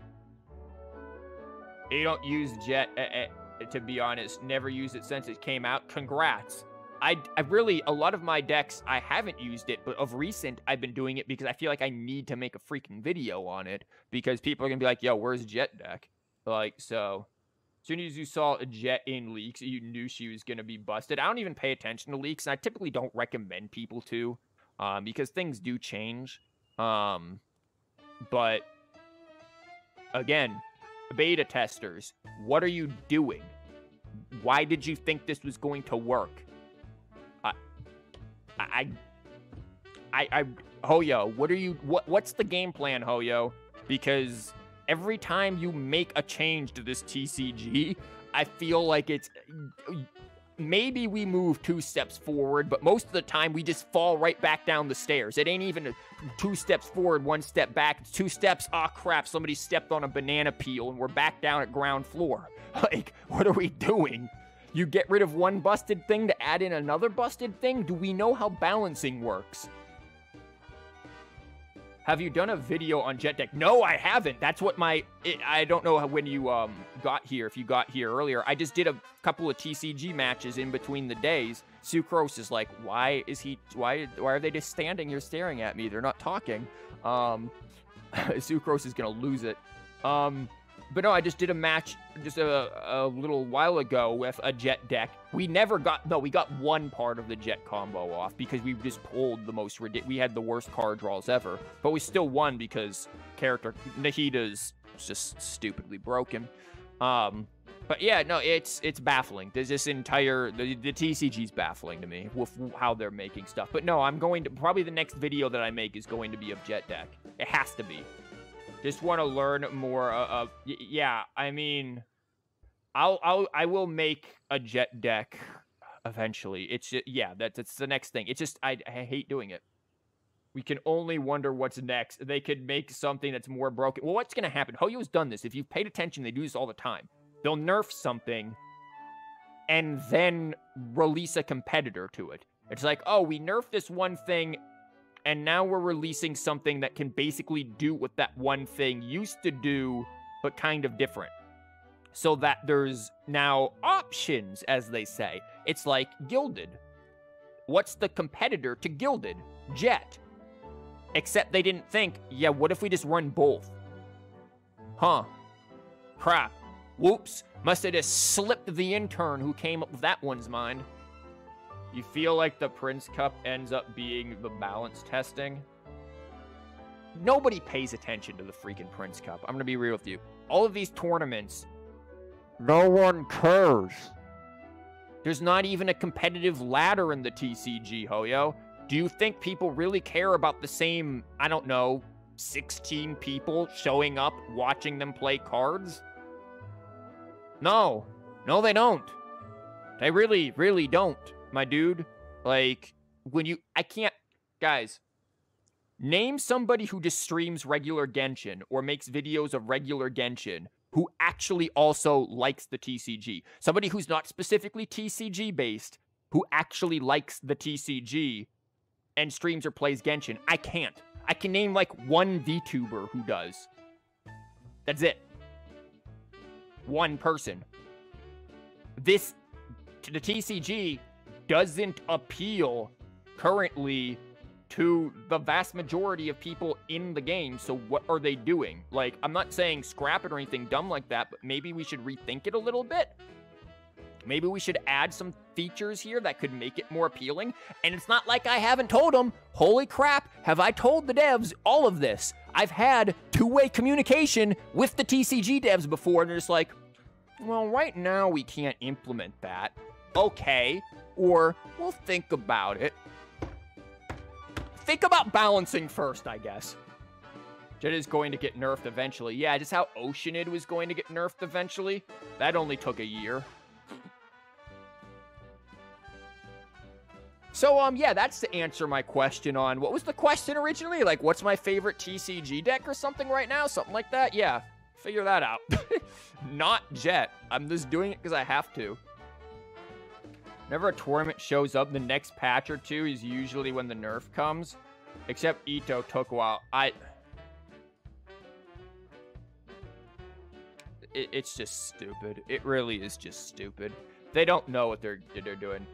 You don't use Jeht, uh, uh, to be honest. Never used it since it came out. Congrats. I, I really, a lot of my decks, I haven't used it, but of recent, I've been doing it because I feel like I need to make a freaking video on it because people are going to be like, yo, where's Jeht deck? Like, so, soon as you saw a Jeht in leaks, you knew she was going to be busted. I don't even pay attention to leaks, and I typically don't recommend people to um, because things do change. Um, but, again, beta testers, what are you doing? Why did you think this was going to work? I, I, I, Hoyo, what are you, what, what's the game plan, Hoyo? Because every time you make a change to this TCG, I feel like it's, maybe we move two steps forward, but most of the time we just fall right back down the stairs. It ain't even two steps forward, one step back. It's two steps. Oh crap, somebody stepped on a banana peel and we're back down at ground floor. Like, what are we doing? You get rid of one busted thing to add in another busted thing? Do we know how balancing works? Have you done a video on Jeht Deck? No, I haven't. That's what my... It, I don't know when you um, got here, if you got here earlier. I just did a couple of TCG matches in between the days. Sucrose is like, why is he... Why, why are they just standing here staring at me? They're not talking. Um, Sucrose is going to lose it. Um, but no, I just did a match just a, a little while ago with a Jeht deck. We never got, no, we got one part of the Jeht combo off because we just pulled the most ridiculous, we had the worst card draws ever. But we still won because character, Nahida's just stupidly broken. Um, but yeah, no, it's it's baffling. There's this entire the, the TCG's baffling to me with how they're making stuff. But no, I'm going to probably the next video that I make is going to be of Jeht Deck. It has to be. Just want to learn more of. Yeah, I mean, I'll I'll I will make a Jeht deck eventually. It's yeah, that's it's the next thing. It's just I I hate doing it. We can only wonder what's next. They could make something that's more broken. Well, what's gonna happen? Hoyo's done this. If you've paid attention, they do this all the time. They'll nerf something and then release a competitor to it. It's like, oh, we nerfed this one thing and now we're releasing something that can basically do what that one thing used to do, but kind of different. So that there's now options, as they say. It's like Gilded. What's the competitor to Gilded? Jeht. Except they didn't think, yeah, what if we just run both? Huh. Crap. Whoops. Must have just slipped the intern who came up with that one's mind. You feel like the Prince Cup ends up being the balance testing? Nobody pays attention to the freaking Prince Cup. I'm going to be real with you. All of these tournaments, no one cares. There's not even a competitive ladder in the TCG, Hoyo. Do you think people really care about the same, I don't know, 16 people showing up watching them play cards? No. No, they don't. They really, really don't my dude. Like, when you I can't guys name somebody who just streams regular Genshin or makes videos of regular Genshin who actually also likes the TCG. Somebody who's not specifically TCG based who actually likes the TCG and streams or plays Genshin. I can't. I can name like one VTuber who does. That's it. One person. This the TCG doesn't appeal currently to the vast majority of people in the game. So what are they doing? Like, I'm not saying scrap it or anything dumb like that, but maybe we should rethink it a little bit. Maybe we should add some features here that could make it more appealing. And it's not like I haven't told them. Holy crap, have I told the devs all of this? I've had two-way communication with the TCG devs before, and they're just like, well, right now we can't implement that. Okay. Or we'll think about it. Think about balancing first, I guess. Jeht is going to get nerfed eventually. Yeah, just how Oceanid was going to get nerfed eventually. That only took a year. So, um, yeah, that's to answer my question on what was the question originally? Like, what's my favorite TCG deck or something right now? Something like that? Yeah, figure that out. Not Jeht. I'm just doing it because I have to. Whenever a tournament shows up, the next patch or two is usually when the nerf comes. Except Itto took a while. I... It, it's just stupid. It really is just stupid. They don't know what they're, they're doing.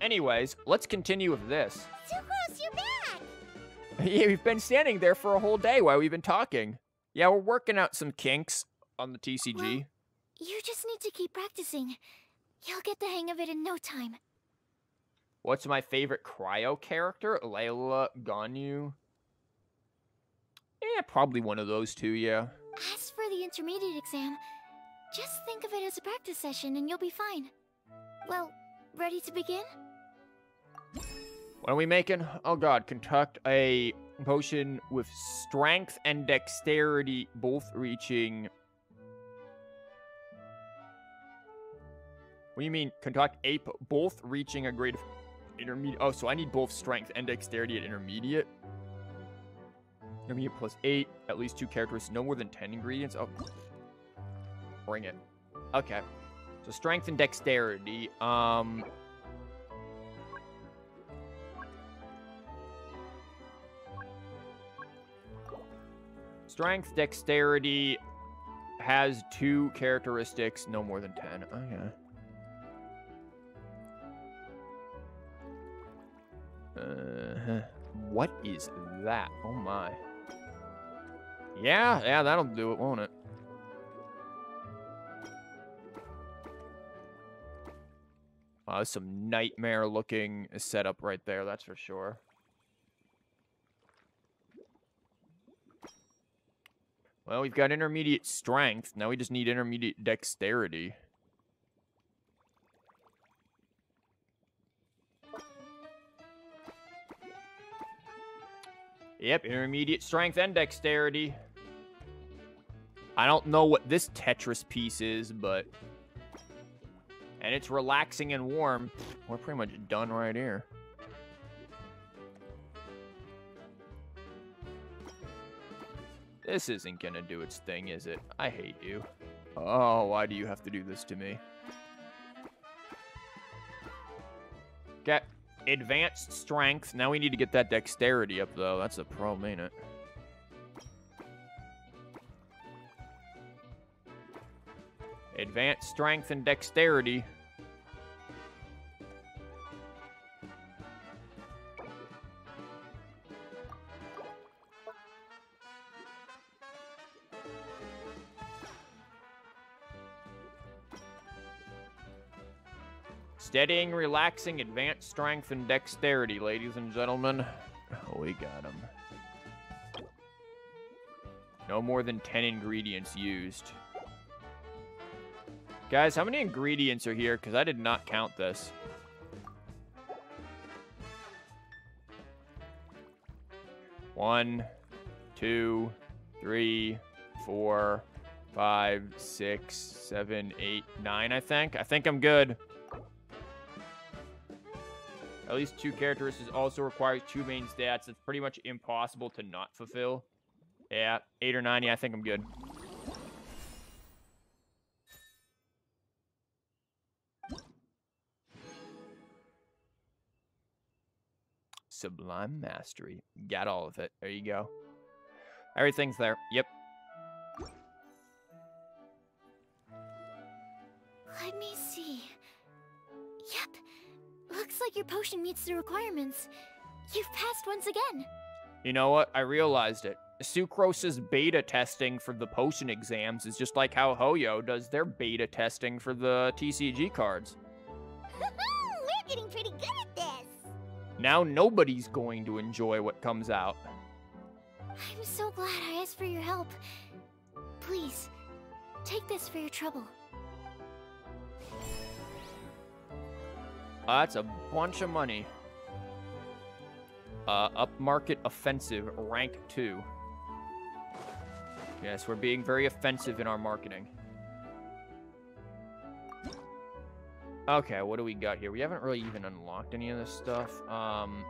Anyways, let's continue with this. Sucrose, you're back! yeah, we've been standing there for a whole day while we've been talking. Yeah, we're working out some kinks on the TCG. Well, you just need to keep practicing. You'll get the hang of it in no time. What's my favorite cryo character? Layla, Ganyu? Yeah, probably one of those two, yeah. As for the intermediate exam, just think of it as a practice session and you'll be fine. Well, ready to begin? What are we making? Oh god, conduct a potion with strength and dexterity both reaching... What do you mean? Conduct ape, both reaching a grade of intermediate... Oh, so I need both strength and dexterity at intermediate? Intermediate plus 8, at least two characters, no more than 10 ingredients. Oh, bring it. Okay. So strength and dexterity. Um... Strength, dexterity has two characteristics, no more than 10. Okay. Uh, what is that? Oh my. Yeah, yeah, that'll do it, won't it? Wow, that's some nightmare looking setup right there, that's for sure. Well, we've got intermediate strength. Now we just need intermediate dexterity. Yep, intermediate strength and dexterity. I don't know what this Tetris piece is, but... And it's relaxing and warm. We're pretty much done right here. This isn't gonna do its thing, is it? I hate you. Oh, why do you have to do this to me? Get advanced strength. Now we need to get that dexterity up, though. That's a problem, ain't it? Advanced strength and dexterity. Steadying, relaxing, advanced strength, and dexterity, ladies and gentlemen. Oh, we got them. No more than 10 ingredients used. Guys, how many ingredients are here? Because I did not count this. One, two, three, four, five, six, seven, eight, nine, I think. I think I'm good. At least two characteristics also requires two main stats. It's pretty much impossible to not fulfill. Yeah, eight or 90, I think I'm good. Sublime Mastery. Got all of it. There you go. Everything's there. Yep. Let me. Looks like your potion meets the requirements. You've passed once again. You know what? I realized it. Sucrose's beta testing for the potion exams is just like how Hoyo does their beta testing for the TCG cards. We're getting pretty good at this. Now nobody's going to enjoy what comes out. I'm so glad I asked for your help. Please, take this for your trouble. That's a bunch of money. Uh, upmarket offensive, rank 2. Yes, we're being very offensive in our marketing. Okay, what do we got here? We haven't really even unlocked any of this stuff. Um,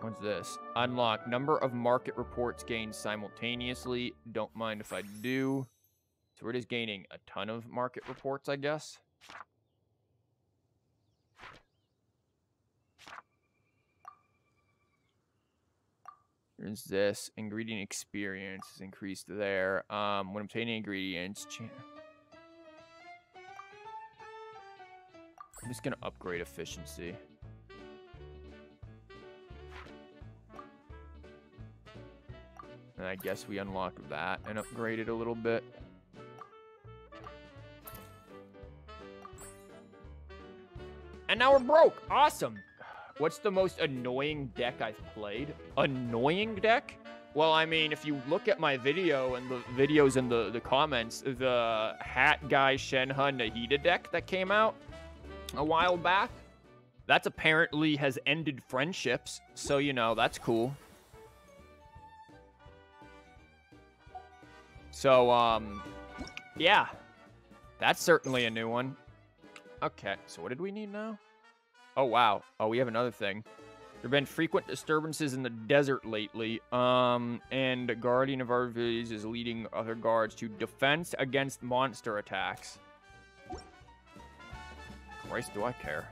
what's this? Unlock. Number of market reports gained simultaneously. Don't mind if I do. So we're just gaining a ton of market reports, I guess. There's this. Ingredient experience is increased there. Um, when obtaining ingredients... I'm just going to upgrade efficiency. And I guess we unlock that and upgrade it a little bit. And now we're broke. Awesome. What's the most annoying deck I've played? Annoying deck? Well, I mean, if you look at my video and the videos in the, the comments, the Hat Guy Shenhe Nahida deck that came out a while back, that's apparently has ended friendships. So, you know, that's cool. So, um, yeah, that's certainly a new one. Okay, so what did we need now? Oh, wow. Oh, we have another thing. There have been frequent disturbances in the desert lately, um, and Guardian of our Arvis is leading other guards to defense against monster attacks. Christ, do I care?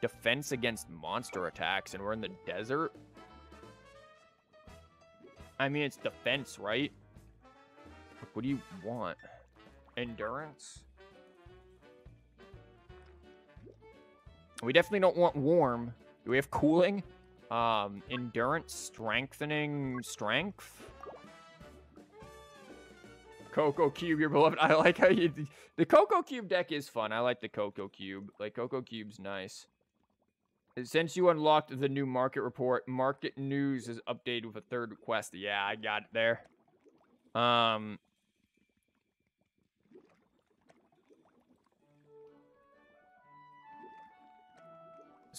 Defense against monster attacks, and we're in the desert? I mean, it's defense, right? What do you want? Endurance? We definitely don't want warm. Do we have cooling? Um, endurance, strengthening, strength? Coco Cube, your beloved. I like how you... The Coco Cube deck is fun. I like the Coco Cube. Like, Coco Cube's nice. Since you unlocked the new market report, market news is updated with a third request. Yeah, I got it there. Um,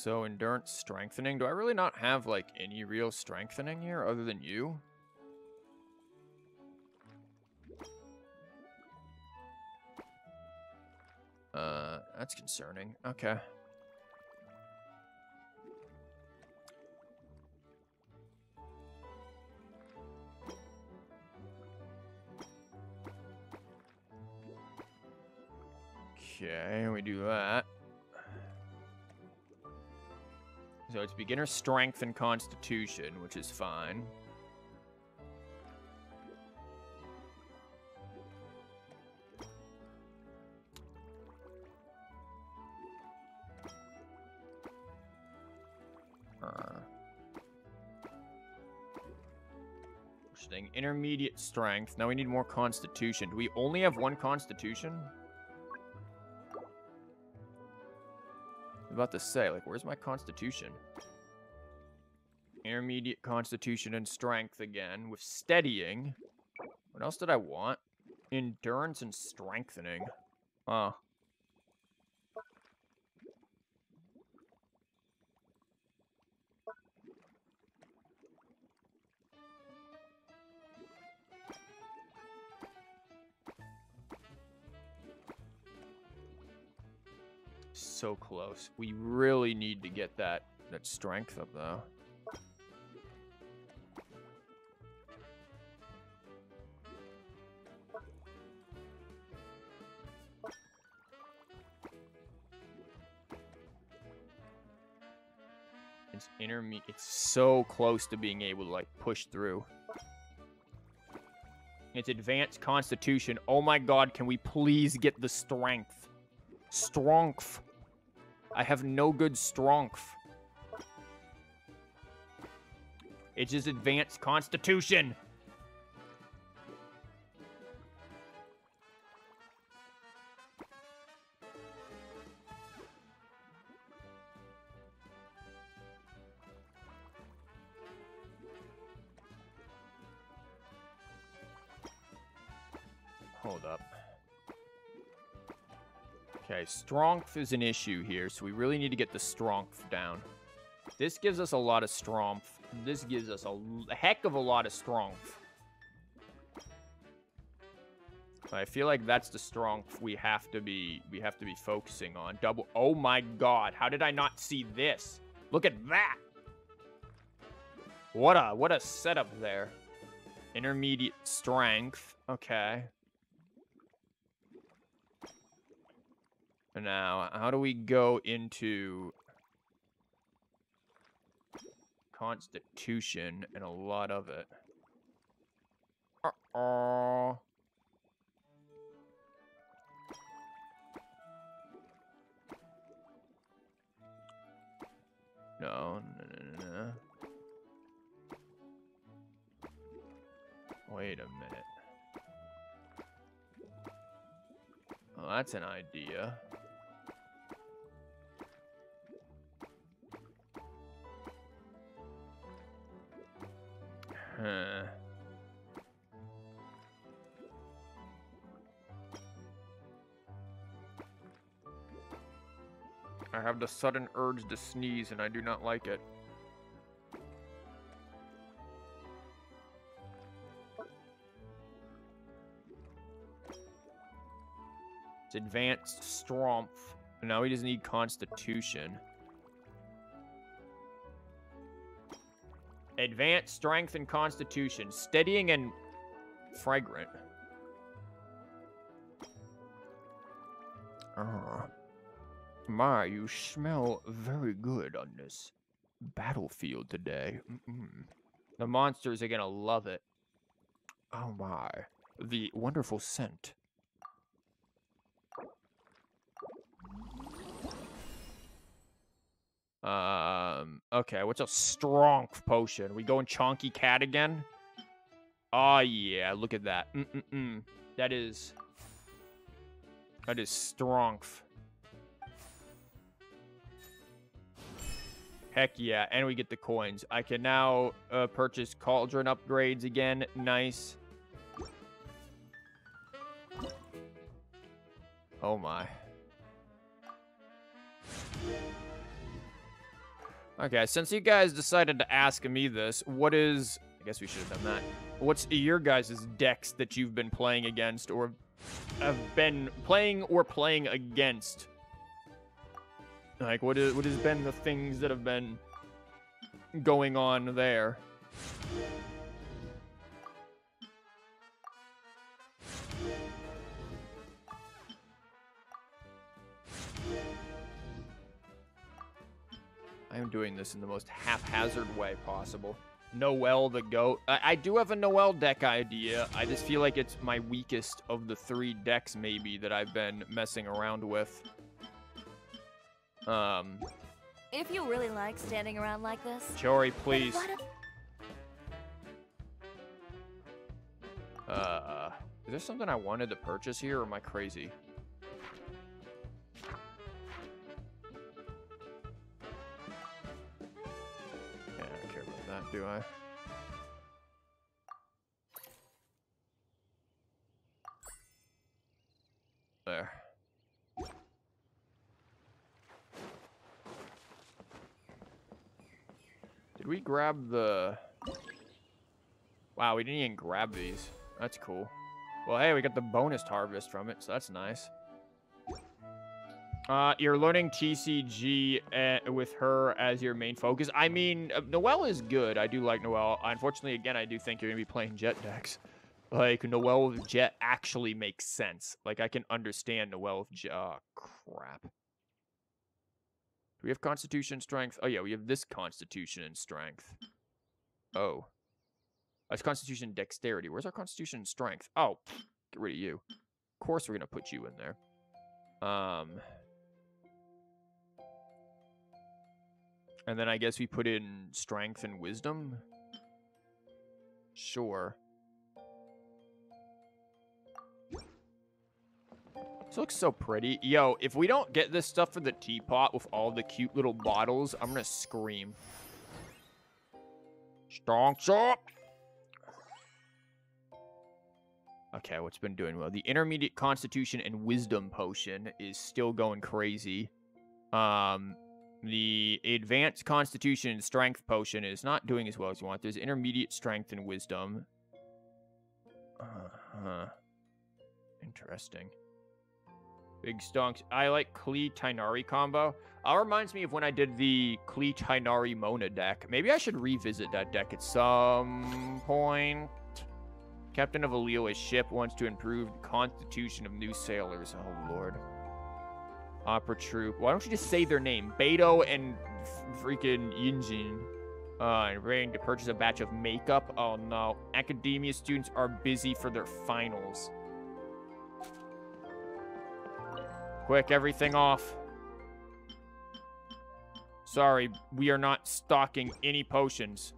So endurance strengthening. Do I really not have like any real strengthening here other than you? Uh, that's concerning. Okay. Okay, we do that. So it's beginner strength and constitution, which is fine. Interesting. Intermediate strength. Now we need more constitution. Do we only have one constitution? About to say, like, where's my constitution? Intermediate constitution and strength again with steadying. What else did I want? Endurance and strengthening. Oh. So close. We really need to get that that strength up though. It's interme it's so close to being able to like push through. It's advanced constitution. Oh my god, can we please get the strength? Strength. I have no good strength. It's his advanced constitution. Strength is an issue here, so we really need to get the strength down. This gives us a lot of strength. This gives us a heck of a lot of strength. I feel like that's the strength we have to be we have to be focusing on. Double Oh my god, how did I not see this? Look at that. What a what a setup there. Intermediate strength. Okay. Now, how do we go into Constitution and a lot of it? Uh-oh. No, no, no, no. Wait a minute. Well, that's an idea. I have the sudden urge to sneeze and I do not like it. It's advanced strength. Now he doesn't need constitution. Advanced strength and constitution. Steadying and fragrant. Ah. My, you smell very good on this battlefield today. Mm-mm. The monsters are gonna love it. Oh my. The wonderful scent. Um, okay, what's a strong potion? We going Chonky Cat again? Oh, yeah, look at that. Mm-mm-mm. That is... That is strong. Heck yeah, and we get the coins. I can now uh, purchase cauldron upgrades again. Nice. Oh my. Okay, since you guys decided to ask me this, what is... I guess we should have done that. What's your guys' decks that you've been playing against or have been playing or playing against? Like, what, is, what has been the things that have been going on there? I am doing this in the most haphazard way possible. Noelle the goat. I, I do have a Noelle deck idea. I just feel like it's my weakest of the three decks maybe that I've been messing around with. Um, If you really like standing around like this, Jory, then please. Uh, is there something I wanted to purchase here, or am I crazy? That, do I? There. Did we grab the... Wow, we didn't even grab these. That's cool. Well, hey, we got the bonus harvest from it, so that's nice. Uh, you're learning TCG uh, with her as your main focus. I mean, uh, Noelle is good. I do like Noelle. Unfortunately, again, I do think you're gonna be playing Jeht decks. Like Noelle with Jeht actually makes sense. Like I can understand Noelle with Jeht. Oh, crap. Do we have Constitution Strength? Oh yeah, we have this Constitution and Strength. Oh. That's Constitution Dexterity. Where's our Constitution Strength? Oh, get rid of you. Of course we're gonna put you in there. Um. And then I guess we put in strength and wisdom. Sure. This looks so pretty. Yo, if we don't get this stuff for the teapot with all the cute little bottles, I'm gonna scream. Strong shot. Okay, what's been doing well? The intermediate constitution and wisdom potion is still going crazy. Um, the advanced constitution strength potion is not doing as well as you want. There's intermediate strength and wisdom. Uh huh. Interesting. Big stonks. I like Klee Tighnari combo. All reminds me of when I did the Klee Tighnari Mona deck. Maybe I should revisit that deck at some point. Captain of Alila's ship wants to improve the constitution of new sailors. Oh, Lord. Opera troupe. Why don't you just say their name? Beto and freaking Yun Jin. Uh, and ready to purchase a batch of makeup. Oh, no. Academia students are busy for their finals. Quick, everything off. Sorry, we are not stocking any potions.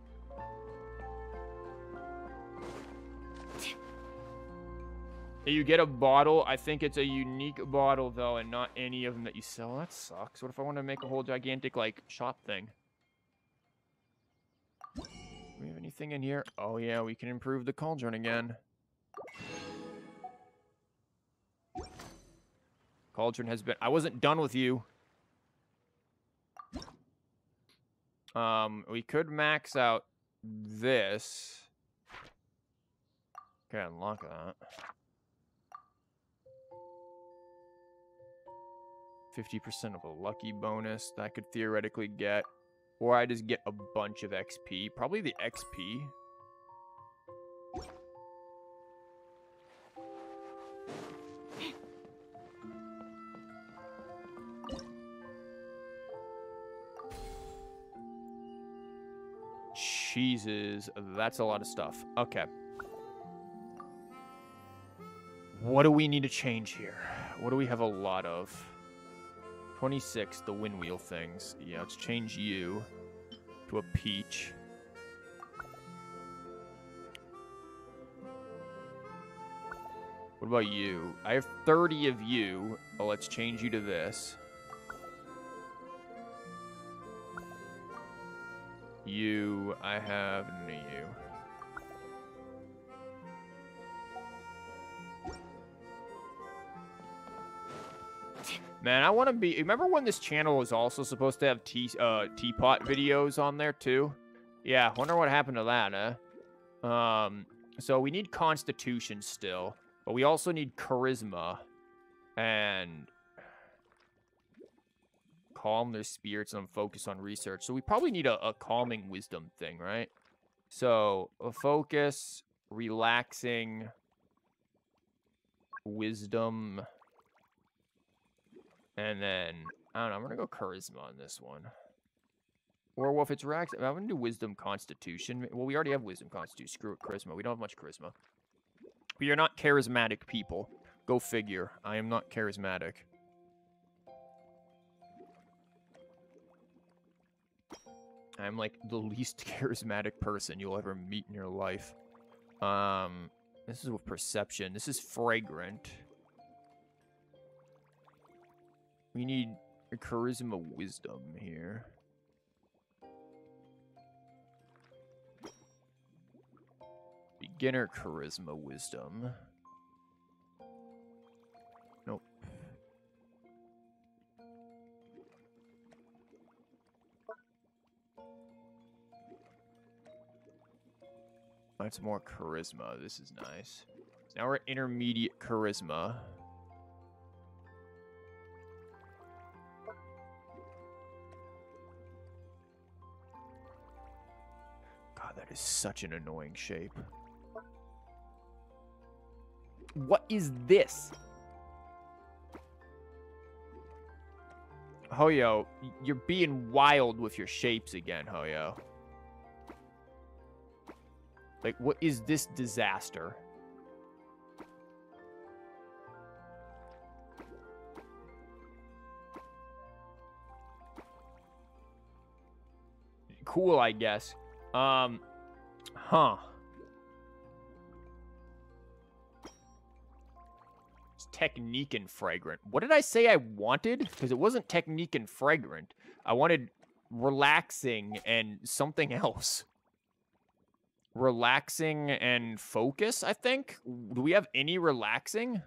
You get a bottle. I think it's a unique bottle, though, and not any of them that you sell. That sucks. What if I want to make a whole gigantic, like, shop thing? Do we have anything in here? Oh, yeah, we can improve the cauldron again. Cauldron has been... I wasn't done with you. Um, we could max out this. Okay, unlock that. 50% of a lucky bonus that I could theoretically get. Or I just get a bunch of XP. Probably the XP. Jesus, that's a lot of stuff. Okay. What do we need to change here? What do we have a lot of? 26, the wind wheel things. Yeah, let's change you to a peach. What about you? I have 30 of you. Well, let's change you to this. You, I have of you. Man, I want to be. Remember when this channel was also supposed to have tea, uh, teapot videos on there too? Yeah, wonder what happened to that, huh? Um, so we need Constitution still, but we also need Charisma and calm their spirits and focus on research. So we probably need a, a calming wisdom thing, right? So a focus, relaxing, wisdom. And then, I don't know, I'm going to go charisma on this one. Or, well, if it's Rax, I'm going to do wisdom constitution. Well, we already have wisdom constitution. Screw it, charisma. We don't have much charisma. But you're not charismatic people. Go figure. I am not charismatic. I'm like the least charismatic person you'll ever meet in your life. Um, this is with perception. This is fragrant. We need a charisma wisdom here. Beginner charisma wisdom. Nope. That's more charisma. This is nice. Now we're at intermediate charisma. Is such an annoying shape. What is this? Hoyo, you're being wild with your shapes again, Hoyo. Like, what is this disaster? Cool, I guess. Um, huh. It's technique and fragrant. What did I say I wanted? Because it wasn't technique and fragrant. I wanted relaxing and something else. Relaxing and focus, I think? Do we have any relaxing?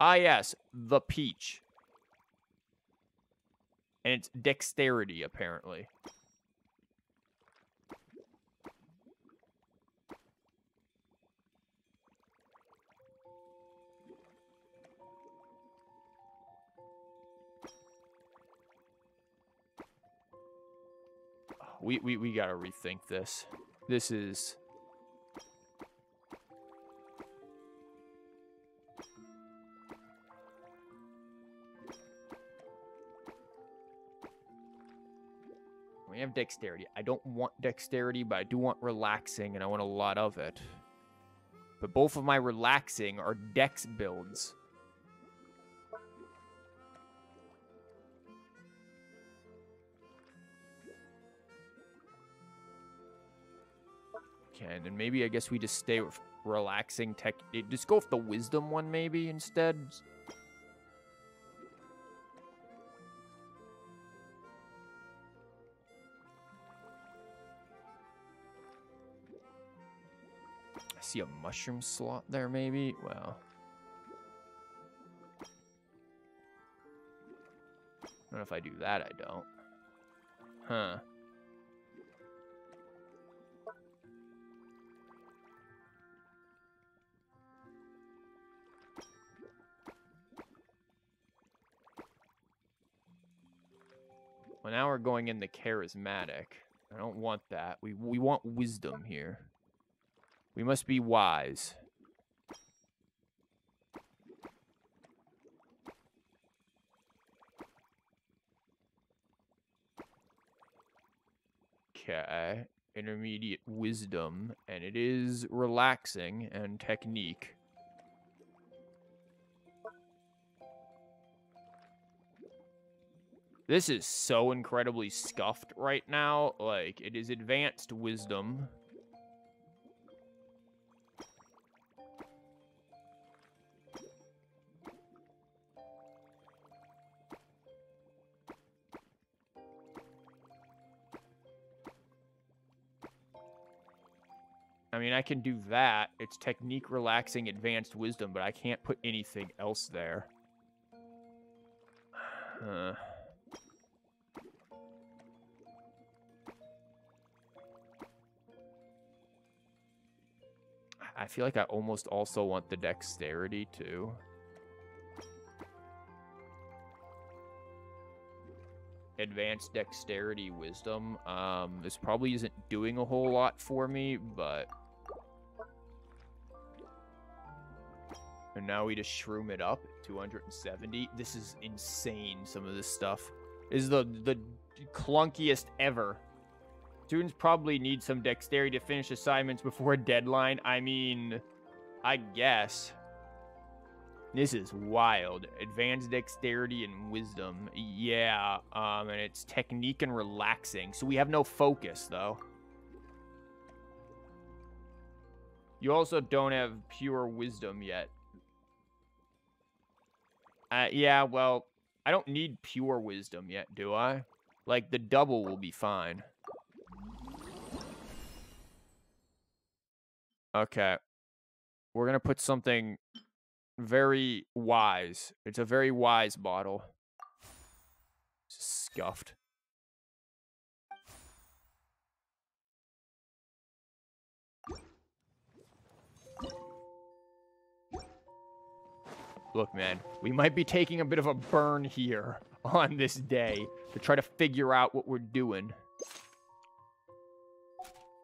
Ah, yes. The peach. And it's dexterity, apparently. We, we, we gotta rethink this. This is... We have dexterity. I don't want dexterity, but I do want relaxing, and I want a lot of it. But both of my relaxing are dex builds. Can. And maybe I guess we just stay with relaxing tech. Eh, just go with the wisdom one maybe instead. I see a mushroom slot there maybe. Well. I don't know if I do that, I don't. Huh. Well, now we're going in the charismatic. I don't want that. We we want wisdom here. We must be wise. Okay. Intermediate wisdom. And it is relaxing and technique. This is so incredibly scuffed right now. Like, it is advanced wisdom. I mean, I can do that. It's technique relaxing advanced wisdom, but I can't put anything else there. I feel like I almost also want the dexterity too. Advanced dexterity wisdom. Um, this probably isn't doing a whole lot for me, but... And now we just shroom it up 270. This is insane, some of this stuff. This is the, the clunkiest ever. Students probably need some dexterity to finish assignments before a deadline. I mean, I guess. This is wild. Advanced dexterity and wisdom. Yeah, um, and it's technique and relaxing. So we have no focus, though. You also don't have pure wisdom yet. Uh, yeah, well, I don't need pure wisdom yet, do I? Like, the double will be fine. Okay. We're going to put something very wise. It's a very wise bottle. Scuffed. Look, man, we might be taking a bit of a burn here on this day to try to figure out what we're doing.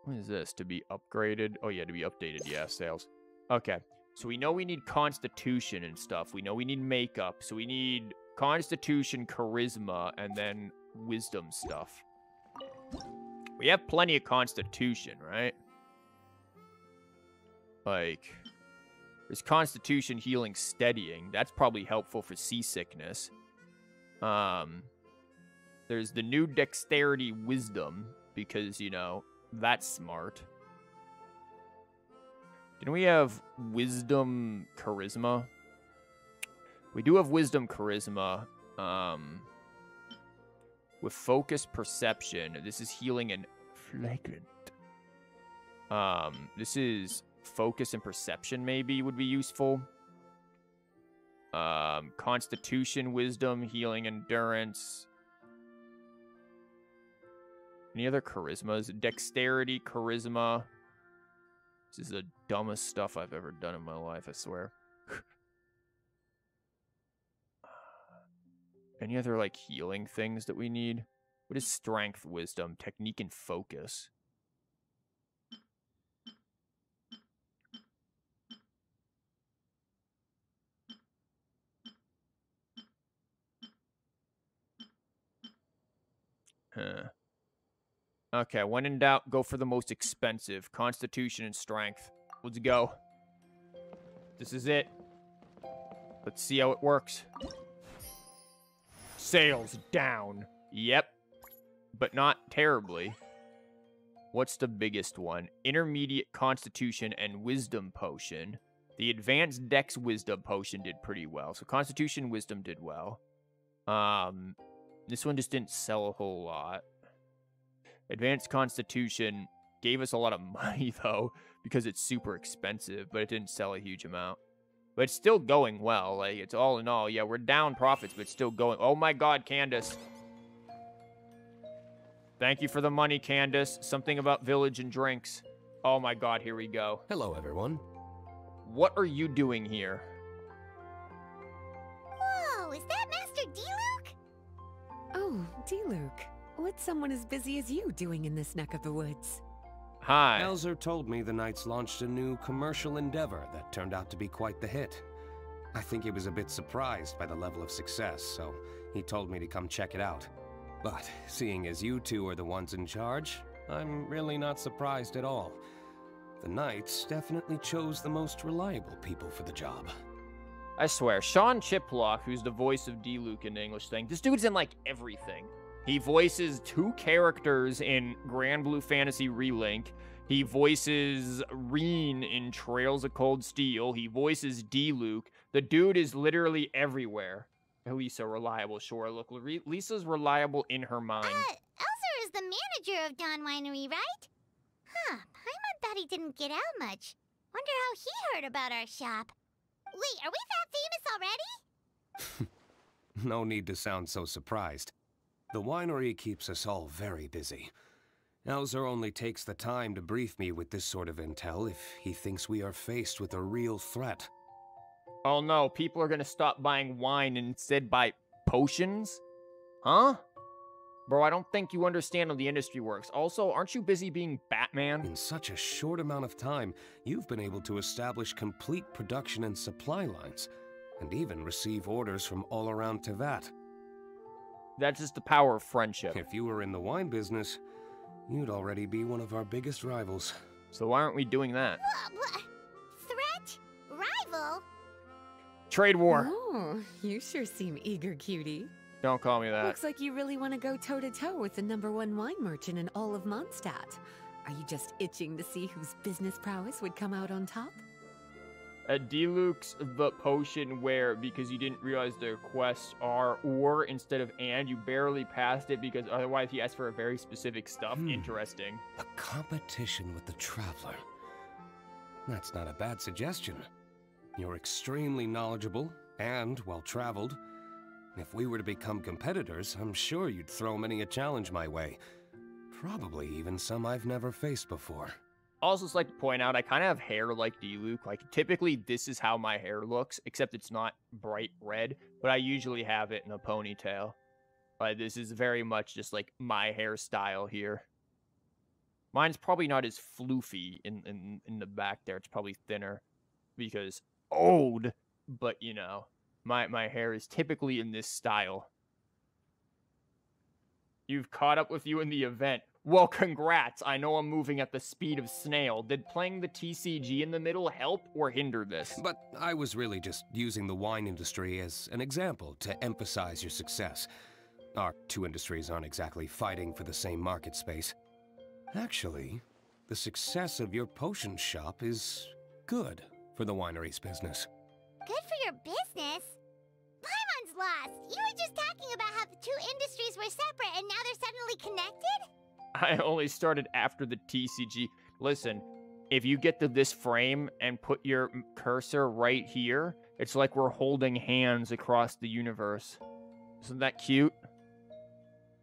What is this? To be upgraded? Oh, yeah, to be updated. Yeah, sales. Okay. So we know we need constitution and stuff. We know we need makeup. So we need constitution, charisma, and then wisdom stuff. We have plenty of constitution, right? Like, there's constitution healing steadying. That's probably helpful for seasickness. Um, there's the new dexterity wisdom because, you know, that's smart. Didn't we have wisdom charisma? We do have wisdom charisma. Um, with focus perception, this is healing and flagrant. Um, this is focus and perception maybe would be useful. Um, constitution, wisdom, healing, endurance. Any other charismas? Dexterity, charisma. This is the dumbest stuff I've ever done in my life, I swear. Any other, like, healing things that we need? What is strength, wisdom, technique, and focus? Huh. Okay, when in doubt, go for the most expensive. Constitution and strength. Let's go. This is it. Let's see how it works. Sales down. Yep. But not terribly. What's the biggest one? Intermediate Constitution and Wisdom Potion. The Advanced Dex Wisdom Potion did pretty well. So Constitution Wisdom did well. Um, this one just didn't sell a whole lot. Advanced Constitution gave us a lot of money, though, because it's super expensive, but it didn't sell a huge amount. But it's still going well. Like, it's all in all. Yeah, we're down profits, but still going. Oh my god, Candace. Thank you for the money, Candace. Something about village and drinks. Oh my god, here we go. Hello, everyone. What are you doing here? Whoa, is that Master Diluc? Oh, Diluc. What's someone as busy as you doing in this neck of the woods? Hi. Elzer told me the Knights launched a new commercial endeavor that turned out to be quite the hit. I think he was a bit surprised by the level of success, so he told me to come check it out. But seeing as you two are the ones in charge, I'm really not surprised at all. The Knights definitely chose the most reliable people for the job. I swear, Sean Chiplock, who's the voice of Diluc in the English thing, this dude's in like everything. He voices two characters in Granblue Fantasy Relink. He voices Rean in Trails of Cold Steel. He voices Diluc. The dude is literally everywhere. Lisa reliable, sure. Look, Lisa's reliable in her mind. Uh, Elzer is the manager of Dawn Winery, right? Huh, Paimon thought he didn't get out much. Wonder how he heard about our shop. Wait, are we that famous already? no need to sound so surprised. The winery keeps us all very busy. Elzer only takes the time to brief me with this sort of intel if he thinks we are faced with a real threat. Oh no, people are gonna stop buying wine and instead buy potions? Huh? Bro, I don't think you understand how the industry works. Also, aren't you busy being Batman? In such a short amount of time, you've been able to establish complete production and supply lines, and even receive orders from all around Teyvat. That's just the power of friendship. If you were in the wine business, you'd already be one of our biggest rivals. So why aren't we doing that? Threat? Rival? Trade war. Oh, you sure seem eager, cutie. Don't call me that. Looks like you really want to go toe to toe with the number one wine merchant in all of Mondstadt. Are you just itching to see whose business prowess would come out on top? At Diluc's the potion where because you didn't realize the quests are or instead of and you barely passed it because otherwise he asked for a very specific stuff. Hmm. Interesting. A competition with the Traveler. That's not a bad suggestion. You're extremely knowledgeable and well-traveled. If we were to become competitors, I'm sure you'd throw many a challenge my way. Probably even some I've never faced before. Also, just like to point out, I kind of have hair like Diluc. Like, typically, this is how my hair looks, except it's not bright red, but I usually have it in a ponytail. But this is very much just like my hairstyle here. Mine's probably not as floofy in, in, in the back there. It's probably thinner because old, but you know, my, my hair is typically in this style. You've caught up with you in the event. Well, congrats. I know I'm moving at the speed of snail. Did playing the TCG in the middle help or hinder this? But I was really just using the wine industry as an example to emphasize your success. Our two industries aren't exactly fighting for the same market space. Actually, the success of your potion shop is good for the winery's business. Good for your business? Paimon's lost! You were just talking about how the two industries were separate and now they're suddenly connected? I only started after the TCG. Listen, if you get to this frame and put your cursor right here, it's like we're holding hands across the universe. Isn't that cute?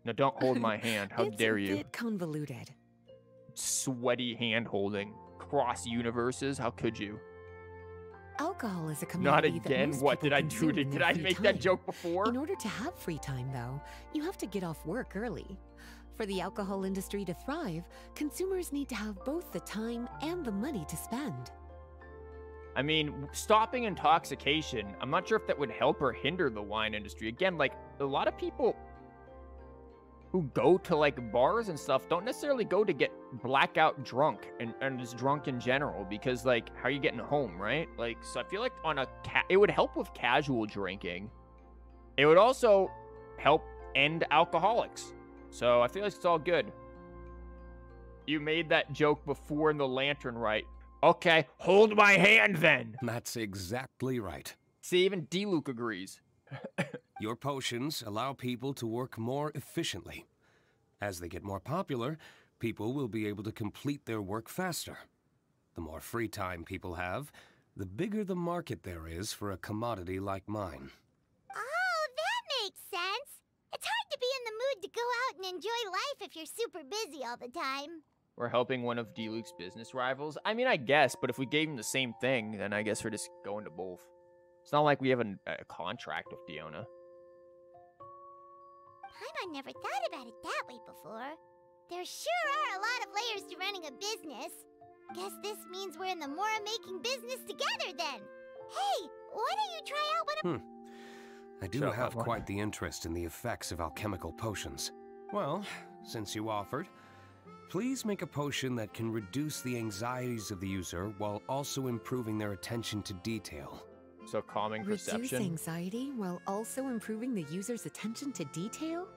No, don't hold my hand. How it's dare a you? bit convoluted. Sweaty hand holding. Cross universes. How could you? Alcohol is a Not commodity that again. What did I do? To, did I make time. that joke before? In order to have free time, though, you have to get off work early. For the alcohol industry to thrive, consumers need to have both the time and the money to spend. I mean, stopping intoxication, I'm not sure if that would help or hinder the wine industry. Again, like, a lot of people who go to, like, bars and stuff don't necessarily go to get blackout drunk and, and just drunk in general because, like, how are you getting home, right? Like, so I feel like on a, ca- it would help with casual drinking. It would also help end alcoholics. So I feel like it's all good. You made that joke before in the lantern, right? Okay, hold my hand then. That's exactly right. See, even Diluc agrees. Your potions allow people to work more efficiently. As they get more popular, people will be able to complete their work faster. The more free time people have, the bigger the market there is for a commodity like mine. To be in the mood to go out and enjoy life if you're super busy all the time. We're helping one of Diluc's business rivals. I mean, I guess, but if we gave him the same thing, then I guess we're just going to both. It's not like we have an, a contract with Diona. Paimon never thought about it that way before. There sure are a lot of layers to running a business. Guess this means we're in the Mora making business together then. Hey, why don't you try out one of Hmm. I do Shut have quite the interest in the effects of alchemical potions. Well, since you offered, please make a potion that can reduce the anxieties of the user while also improving their attention to detail. So calming Reduce perception. anxiety while also improving the user's attention to detail?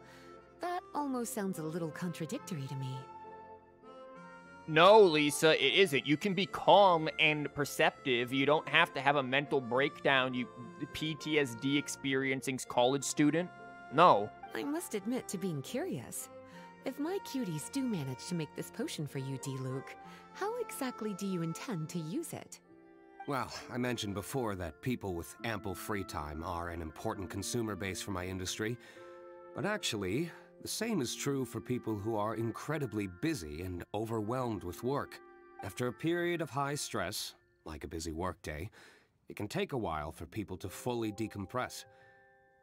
That almost sounds a little contradictory to me. No, Lisa, it isn't. You can be calm and perceptive. You don't have to have a mental breakdown. You PTSD experiencing college student. No. I must admit to being curious. If my cuties do manage to make this potion for you, Diluc, how exactly do you intend to use it? Well, I mentioned before that people with ample free time are an important consumer base for my industry. But actually, the same is true for people who are incredibly busy and overwhelmed with work. After a period of high stress, like a busy workday, it can take a while for people to fully decompress.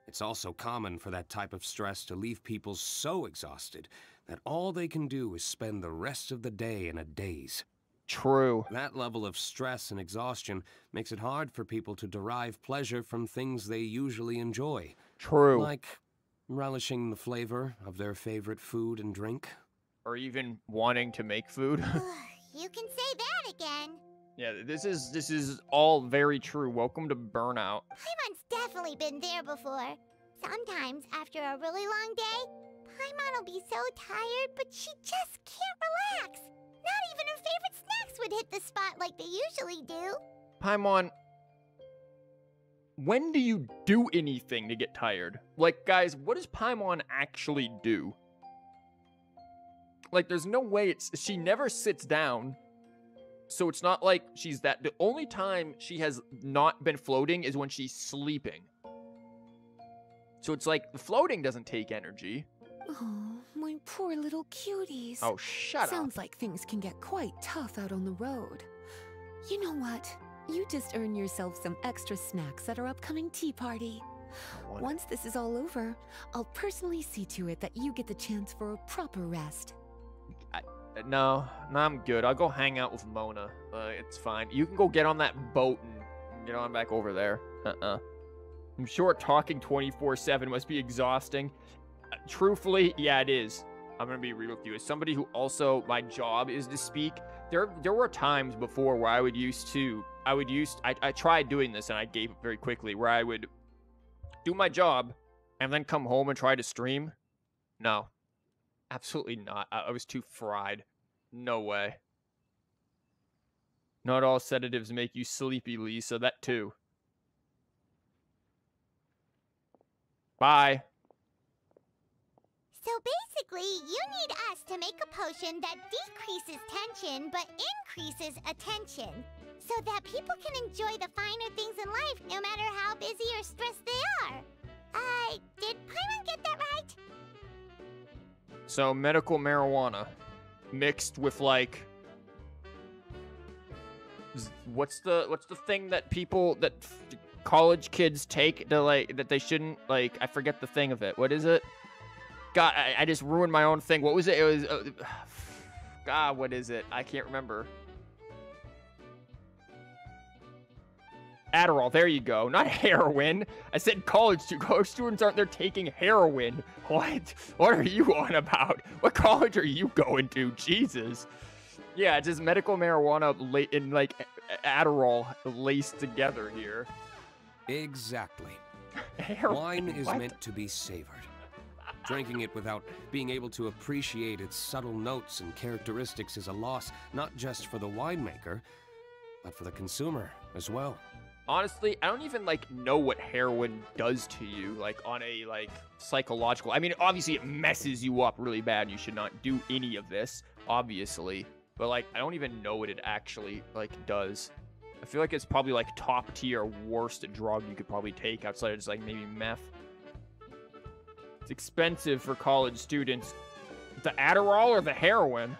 It's also common for that type of stress to leave people so exhausted that all they can do is spend the rest of the day in a daze. True. That level of stress and exhaustion makes it hard for people to derive pleasure from things they usually enjoy. True. Like relishing the flavor of their favorite food and drink. or even wanting to make food. You can say that again. yeah, this is this is all very true. Welcome to burnout. Paimon's definitely been there before. Sometimes, after a really long day, Paimon will be so tired, but she just can't relax. Not even her favorite snacks would hit the spot like they usually do. Paimon, when do you do anything to get tired? Like, guys, what does Paimon actually do? Like, there's no way it's. She never sits down. So it's not like she's that. The only time she has not been floating is when she's sleeping. So it's like the floating doesn't take energy. Oh, my poor little cuties. Oh, shut Sounds up. Sounds like things can get quite tough out on the road. You know what? You just earn yourself some extra snacks at our upcoming tea party. Once this is all over, I'll personally see to it that you get the chance for a proper rest. Uh, no, no, I'm good. I'll go hang out with Mona. Uh, it's fine. You can go get on that boat and get on back over there. Uh-uh. I'm sure talking 24/7 must be exhausting. Uh, truthfully, yeah, it is. I'm gonna be real with you. As somebody who also my job is to speak, there there were times before where I would used to I would use I, I tried doing this and I gave up very quickly where I would do my job and then come home and try to stream. No. Absolutely not. I, I was too fried. No way. Not all sedatives make you sleepy, Lisa. That too. Bye. So basically, you need us to make a potion that decreases tension but increases attention. So that people can enjoy the finer things in life no matter how busy or stressed they are. Uh, did Paimon get that right? So medical marijuana mixed with like what's the what's the thing that people that college kids take to like that they shouldn't like I forget the thing of it. What is it? God, I, I just ruined my own thing. What was it? It was uh, God, what is it? I can't remember. Adderall, there you go. Not heroin. I said college students. College students aren't there taking heroin. What? What are you on about? What college are you going to? Jesus. Yeah, it's just medical marijuana la- and like Adderall laced together here. Exactly. Wine is what? meant to be savored. Drinking it without being able to appreciate its subtle notes and characteristics is a loss not just for the winemaker, but for the consumer as well. Honestly i don't even like know what heroin does to you like on a like psychological i mean obviously it messes you up really bad you should not do any of this obviously but like i don't even know what it actually like does. I feel like it's probably like top tier worst drug you could probably take outside of just like maybe meth. It's expensive for college students. The adderall or the heroin?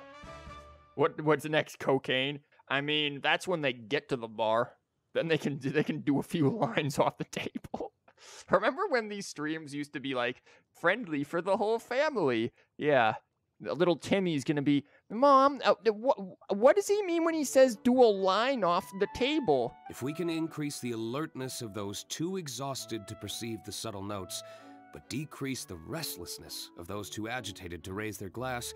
What what's next cocaine? I mean that's when they get to the bar then they can they can do a few lines off the table. Remember when these streams used to be like friendly for the whole family? Yeah. Little Timmy's gonna be, Mom, uh, what, what does he mean when he says do a line off the table? If we can increase the alertness of those too exhausted to perceive the subtle notes, but decrease the restlessness of those too agitated to raise their glass,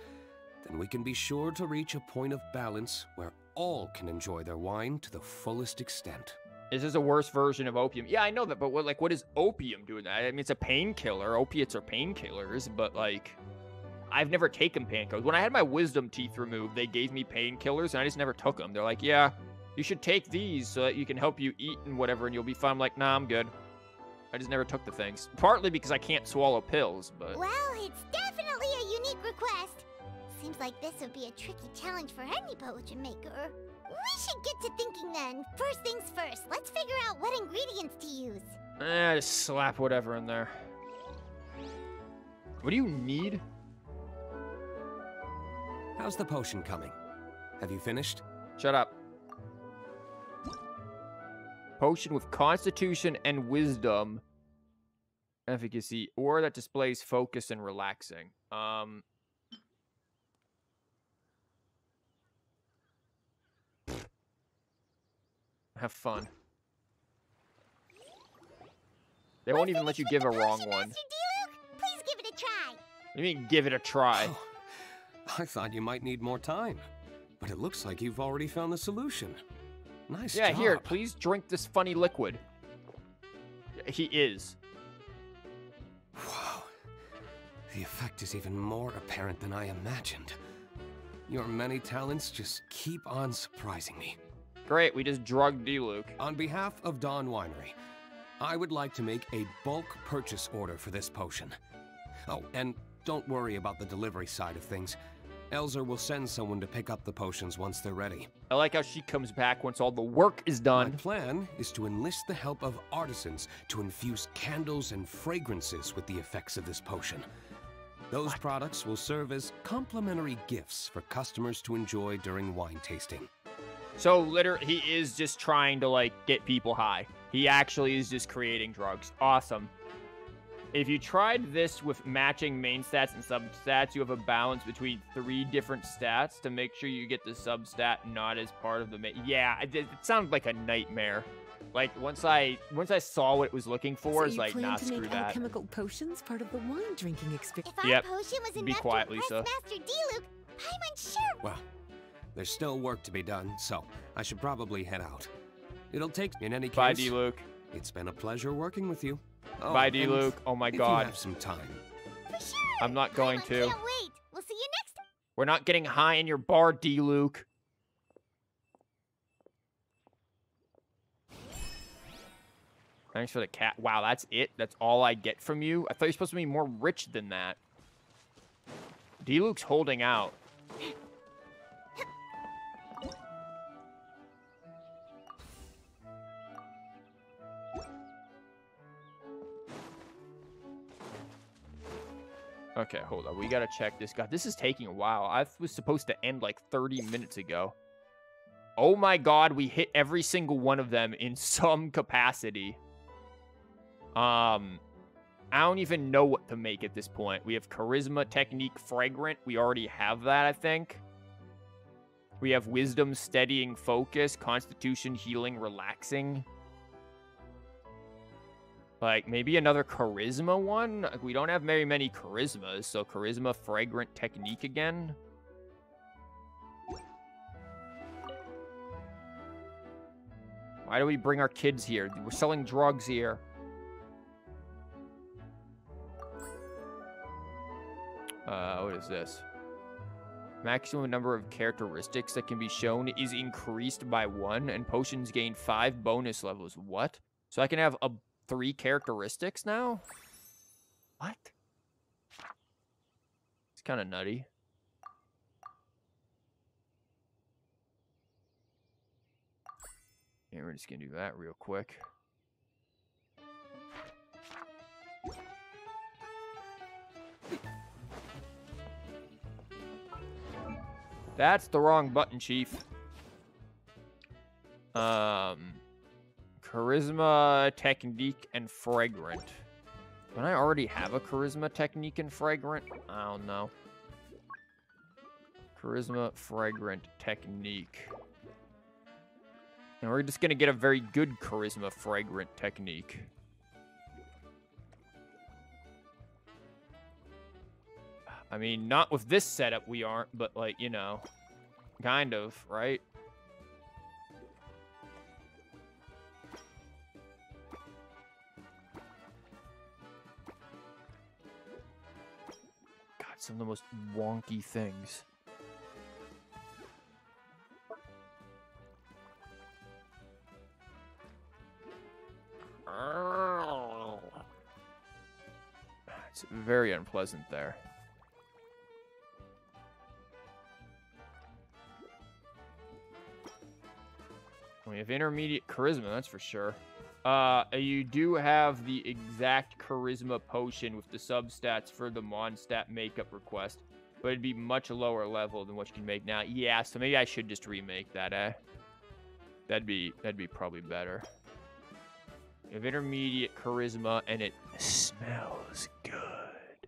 then we can be sure to reach a point of balance where all can enjoy their wine to the fullest extent. This is a worse version of opium. Yeah, I know that, but what like what is opium doing that? I mean, it's a painkiller. Opiates are painkillers, but like, I've never taken painkillers. When I had my wisdom teeth removed, they gave me painkillers, and I just never took them. They're like, yeah, you should take these so that you can help you eat and whatever, and you'll be fine. I'm like, nah, I'm good. I just never took the things. Partly because I can't swallow pills, but Well, it's definitely a unique request. Seems like this would be a tricky challenge for any potion maker. We should get to thinking then. First things first, let's figure out what ingredients to use. eh, just slap whatever in there. What do you need? How's the potion coming? Have you finished? Shut up. Potion with constitution and wisdom efficacy, or that displays focus and relaxing. Um. Have fun. They won't even let you give a wrong one. Please give it a try. What do you mean, give it a try? Oh, I thought you might need more time, but it looks like you've already found the solution. Nice yeah, job. here, please drink this funny liquid. He is. Wow. The effect is even more apparent than I imagined. Your many talents just keep on surprising me. Great, we just drugged Diluc. On behalf of Dawn Winery, I would like to make a bulk purchase order for this potion. Oh, and don't worry about the delivery side of things. Elzer will send someone to pick up the potions once they're ready. I like how she comes back once all the work is done. My plan is to enlist the help of artisans to infuse candles and fragrances with the effects of this potion. Those products will serve as complimentary gifts for customers to enjoy during wine tasting. So literally, he is just trying to like get people high. He actually is just creating drugs. Awesome. If you tried this with matching main stats and substats, you have a balance between three different stats to make sure you get the substat not as part of the main. Yeah, it, it sounds like a nightmare. Like once I once I saw what it was looking for, so it's you like plan nah, to screw make that. alchemical potions part of the wine drinking experience. If our Yep. potion was Be enough quiet, to impress Lisa. Master Diluc, I'm unsure. Well, there's still work to be done, so I should probably head out. It'll take in any case. Bye, Diluc. It's been a pleasure working with you. Oh, Bye, Diluc. Oh my if you have some time. For sure. I'm not going Paimon to. Can't wait. We'll see you next time. We're not getting high in your bar, Diluc. Thanks for the cat. Wow, that's it? That's all I get from you? I thought you were supposed to be more rich than that. Diluc's holding out. Okay, hold on. We gotta check this. God, this is taking a while. I was supposed to end like 30 minutes ago. Oh my god, we hit every single one of them in some capacity. Um, I don't even know what to make at this point. We have Charisma, Technique, Fragrant. We already have that, I think. We have Wisdom, Steadying, Focus, Constitution, Healing, Relaxing. Like, maybe another Charisma one? Like, We don't have very many Charismas, so Charisma, Fragrant, Technique again. Why do we bring our kids here? We're selling drugs here. Uh, what is this? Maximum number of characteristics that can be shown is increased by one, and potions gain five bonus levels. What? So I can have a three characteristics now? What? It's kind of nutty. And we're just gonna do that real quick. That's the wrong button, Chief. Um, charisma, technique, and fragrant. Don't I already have a charisma, technique, and fragrant? I don't know. Charisma, fragrant, technique. And we're just gonna get a very good charisma, fragrant technique. I mean, not with this setup we aren't, but like, you know, kind of, right? Some of the most wonky things. It's very unpleasant there. We have intermediate charisma, that's for sure. Uh, you do have the exact charisma potion with the substats for the Mondstadt makeup request, but it'd be much lower level than what you can make now. Yeah, so maybe I should just remake that, eh? That'd be that'd be probably better. You have intermediate charisma, and it smells good.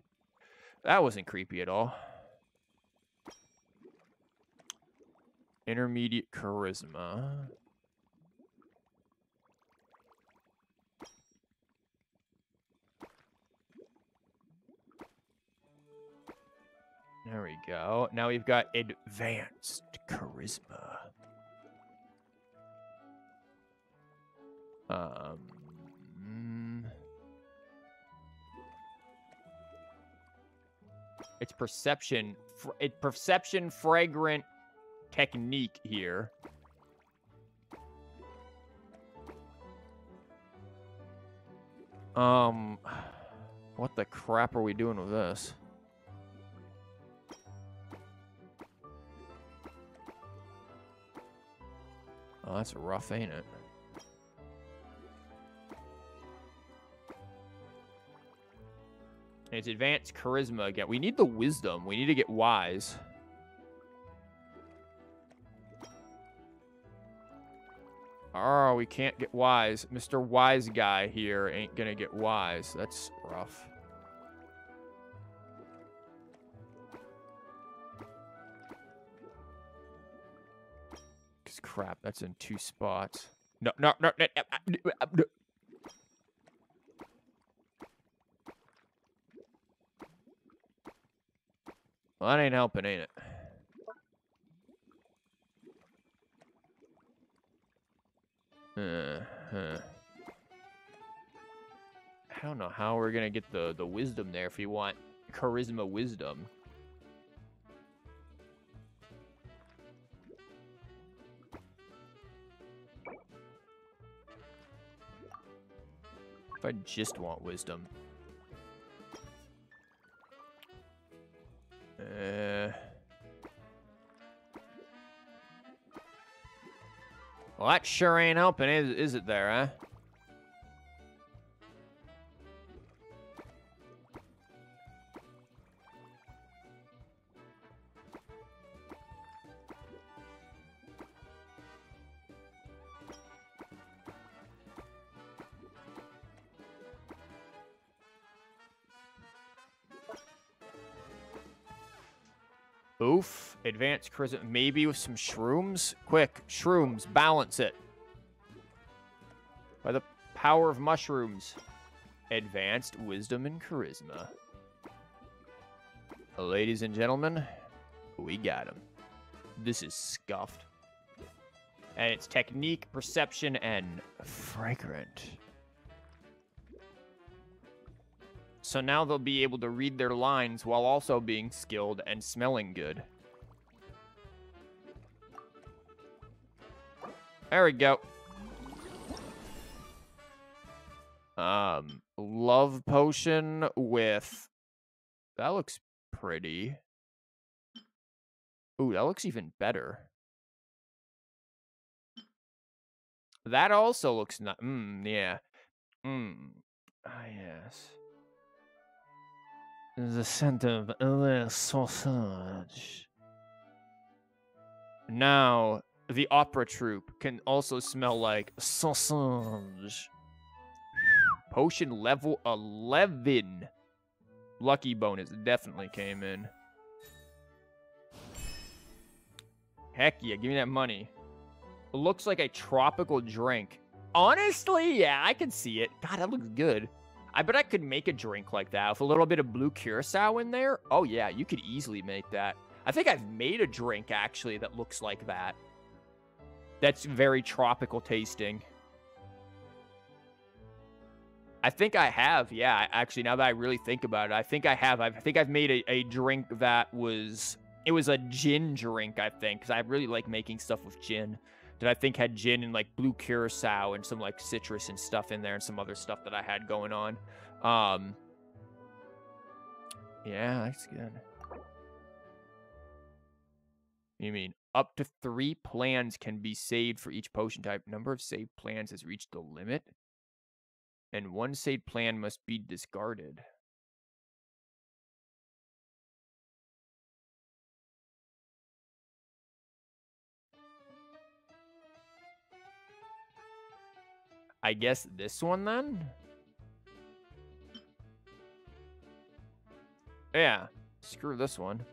That wasn't creepy at all. Intermediate charisma. There we go. Now we've got advanced charisma. Um. It's perception. It perception fragrant technique here. Um, what the crap are we doing with this? Oh, that's rough, ain't it? It's advanced charisma again. We need the wisdom. We need to get wise. Oh, we can't get wise. Mr. Wise Guy here ain't gonna get wise. That's rough. Crap. That's in two spots. No, no, no. no, no, no. Well, that ain't helping, ain't it? Uh, huh. I don't know how we're gonna get the the wisdom there if you want charisma wisdom. If I just want wisdom. Uh. Well, that sure ain't helping, is, is it there, huh? Advanced charisma. Maybe with some shrooms? Quick, shrooms. Balance it. By the power of mushrooms. Advanced wisdom and charisma. Ladies and gentlemen, we got him. This is scuffed. And it's technique, perception, and fragrant. So now they'll be able to read their lines while also being skilled and smelling good. There we go. Um, love potion with... That looks pretty. Ooh, that looks even better. That also looks not. Mmm, yeah. Mmm. Ah, yes. The scent of le sausage. Now, the opera troupe can also smell like sausage. Potion level 11. Lucky bonus definitely came in. Heck yeah, give me that money. It looks like a tropical drink. Honestly, yeah, I can see it. God, that looks good. I bet I could make a drink like that with a little bit of blue curacao in there. Oh, yeah, you could easily make that. I think I've made a drink, actually, that looks like that. That's very tropical tasting. I think I have, yeah. Actually, now that I really think about it, I think I have. I think I've made a, a drink that was... It was a gin drink, I think, because I really like making stuff with gin. That I think had gin and, like, blue curacao and some, like, citrus and stuff in there and some other stuff that I had going on. Um, yeah, that's good. You mean up to three plans can be saved for each potion type. Number of saved plans has reached the limit. And one saved plan must be discarded. I guess this one then? Yeah, screw this one.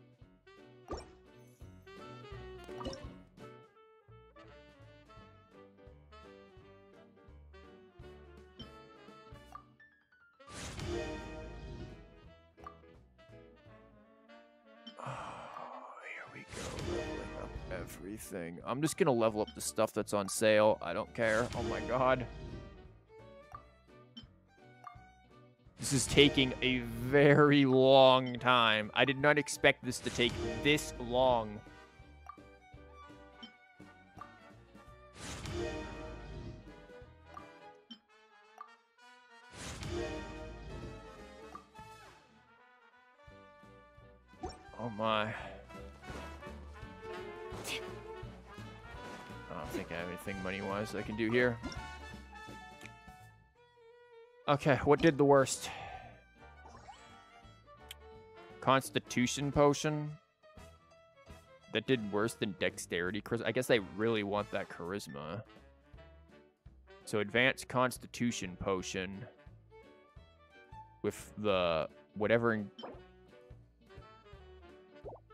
I'm just gonna level up the stuff that's on sale. I don't care. Oh my god. This is taking a very long time. I did not expect this to take this long. Oh my. Think I have anything money-wise I can do here. Okay, what did the worst? Constitution potion? That did worse than dexterity. I guess they really want that charisma. So advanced constitution potion with the whatever in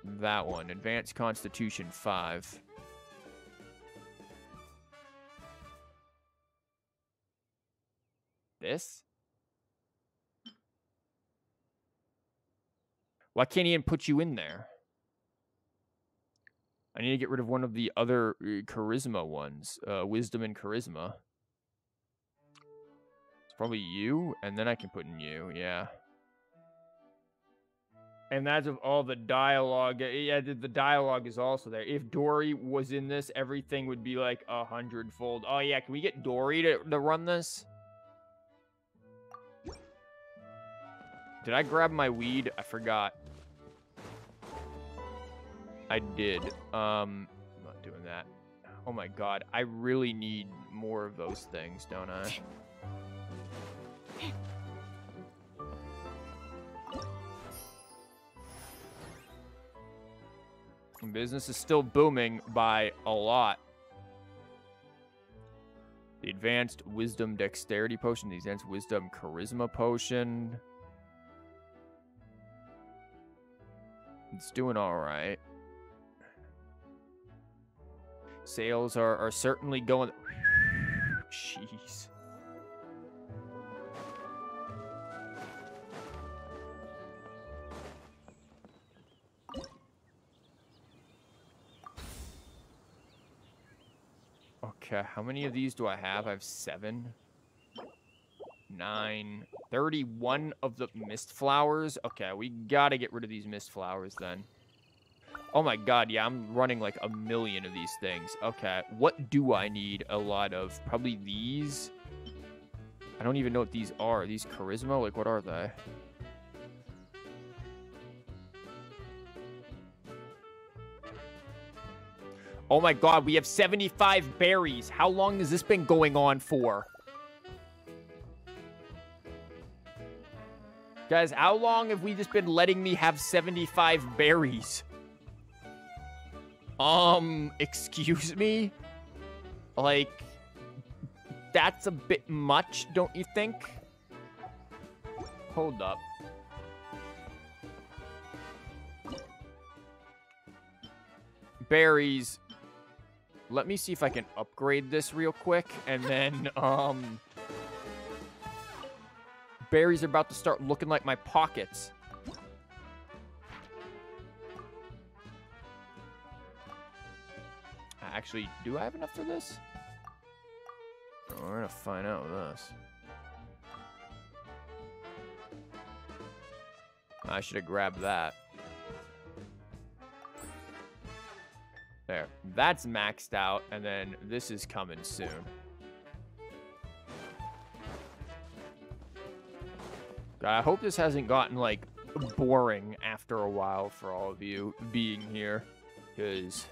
that one. Advanced constitution 5. This? Why can't he even put you in there? I need to get rid of one of the other uh, charisma ones. Uh, wisdom and charisma. It's probably you, and then I can put in you, yeah. And that's of all the dialogue. uh, Yeah, the, the dialogue is also there. If Dori was in this, everything would be like a hundredfold. Oh yeah, can we get Dori to, to run this? Did I grab my weed? I forgot. I did. Um, I'm not doing that. Oh my god, I really need more of those things, don't I? Business is still booming by a lot. The advanced wisdom dexterity potion, the advanced wisdom charisma potion. It's doing all right. Sales are, are certainly going. Jeez. Okay, how many of these do I have? I have seven. Nine. 31 of the mist flowers. Okay, we gotta get rid of these mist flowers then. Oh my god, yeah, I'm running like a million of these things. Okay, what do I need a lot of? Probably these. I don't even know what these are. These charisma? Like, what are they? Oh my god, we have 75 berries. How long has this been going on for? Guys, how long have we just been letting me have 75 berries? Um, excuse me? Like, that's a bit much, don't you think? Hold up. Berries. Let me see if I can upgrade this real quick, and then, um... Berries are about to start looking like my pockets. Actually, do I have enough for this? Oh, we're gonna find out with this. I should have grabbed that. There. That's maxed out, and then this is coming soon. I hope this hasn't gotten, like, boring after a while for all of you being here, because...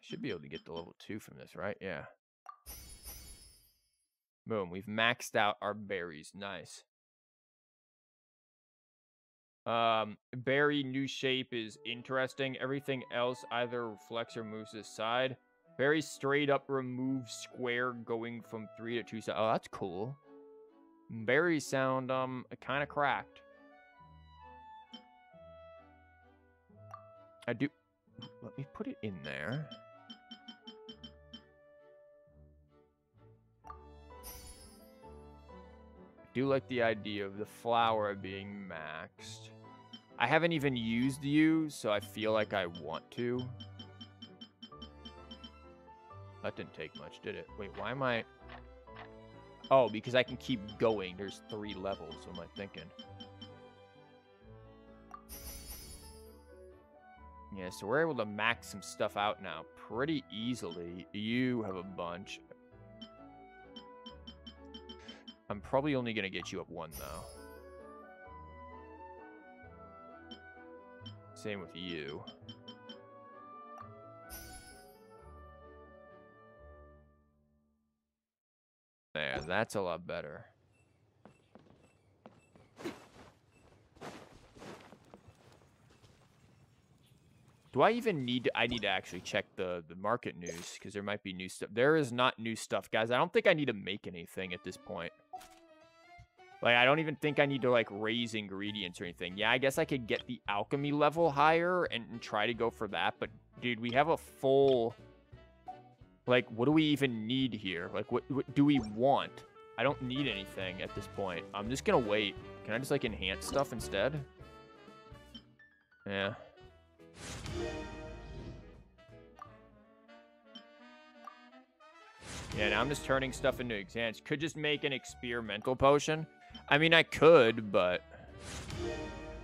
Should be able to get to level 2 from this, right? Yeah. Boom, we've maxed out our berries. Nice. Um, berry new shape is interesting. Everything else either reflects or moves aside. Very straight up remove square going from three to two. So, oh, that's cool. Berries sound um kind of cracked. I do. Let me put it in there. I do like the idea of the flower being maxed. I haven't even used you, so I feel like I want to. That didn't take much, did it? Wait, why am I... Oh, because I can keep going. There's three levels. Am I thinking? Yeah, so we're able to max some stuff out now pretty easily. You have a bunch. I'm probably only going to get you up one, though. Same with you. There, that's a lot better. Do I even need to, I need to actually check the, the market news because there might be new stuff. There is not new stuff, guys. I don't think I need to make anything at this point. Like, I don't even think I need to, like, raise ingredients or anything. Yeah, I guess I could get the alchemy level higher and, and try to go for that. But, dude, we have a full Like, what do we even need here? Like, what, what do we want? I don't need anything at this point. I'm just gonna wait. Can I just, like, enhance stuff instead? Yeah. Yeah, now I'm just turning stuff into exams. Could just make an experimental potion. I mean, I could, but...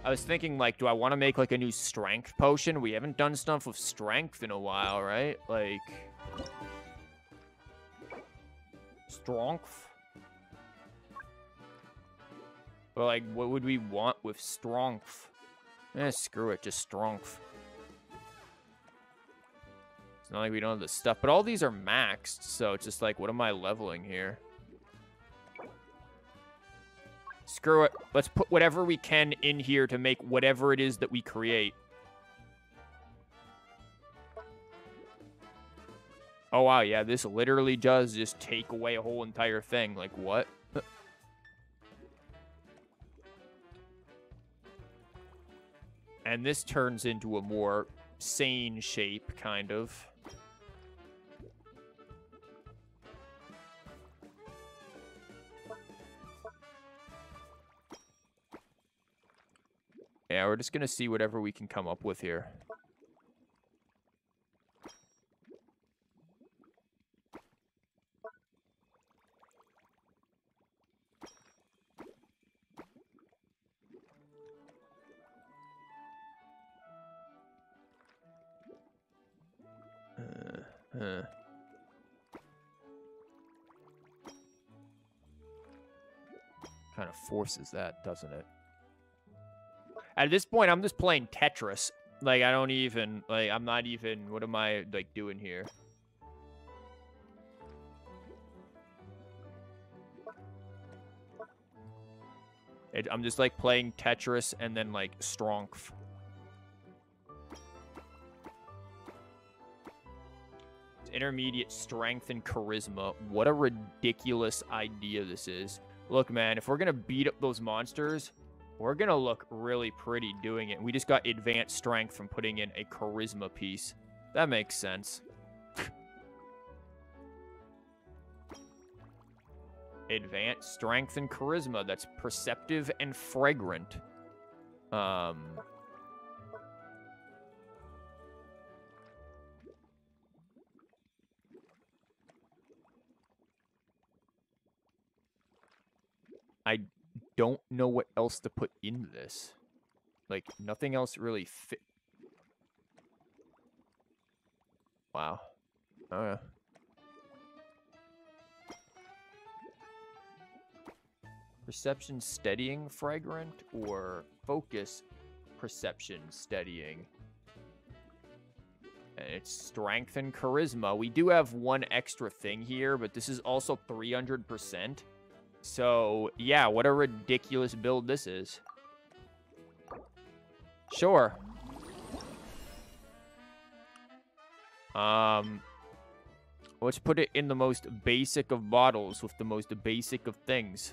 I was thinking, like, do I want to make, like, a new strength potion? We haven't done stuff with strength in a while, right? Like... Strength? But, like, what would we want with strength? Eh, screw it, just strength. It's not like we don't have the stuff, but all these are maxed, so it's just like, what am I leveling here? Screw it. Let's put whatever we can in here to make whatever it is that we create. Oh, wow, yeah, this literally does just take away a whole entire thing. Like, what? and this turns into a more sane shape, kind of. Yeah, we're just to see whatever we can come up with here. Uh, uh. Kind of forces that, doesn't it? At this point, I'm just playing Tetris. Like, I don't even, like, I'm not even, what am I, like, doing here? It, I'm just, like, playing Tetris and then, like, Strength. Intermediate strength and charisma. What a ridiculous idea this is. Look, man, if we're going to beat up those monsters, we're going to look really pretty doing it. We just got advanced strength from putting in a charisma piece. That makes sense. advanced strength and charisma. That's perceptive and fragrant. Um... I don't know what else to put in this. Like, nothing else really fit. Wow. Oh, yeah. Perception steadying fragrant or focus perception steadying? And it's strength and charisma. We do have one extra thing here, but this is also 300%. So, yeah, what a ridiculous build this is. Sure. Um, let's put it in the most basic of bottles with the most basic of things.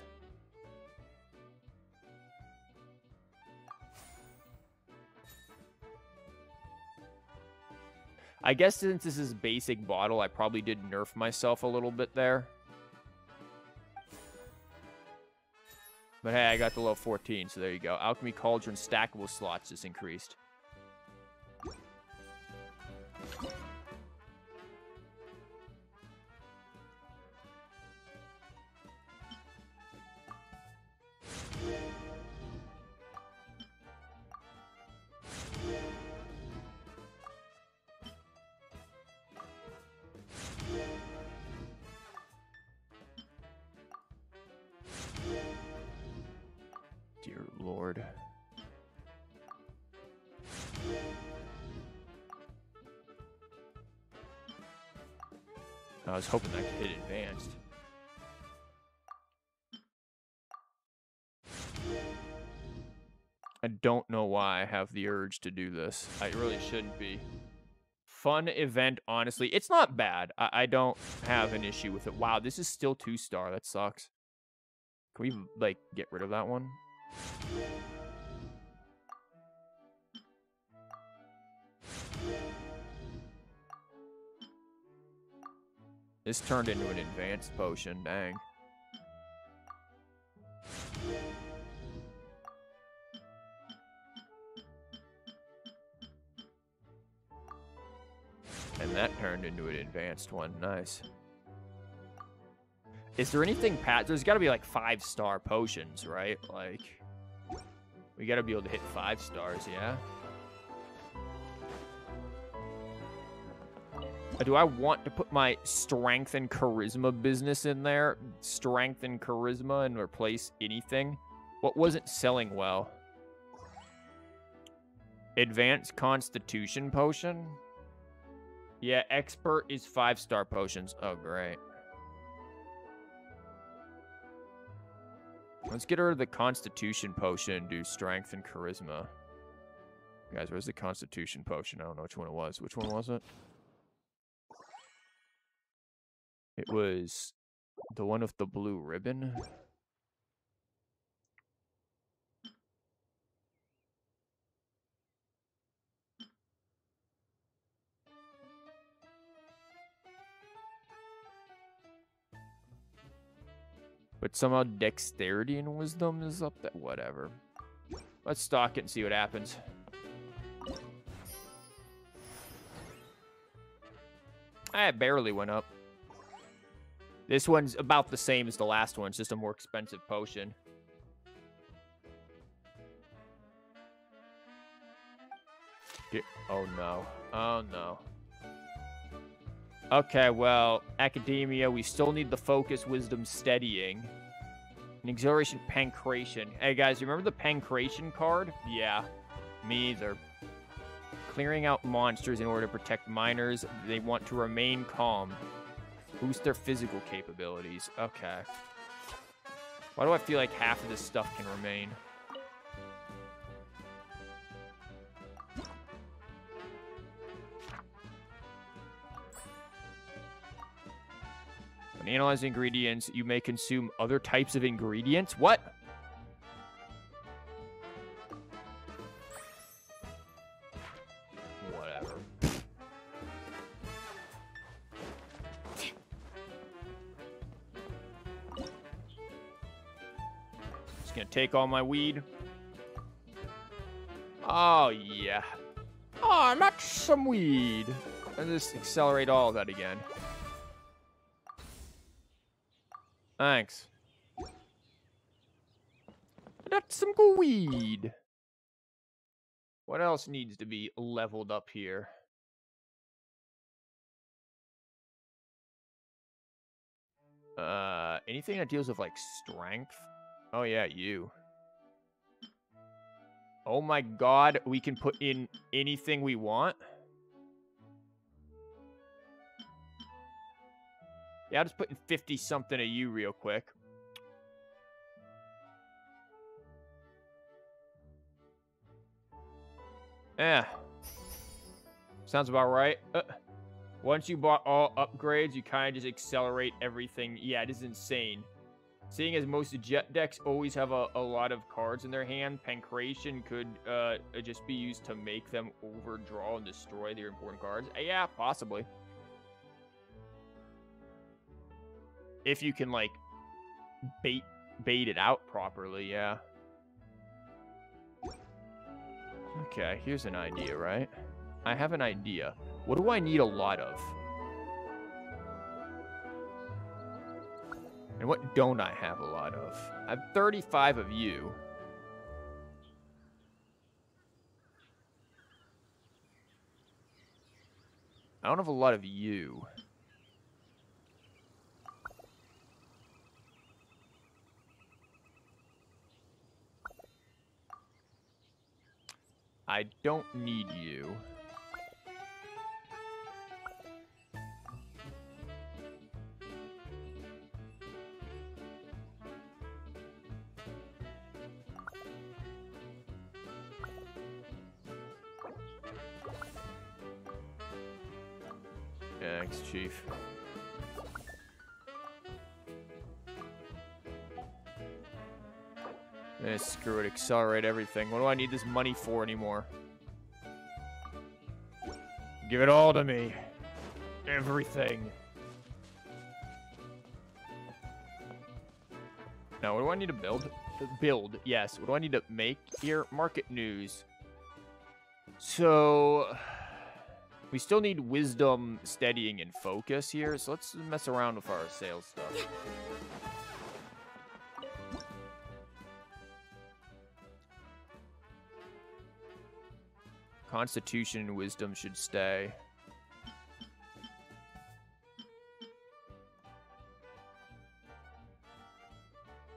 I guess since this is basic bottle, I probably did nerf myself a little bit there. But hey, I got the level 14, so there you go. Alchemy Cauldron stackable slots just increased. Was hoping I could hit advanced. I don't know why I have the urge to do this. I really shouldn't be. Fun event, honestly. It's not bad. I, I don't have an issue with it. Wow, this is still two star. That sucks. Can we, like, get rid of that one? This turned into an advanced potion, dang. And that turned into an advanced one, nice. Is there anything pat? There's got to be like five star potions, right? Like, we got to be able to hit five stars, yeah? Uh, do I want to put my strength and charisma business in there? Strength and charisma and replace anything? What wasn't selling well? Advanced constitution potion? Yeah, expert is five star potions. Oh, great. Let's get rid of the constitution potion do strength and charisma. Guys, where's the constitution potion? I don't know which one it was. Which one was it? It was the one with the blue ribbon. But somehow dexterity and wisdom is up there. Whatever. Let's stock it and see what happens. Ah, I barely went up. This one's about the same as the last one. It's just a more expensive potion. Get, oh, no. Oh, no. Okay, well, academia, we still need the focus, wisdom, steadying. An exhilaration, Pankration. Hey, guys, remember the Pankration card? Yeah, me either. Clearing out monsters in order to protect miners. They want to remain calm. Boost their physical capabilities. Okay. Why do I feel like half of this stuff can remain? When analyzing ingredients, you may consume other types of ingredients. What? Take all my weed. Oh, yeah. Oh, I'm not some weed. And just accelerate all of that again. Thanks. That's some good weed. What else needs to be leveled up here? Uh, anything that deals with like strength? Oh yeah, you. Oh my god, we can put in anything we want? Yeah, I'll just put in 50 something of you real quick. Yeah. Sounds about right. Uh, once you bought all upgrades, you kind of just accelerate everything. Yeah, it is insane. Seeing as most jet decks always have a, a lot of cards in their hand, Pankration could uh, just be used to make them overdraw and destroy their important cards. Uh, yeah, possibly. If you can, like, bait, bait it out properly, yeah. Okay, here's an idea, right? I have an idea. What do I need a lot of? And what don't I have a lot of? I have 35 of you. I don't have a lot of you. I don't need you. Thanks, Chief. Eh, screw it, accelerate everything. What do I need this money for anymore? Give it all to me. Everything. Now, what do I need to build? Build, yes. What do I need to make here? Market news. So we still need wisdom, steadying, and focus here. So let's mess around with our sales stuff. Constitution and wisdom should stay.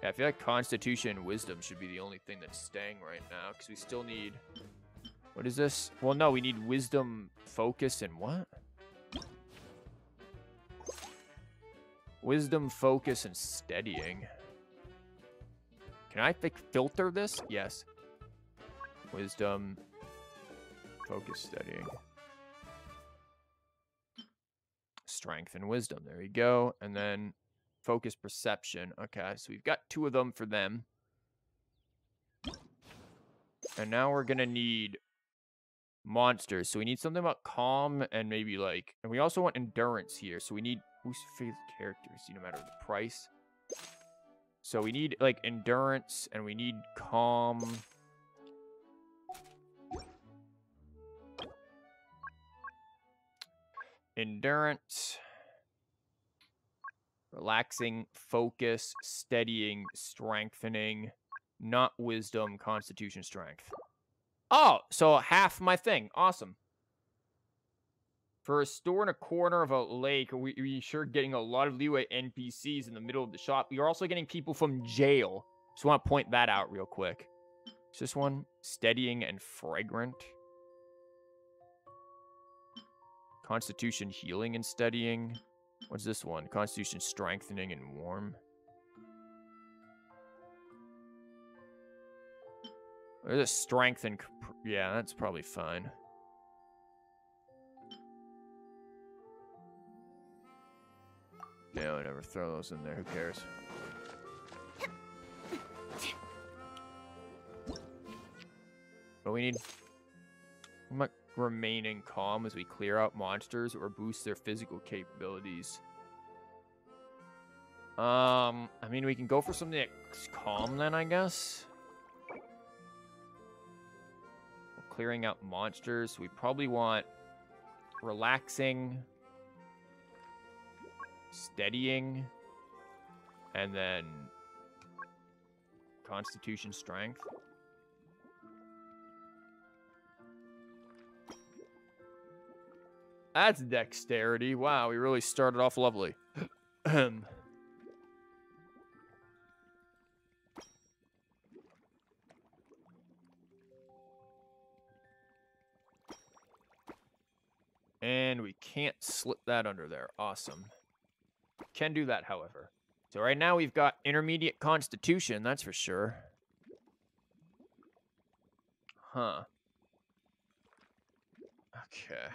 Yeah, I feel like Constitution and Wisdom should be the only thing that's staying right now, because we still need... What is this? Well, no, we need Wisdom, Focus, and what? Wisdom, Focus, and Steadying. Can I filter this? Yes. Wisdom, Focus, Steadying. Strength and Wisdom. There you go. And then Focus perception. Okay, so we've got two of them for them. And now we're going to need monsters. So we need something about calm and maybe like... And we also want endurance here. So we need boost favorite characters, no matter the price. So we need like endurance and we need calm. Endurance relaxing, focus, steadying, strengthening, not wisdom, constitution, strength. Oh, so half my thing. Awesome. For a store in a corner of a lake, we, we sure getting a lot of leeway NPCs in the middle of the shop. You're also getting people from jail. I want to point that out real quick. Is this one? Steadying and fragrant. Constitution healing and steadying. What's this one? Constitution strengthening and warm. There's a strength and... Yeah, that's probably fine. Yeah, whatever. Throw those in there. Who cares? But we need remaining calm as we clear out monsters or boost their physical capabilities. Um, I mean, we can go for something that's calm then, I guess. Clearing out monsters. We probably want relaxing, steadying, and then constitution strength. That's dexterity. Wow, we really started off lovely. Um, and we can't slip that under there. Awesome. Can do that, however. So right now we've got intermediate constitution, that's for sure. Huh. Okay.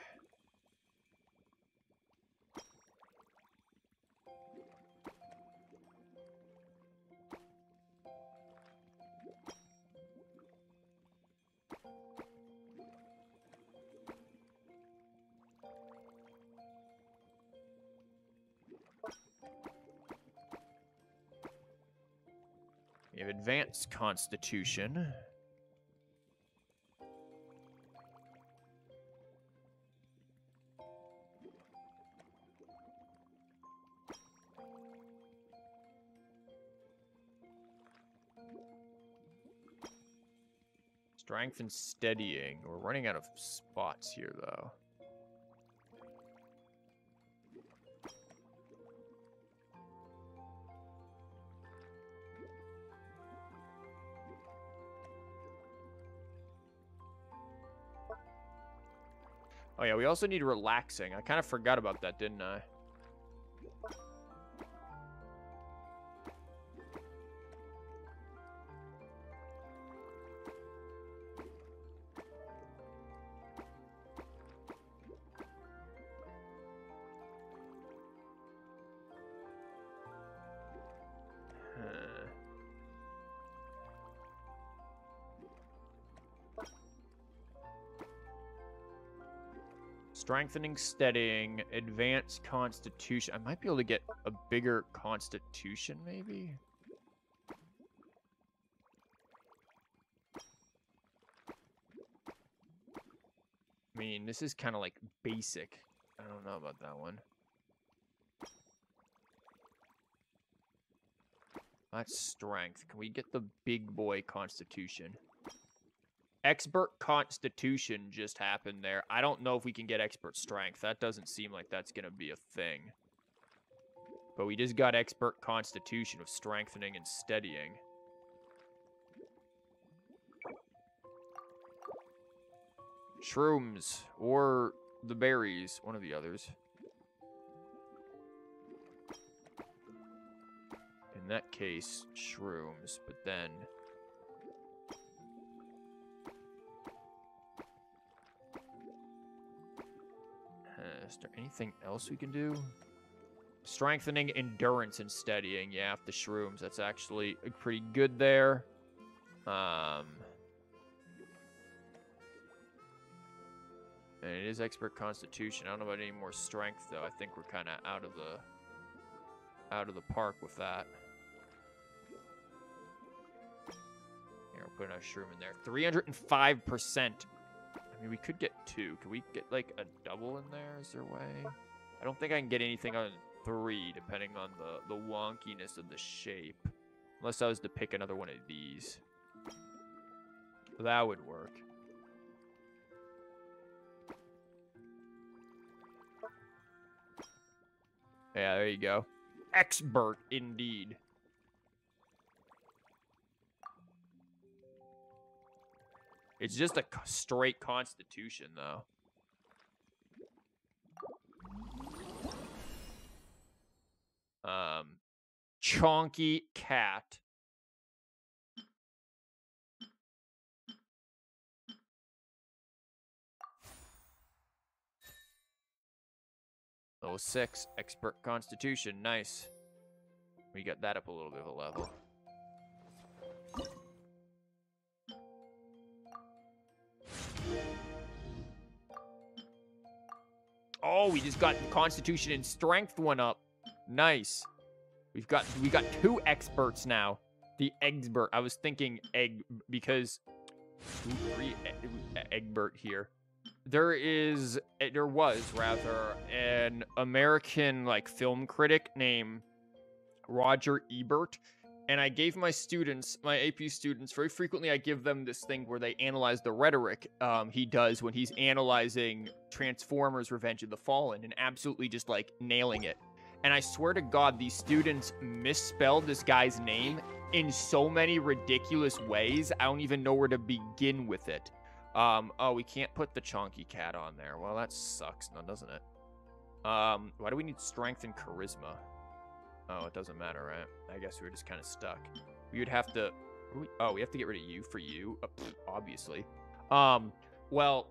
We have advanced constitution. Strength and steadying. We're running out of spots here, though. Oh yeah, we also need relaxing. I kind of forgot about that, didn't I? Strengthening, steadying, advanced constitution. I might be able to get a bigger constitution, maybe? I mean, this is kind of like basic. I don't know about that one. That's strength. Can we get the big boy constitution? Expert constitution just happened there. I don't know if we can get expert strength. That doesn't seem like that's going to be a thing. But we just got expert constitution of strengthening and steadying. Shrooms or the berries, one of the others. In that case, shrooms, but then... Is there anything else we can do? Strengthening endurance and steadying. Yeah, the shrooms. That's actually pretty good there. Um, and it is expert constitution. I don't know about any more strength though. I think we're kind of out of the out of the park with that. Here, we'll put a shroom in there. 305%. I mean, we could get two. Can we get like a double in there? Is there a way? I don't think I can get anything on three, depending on the, the wonkiness of the shape. Unless I was to pick another one of these. That would work. Yeah, there you go. Expert, indeed. It's just a straight constitution, though. Um, chonky cat. Level 6, Expert Constitution. Nice. We got that up a little bit of a level. Oh, we just got Constitution and Strength one up. Nice. We've got we got two experts now. The expert. I was thinking egg because three Egbert here. There is eh, there was rather an American like film critic named Roger Ebert and I gave my students, my AP students, very frequently I give them this thing where they analyze the rhetoric um, he does when he's analyzing Transformers Revenge of the Fallen and absolutely just like nailing it. And I swear to God, these students misspelled this guy's name in so many ridiculous ways. I don't even know where to begin with it. Um, oh, we can't put the Chonky Cat on there. Well, that sucks, now, doesn't it? Um, why do we need strength and charisma? Oh, it doesn't matter, right? I guess we are just kind of stuck. We would have to... Oh, we have to get rid of you for you, uh, obviously. Um, well,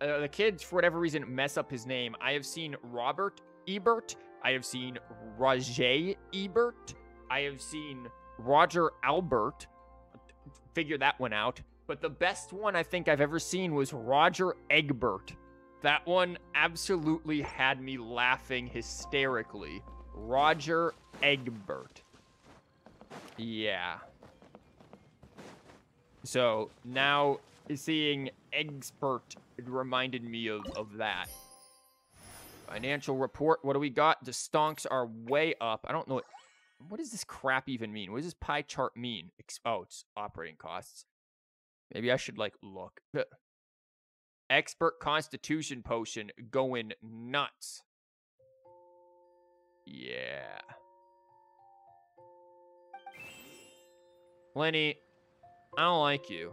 uh, the kids, for whatever reason, mess up his name. I have seen Robert Ebert. I have seen Roger Ebert. I have seen Roger Albert. Figure that one out. But the best one I think I've ever seen was Roger Egbert. That one absolutely had me laughing hysterically. Roger Egbert. Yeah. So now seeing expert reminded me of, of that. Financial report. What do we got? The stonks are way up. I don't know. What, what does this crap even mean? What does this pie chart mean? Oh, it's operating costs. Maybe I should like look. Expert constitution potion going nuts. Yeah. Lenny, I don't like you.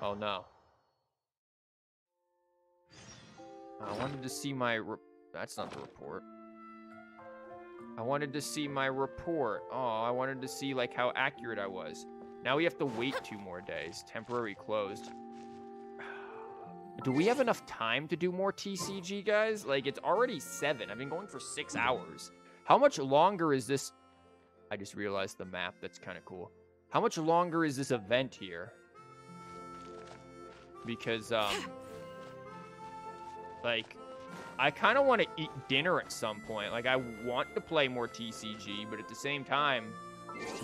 Oh no. I wanted to see my That's not the report. I wanted to see my report. Oh, I wanted to see like how accurate I was. Now we have to wait two more days. Temporary closed. Do we have enough time to do more TCG, guys? Like, it's already 7. I've been going for 6 hours. How much longer is this... I just realized the map. That's kind of cool. How much longer is this event here? Because, um... Like, I kind of want to eat dinner at some point. Like, I want to play more TCG, but at the same time,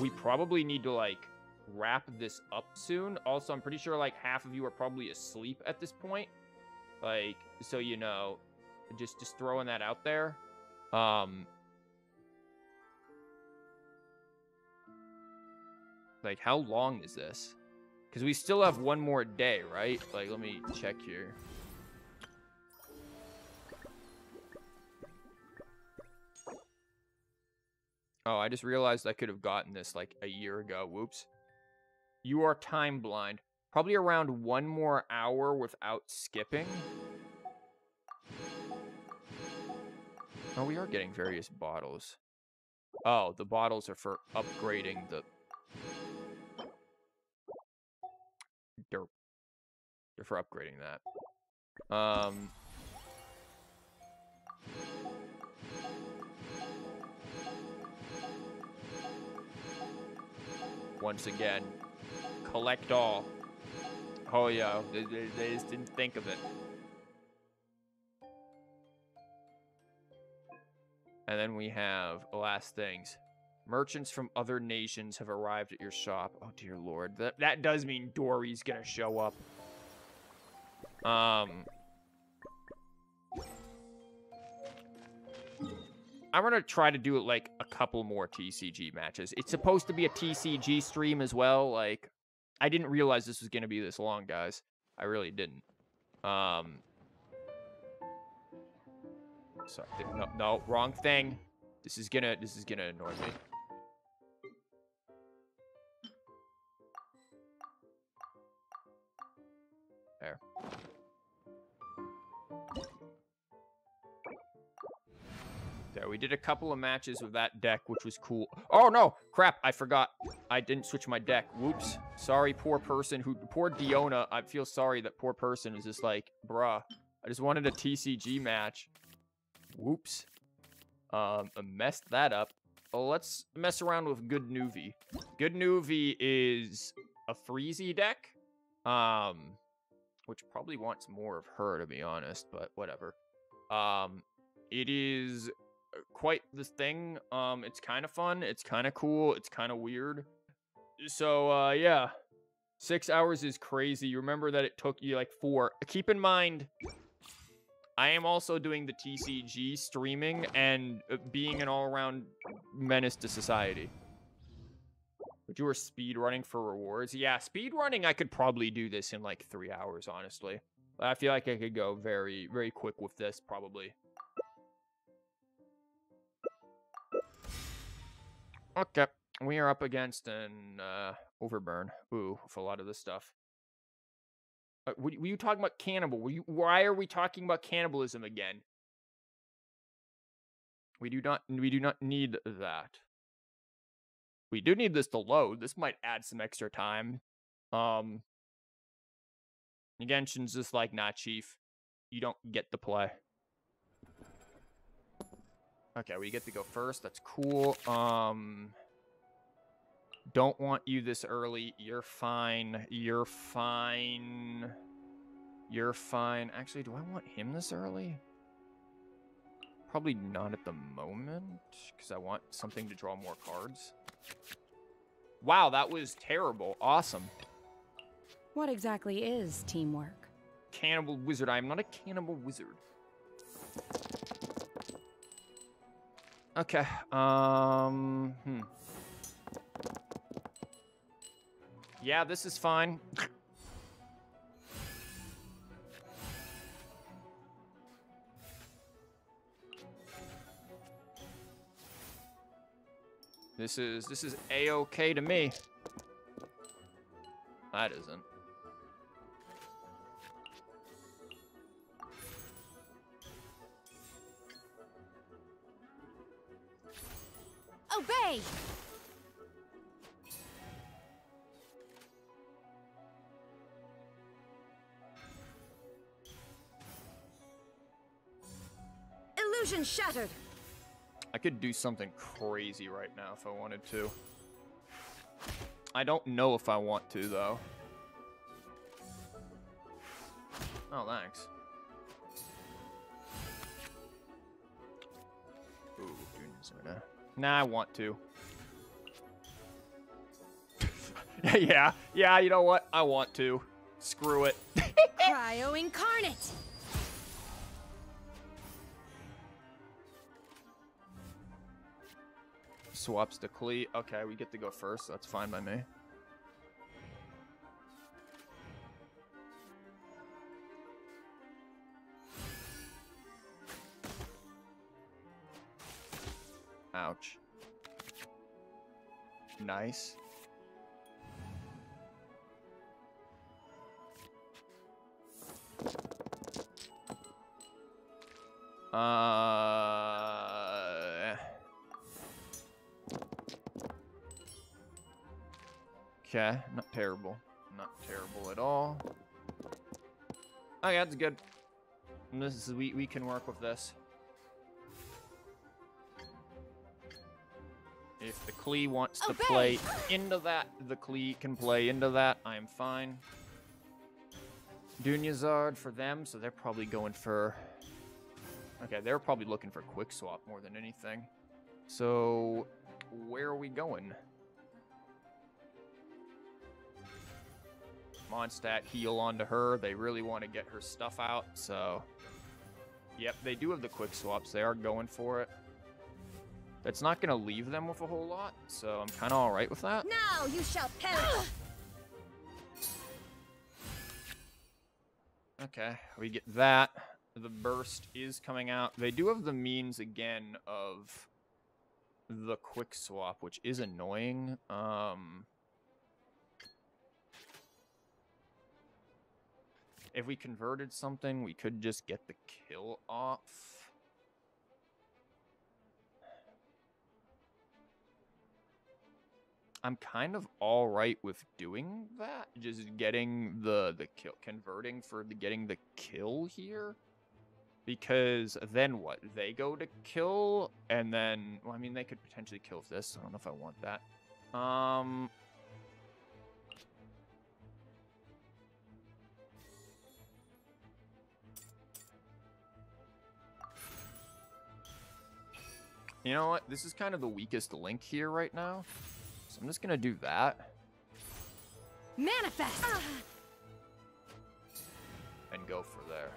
we probably need to, like, wrap this up soon. Also, I'm pretty sure like half of you are probably asleep at this point. Like, so you know, just just throwing that out there. Um Like how long is this? Cuz we still have one more day, right? Like let me check here. Oh, I just realized I could have gotten this like a year ago. Whoops. You are time blind. Probably around one more hour without skipping. Oh, we are getting various bottles. Oh, the bottles are for upgrading the... Derp. They're for upgrading that. Um... Once again, collect all. Oh yeah, they, they, they just didn't think of it. And then we have last things. Merchants from other nations have arrived at your shop. Oh dear lord. That that does mean Dori's gonna show up. Um I'm gonna try to do like a couple more TCG matches. It's supposed to be a TCG stream as well. Like, I didn't realize this was gonna be this long, guys. I really didn't. Um, sorry, no, no, wrong thing. This is gonna, this is gonna annoy me. There, we did a couple of matches with that deck, which was cool. Oh, no! Crap, I forgot. I didn't switch my deck. Whoops. Sorry, poor person who... Poor Diona. I feel sorry that poor person is just like, bruh. I just wanted a TCG match. Whoops. Um, I messed that up. Well, let's mess around with Good Nuvi. Good Nuvi is a Freezy deck. Um, which probably wants more of her, to be honest, but whatever. Um, it is quite this thing. Um, it's kind of fun. It's kind of cool. It's kind of weird. So, uh, yeah. Six hours is crazy. You remember that it took you like four. Keep in mind, I am also doing the TCG streaming and uh, being an all-around menace to society. But you were speed running for rewards. Yeah, speed running, I could probably do this in like three hours, honestly. I feel like I could go very, very quick with this, probably. Okay, we are up against an uh, overburn. Ooh, with a lot of this stuff. Uh, were, were you talking about cannibal? Were you, why are we talking about cannibalism again? We do not. We do not need that. We do need this to load. This might add some extra time. Um, Genshin's just like, nah, chief. You don't get to play. Okay, we get to go first. That's cool. Um, don't want you this early. You're fine. You're fine. You're fine. Actually, do I want him this early? Probably not at the moment, because I want something to draw more cards. Wow, that was terrible. Awesome. What exactly is teamwork? Cannibal wizard. I am not a cannibal wizard. Okay. Um. Hmm. Yeah, this is fine. this is this is a-okay to me. That isn't. Obey! Illusion shattered! I could do something crazy right now if I wanted to. I don't know if I want to, though. Oh, thanks. Ooh, Nah, I want to. yeah, yeah, you know what? I want to. Screw it. Cryo Incarnate! Swaps to Klee. Okay, we get to go first. That's fine by me. Nice. Uh. Okay, not terrible. Not terrible at all. Okay, that's good. This is we we can work with this. If the Klee wants to Obey! play into that, the Klee can play into that. I'm fine. Dunyarzad for them, so they're probably going for. Okay, they're probably looking for quick swap more than anything. So, where are we going? Mondstadt heal onto her. They really want to get her stuff out, so. Yep, they do have the quick swaps. They are going for it. That's not going to leave them with a whole lot, so I'm kind of alright with that. Now you shall perish! Okay, we get that. The burst is coming out. They do have the means again of the quick swap, which is annoying. Um, if we converted something, we could just get the kill off. I'm kind of all right with doing that, just getting the the kill, converting for the getting the kill here, because then what? They go to kill, and then well, I mean they could potentially kill this. I don't know if I want that. Um. You know what? This is kind of the weakest link here right now. So I'm just gonna do that Manifest! and go for there.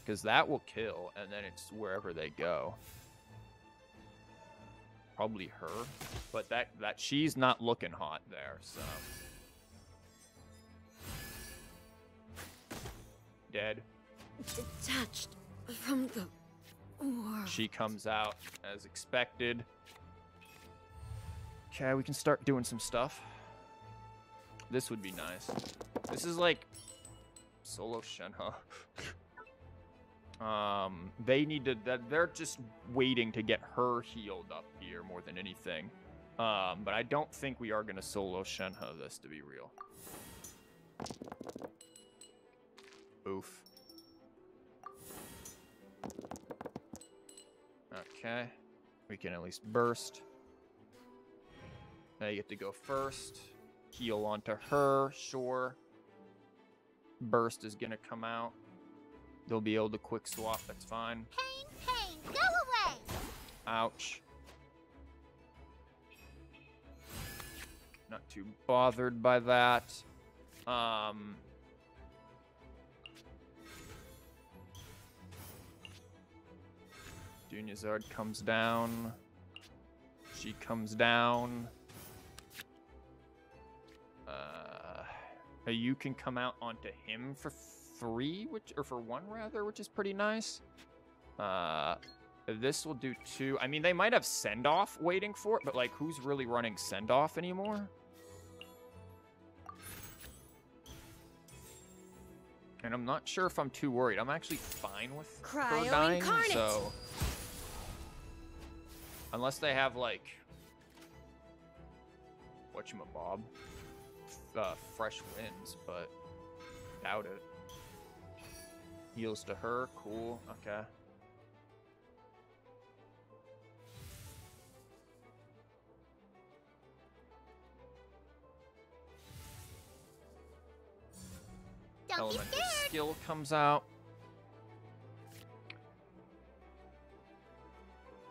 Because that will kill, and then it's wherever they go. Probably her, but that that she's not looking hot there, so. Dead. Detached from the world. She comes out as expected. Okay, we can start doing some stuff. This would be nice. This is like solo Shenhe. um, they need to. They're just waiting to get her healed up here more than anything. Um, but I don't think we are gonna solo Shenhe this to be real. Oof. Okay. We can at least burst. They get to go first. Heal onto her, sure. Burst is gonna come out. They'll be able to quick swap, that's fine. Pain, pain, go away! Ouch. Not too bothered by that. Um. Dunyarzad comes down. She comes down. You can come out onto him for three, which or for one rather, which is pretty nice. Uh, this will do two. I mean, they might have send off waiting for it, but like, who's really running send off anymore? And I'm not sure if I'm too worried. I'm actually fine with her dying, Incarnate. so unless they have like whatchamabob, uh, fresh winds, but doubt it. Heals to her, cool. Okay. Don't Elemental be scared! skill comes out.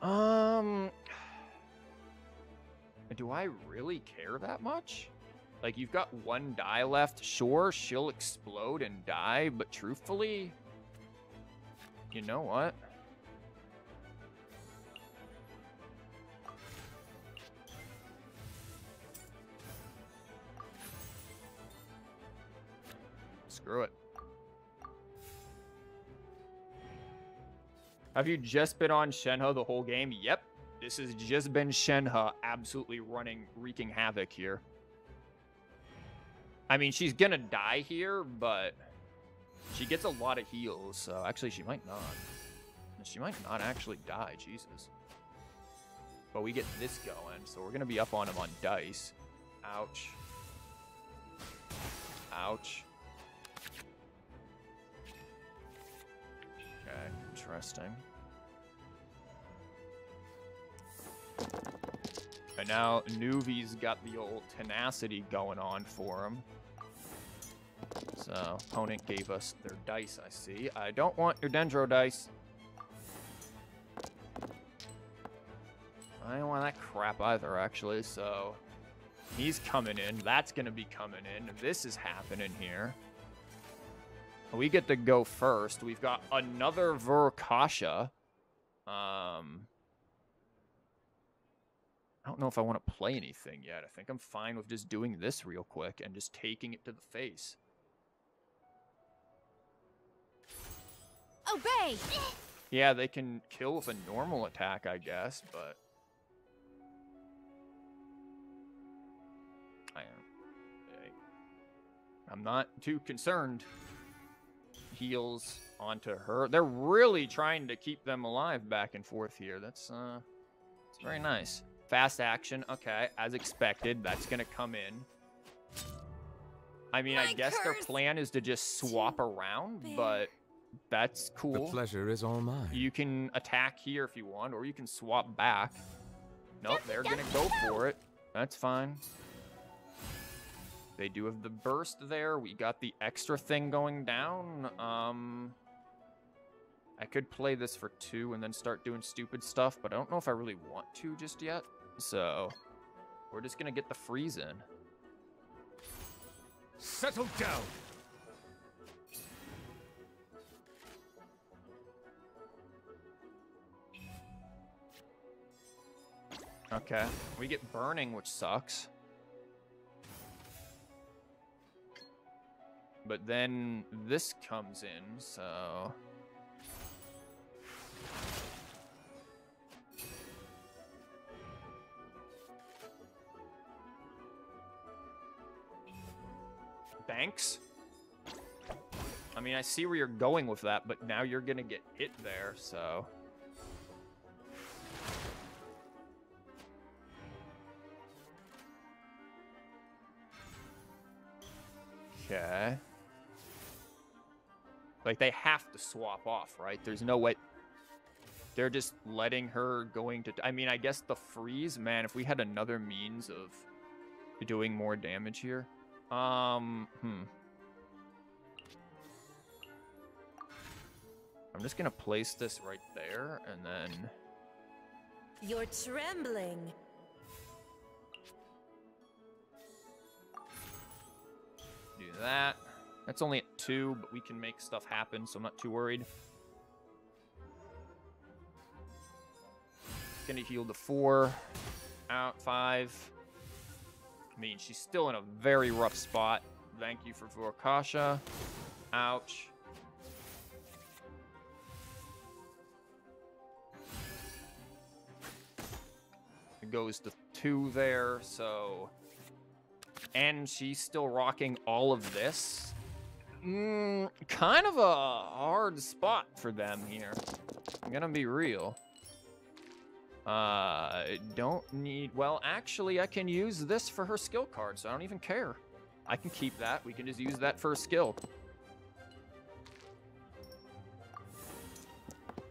Um, Do I really care that much? Like, you've got one die left. Sure, she'll explode and die, but truthfully, you know what? Screw it. Have you just been on Shenhe the whole game? Yep. This has just been Shenhe absolutely running, wreaking havoc here. I mean, she's gonna die here, but she gets a lot of heals, so actually she might not. She might not actually die, Jesus. But we get this going, so we're gonna be up on him on dice. Ouch. Ouch. Okay, interesting. And now Nuvi's got the old tenacity going on for him. So, opponent gave us their dice, I see. I don't want your Dendro dice. I don't want that crap either, actually, so... He's coming in. That's going to be coming in. This is happening here. We get to go first. We've got another Vourukasha. Um... I don't know if I want to play anything yet. I think I'm fine with just doing this real quick and just taking it to the face. Obey! Yeah, they can kill with a normal attack, I guess, but... I am... I'm not too concerned. Heals onto her. They're really trying to keep them alive back and forth here. That's, uh... It's very nice. Fast action, okay, as expected. That's gonna come in. I mean, My I guess their plan is to just swap around, but that's cool. The pleasure is all mine. You can attack here if you want, or you can swap back. Nope, they're gonna go for it. That's fine. They do have the burst there. We got the extra thing going down. Um, I could play this for two and then start doing stupid stuff, but I don't know if I really want to just yet. So, we're just gonna get the freeze in. Settle down. Okay, we get burning, which sucks. But then this comes in, so... Banks? I mean, I see where you're going with that, but now you're gonna get hit there, so... Okay. Like, they have to swap off, right? There's no way... They're just letting her going to... I mean, I guess the freeze, man, if we had another means of doing more damage here. Um, hmm. I'm just gonna place this right there, and then... You're trembling. That. That's only at two, but we can make stuff happen, so I'm not too worried. Gonna heal to four. Out five. I mean, she's still in a very rough spot. Thank you for Vourukasha. Ouch. It goes to two there, so... And she's still rocking all of this. Mm, kind of a hard spot for them here. I'm gonna be real. Uh, don't need... Well, actually, I can use this for her skill card, so I don't even care. I can keep that. We can just use that for a skill.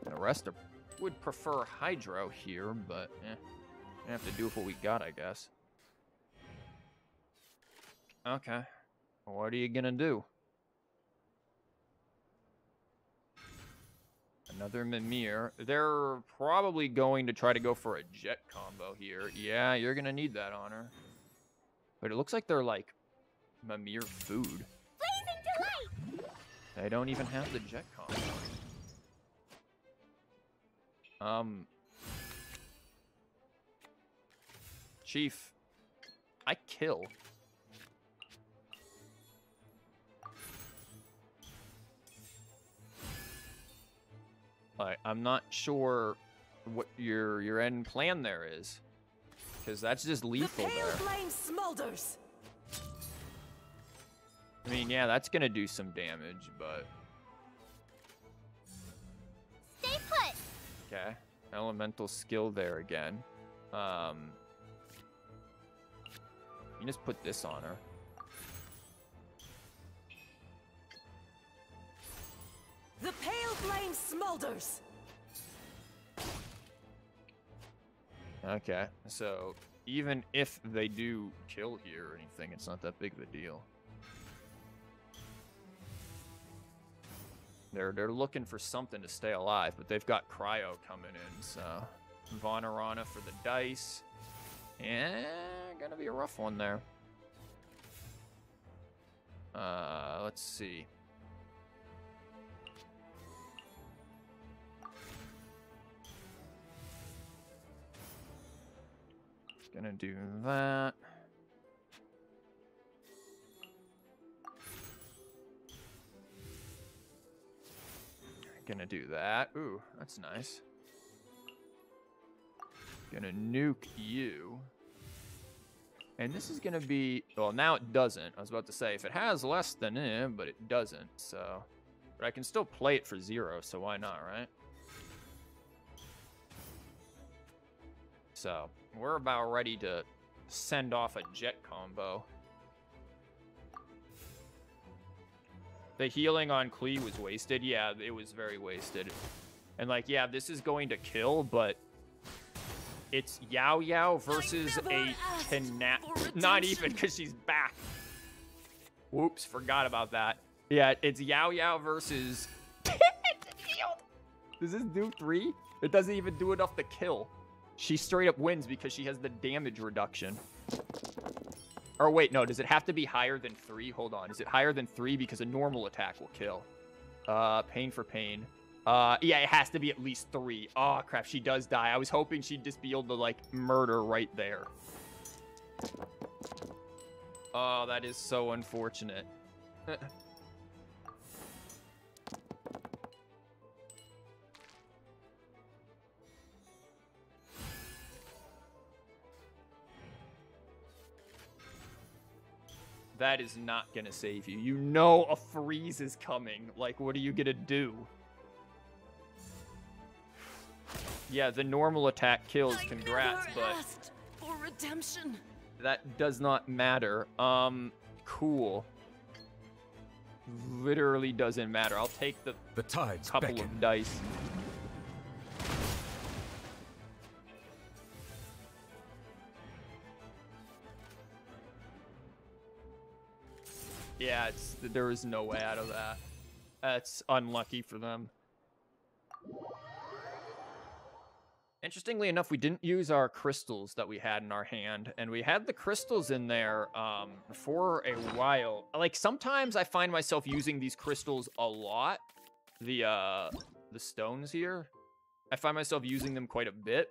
The rest are, would prefer Hydro here, but eh. We have to do with what we got, I guess. Okay. What are you gonna do? Another Mimir. They're probably going to try to go for a Jeht combo here. Yeah, you're gonna need that honor. But it looks like they're like Mimir food. They don't even have the Jeht combo. Um, Chief, I kill. Like, I'm not sure what your your end plan there is, because that's just lethal the pale there. flame smolders. I mean, yeah, that's gonna do some damage, but Stay put. okay. Elemental skill there again. Um, you just put this on her. The pale flame smolders. Okay, so even if they do kill here or anything, it's not that big of a deal. They're they're looking for something to stay alive, but they've got cryo coming in, so Vanarana for the dice. Yeah, gonna be a rough one there. Uh, let's see. Gonna do that. Gonna do that. Ooh, that's nice. Gonna nuke you. And this is gonna be, well, now it doesn't. I was about to say, if it has less than it, but it doesn't, so. But I can still play it for zero, so why not, right? So, we're about ready to send off a Jeht combo. The healing on Klee was wasted. Yeah, it was very wasted. And like, yeah, this is going to kill, but it's Yaoyao versus a Tenat. Not even because she's back. Whoops, forgot about that. Yeah, it's Yaoyao versus. Does this do three? It doesn't even do enough to kill. She straight up wins because she has the damage reduction. Or wait, no, does it have to be higher than three? Hold on. Is it higher than three? Because a normal attack will kill. Uh, pain for pain. Uh, yeah, it has to be at least three. Oh, crap, she does die. I was hoping she'd just be able to, like, murder right there. Oh, that is so unfortunate. that is not gonna save you. You know a freeze is coming. Like, what are you gonna do? Yeah, the normal attack kills. Congrats, but for redemption. that does not matter. Um, cool. Literally doesn't matter. I'll take the The tides couple beckon. of dice. Yeah, it's there is no way out of that. That's unlucky for them. Interestingly enough, we didn't use our crystals that we had in our hand, and we had the crystals in there um, for a while. Like sometimes I find myself using these crystals a lot. The uh, the stones here, I find myself using them quite a bit,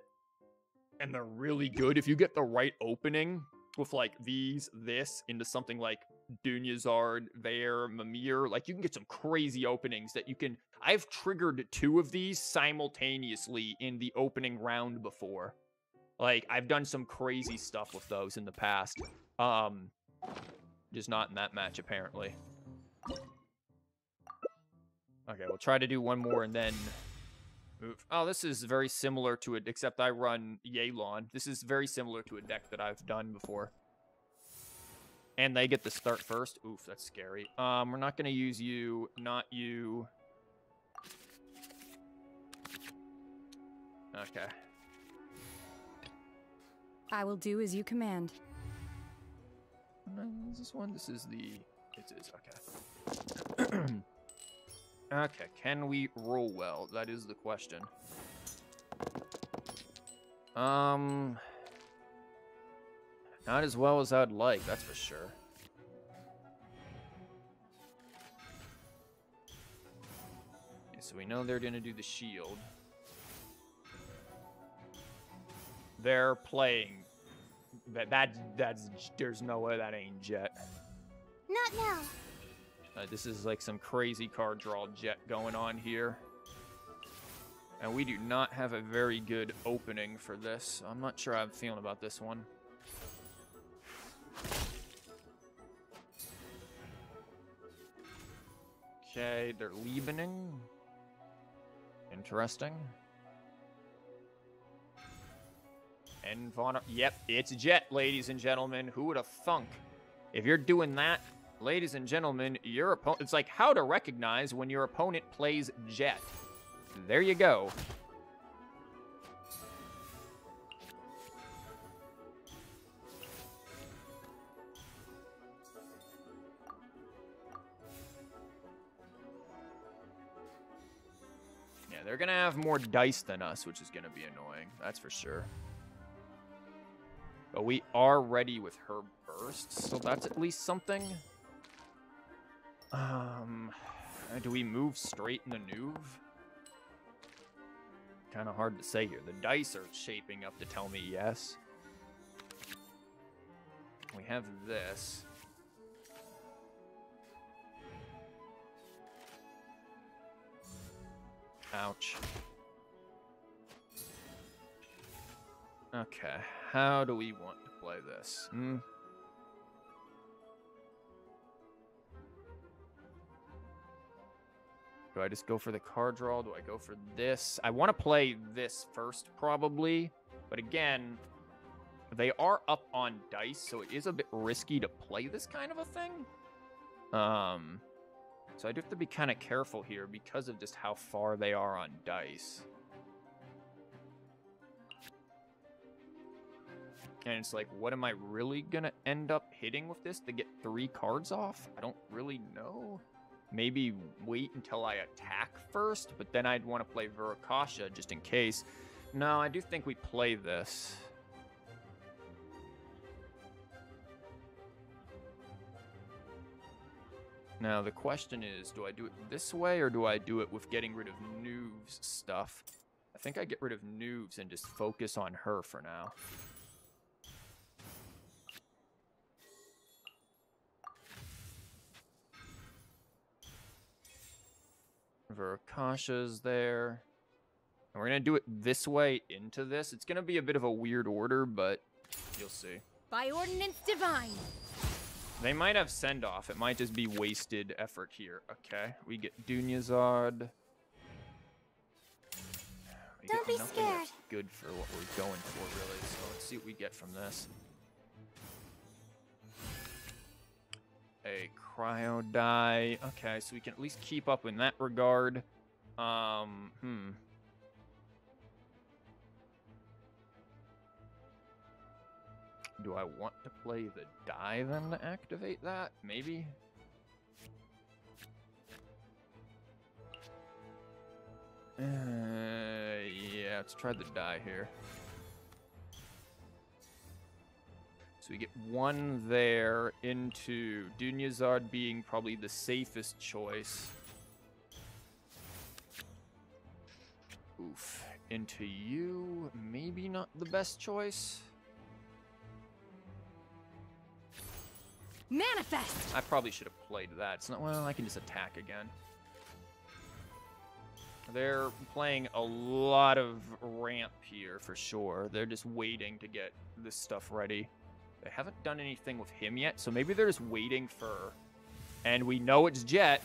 and they're really good if you get the right opening with like these, this into something like Dunyarzad, there, Mimir. Like you can get some crazy openings that you can. I've triggered two of these simultaneously in the opening round before. Like I've done some crazy stuff with those in the past. Um, just not in that match apparently. Okay, we'll try to do one more and then move. Oh, this is very similar to it, except I run Yelan. This is very similar to a deck that I've done before. And they get to start first. Oof, that's scary. Um, we're not gonna use you, not you. Okay. I will do as you command. Is this one? This is the. It is okay. Okay, can we roll well? That is the question. Um, not as well as I'd like, that's for sure. Okay, so we know they're gonna do the shield. They're playing. That that that's there's no way that ain't Jeht. Not now. Uh, this is like some crazy card draw Jeht going on here. And we do not have a very good opening for this. I'm not sure I'm feeling about this one. Okay, they're leavening. Interesting. And Von... Yep, it's Jeht, ladies and gentlemen. Who would have thunk? If you're doing that, ladies and gentlemen, your opponent... It's like how to recognize when your opponent plays Jeht. There you go. Yeah, they're gonna have more dice than us, which is gonna be annoying. That's for sure. But we are ready with her bursts, so that's at least something. Um, uh, do we move straight in the Nuve? Kind of hard to say here. The dice are shaping up to tell me yes. We have this. Ouch. Okay, how do we want to play this? Hmm. Do I just go for the card draw? Do I go for this? I want to play this first, probably. But again, they are up on dice, so it is a bit risky to play this kind of a thing. Um, so I do have to be kind of careful here because of just how far they are on dice. And it's like, what am I really going to end up hitting with this to get three cards off? I don't really know. Maybe wait until I attack first, but then I'd want to play Vourukasha just in case. No, I do think we play this. Now, the question is, do I do it this way or do I do it with getting rid of Nuve's stuff? I think I get rid of Nuve's and just focus on her for now. Vourukasha's there. And we're going to do it this way into this. It's going to be a bit of a weird order, but you'll see. By ordinance divine. They might have send off. It might just be wasted effort here. Okay, we get Dunyarzad. Don't be scared. Good for what we're going for, really. So let's see what we get from this. A cryo die. Okay, so we can at least keep up in that regard. Um, hmm. Do I want to play the die then to activate that? Maybe? Uh, yeah, let's try the die here. So we get one there into Dunyarzad being probably the safest choice. Oof. Into you, maybe not the best choice. Manifest! I probably should have played that. It's not well, I can just attack again. They're playing a lot of ramp here for sure. They're just waiting to get this stuff ready. They haven't done anything with him yet, so maybe they're just waiting for... And we know it's Jeht.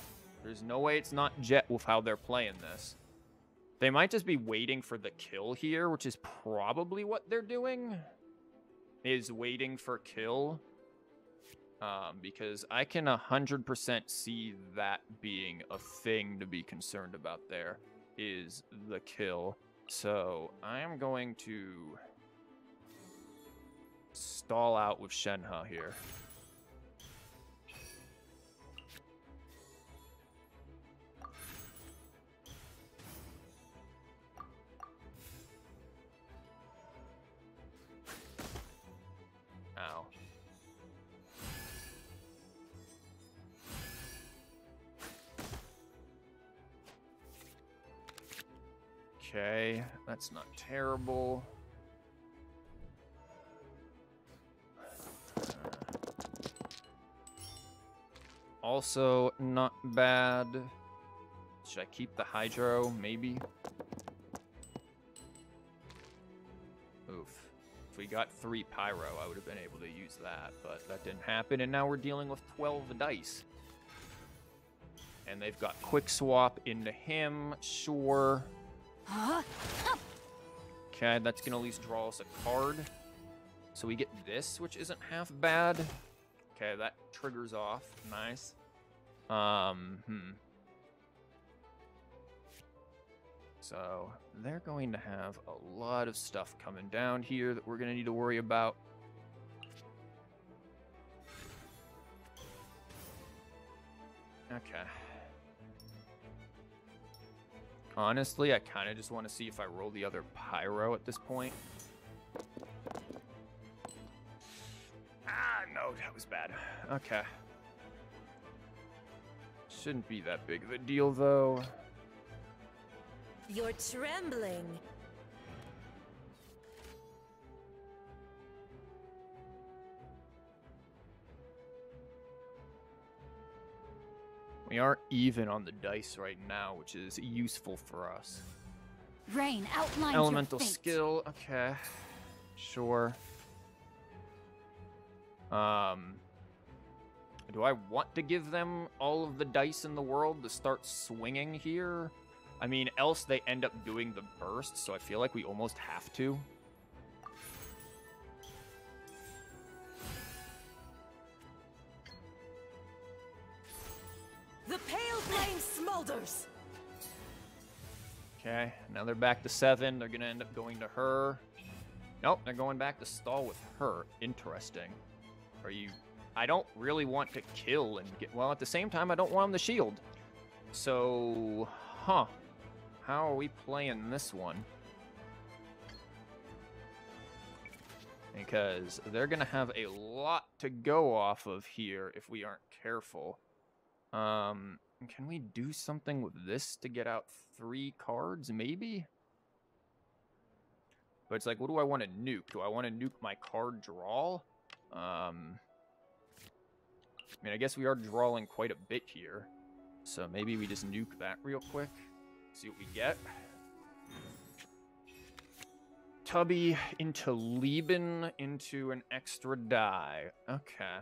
There's no way it's not Jeht with how they're playing this. They might just be waiting for the kill here, which is probably what they're doing. Is waiting for kill. Um, because I can 100% see that being a thing to be concerned about there, is the kill. So I am going to stall out with Shenhe here. Ow. Okay, that's not terrible. Also, not bad. Should I keep the hydro? Maybe. Oof. If we got three pyro, I would have been able to use that, but that didn't happen, and now we're dealing with 12 dice. And they've got quick swap into him, sure. Okay, that's gonna at least draw us a card. So we get this, which isn't half bad. Okay, that triggers off. Nice. Um, hmm. So they're going to have a lot of stuff coming down here that we're going to need to worry about. Okay. Honestly, I kind of just want to see if I roll the other pyro at this point. Ah, no, that was bad. Okay. Shouldn't be that big of a deal, though. You're trembling. We are even on the dice right now, which is useful for us. Rain outlines Elemental your fate. skill, okay. Sure. Um, do I want to give them all of the dice in the world to start swinging here? I mean, else they end up doing the burst, so I feel like we almost have to. The pale flame smolders. Okay, now they're back to seven. They're gonna end up going to her. Nope, they're going back to stall with her. Interesting. Are you... I don't really want to kill and get... Well, at the same time, I don't want them to shield. So... Huh. How are we playing this one? Because they're gonna have a lot to go off of here if we aren't careful. Um, can we do something with this to get out three cards, maybe? But it's like, what do I want to nuke? Do I want to nuke my card draw? Um, I mean, I guess we are drawing quite a bit here. So maybe we just nuke that real quick. See what we get. Tubby into Liben into an extra die. Okay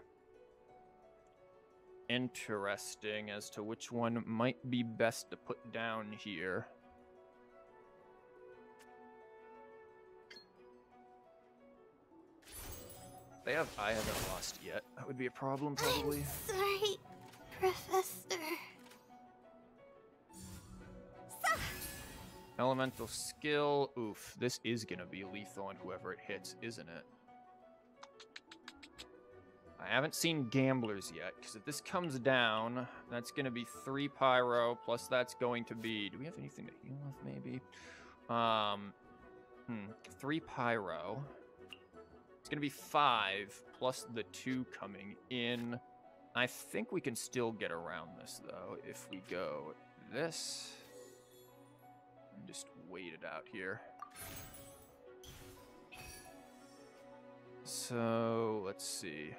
interesting as to which one might be best to put down here. They have I haven't lost yet. That would be a problem probably. I'm Sorry, Professor. Elemental skill. Oof, this is gonna be lethal on whoever it hits, isn't it? I haven't seen gamblers yet, because if this comes down, that's going to be three pyro, plus that's going to be... Do we have anything to heal with, maybe? Um, hmm, three pyro. It's going to be five, plus the two coming in. I think we can still get around this, though, if we go this. And just wait it out here. So, let's see.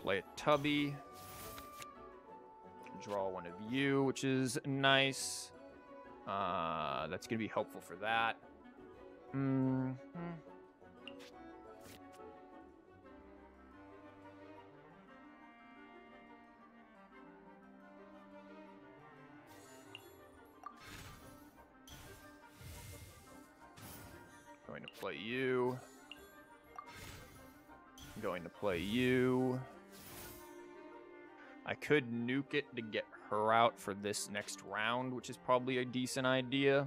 Play a Tubby. Draw one of you, which is nice. Uh, that's going to be helpful for that. Mm -hmm. Going to play you. Going to play you. I could nuke it to get her out for this next round, which is probably a decent idea.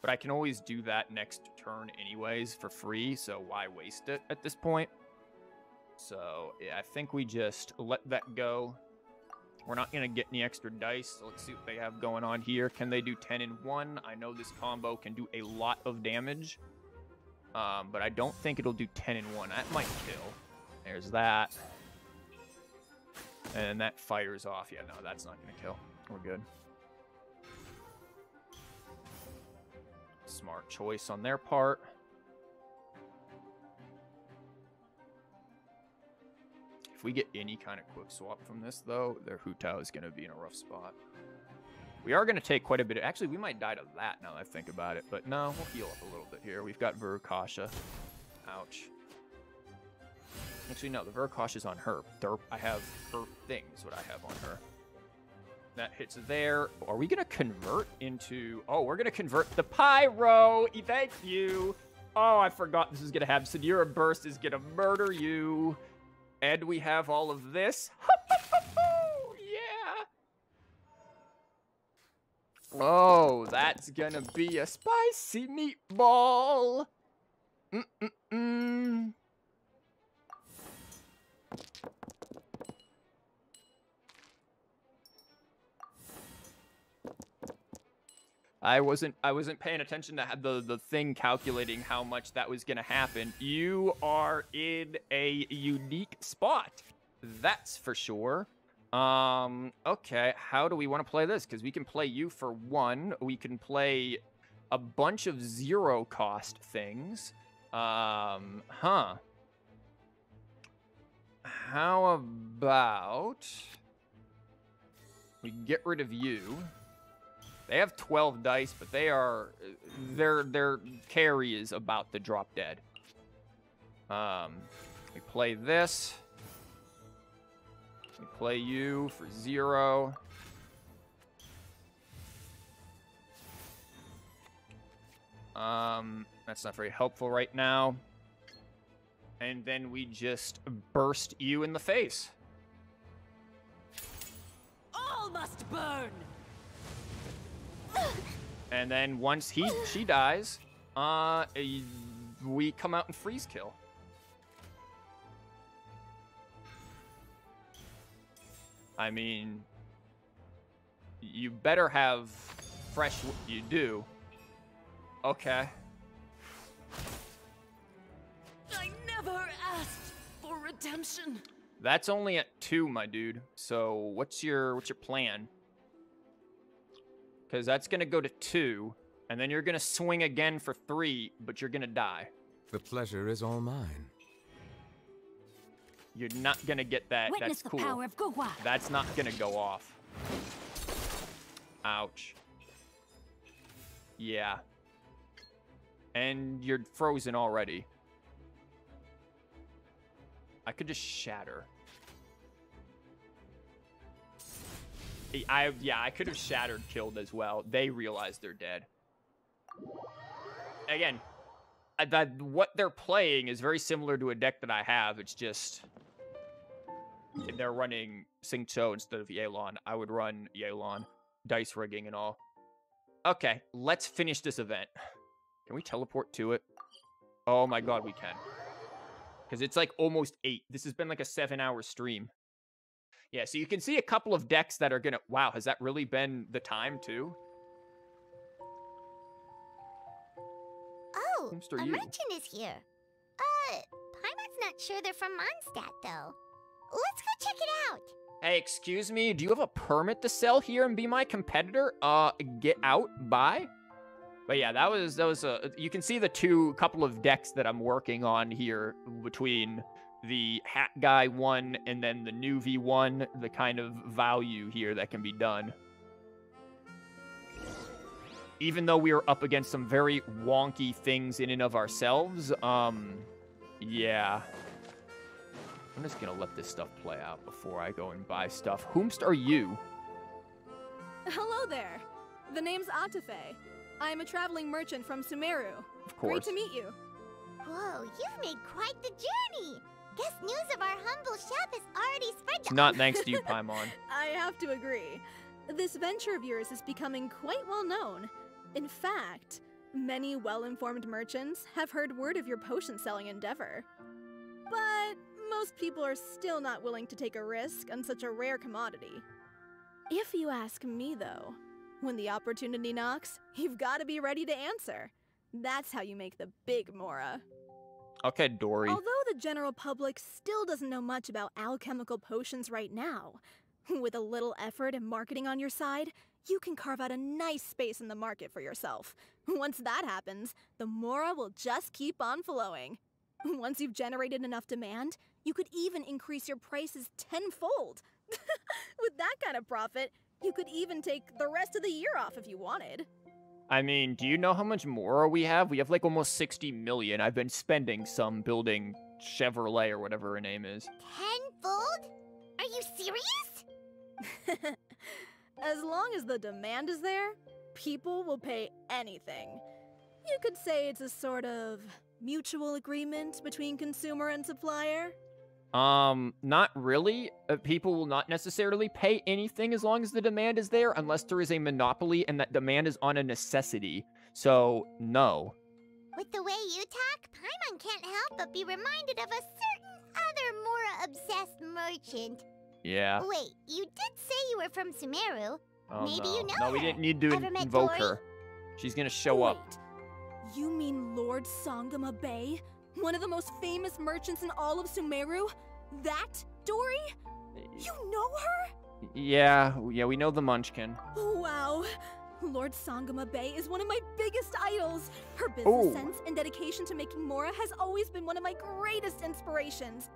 But I can always do that next turn anyways for free, so why waste it at this point? So, yeah, I think we just let that go. We're not going to get any extra dice, so let's see what they have going on here. Can they do 10 in 1? I know this combo can do a lot of damage, um, but I don't think it'll do 10 in 1. That might kill. There's that. And that fires off. Yeah, no, that's not gonna kill. We're good. Smart choice on their part. If we get any kind of quick swap from this, though, their Hu Tao is going to be in a rough spot. We are going to take quite a bit. Of, actually, we might die to that now that I think about it. But no, we'll heal up a little bit here. We've got Vourukasha. Ouch. Actually, no, the Verkosh is on her. Derp, I have her thing is what I have on her. That hits there. Are we going to convert into... Oh, we're going to convert the Pyro. Thank you. Oh, I forgot this is going to have Signora Burst is going to murder you. And we have all of this. yeah. Oh, that's gonna be a spicy meatball. Mm-mm-mm. I wasn't I wasn't paying attention to the the thing calculating how much that was going to happen. You are in a unique spot. That's for sure. Um okay, how do we want to play this cuz we can play you for 1. We can play a bunch of zero cost things. Um huh. How about we get rid of you? They have 12 dice, but they are their their carry is about to drop dead. Um, we play this. We play you for zero. Um, that's not very helpful right now. And then we just burst you in the face. All must burn! And then once he she dies, uh, we come out and freeze kill. I mean, you better have fresh. You do. Okay. I never asked for redemption. That's only at two, my dude. So what's your what's your plan? Because that's going to go to two, and then you're going to swing again for three, but you're going to die. The pleasure is all mine. You're not going to get that. Witness that's the cool. power of Guhua. That's not going to go off. Ouch. Yeah. And you're frozen already. I could just shatter. I yeah, I could have shattered killed as well. They realize they're dead. Again, that what they're playing is very similar to a deck that I have. It's just If they're running Xingqiu instead of Yelan. I would run Yelan, dice rigging and all. Okay, let's finish this event. Can we teleport to it? Oh my god, we can. Because it's like almost eight. This has been like a seven hour stream. Yeah, so you can see a couple of decks that are gonna. Wow, has that really been the time too? Oh, a you? merchant is here. Uh, Paimon's not sure they're from Mondstadt, though. Let's go check it out. Hey, excuse me, do you have a permit to sell here and be my competitor? Uh, get out, bye. But yeah, that was that was a. You can see the two couple of decks that I'm working on here between the hat guy one and then the new V1. The kind of value here that can be done. Even though we are up against some very wonky things in and of ourselves, um, yeah. I'm just gonna let this stuff play out before I go and buy stuff. Whomst are you? Hello there. The name's Atafe. I'm a traveling merchant from Sumeru. Of course. Great to meet you. Whoa, you've made quite the journey. Guess news of our humble shop has already spread to Not thanks to you, Paimon. I have to agree. This venture of yours is becoming quite well known. In fact, many well informed merchants have heard word of your potion selling endeavor. But most people are still not willing to take a risk on such a rare commodity. If you ask me, though, when the opportunity knocks, you've got to be ready to answer. That's how you make the big Mora. Okay, Dori. Although the general public still doesn't know much about alchemical potions right now. With a little effort and marketing on your side, you can carve out a nice space in the market for yourself. Once that happens, the Mora will just keep on flowing. Once you've generated enough demand, you could even increase your prices tenfold. With that kind of profit, you could even take the rest of the year off if you wanted. I mean, do you know how much more we have? We have like almost 60 million. I've been spending some building Chevrolet or whatever her name is. Tenfold? Are you serious? as long as the demand is there, people will pay anything. You could say it's a sort of mutual agreement between consumer and supplier. Um, not really. Uh, people will not necessarily pay anything as long as the demand is there, unless there is a monopoly and that demand is on a necessity. So, no. With the way you talk, Paimon can't help but be reminded of a certain other Mora obsessed merchant. Yeah. Wait, you did say you were from Sumeru. Oh, Maybe no. you know No, we didn't need to Ever invoke her. She's gonna show up. You mean Lord Sangemah Bay? One of the most famous merchants in all of Sumeru? That Dori? You know her? Yeah, yeah, we know the Munchkin. Wow. Lord Sangemah Bay is one of my biggest idols. Her business Ooh. sense and dedication to making Mora has always been one of my greatest inspirations.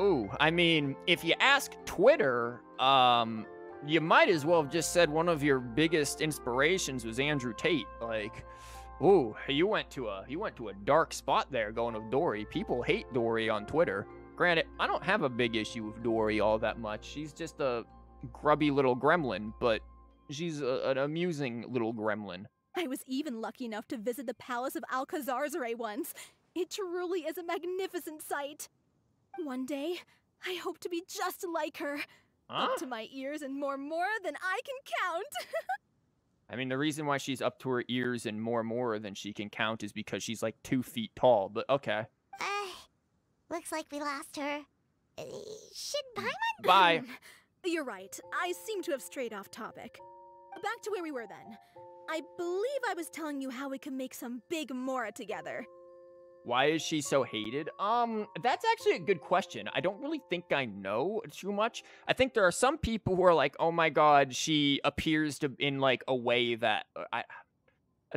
Ooh, I mean, if you ask Twitter, um, you might as well have just said one of your biggest inspirations was Andrew Tate. Like, ooh, you went to a you went to a dark spot there going with Dori. People hate Dori on Twitter. Granted, I don't have a big issue with Dori all that much. She's just a grubby little gremlin, but she's a, an amusing little gremlin. I was even lucky enough to visit the Palace of Alcazarzaray once. It truly is a magnificent sight. One day, I hope to be just like her. Huh? Up to my ears and more more than I can count. I mean, the reason why she's up to her ears and more and more than she can count is because she's like two feet tall. But okay, Uh, looks like we lost her. Uh, should Paimon... bye. You're right. I seem to have strayed off topic. Back to where we were then. I believe I was telling you how we could make some big Mora together. Why is she so hated? Um, that's actually a good question. I don't really think I know too much. I think there are some people who are like, "Oh my god, she appears to in like a way that uh, I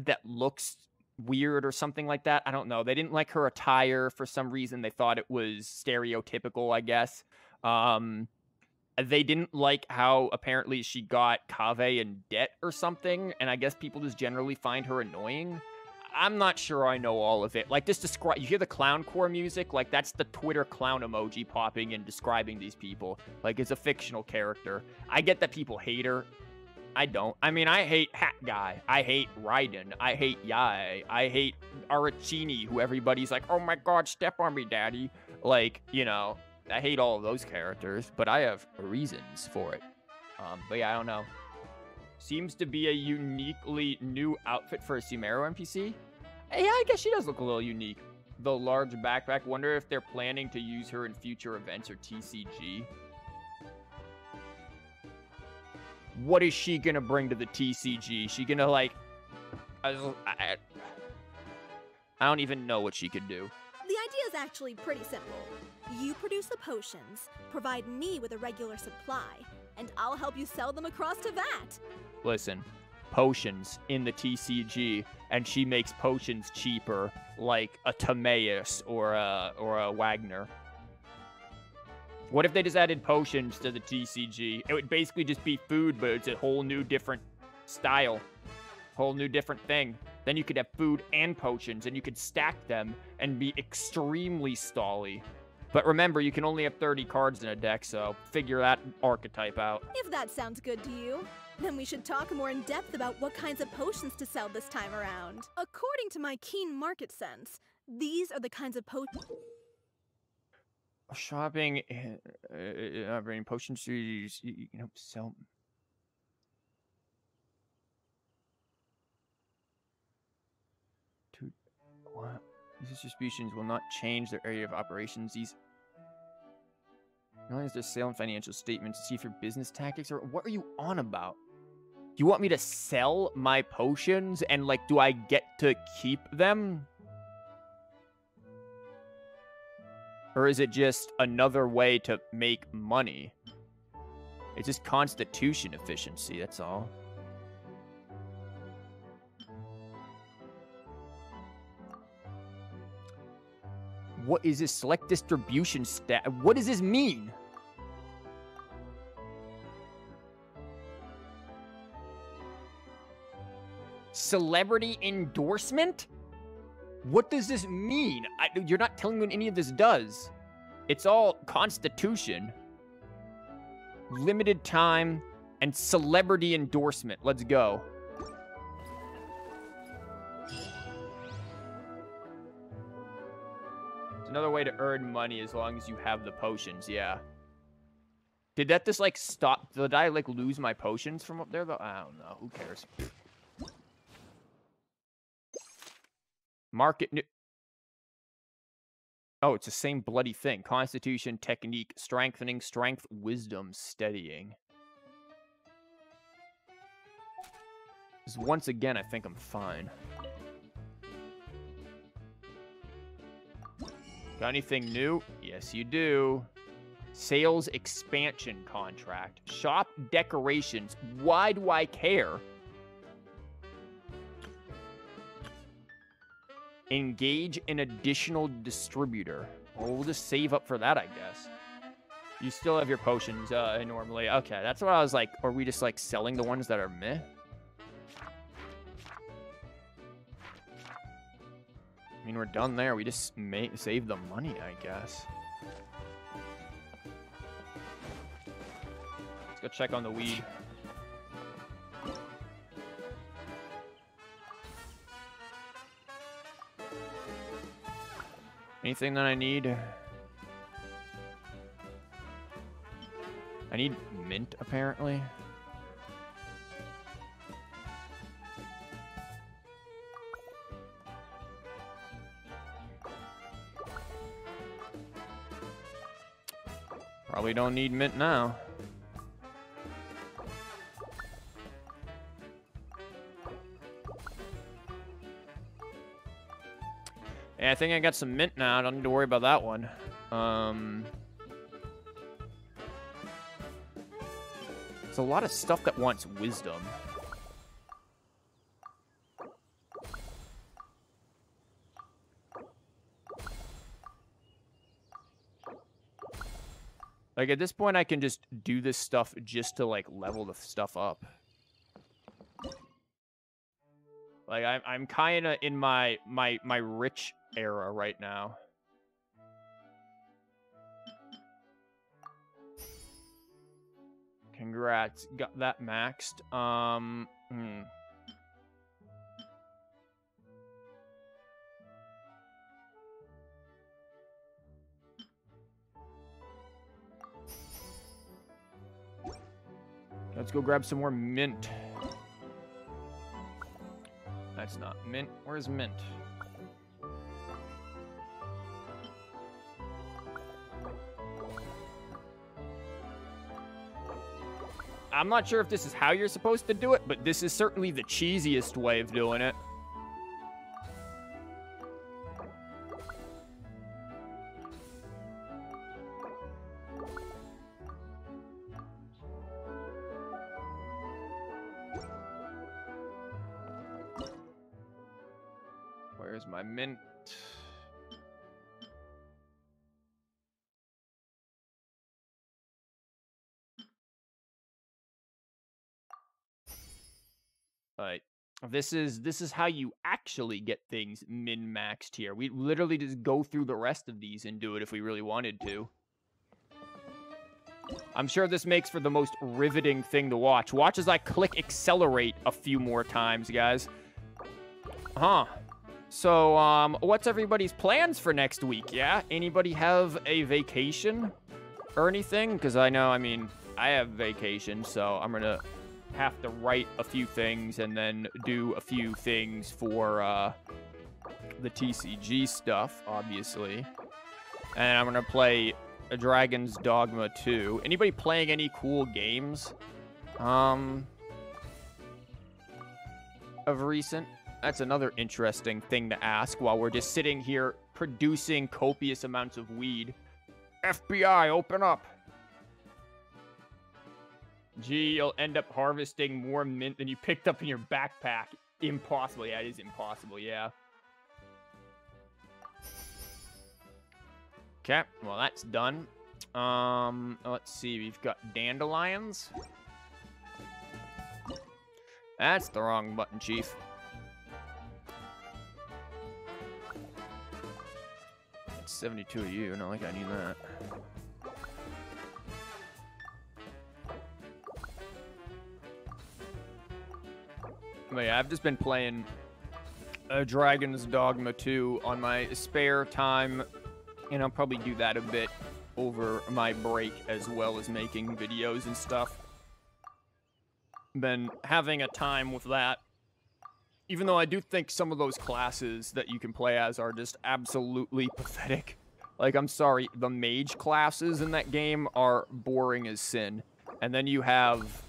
that looks weird or something like that." I don't know. They didn't like her attire for some reason. They thought it was stereotypical, I guess. Um they didn't like how apparently she got Kaveh in debt or something, and I guess people just generally find her annoying. I'm not sure I know all of it. Like, just describe. You hear the clown core music? Like, that's the Twitter clown emoji popping and describing these people. Like, it's a fictional character. I get that people hate her. I don't. I mean, I hate Hat Guy. I hate Raiden. I hate Yae. I hate Arlecchino, who everybody's like, oh my god, step on me, daddy. Like, you know, I hate all of those characters, but I have reasons for it. Um, but yeah, I don't know. Seems to be a uniquely new outfit for a Sumeru NPC. Yeah, I guess she does look a little unique. The large backpack. Wonder if they're planning to use her in future events or TCG. What is she gonna bring to the TCG? She gonna like? I, I, I don't even know what she could do. The idea is actually pretty simple. You produce the potions, provide me with a regular supply, and I'll help you sell them across to that. listen, potions in the TCG, and she makes potions cheaper, like a Timaeus or a or a Wagner. What if they just added potions to the TCG? It would basically just be food, but it's a whole new different style, whole new different thing. Then you could have food and potions, and you could stack them and be extremely stally. But remember, you can only have 30 cards in a deck, so figure that archetype out. If that sounds good to you, then we should talk more in depth about what kinds of potions to sell this time around. According to my keen market sense, these are the kinds of potions. shopping uh, uh, uh, bringing potions to you, you know sell to what these distributions will not change their area of operations these only is there sale and financial statements to see if your business tactics or what are you on about Do you want me to sell my potions and like do i get to keep them Or is it just another way to make money? It's just constitution efficiency, that's all. What is this select distribution stat? What does this mean? Celebrity endorsement? What does this mean? I, you're not telling me what any of this does. It's all constitution, limited time, and celebrity endorsement. Let's go. Another way to earn money as long as you have the potions, yeah. Did that just, like, stop? Did I, like, lose my potions from up there, though? I don't know. Who cares? Market... new... Oh, it's the same bloody thing. Constitution, technique, strengthening, strength, wisdom, steadying. once again, I think I'm fine. Got anything new? Yes, you do. Sales expansion contract. Shop decorations. Why do I care? Engage an additional distributor. Well, we'll just save up for that, I guess. You still have your potions uh, normally. Okay, that's what I was like. Are we just like selling the ones that are meh? Mean, we're done there. We just may save the money, I guess. Let's go check on the weed. Anything that I need? I need mint, apparently. Probably don't need mint now. Yeah, I think I got some mint now. I don't need to worry about that one. Um, There's a lot of stuff that wants wisdom. Like, at this point, I can just do this stuff just to, like, level the stuff up. Like, I'm, I'm kind of in my, my, my rich era right now. Congrats. Got that maxed. Um, hmm. Let's go grab some more mint. That's not mint. Where's mint? I'm not sure if this is how you're supposed to do it, but this is certainly the cheesiest way of doing it. This is this is how you actually get things min-maxed here. We literally just go through the rest of these and do it if we really wanted to. I'm sure this makes for the most riveting thing to watch. Watch as I click accelerate a few more times, guys. Huh. So, um, what's everybody's plans for next week, yeah? Anybody have a vacation or anything? Because I know, I mean, I have vacation, so I'm to have to write a few things and then do a few things for uh, the TCG stuff, obviously. And I'm going to play a Dragon's Dogma 2. Anybody playing any cool games um, of recent? That's another interesting thing to ask while we're just sitting here producing copious amounts of weed. FBI, open up. Gee, you'll end up harvesting more mint than you picked up in your backpack. Impossible. Yeah, it is impossible. Yeah. Okay, well that's done. Um, let's see. We've got dandelions. That's the wrong button, Chief. It's 72 of you. Not like I need that. I've just been playing uh, Dragon's Dogma 2 on my spare time, and I'll probably do that a bit over my break as well as making videos and stuff. Been having a time with that. Even though I do think some of those classes that you can play as are just absolutely pathetic. Like, I'm sorry, the mage classes in that game are boring as sin. And then you have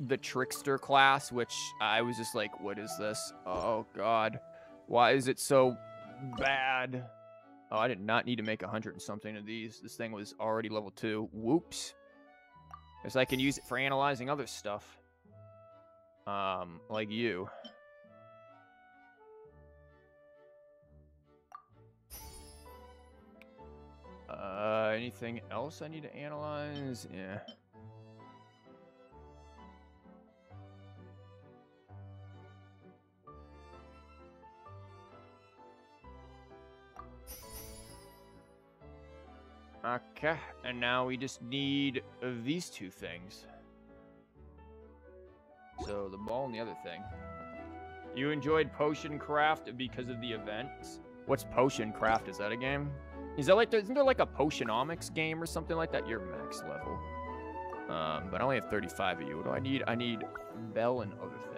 the trickster class, which I was just like, what is this? Oh, God. Why is it so bad? Oh, I did not need to make a hundred and something of these. This thing was already level two. Whoops. Guess I can use it for analyzing other stuff. Um, like you. Uh, anything else I need to analyze? Yeah. Okay, and now we just need these two things. So the ball and the other thing. You enjoyed Potion Craft because of the events? What's Potion Craft? Is that a game? Is that like, isn't there like a Potionomics game or something like that? You're max level. Um, but I only have 35 of you. What do I need? I need Bell and other thing.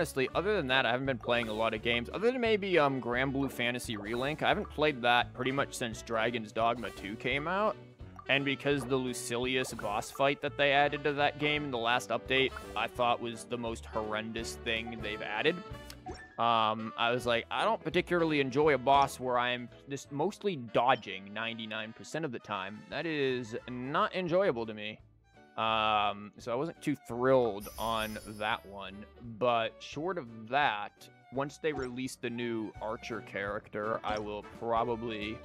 Honestly, other than that, I haven't been playing a lot of games. Other than maybe um, Granblue Fantasy Relink, I haven't played that pretty much since Dragon's Dogma 2 came out. And because the Lucilius boss fight that they added to that game in the last update, I thought was the most horrendous thing they've added. Um, I was like, I don't particularly enjoy a boss where I'm just mostly dodging 99% of the time. That is not enjoyable to me. Um, so I wasn't too thrilled on that one. But short of that, once they release the new Archer character, I will probably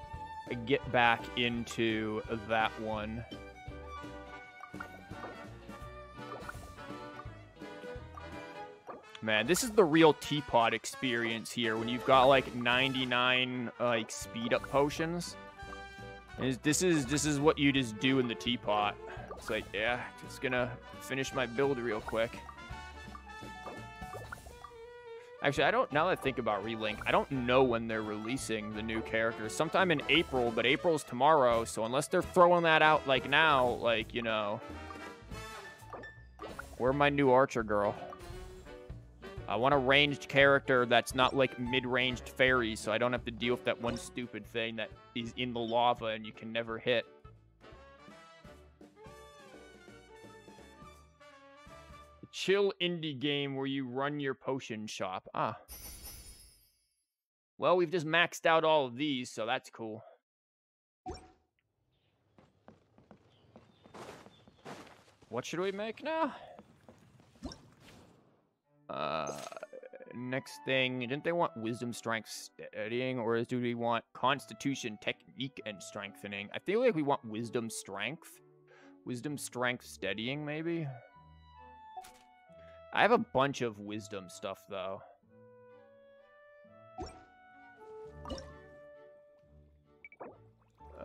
get back into that one. Man, this is the real teapot experience here when you've got like 99 like speed up potions. This is this is what you just do in the teapot. It's like, yeah, just gonna finish my build real quick. Actually, I don't, now that I think about Relink, I don't know when they're releasing the new characters. Sometime in April, but April's tomorrow, so unless they're throwing that out, like, now, like, you know... Where my new Archer girl? I want a ranged character that's not, like, mid-ranged fairies, so I don't have to deal with that one stupid thing that is in the lava and you can never hit. Chill indie game where you run your potion shop. Ah. Well, we've just maxed out all of these, so that's cool. What should we make now? Uh, next thing, didn't they want wisdom, strength, steadying, or do we want constitution, technique, and strengthening? I feel like we want wisdom, strength. Wisdom, strength, steadying, maybe? I have a bunch of wisdom stuff, though.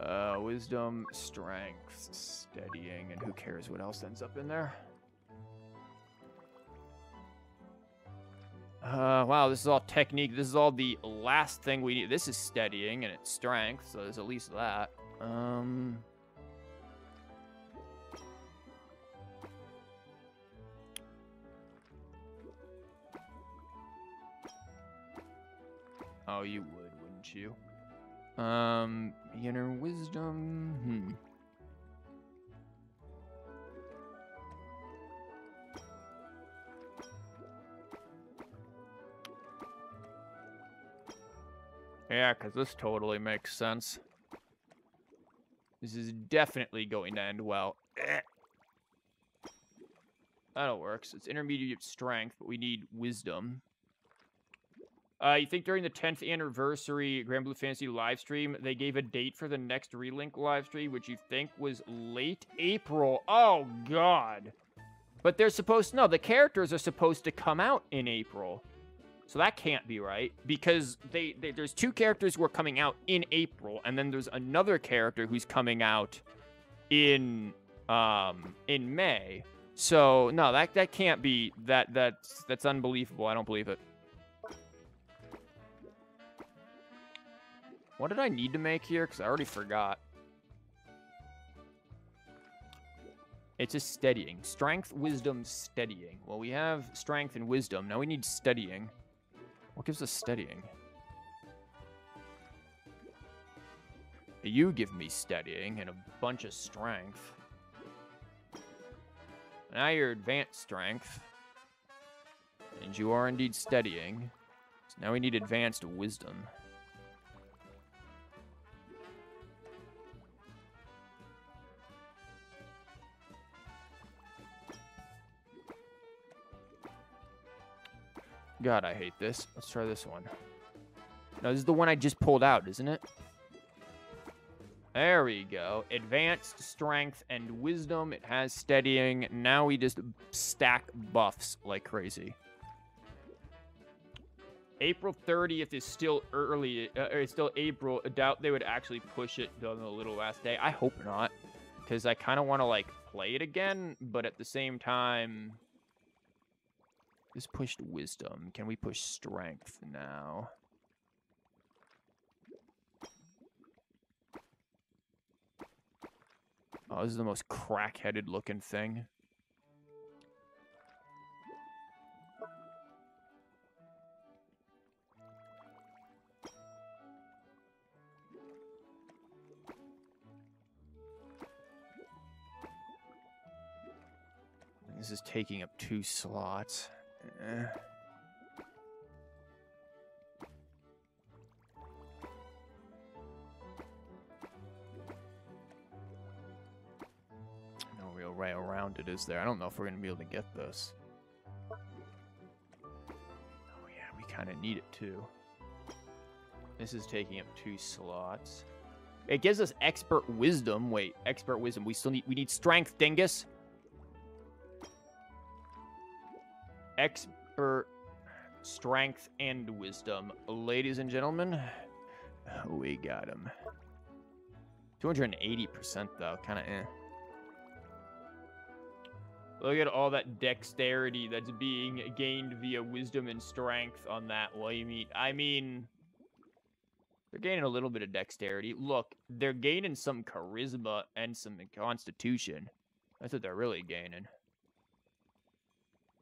Uh, wisdom, strength, steadying, and who cares what else ends up in there? Uh, wow, this is all technique. This is all the last thing we need. This is steadying, and it's strength, so there's at least that. Um... Oh, you would, wouldn't you? Um, inner wisdom. Hmm. Yeah, because this totally makes sense. This is definitely going to end well. That'll work. So it's intermediate strength, but we need wisdom. Uh, you think during the 10th anniversary Granblue Fantasy live stream, they gave a date for the next Relink live stream, which you think was late April? Oh, God. But they're supposed no, the characters are supposed to come out in April. So that can't be right because they, they there's two characters who are coming out in April, and then there's another character who's coming out in um in May. So no, that that can't be that that's that's unbelievable. I don't believe it. What did I need to make here? Because I already forgot. It's just steadying. Strength, wisdom, steadying. Well, we have strength and wisdom. Now we need steadying. What gives us steadying? You give me steadying and a bunch of strength. Now you're advanced strength. And you are indeed steadying. So now we need advanced wisdom. God, I hate this. Let's try this one. No, this is the one I just pulled out, isn't it? There we go. Advanced strength and wisdom. It has steadying. Now we just stack buffs like crazy. April 30th is still early. Uh, it's still April. I doubt they would actually push it on the little last day. I hope not. Because I kind of want to, like, play it again. But at the same time... This pushed wisdom. Can we push strength now? Oh, this is the most crack-headed looking thing. This is taking up two slots. Eh. No real way around it, is there? I don't know if we're going to be able to get this. Oh yeah, we kind of need it too. This is taking up two slots. It gives us expert wisdom. Wait, expert wisdom. We still need we need strength, dingus. Expert strength and wisdom. Ladies and gentlemen, we got him. 280% though, kind of eh. Look at all that dexterity that's being gained via wisdom and strength on that. Mean, I mean, they're gaining a little bit of dexterity. Look, they're gaining some charisma and some constitution. That's what they're really gaining.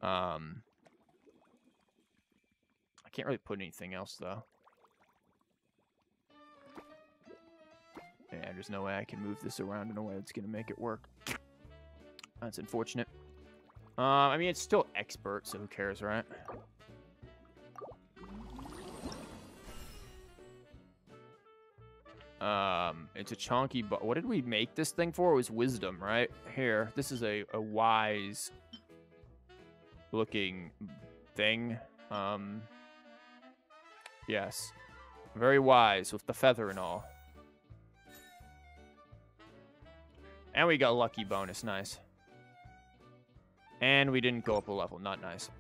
Um, can't really put anything else, though. Yeah, there's no way I can move this around in a way that's going to make it work. That's unfortunate. Uh, I mean, it's still expert, so who cares, right? Um, it's a chunky, but what did we make this thing for? It was wisdom, right? Here, this is a, a wise looking thing. Um, yes. Very wise with the feather and all. And we got lucky bonus. Nice. And we didn't go up a level. Not nice.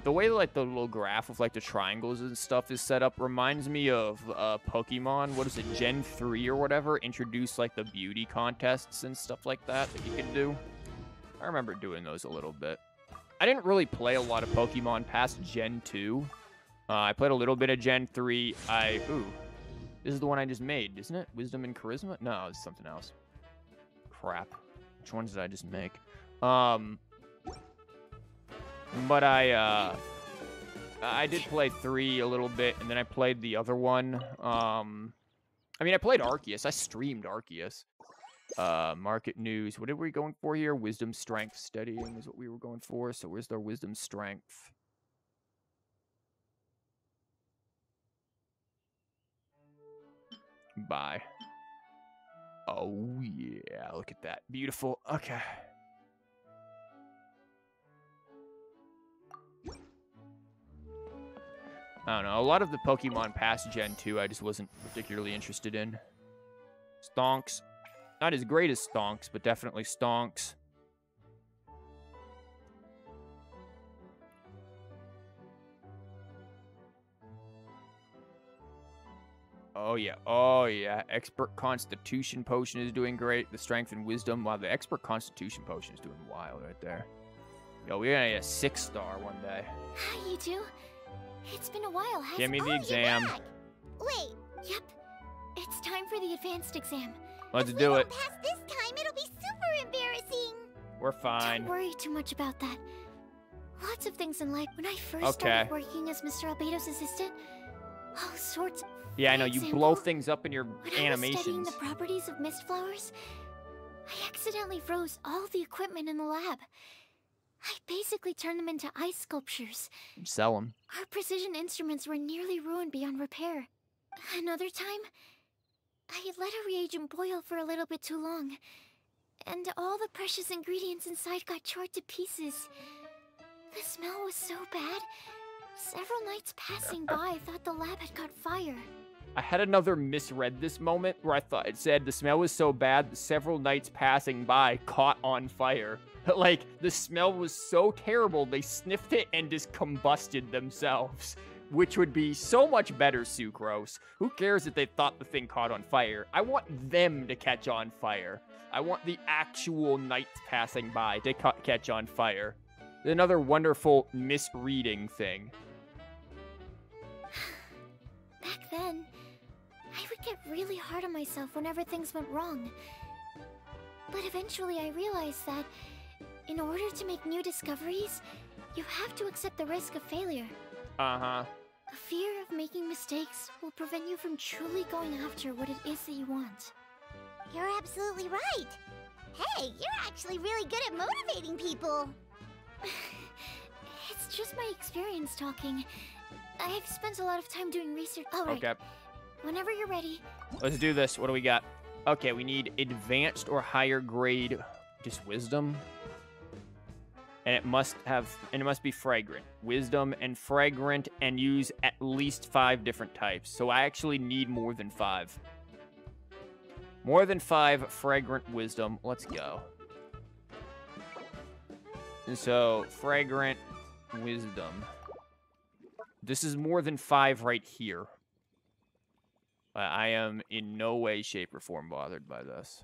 But the way like the little graph of like the triangles and stuff is set up reminds me of uh, Pokemon. What is it, Gen 3 or whatever? Introduced like the beauty contests and stuff like that that you can do. I remember doing those a little bit. I didn't really play a lot of Pokemon past Gen 2. Uh, I played a little bit of Gen 3. I ooh, this is the one I just made, isn't it? Wisdom and Charisma? No, it's something else. Crap. Which ones did I just make? Um, but I uh, I did play three a little bit, and then I played the other one. Um, I mean, I played Arceus. I streamed Arceus. Uh, market news. What are we going for here? Wisdom, strength, studying is what we were going for. So where's their wisdom, strength? Bye. Oh, yeah. Look at that. Beautiful. Okay. I don't know. A lot of the Pokemon past Gen 2 I just wasn't particularly interested in. Stonks. Not as great as Stonks, but definitely Stonks. Oh, yeah. Oh, yeah. Expert Constitution Potion is doing great. The Strength and Wisdom. Wow, the Expert Constitution Potion is doing wild right there. Yo, we're gonna get a six star one day. Hi, you two. It's been a while, hasn't Give me the exam. Wait. Yep. It's time for the advanced exam. Let's do it. Pass this time, it'll be super embarrassing. We're fine. Don't worry too much about that. Lots of things in life. When I first Okay. started working as Mr. Albedo's assistant, all sorts. Yeah, I know. For You example, blow things up in your When I was studying the properties of mist flowers, I accidentally froze all the equipment in the lab. I basically turned them into ice sculptures. Sell them. Our precision instruments were nearly ruined beyond repair. Another time, I let a reagent boil for a little bit too long, and all the precious ingredients inside got charred to pieces. The smell was so bad, several knights passing by thought the lab had caught fire. I had another misread this moment where I thought it said the smell was so bad that several knights passing by caught on fire. like the smell was so terrible they sniffed it and just combusted themselves. Which would be so much better, Sucrose. Who cares if they thought the thing caught on fire? I want them to catch on fire. I want the actual knights passing by to ca- catch on fire. Another wonderful misreading thing. Back then, would get really hard on myself whenever things went wrong. But eventually I realized that in order to make new discoveries, you have to accept the risk of failure. Uh huh. A fear of making mistakes will prevent you from truly going after what it is that you want. You're absolutely right. Hey, you're actually really good at motivating people. It's just my experience talking. I've spent a lot of time doing research. All right. Okay. Whenever you're ready, Let's do this. What do we got? Okay, we need advanced or higher grade, just wisdom. And it must have, and it must be fragrant. Wisdom and fragrant, and use at least five different types. So I actually need more than five. More than five fragrant wisdom. Let's go. And so, fragrant wisdom. This is more than five right here. I am in no way, shape, or form bothered by this.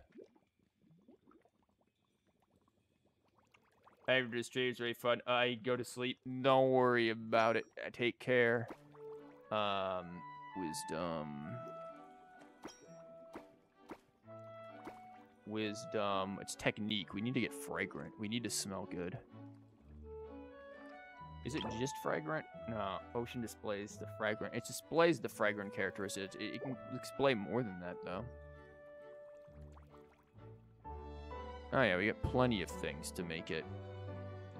After the stream's very fun. I go to sleep. Don't worry about it. I take care. Um, wisdom. Wisdom. It's technique. We need to get fragrant. We need to smell good. Is it just fragrant? No. Ocean displays the fragrant. It displays the fragrant characteristics. It, it can display more than that, though. Oh yeah, we got plenty of things to make it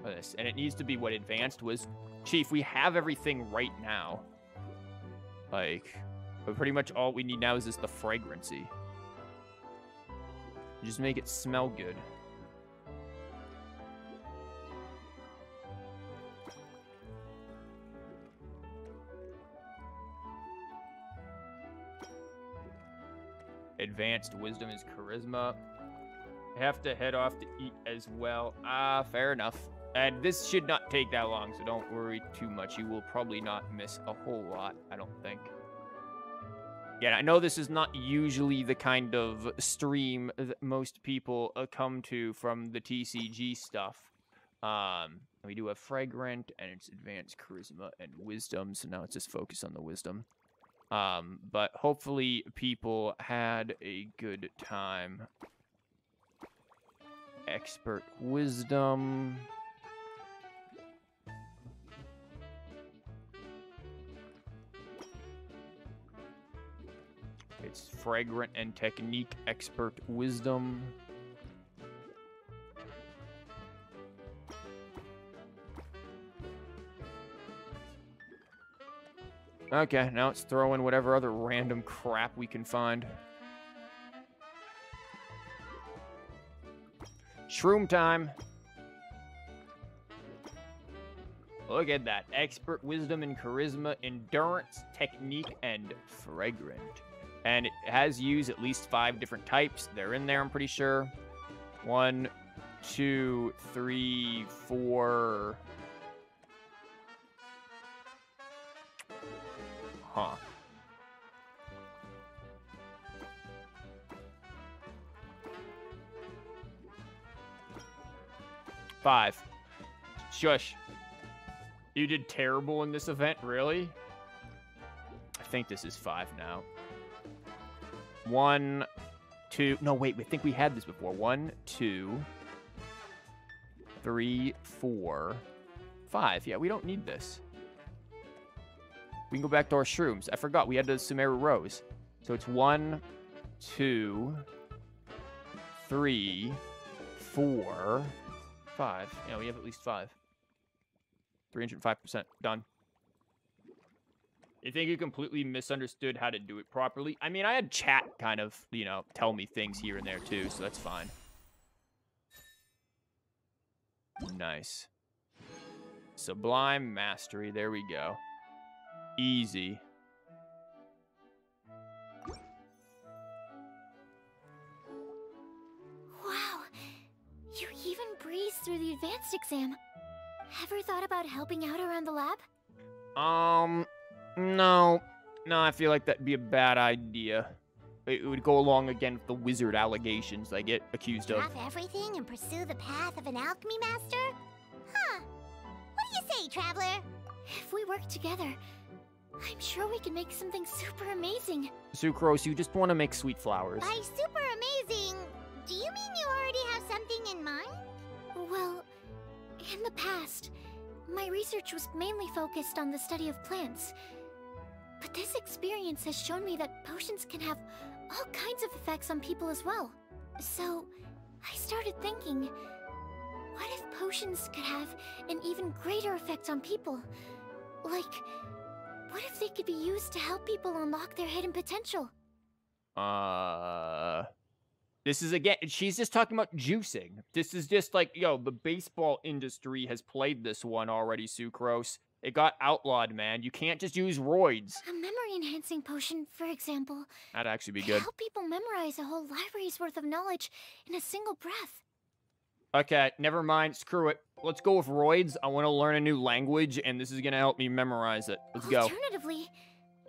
oh, this, and it needs to be what advanced was. Chief, we have everything right now. Like, but pretty much all we need now is just the fragrancy. Just make it smell good. Advanced wisdom is charisma. I have to head off to eat as well. Ah, fair enough. And this should not take that long, so don't worry too much. You will probably not miss a whole lot, I don't think. Yeah, I know this is not usually the kind of stream that most people uh, come to from the TCG stuff, Um, we do have fragrant and it's advanced charisma and wisdom. So now it's just focus on the wisdom. Um, but hopefully people had a good time. Expert wisdom. It's fragrant and technique expert wisdom. Okay, now it's throwing whatever other random crap we can find. Shroom time. Look at that. Expert wisdom and charisma, endurance, technique, and fragrant. And it has used at least five different types. They're in there, I'm pretty sure. One, two, three, four. Huh. Five. Shush. You did terrible in this event, really? I think this is five now. One, two. No, wait. We think we had this before. One, two, three, four, five. Yeah, we don't need this. We can go back to our shrooms. I forgot we had the Sumeru Rose. So it's one, two, three, four, five. Yeah, we have at least five. 305%. Done. You think you completely misunderstood how to do it properly? I mean, I had chat kind of, you know, tell me things here and there too, so that's fine. Nice. Sublime Mastery. There we go. Easy. Wow, you even breezed through the advanced exam. Ever thought about helping out around the lab? Um, no. No, I feel like that'd be a bad idea. It would go along again with the wizard allegations I get accused of. Drop everything and pursue the path of an alchemy master? Huh. What do you say, Traveler? If we work together, I'm sure we can make something super amazing. Sucrose, you just want to make sweet flowers. By super amazing, do you mean you already have something in mind? Well, in the past, my research was mainly focused on the study of plants. But this experience has shown me that potions can have all kinds of effects on people as well. So, I started thinking, what if potions could have an even greater effect on people? Like, what if they could be used to help people unlock their hidden potential? Uh, this is again, she's just talking about juicing. This is just like, yo, the baseball industry has played this one already, Sucrose. It got outlawed, man. You can't just use roids. A memory enhancing potion, for example. That'd actually be good. help people memorize a whole library's worth of knowledge in a single breath. Okay, never mind. Screw it. Let's go with roids. I want to learn a new language, and this is gonna help me memorize it. Let's go. Alternatively,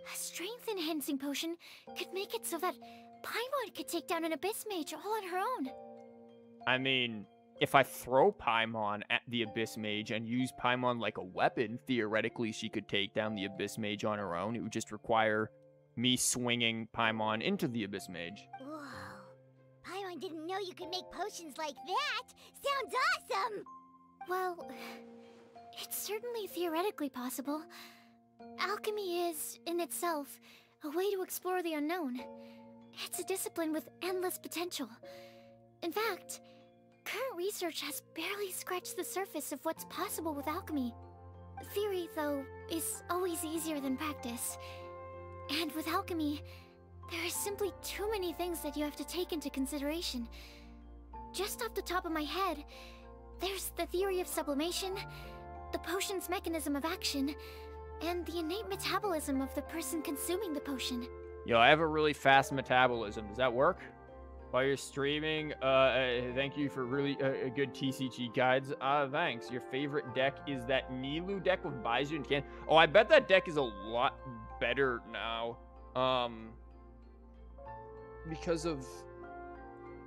a strength enhancing potion could make it so that Paimon could take down an Abyss Mage all on her own. I mean, if I throw Paimon at the Abyss Mage and use Paimon like a weapon, theoretically she could take down the Abyss Mage on her own. It would just require me swinging Paimon into the Abyss Mage. Paimon didn't know you could make potions like that. Sounds awesome! Well, it's certainly theoretically possible. Alchemy is, in itself, a way to explore the unknown. It's a discipline with endless potential. In fact, current research has barely scratched the surface of what's possible with alchemy. Theory, though, is always easier than practice. And with alchemy, there are simply too many things that you have to take into consideration. Just off the top of my head, there's the theory of sublimation, the potion's mechanism of action, and the innate metabolism of the person consuming the potion. Yo, I have a really fast metabolism. Does that work? While you're streaming, uh, uh thank you for really uh, good TCG guides. Uh, thanks. Your favorite deck is that Nilou deck with Baizhu and Can. Oh, I bet that deck is a lot better now. Um, because of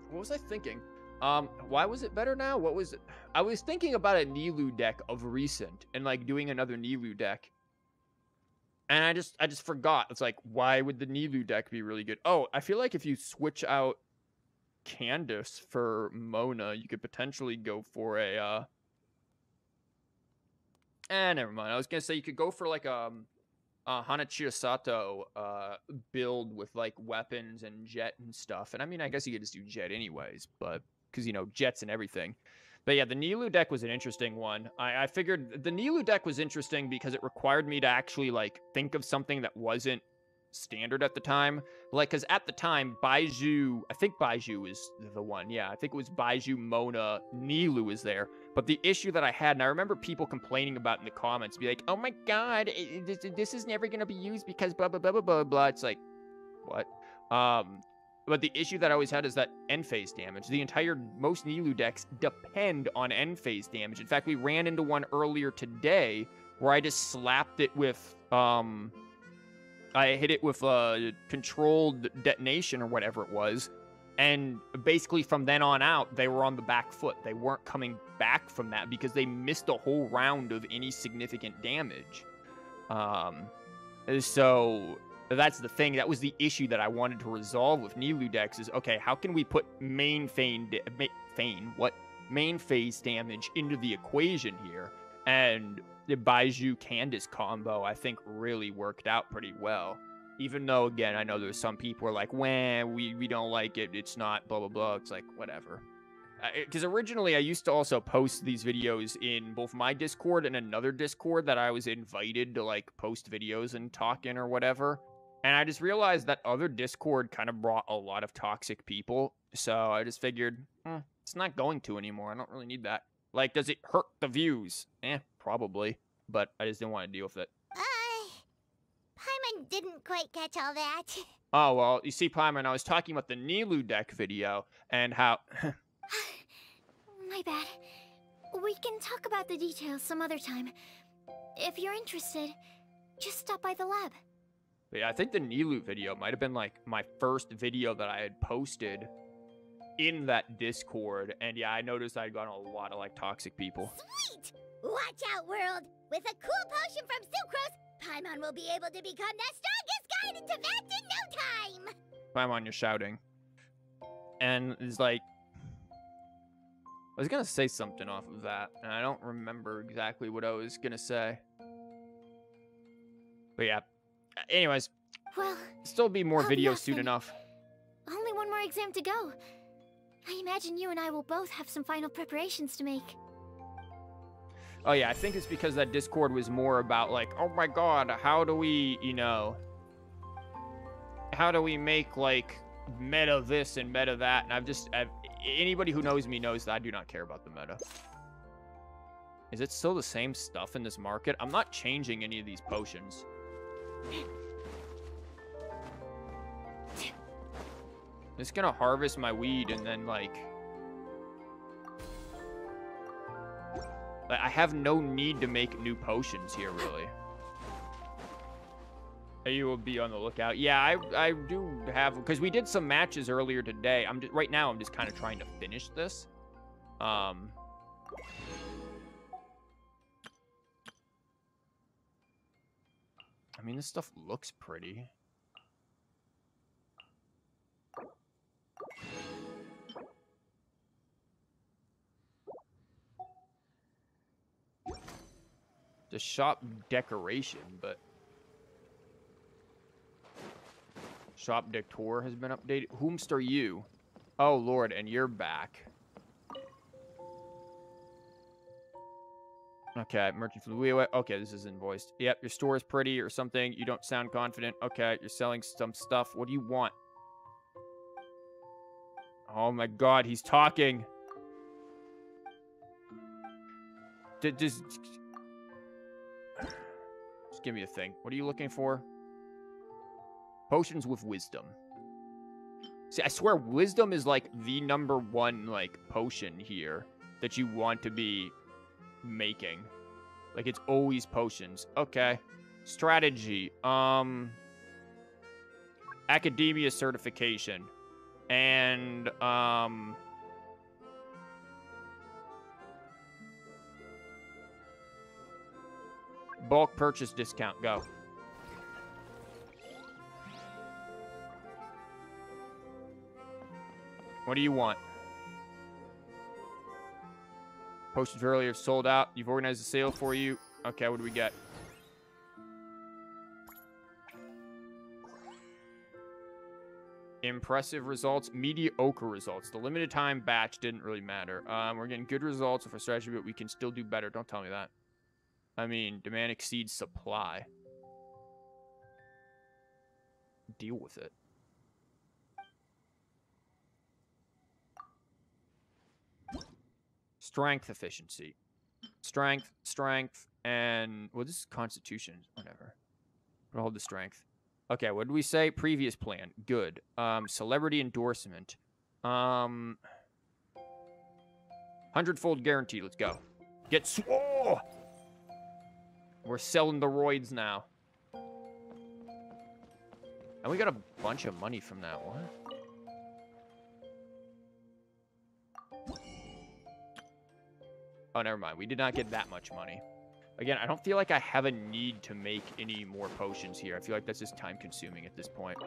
what was I thinking? Um, why was it better now? What was it? I was thinking about a Nilou deck of recent and like doing another Nilou deck. And I just I just forgot. It's like, why would the Nilou deck be really good? Oh, I feel like if you switch out Candace for Mona, you could potentially go for a uh Eh, never mind. I was gonna say you could go for like um uh, Hanachirusato uh, build with like weapons and Jeht and stuff. And I mean, I guess you could just do Jeht anyways, but because you know jets and everything. But yeah, the Nilou deck was an interesting one. I, I figured the Nilou deck was interesting because it required me to actually like think of something that wasn't standard at the time. Like, because at the time, Baizhu, I think Baizhu is the one. Yeah, I think it was Baizhu, Mona, Nilou is there. But the issue that I had, and I remember people complaining about in the comments, be like, oh my god, it, this, this is never going to be used because blah, blah, blah, blah, blah, blah. It's like, what? Um, but the issue that I always had is that end phase damage. The entire, most Nilou decks depend on end phase damage. In fact, we ran into one earlier today where I just slapped it with, um, I hit it with a controlled detonation or whatever it was. And basically from then on out, they were on the back foot. They weren't coming back from that because they missed a whole round of any significant damage. Um, so that's the thing. That was the issue that I wanted to resolve with Nilou decks is, okay, how can we put main Fane, ma- what? Main phase damage into the equation here. And the Baizhu Candace combo, I think, really worked out pretty well. Even though, again, I know there's some people are like, "Wah, we we don't like it. It's not blah blah blah." It's like whatever. Because originally I used to also post these videos in both my Discord and another Discord that I was invited to like post videos and talk in or whatever. And I just realized that other Discord kind of brought a lot of toxic people. So I just figured, hmm, it's not going to anymore. I don't really need that. Like, does it hurt the views? Eh, probably. But I just didn't want to deal with it. Paimon didn't quite catch all that. Oh, well, you see, Paimon, I was talking about the Nilou deck video and how... My bad. We can talk about the details some other time. If you're interested, just stop by the lab. Yeah, I think the Nilou video might have been like my first video that I had posted in that Discord. And yeah, I noticed I'd gotten a lot of like toxic people. Sweet! Watch out, world! With a cool potion from Sucrose, Paimon will be able to become the strongest guide in Teyvat in no time! Paimon, you're shouting. And it's like... I was gonna say something off of that, and I don't remember exactly what I was gonna say. But yeah. Anyways. Well... Still be more videos soon enough. Only one more exam to go. I imagine you and I will both have some final preparations to make. Oh yeah, I think it's because that Discord was more about like, oh my god, how do we, you know, how do we make like meta this and meta that? And I've just, I've, anybody who knows me knows that I do not care about the meta. Is it still the same stuff in this market? I'm not changing any of these potions. Just gonna harvest my weed and then like I have no need to make new potions here, really. You will be on the lookout. Yeah, I I do have because we did some matches earlier today. I'm just, right now. I'm just kind of trying to finish this. Um. I mean, this stuff looks pretty. The shop decoration, but shop decor has been updated. Whomst are you? Oh lord, and you're back. Okay, merchant from the Okay, this is invoiced. Yep, your store is pretty or something. You don't sound confident. Okay, you're selling some stuff. What do you want? Oh my god, he's talking. D give me a thing. What are you looking for? Potions with wisdom. See, I swear wisdom is like the number one like potion here that you want to be making. Like it's always potions. Okay. Strategy. Um academia certification and um bulk purchase discount. Go. What do you want? Posted earlier, sold out. You've organized a sale for you. Okay, what do we get? Impressive results, mediocre results. The limited time batch didn't really matter. Um, we're getting good results for strategy, but we can still do better. Don't tell me that. I mean, demand exceeds supply. Deal with it. Strength efficiency. Strength, strength, and well, this is constitution, whatever. Hold the strength. Okay, what did we say? Previous plan. Good. Um, celebrity endorsement. Um, hundredfold guarantee. Let's go. Get swole. We're selling the roids now. And we got a bunch of money from that one. Oh, never mind. We did not get that much money. Again, I don't feel like I have a need to make any more potions here. I feel like that's just time consuming at this point.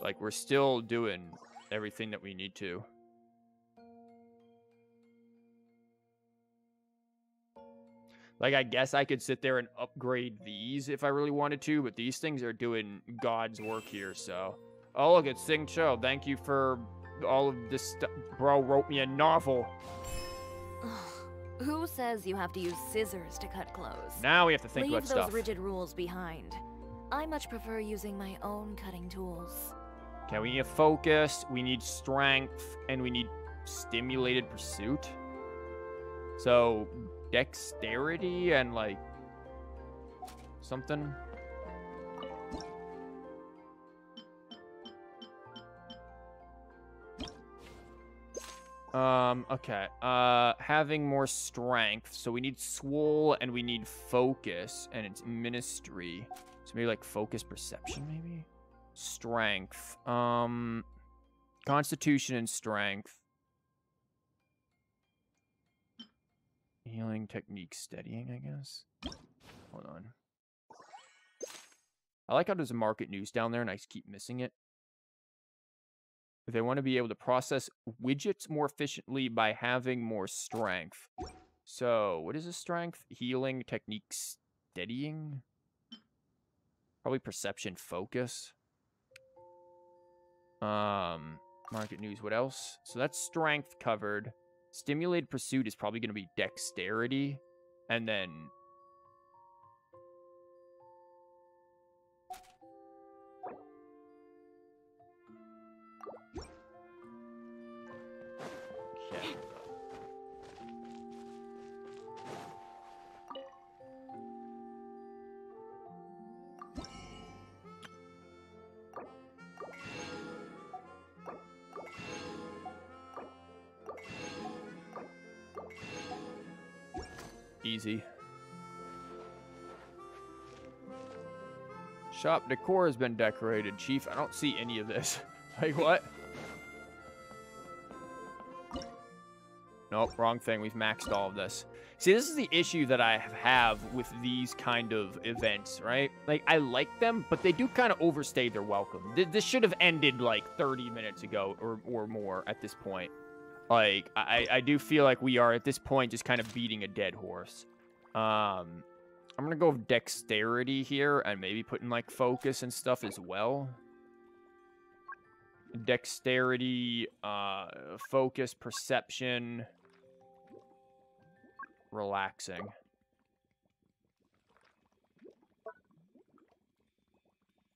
Like, we're still doing everything that we need to. Like, I guess I could sit there and upgrade these if I really wanted to, but these things are doing God's work here, so... Oh, look, it's Xingqiu. Thank you for all of this stuff. Bro wrote me a novel. Who says you have to use scissors to cut clothes? Now we have to think Leave about those rigid rules behind. I much prefer using my own cutting tools. Okay, we need a focus, we need strength, and we need stimulated pursuit. So, dexterity and, like, something. Um, okay. Uh, having more strength. So we need swole and we need focus and it's ministry. So maybe like focus perception, maybe? Strength. Um, constitution and strength. Healing technique steadying, I guess. Hold on. I like how there's a market news down there and I keep missing it. They want to be able to process widgets more efficiently by having more strength. So, what is the strength? Healing, technique, steadying? Probably perception, focus. Um, market news, what else? So that's strength covered. Stimulated pursuit is probably going to be dexterity. And then Shop decor has been decorated, Chief. I don't see any of this. like, what? Nope, wrong thing. We've maxed all of this. See, this is the issue that I have with these kind of events, right? Like, I like them, but they do kind of overstay their welcome. Th this should have ended, like, 30 minutes ago or, or more at this point. Like, I, I do feel like we are, at this point, just kind of beating a dead horse. Um, I'm to go with dexterity here and maybe put in, like, focus and stuff as well dexterity, uh, focus, perception, relaxing.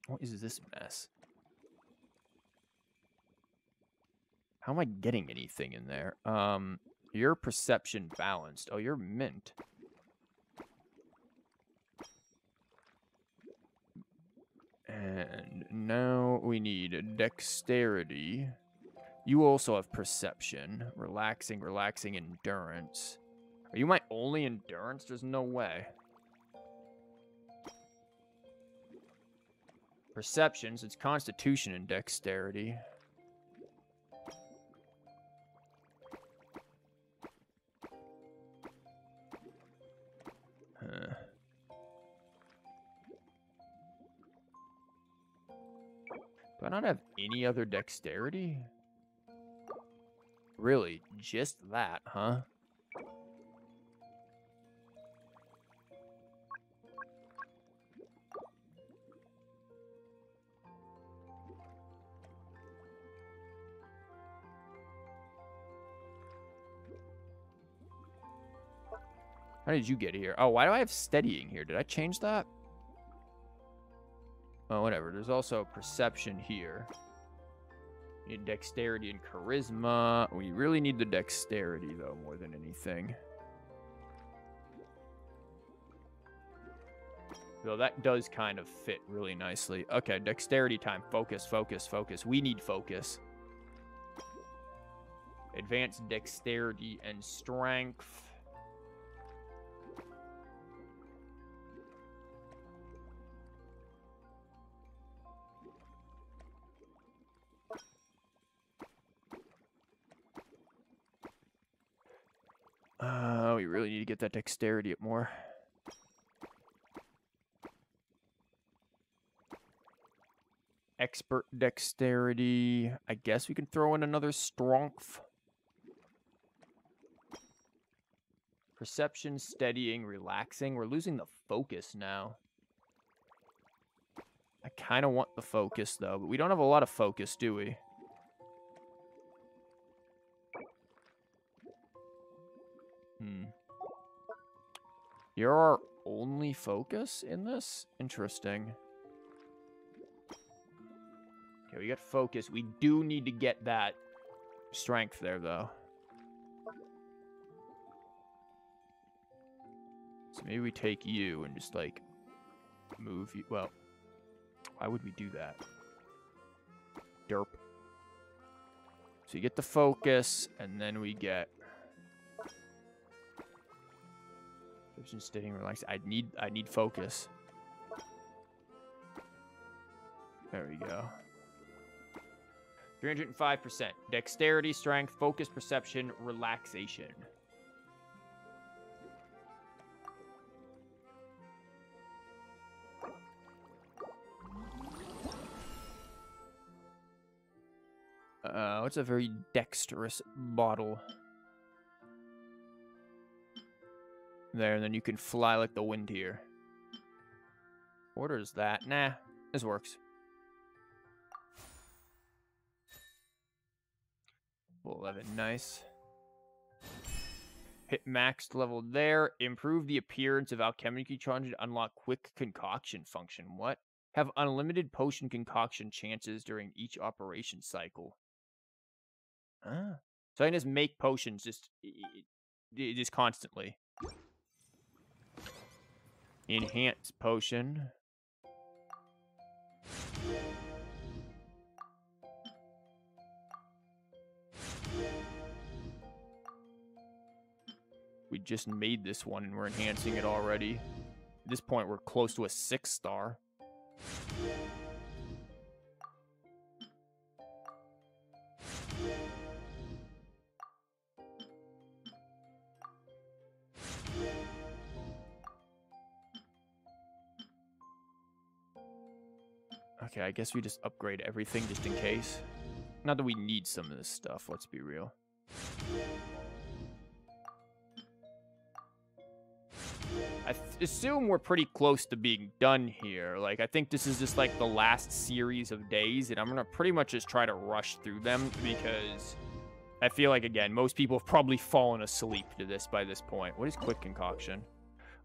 What is this mess? How am I getting anything in there? Um, your perception balanced. Oh, you're mint. And now we need dexterity. You also have perception, relaxing, relaxing, endurance. Are you my only endurance? There's no way. Perceptions, it's constitution and dexterity. Do I not have any other dexterity? Really? Just that, huh? How did you get here? Oh, why do I have steadying here? Did I change that? Oh, whatever. There's also perception here. need dexterity and charisma. We really need the dexterity, though, more than anything. Though that does kind of fit really nicely. Okay, dexterity time. Focus, focus, focus. We need focus. Advanced dexterity and strength. We really need to get that dexterity up more. Expert dexterity. I guess we can throw in another strength. Perception, steadying, relaxing. We're losing the focus now. I kind of want the focus, though, but we don't have a lot of focus, do we? Hmm. You're our only focus in this? Interesting. Okay, we got focus. We do need to get that strength there, though. So maybe we take you and just, like, move you. Well, why would we do that? Derp. So you get the focus, and then we get Vision steadying, relax. I need I need focus. There we go. 305%. Dexterity, strength, focus, perception, relaxation. Uh, it's a very dexterous bottle. There, and then you can fly like the wind here. Orders that. Nah, this works. 11, nice. Hit maxed level there. Improve the appearance of alchemical charge to unlock quick concoction function. What? Have unlimited potion concoction chances during each operation cycle. Ah. So I can just make potions just, just constantly. Enhance potion. We just made this one and we're enhancing it already. At this point, we're close to a six star. Okay, I guess we just upgrade everything just in case. Not that we need some of this stuff, let's be real. I assume we're pretty close to being done here. Like, I think this is just like the last series of days, and I'm to pretty much just try to rush through them because I feel like, again, most people have probably fallen asleep to this by this point. What is quick concoction?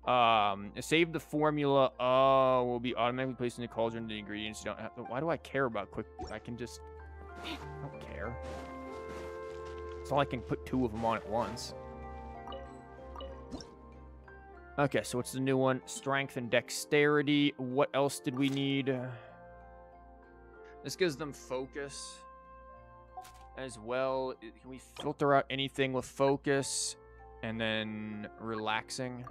Um, save the formula. Oh, will be automatically placed in the cauldron. The ingredients you don't have. To, why do I care about quick? I can just. I don't care. It's like I can put two of them on at once. Okay, so what's the new one? Strength and dexterity. What else did we need? This gives them focus as well. Can we filter out anything with focus? And then relaxing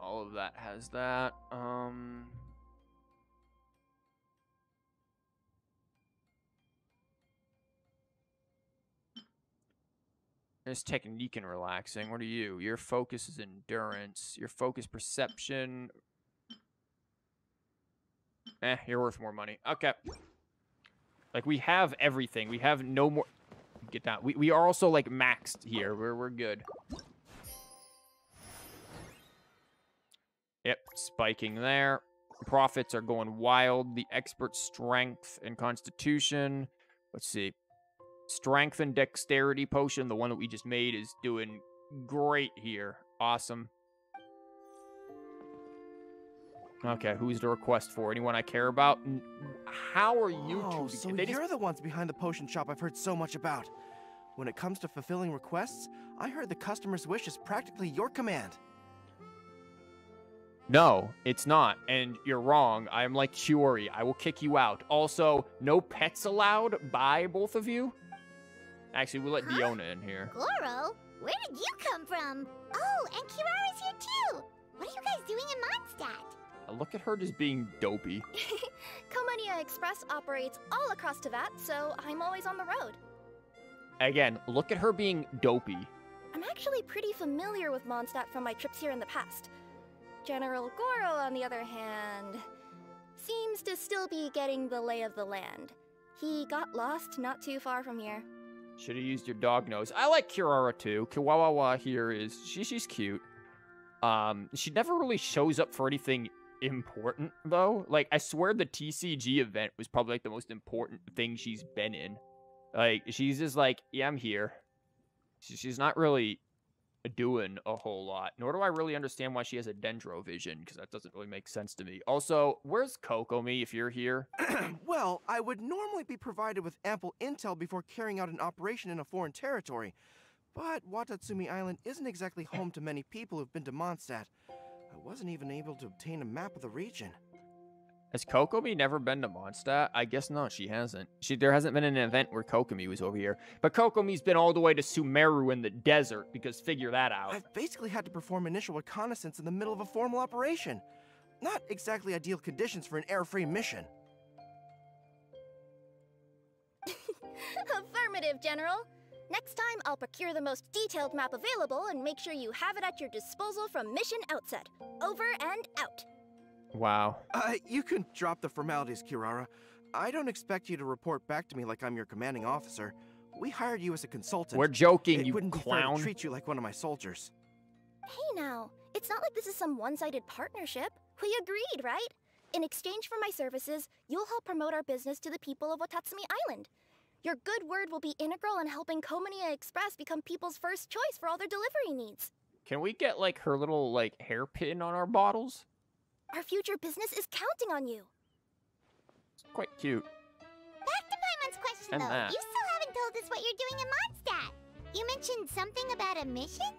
all of that has that. Um... There's technique and relaxing. What are you? Your focus is endurance. Your focus perception. Eh, you're worth more money. Okay. Like we have everything. We have no more. Get down. We we are also like maxed here. We're we're good. Yep, spiking there. Profits are going wild. The expert strength and constitution. Let's see. Strength and dexterity potion, the one that we just made, is doing great here. Awesome. Okay, who's the request for? Anyone I care about? How are you Oh, two? so they you're the ones behind the potion shop I've heard so much about. When it comes to fulfilling requests, I heard the customer's wish is practically your command. No, it's not. And you're wrong. I am like Chiori. I will kick you out. Also, no pets allowed by both of you. Actually, we'll let Diona in here. Goro, where did you come from? Oh, and Kirara's here too. What are you guys doing in Mondstadt? Uh, Look at her just being dopey. Komaniya Express operates all across Teyvat, so I'm always on the road. Again, look at her being dopey. I'm actually pretty familiar with Mondstadt from my trips here in the past. General Goro, on the other hand, seems to still be getting the lay of the land. He got lost not too far from here. Should have used your dog nose. I like Kirara too. Kiwawawa here is she she's cute. Um, she never really shows up for anything important though. Like I swear the TCG event was probably like the most important thing she's been in. Like she's just like, yeah, I'm here. She, she's not really doing a whole lot. Nor do I really understand why she has a dendro vision because that doesn't really make sense to me. Also, where's Kokomi if you're here? Well, I would normally be provided with ample intel before carrying out an operation in a foreign territory. But Watatsumi Island isn't exactly home to many people who've been to Mondstadt. I wasn't even able to obtain a map of the region. Has Kokomi never been to Mondstadt? I guess not. she hasn't. She there hasn't been an event where Kokomi was over here. But Kokomi's been all the way to Sumeru in the desert because figure that out. I've basically had to perform initial reconnaissance in the middle of a formal operation. Not exactly ideal conditions for an airframe mission. Affirmative, General. Next time, I'll procure the most detailed map available and make sure you have it at your disposal from mission outset. Over and out. Wow. Uh, you can drop the formalities, Kirara. I don't expect you to report back to me like I'm your commanding officer. We hired you as a consultant. We're joking, it you wouldn't Be clown. fair to treat you like one of my soldiers. Hey now, it's not like this is some one sided partnership. We agreed, right? In exchange for my services, you'll help promote our business to the people of Watatsumi Island. Your good word will be integral in helping Komaniya Express become people's first choice for all their delivery needs. Can we get like her little like hairpin on our bottles? Our future business is counting on you. It's quite cute. Back to Paimon's question And though. that. You still haven't told us what you're doing in Mondstadt. You mentioned something about a mission?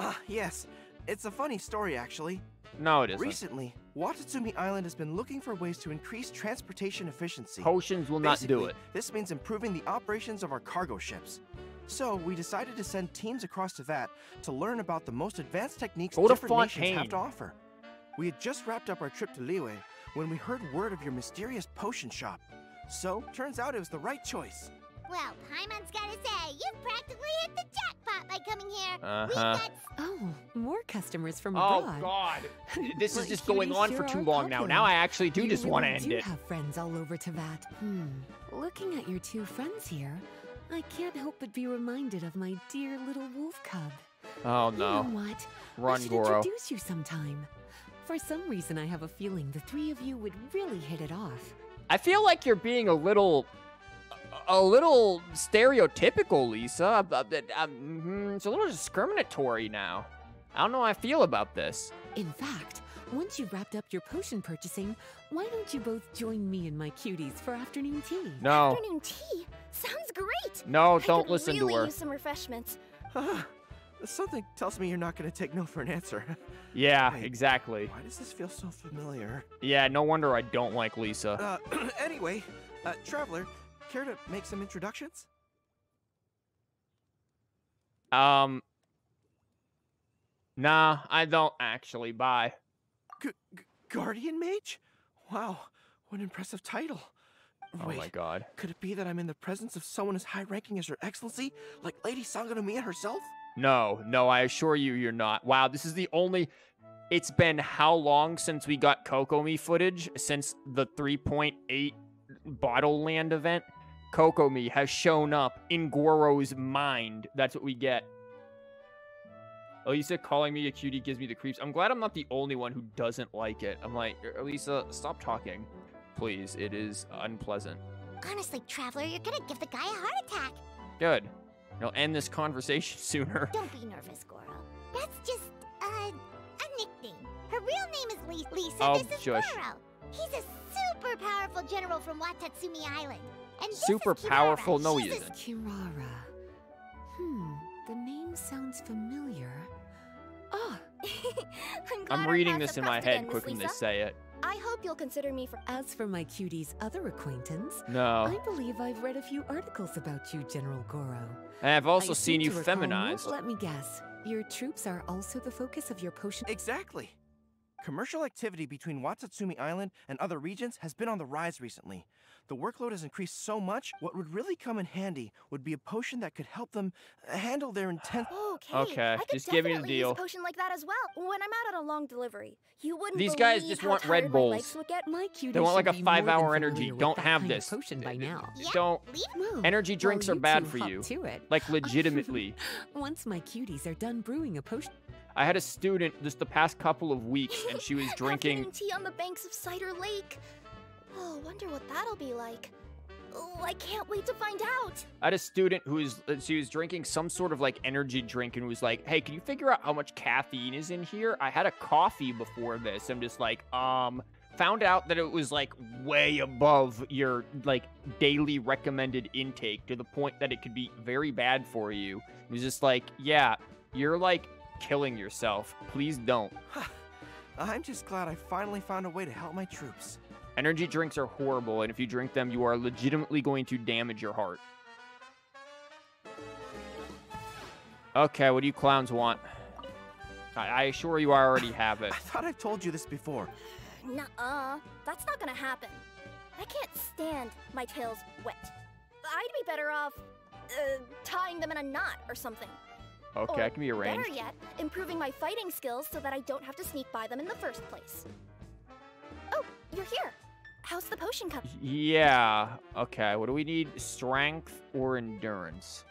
Ah, yes. It's a funny story, actually. No, it isn't. Recently, Watatsumi Island has been looking for ways to increase transportation efficiency. Potions will not do it. This means improving the operations of our cargo ships. So, we decided to send teams across to that to learn about the most advanced techniques Go to different nations Fontaine. have to offer. We had just wrapped up our trip to Liyue when we heard word of your mysterious potion shop. So, turns out it was the right choice. Well, Paimon's gotta say, you've practically hit the jackpot by coming here. We've Uh-huh. got Oh, more customers from Oh abroad. God, this is just going on for too are long now. popular. Now I actually do You just want to really end do it. have friends all over Teyvat. Hmm. Looking at your two friends here, I can't help but be reminded of my dear little wolf cub. Oh You no. know what? I should Goro. introduce you sometime. For some reason, I have a feeling the three of you would really hit it off. I feel like you're being a little, a little stereotypical, Lisa. Mhm, It's a little discriminatory now. I don't know how I feel about this. In fact, once you've wrapped up your potion purchasing, why don't you both join me and my cuties for afternoon tea? No. Afternoon tea? Sounds great! No, don't could listen to really her. use some refreshments. Something tells me you're not going to take no for an answer. Yeah, Wait, exactly. Why does this feel so familiar? Yeah, no wonder I don't like Lisa. Uh, anyway, uh, Traveler, care to make some introductions? Um. Nah, I don't actually. Bye. G- G- Guardian Mage? Wow, what an impressive title. Oh Wait, my god. could it be that I'm in the presence of someone as high ranking as Her Excellency, like Lady Sangonomiya herself? No, no, I assure you, you're not. Wow, this is the only. it's been how long since we got Kokomi footage? Since the 3.8 Bottle Land event? Kokomi has shown up in Goro's mind. That's what we get. Elisa calling me a cutie gives me the creeps. I'm glad I'm not the only one who doesn't like it. I'm like, er, Elisa, stop talking. Please, it is unpleasant. Honestly, Traveler, you're gonna give the guy a heart attack. Good. I'll end this conversation sooner. Don't be nervous, Goro. That's just, uh, a nickname. Her real name is Lis- Lisa. Oh, this is shush. Goro. He's a super powerful general from Watatsumi Island. And this Super is Kirara. powerful? No, he isn't. Kirara. Hmm, the name sounds familiar. Ah, I'm, I'm reading this in my head again, Miss quick when they say it. I hope you'll consider me for. As for my cutie's other acquaintance, No. I believe I've read a few articles about you, General Goro. And I've also I seen you to recall- feminized. Let me guess. Your troops are also the focus of your potion. Exactly. Commercial activity between Watatsumi Island and other regions has been on the rise recently. The workload has increased so much, what would really come in handy would be a potion that could help them uh, handle their intense. Okay. Okay, I could just give me the definitely use deal. a potion like that as well. When I'm out on a long delivery, you wouldn't. These guys believe just how want Red tired my Bulls. get. My cutie They want like a more five-hour energy. familiar with Don't have this. potion by now. Yeah, Don't. Well, Energy while drinks are bad for you. To it. Like legitimately. Once my cuties are done brewing a potion, I had a student just the past couple of weeks, and she was drinking. Afternoon tea on the banks of Cider Lake. Oh, wonder what that'll be like. Oh, I can't wait to find out. I had a student who was uh, she was drinking some sort of like energy drink and was like, "Hey, can you figure out how much caffeine is in here? I had a coffee before this." I'm just like, um, found out that it was like way above your like daily recommended intake to the point that it could be very bad for you. It was just like, yeah, you're like killing yourself. Please don't. I'm just glad I finally found a way to help my troops. Energy drinks are horrible, and if you drink them, you are legitimately going to damage your heart. Okay, what do you clowns want? I, I assure you I already have it. I thought I've told you this before. Nuh-uh. That's not gonna happen. I can't stand my tails wet. I'd be better off uh, tying them in a knot or something. Okay, or I can be arranged. Better yet, improving my fighting skills so that I don't have to sneak by them in the first place. Oh, you're here. How's the potion cup? Yeah. Okay, what do we need? Strength or endurance?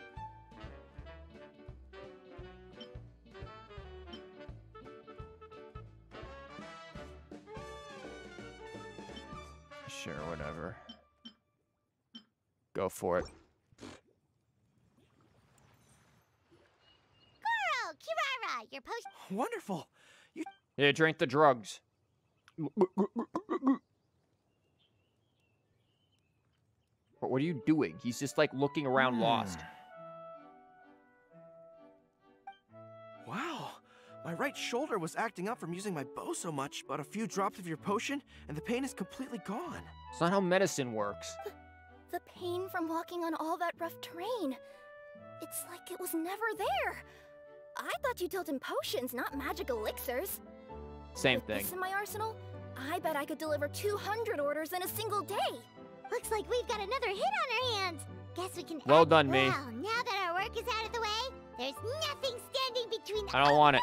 Sure, whatever. Go for it. Goro, Kirara, your potion. Wonderful. Yeah, drink the drugs. What what are you doing? He's just like looking around lost. Hmm. Wow. My right shoulder was acting up from using my bow so much, but a few drops of your potion, and the pain is completely gone. It's not how medicine works. The pain from walking on all that rough terrain. It's like it was never there. I thought you dealt in potions, not magic elixirs. Same With thing. this in my arsenal, I bet I could deliver 200 orders in a single day. Looks like we've got another hit on our hands. Guess we can. Well add- done, me. Well, now that our work is out of the way, there's nothing standing between. I don't want it.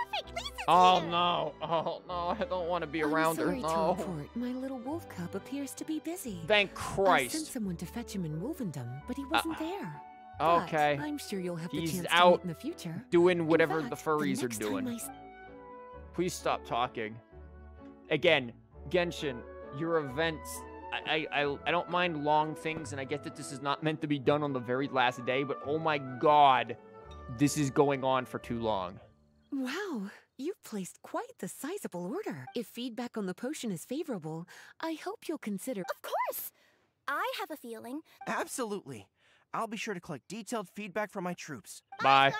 Oh here. no! Oh no! I don't want to be I'm around her. sorry to No. report, my little wolf cub appears to be busy. Thank Christ! I sent someone to fetch him in Wolvendom, but he wasn't uh-uh. there. Okay. But I'm sure you'll have the He's chance to out meet in the future. doing whatever fact, the the furries are next time doing. I s- Please stop talking. Again, Genshin, your events. I, I, I, I don't mind long things, and I get that this is not meant to be done on the very last day, but oh my god, this is going on for too long. Wow, you've placed quite the sizable order. If feedback on the potion is favorable, I hope you'll consider. Of course! I have a feeling. Absolutely. I'll be sure to collect detailed feedback from my troops. Bye.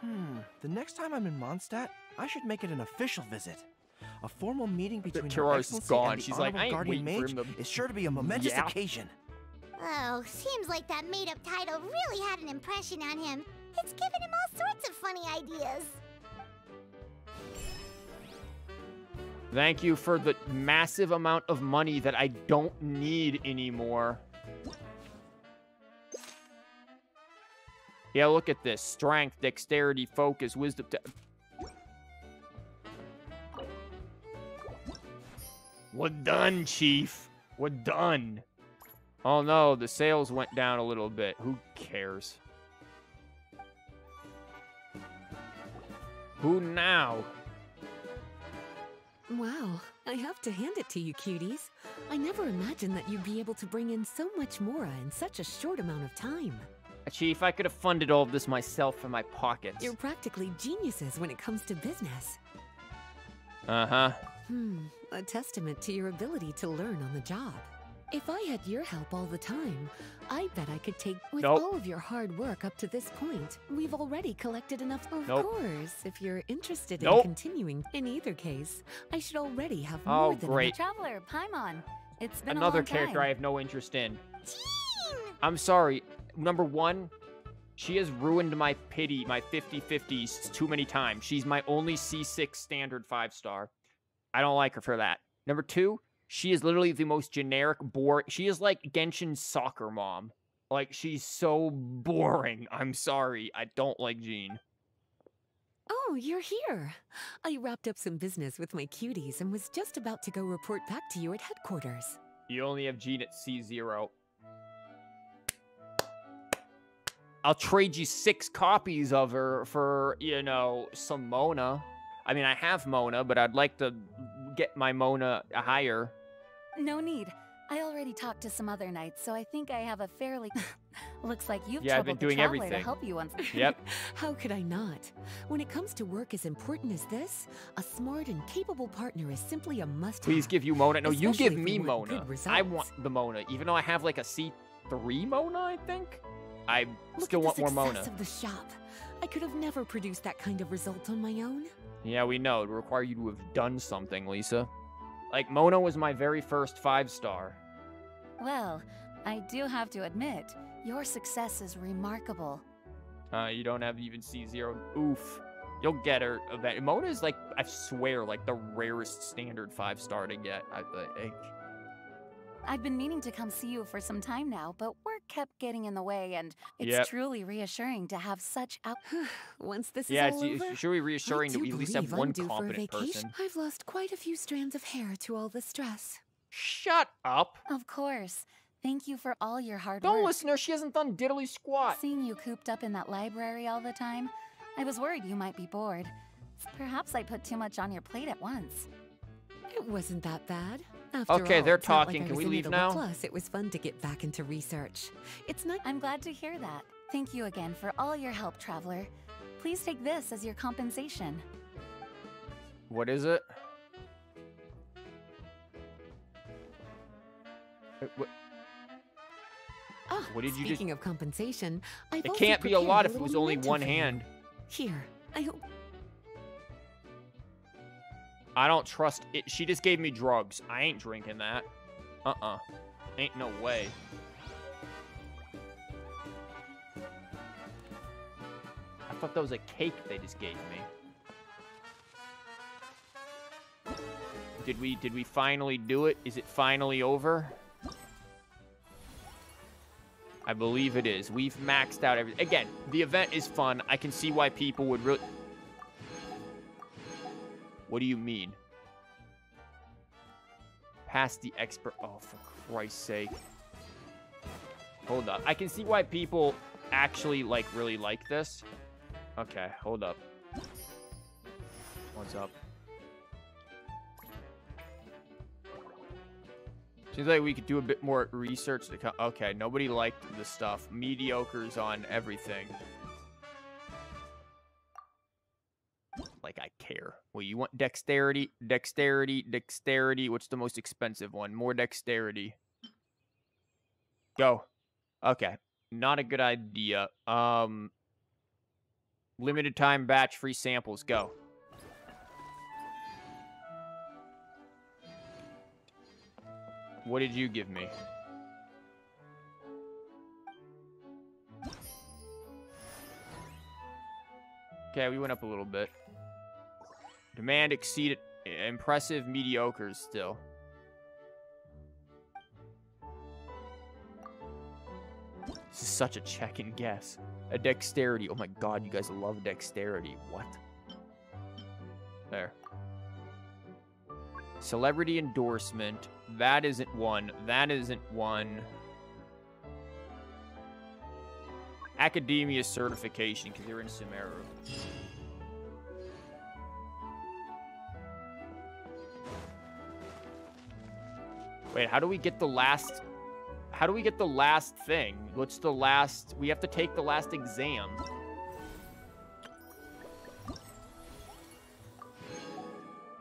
Hmm. The next time I'm in Mondstadt, I should make it an official visit. A formal meeting between Her Kirara's Excellency gone. and the She's Honorable "I ain't Guardian waiting for Mage him is sure to be a momentous Yeah. occasion. Oh, seems like that made-up title really had an impression on him. It's given him all sorts of funny ideas. Thank you for the massive amount of money that I don't need anymore. Yeah, look at this. Strength, dexterity, focus, wisdom. We're done, Chief. We're done. Oh no, the sales went down a little bit. Who cares? Who now? Wow, I have to hand it to you, cuties. I never imagined that you'd be able to bring in so much Mora in such a short amount of time. Chief, I could have funded all of this myself from my pockets. You're practically geniuses when it comes to business. Uh-huh. Hmm, a testament to your ability to learn on the job. If I had your help all the time, I bet I could take with Nope. all of your hard work up to this point. We've already collected enough. Of Nope. course, if you're interested in Nope. continuing. In either case, I should already have Oh, more than great. Traveler, Paimon. It's been Another a long character time. I have no interest in. I'm sorry. Number one, she has ruined my pity, my 50-50s too many times. She's my only C6 standard five star. I don't like her for that. Number two, she is literally the most generic, boring. She is like Genshin's soccer mom. Like, she's so boring. I'm sorry. I don't like Jean. Oh, you're here. I wrapped up some business with my cuties and was just about to go report back to you at headquarters. You only have Jean at C0. I'll trade you six copies of her for, you know, some Mona. I mean, I have Mona, but I'd like to get my Mona higher. No need. I already talked to some other knights, so I think I have a fairly. Looks like you've Yeah, I've been doing the everything. to help you once. Yep. How could I not? When it comes to work as important as this, a smart and capable partner is simply a must Please give you Mona. No, you give me Mona. I want the Mona, even though I have like a C3 Mona, I think. I Look still at want the more success Mona. of the shop. I could have never produced that kind of result on my own. Yeah, we know. It would require you to have done something, Lisa. Like, Mona was my very first five star. Well, I do have to admit, your success is remarkable. Uh, you don't have even C0. Oof. You'll get her. event- Mona is like, I swear, like the rarest standard five star to get. I, I think. I've been meaning to come see you for some time now, but work kept getting in the way, and it's Yep. truly reassuring to have such out. Once this Yeah, is all it's, over, it's surely reassuring I that do we at least have believe I'm one due for a competent vacation. person. I've lost quite a few strands of hair to all the stress. Shut up. Of course. Thank you for all your hard Don't work. listen to her. She hasn't done diddly squat. Seeing you cooped up in that library all the time, I was worried you might be bored. Perhaps I put too much on your plate at once. It wasn't that bad. After Okay, all, they're talking. Like Can we leave now? Plus, it was fun to get back into research. It's not. I'm glad to hear that. Thank you again for all your help, Traveler. Please take this as your compensation. What is it? Uh, what- Ah, What did you just- speaking of compensation, I've It can't be a lot if it was only one hand. Here, I hope. I don't trust it. She just gave me drugs. I ain't drinking that. Uh-uh. Ain't no way. I thought that was a cake they just gave me. Did we did we finally do it? Is it finally over? I believe it is. We've maxed out everything. Again, the event is fun. I can see why people would really What do you mean? Pass the expert. Oh, for Christ's sake. Hold up. I can see why people actually, like, really like this. Okay, hold up. What's up? Seems like we could do a bit more research. Okay, nobody liked the stuff. Mediocres on everything. Like I care. Well, you want dexterity, dexterity, dexterity. What's the most expensive one? More dexterity. Go. Okay. Not a good idea. Um limited time batch free samples. Go. What did you give me? Okay, we went up a little bit. Demand exceeded impressive mediocres still. This is such a check and guess. A dexterity. Oh my god, you guys love dexterity. What? There. Celebrity endorsement. That isn't one. That isn't one. Academia certification, because they're in Sumeru. Wait, how do we get the last... How do we get the last thing? What's the last... We have to take the last exam.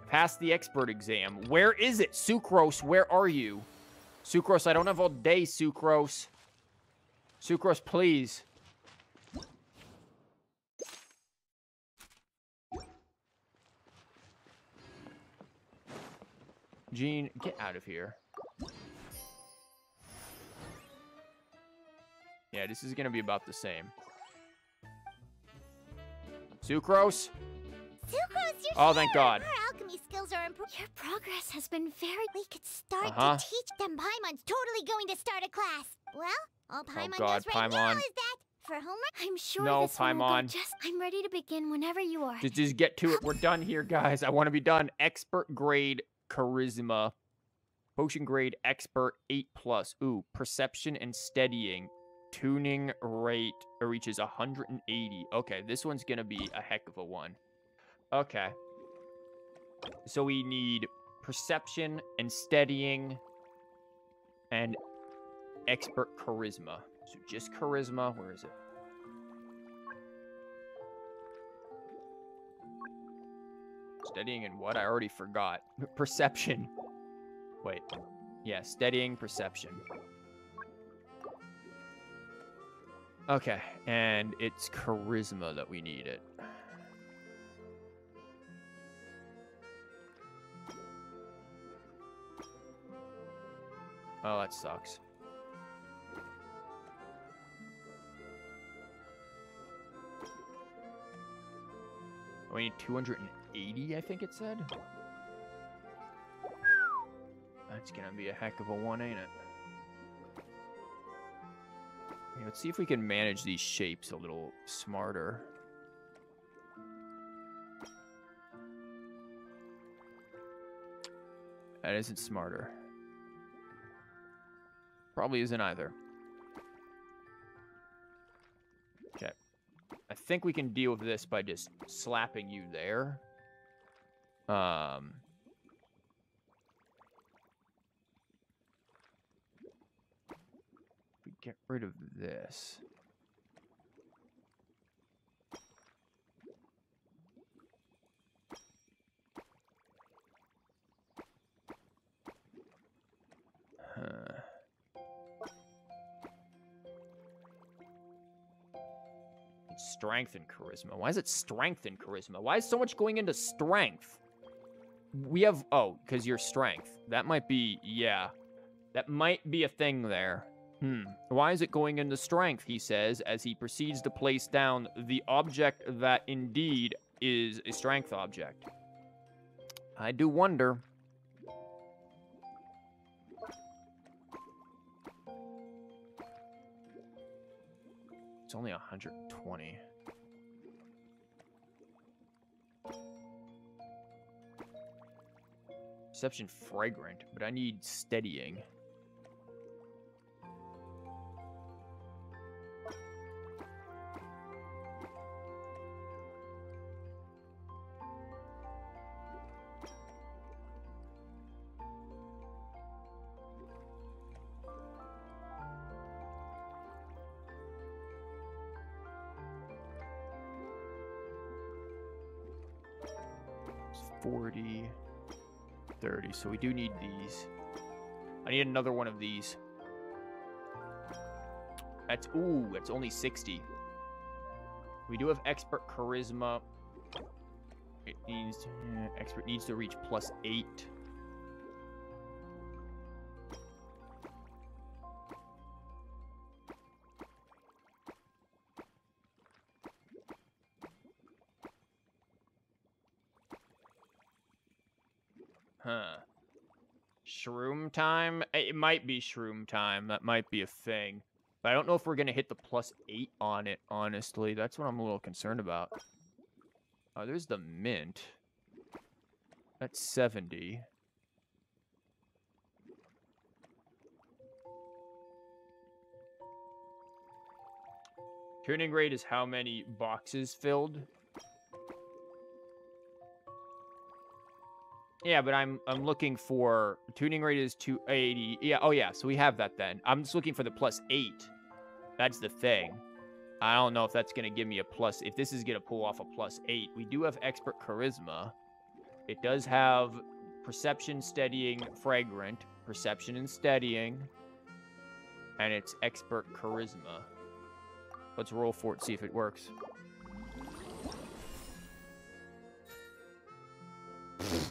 Pass the expert exam. Where is it? Sucrose, where are you? Sucrose, I don't have all day, Sucrose. Sucrose, please. Jean, get out of here. Yeah, this is gonna be about the same. Sucrose? Sucrose, you're Oh, thank God. Our alchemy skills are improved. Your progress has been very... We could start Uh-huh. to teach them. Paimon's totally going to start a class. Well, all Paimon Oh, God, does right now is that... For homework? I'm sure No, this one will go Paimon. just. I'm ready to begin whenever you are. Just, just get to it. We're done here, guys. I want to be done. Expert grade charisma. Potion grade expert 8 plus. Ooh, perception and steadying. Tuning rate reaches 180. Okay, this one's to be a heck of a one. Okay. So we need perception and steadying and expert charisma. So just charisma. Where is it? Steadying and what? I already forgot. Perception. Wait. Yeah, steadying perception. Okay, and it's charisma that we need it. Oh, that sucks. We need 280, I think it said. That's gonna be a heck of a one, ain't it? Let's see if we can manage these shapes a little smarter. That isn't smarter. Probably isn't either. Okay. I think we can deal with this by just slapping you there. Um... get rid of this. Strength and charisma. Why is it strength and charisma? Why is so much going into strength? We have oh, because your strength. That might be yeah. That might be a thing there. Hmm. Why is it going into strength, he says, as he proceeds to place down the object that indeed is a strength object. I do wonder. It's only 120. Perception fragrant, but I need steadying. 30. So we do need these. I need another one of these. That's, ooh, that's only 60. We do have expert charisma. It needs, eh, expert needs to reach plus eight. Might be shroom time. That might be a thing. But I don't know if we're gonna hit the plus eight on it. Honestly, that's what I'm a little concerned about. Oh, there's the mint. That's 70. Tuning rate is how many boxes filled. Yeah, but I'm I'm looking for tuning rate is 280. Yeah, oh yeah, so we have that then. I'm just looking for the plus 8. That's the thing. I don't know if that's going to give me a plus if this is going to pull off a plus 8. We do have expert charisma. It does have perception, steadying, fragrant, perception and steadying, and it's expert charisma. Let's roll for it, see if it works.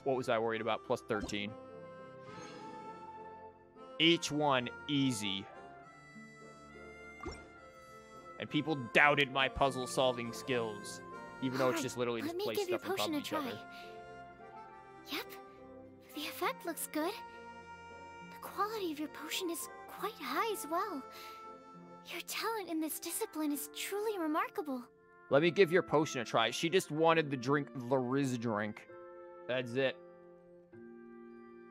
What was I worried about? Plus 13. Each one easy. And people doubted my puzzle solving skills. Even though it's just literally Let just place stuff on top of each try. other. Yep, the effect looks good. The quality of your potion is quite high as well. Your talent in this discipline is truly remarkable. Let me give your potion a try. She just wanted the drink, the Riz drink. That's it.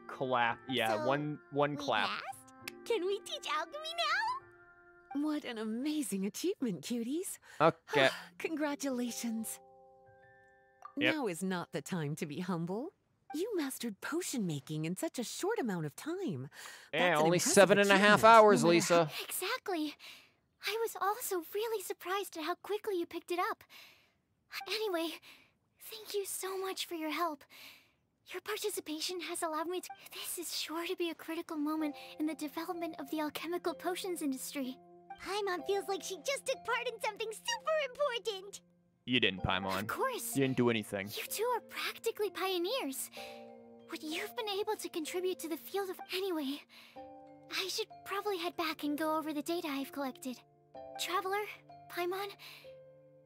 Clap. Yeah, So, one one clap. Can we teach alchemy now? What an amazing achievement, cuties. Okay. Congratulations. Yep. Now is not the time to be humble. You mastered potion making in such a short amount of time. Yeah, That's an only seven and a half hours, Lisa. Exactly. I was also really surprised at how quickly you picked it up. Anyway, thank you so much for your help. Your participation has allowed me to. This is sure to be a critical moment in the development of the alchemical potions industry. Paimon feels like she just took part in something super important. You didn't, Paimon. Of course. You didn't do anything. You two are practically pioneers. What you've been able to contribute to the field of. Anyway, I should probably head back and go over the data I've collected. Traveler, Paimon,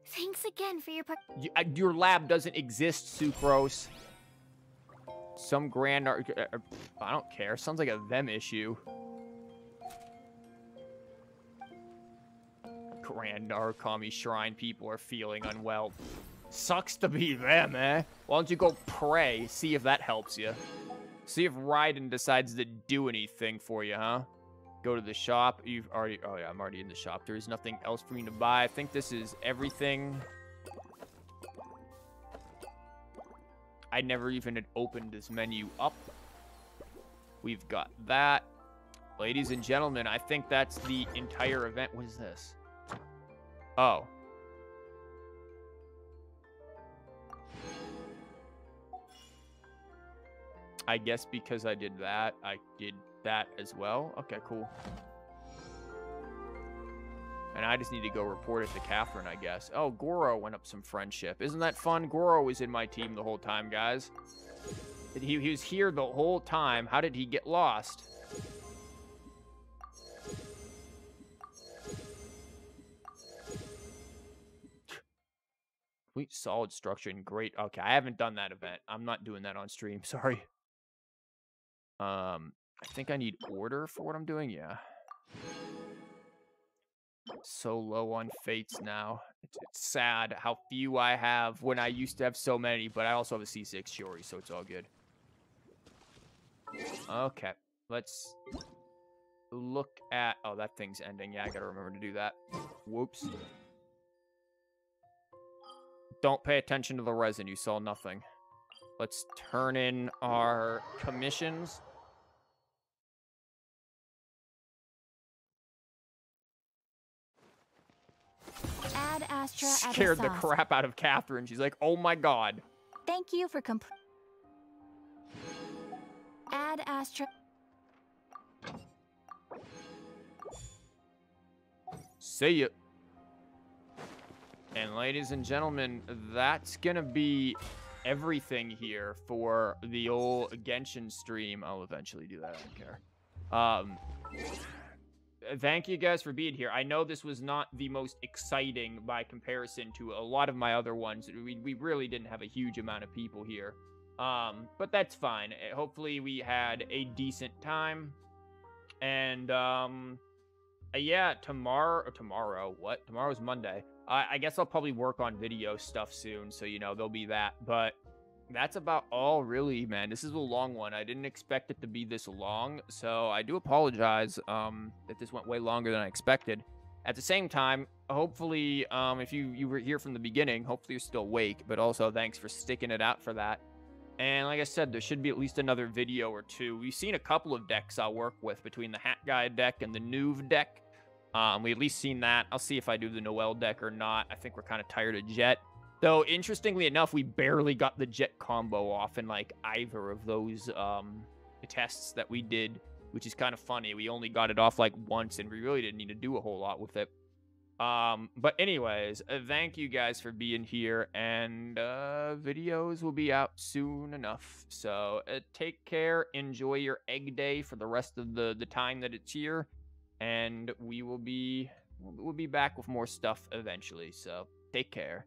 thanks again for your part. Uh, your lab doesn't exist, Sucrose. Some grand art. uh, uh, I don't care. Sounds like a them issue. Grand Narukami Shrine people are feeling unwell. Sucks to be them, eh? Why don't you go pray, see if that helps you. See if Raiden decides to do anything for you, huh? Go to the shop. You've already. Oh yeah, I'm already in the shop. There's nothing else for me to buy. I think this is everything. I never even had opened this menu up. We've got that. Ladies and gentlemen, I think that's the entire event. What is this? Oh. I guess because I did that, I did that as well. Okay, cool. And I just need to go report it to Katheryne, I guess. Oh, Goro went up some friendship. Isn't that fun? Goro was in my team the whole time, guys. He, he was here the whole time. How did he get lost? Complete solid structure and great. Okay, I haven't done that event. I'm not doing that on stream. Sorry. Um, I think I need order for what I'm doing. Yeah. So low on fates now. It's, it's sad how few I have when I used to have so many, but I also have a C6 Chiori, so it's all good. Okay, let's look at... Oh, that thing's ending. Yeah, I gotta remember to do that. Whoops. Don't pay attention to the resin. You saw nothing. Let's turn in our commissions. Ad Astra Scared the crap out of Katheryne. She's like, oh my god. Thank you for comp. Ad Astra. See ya. And ladies and gentlemen, that's gonna be everything here for the old Genshin stream. I'll eventually do that. I don't care. Um, thank you guys for being here. I know this was not the most exciting by comparison to a lot of my other ones. We, we really didn't have a huge amount of people here. Um, but that's fine. Uh, Hopefully we had a decent time. And, um, Uh, yeah, tomorrow. Tomorrow. What? Tomorrow's Monday. I, I guess I'll probably work on video stuff soon, so you know there'll be that. But that's about all, really, man. This is a long one. I didn't expect it to be this long, so I do apologize um, that this went way longer than I expected. At the same time, hopefully, um, if you you were here from the beginning, hopefully you're still awake. But also, thanks for sticking it out for that. And like I said, there should be at least another video or two. We've seen a couple of decks I'll work with between the Hat Guy deck and the Nuve deck. Um, we at least seen that. I'll see if I do the Noelle deck or not. I think we're kind of tired of Jeht. Though, interestingly enough, we barely got the Jeht combo off in, like, either of those um, tests that we did, which is kind of funny. We only got it off, like, once, and we really didn't need to do a whole lot with it. Um, but anyways, uh, thank you guys for being here, and uh, videos will be out soon enough. So uh, take care, enjoy your egg day for the rest of the the time that it's here, and we will be we'll be back with more stuff eventually. So take care.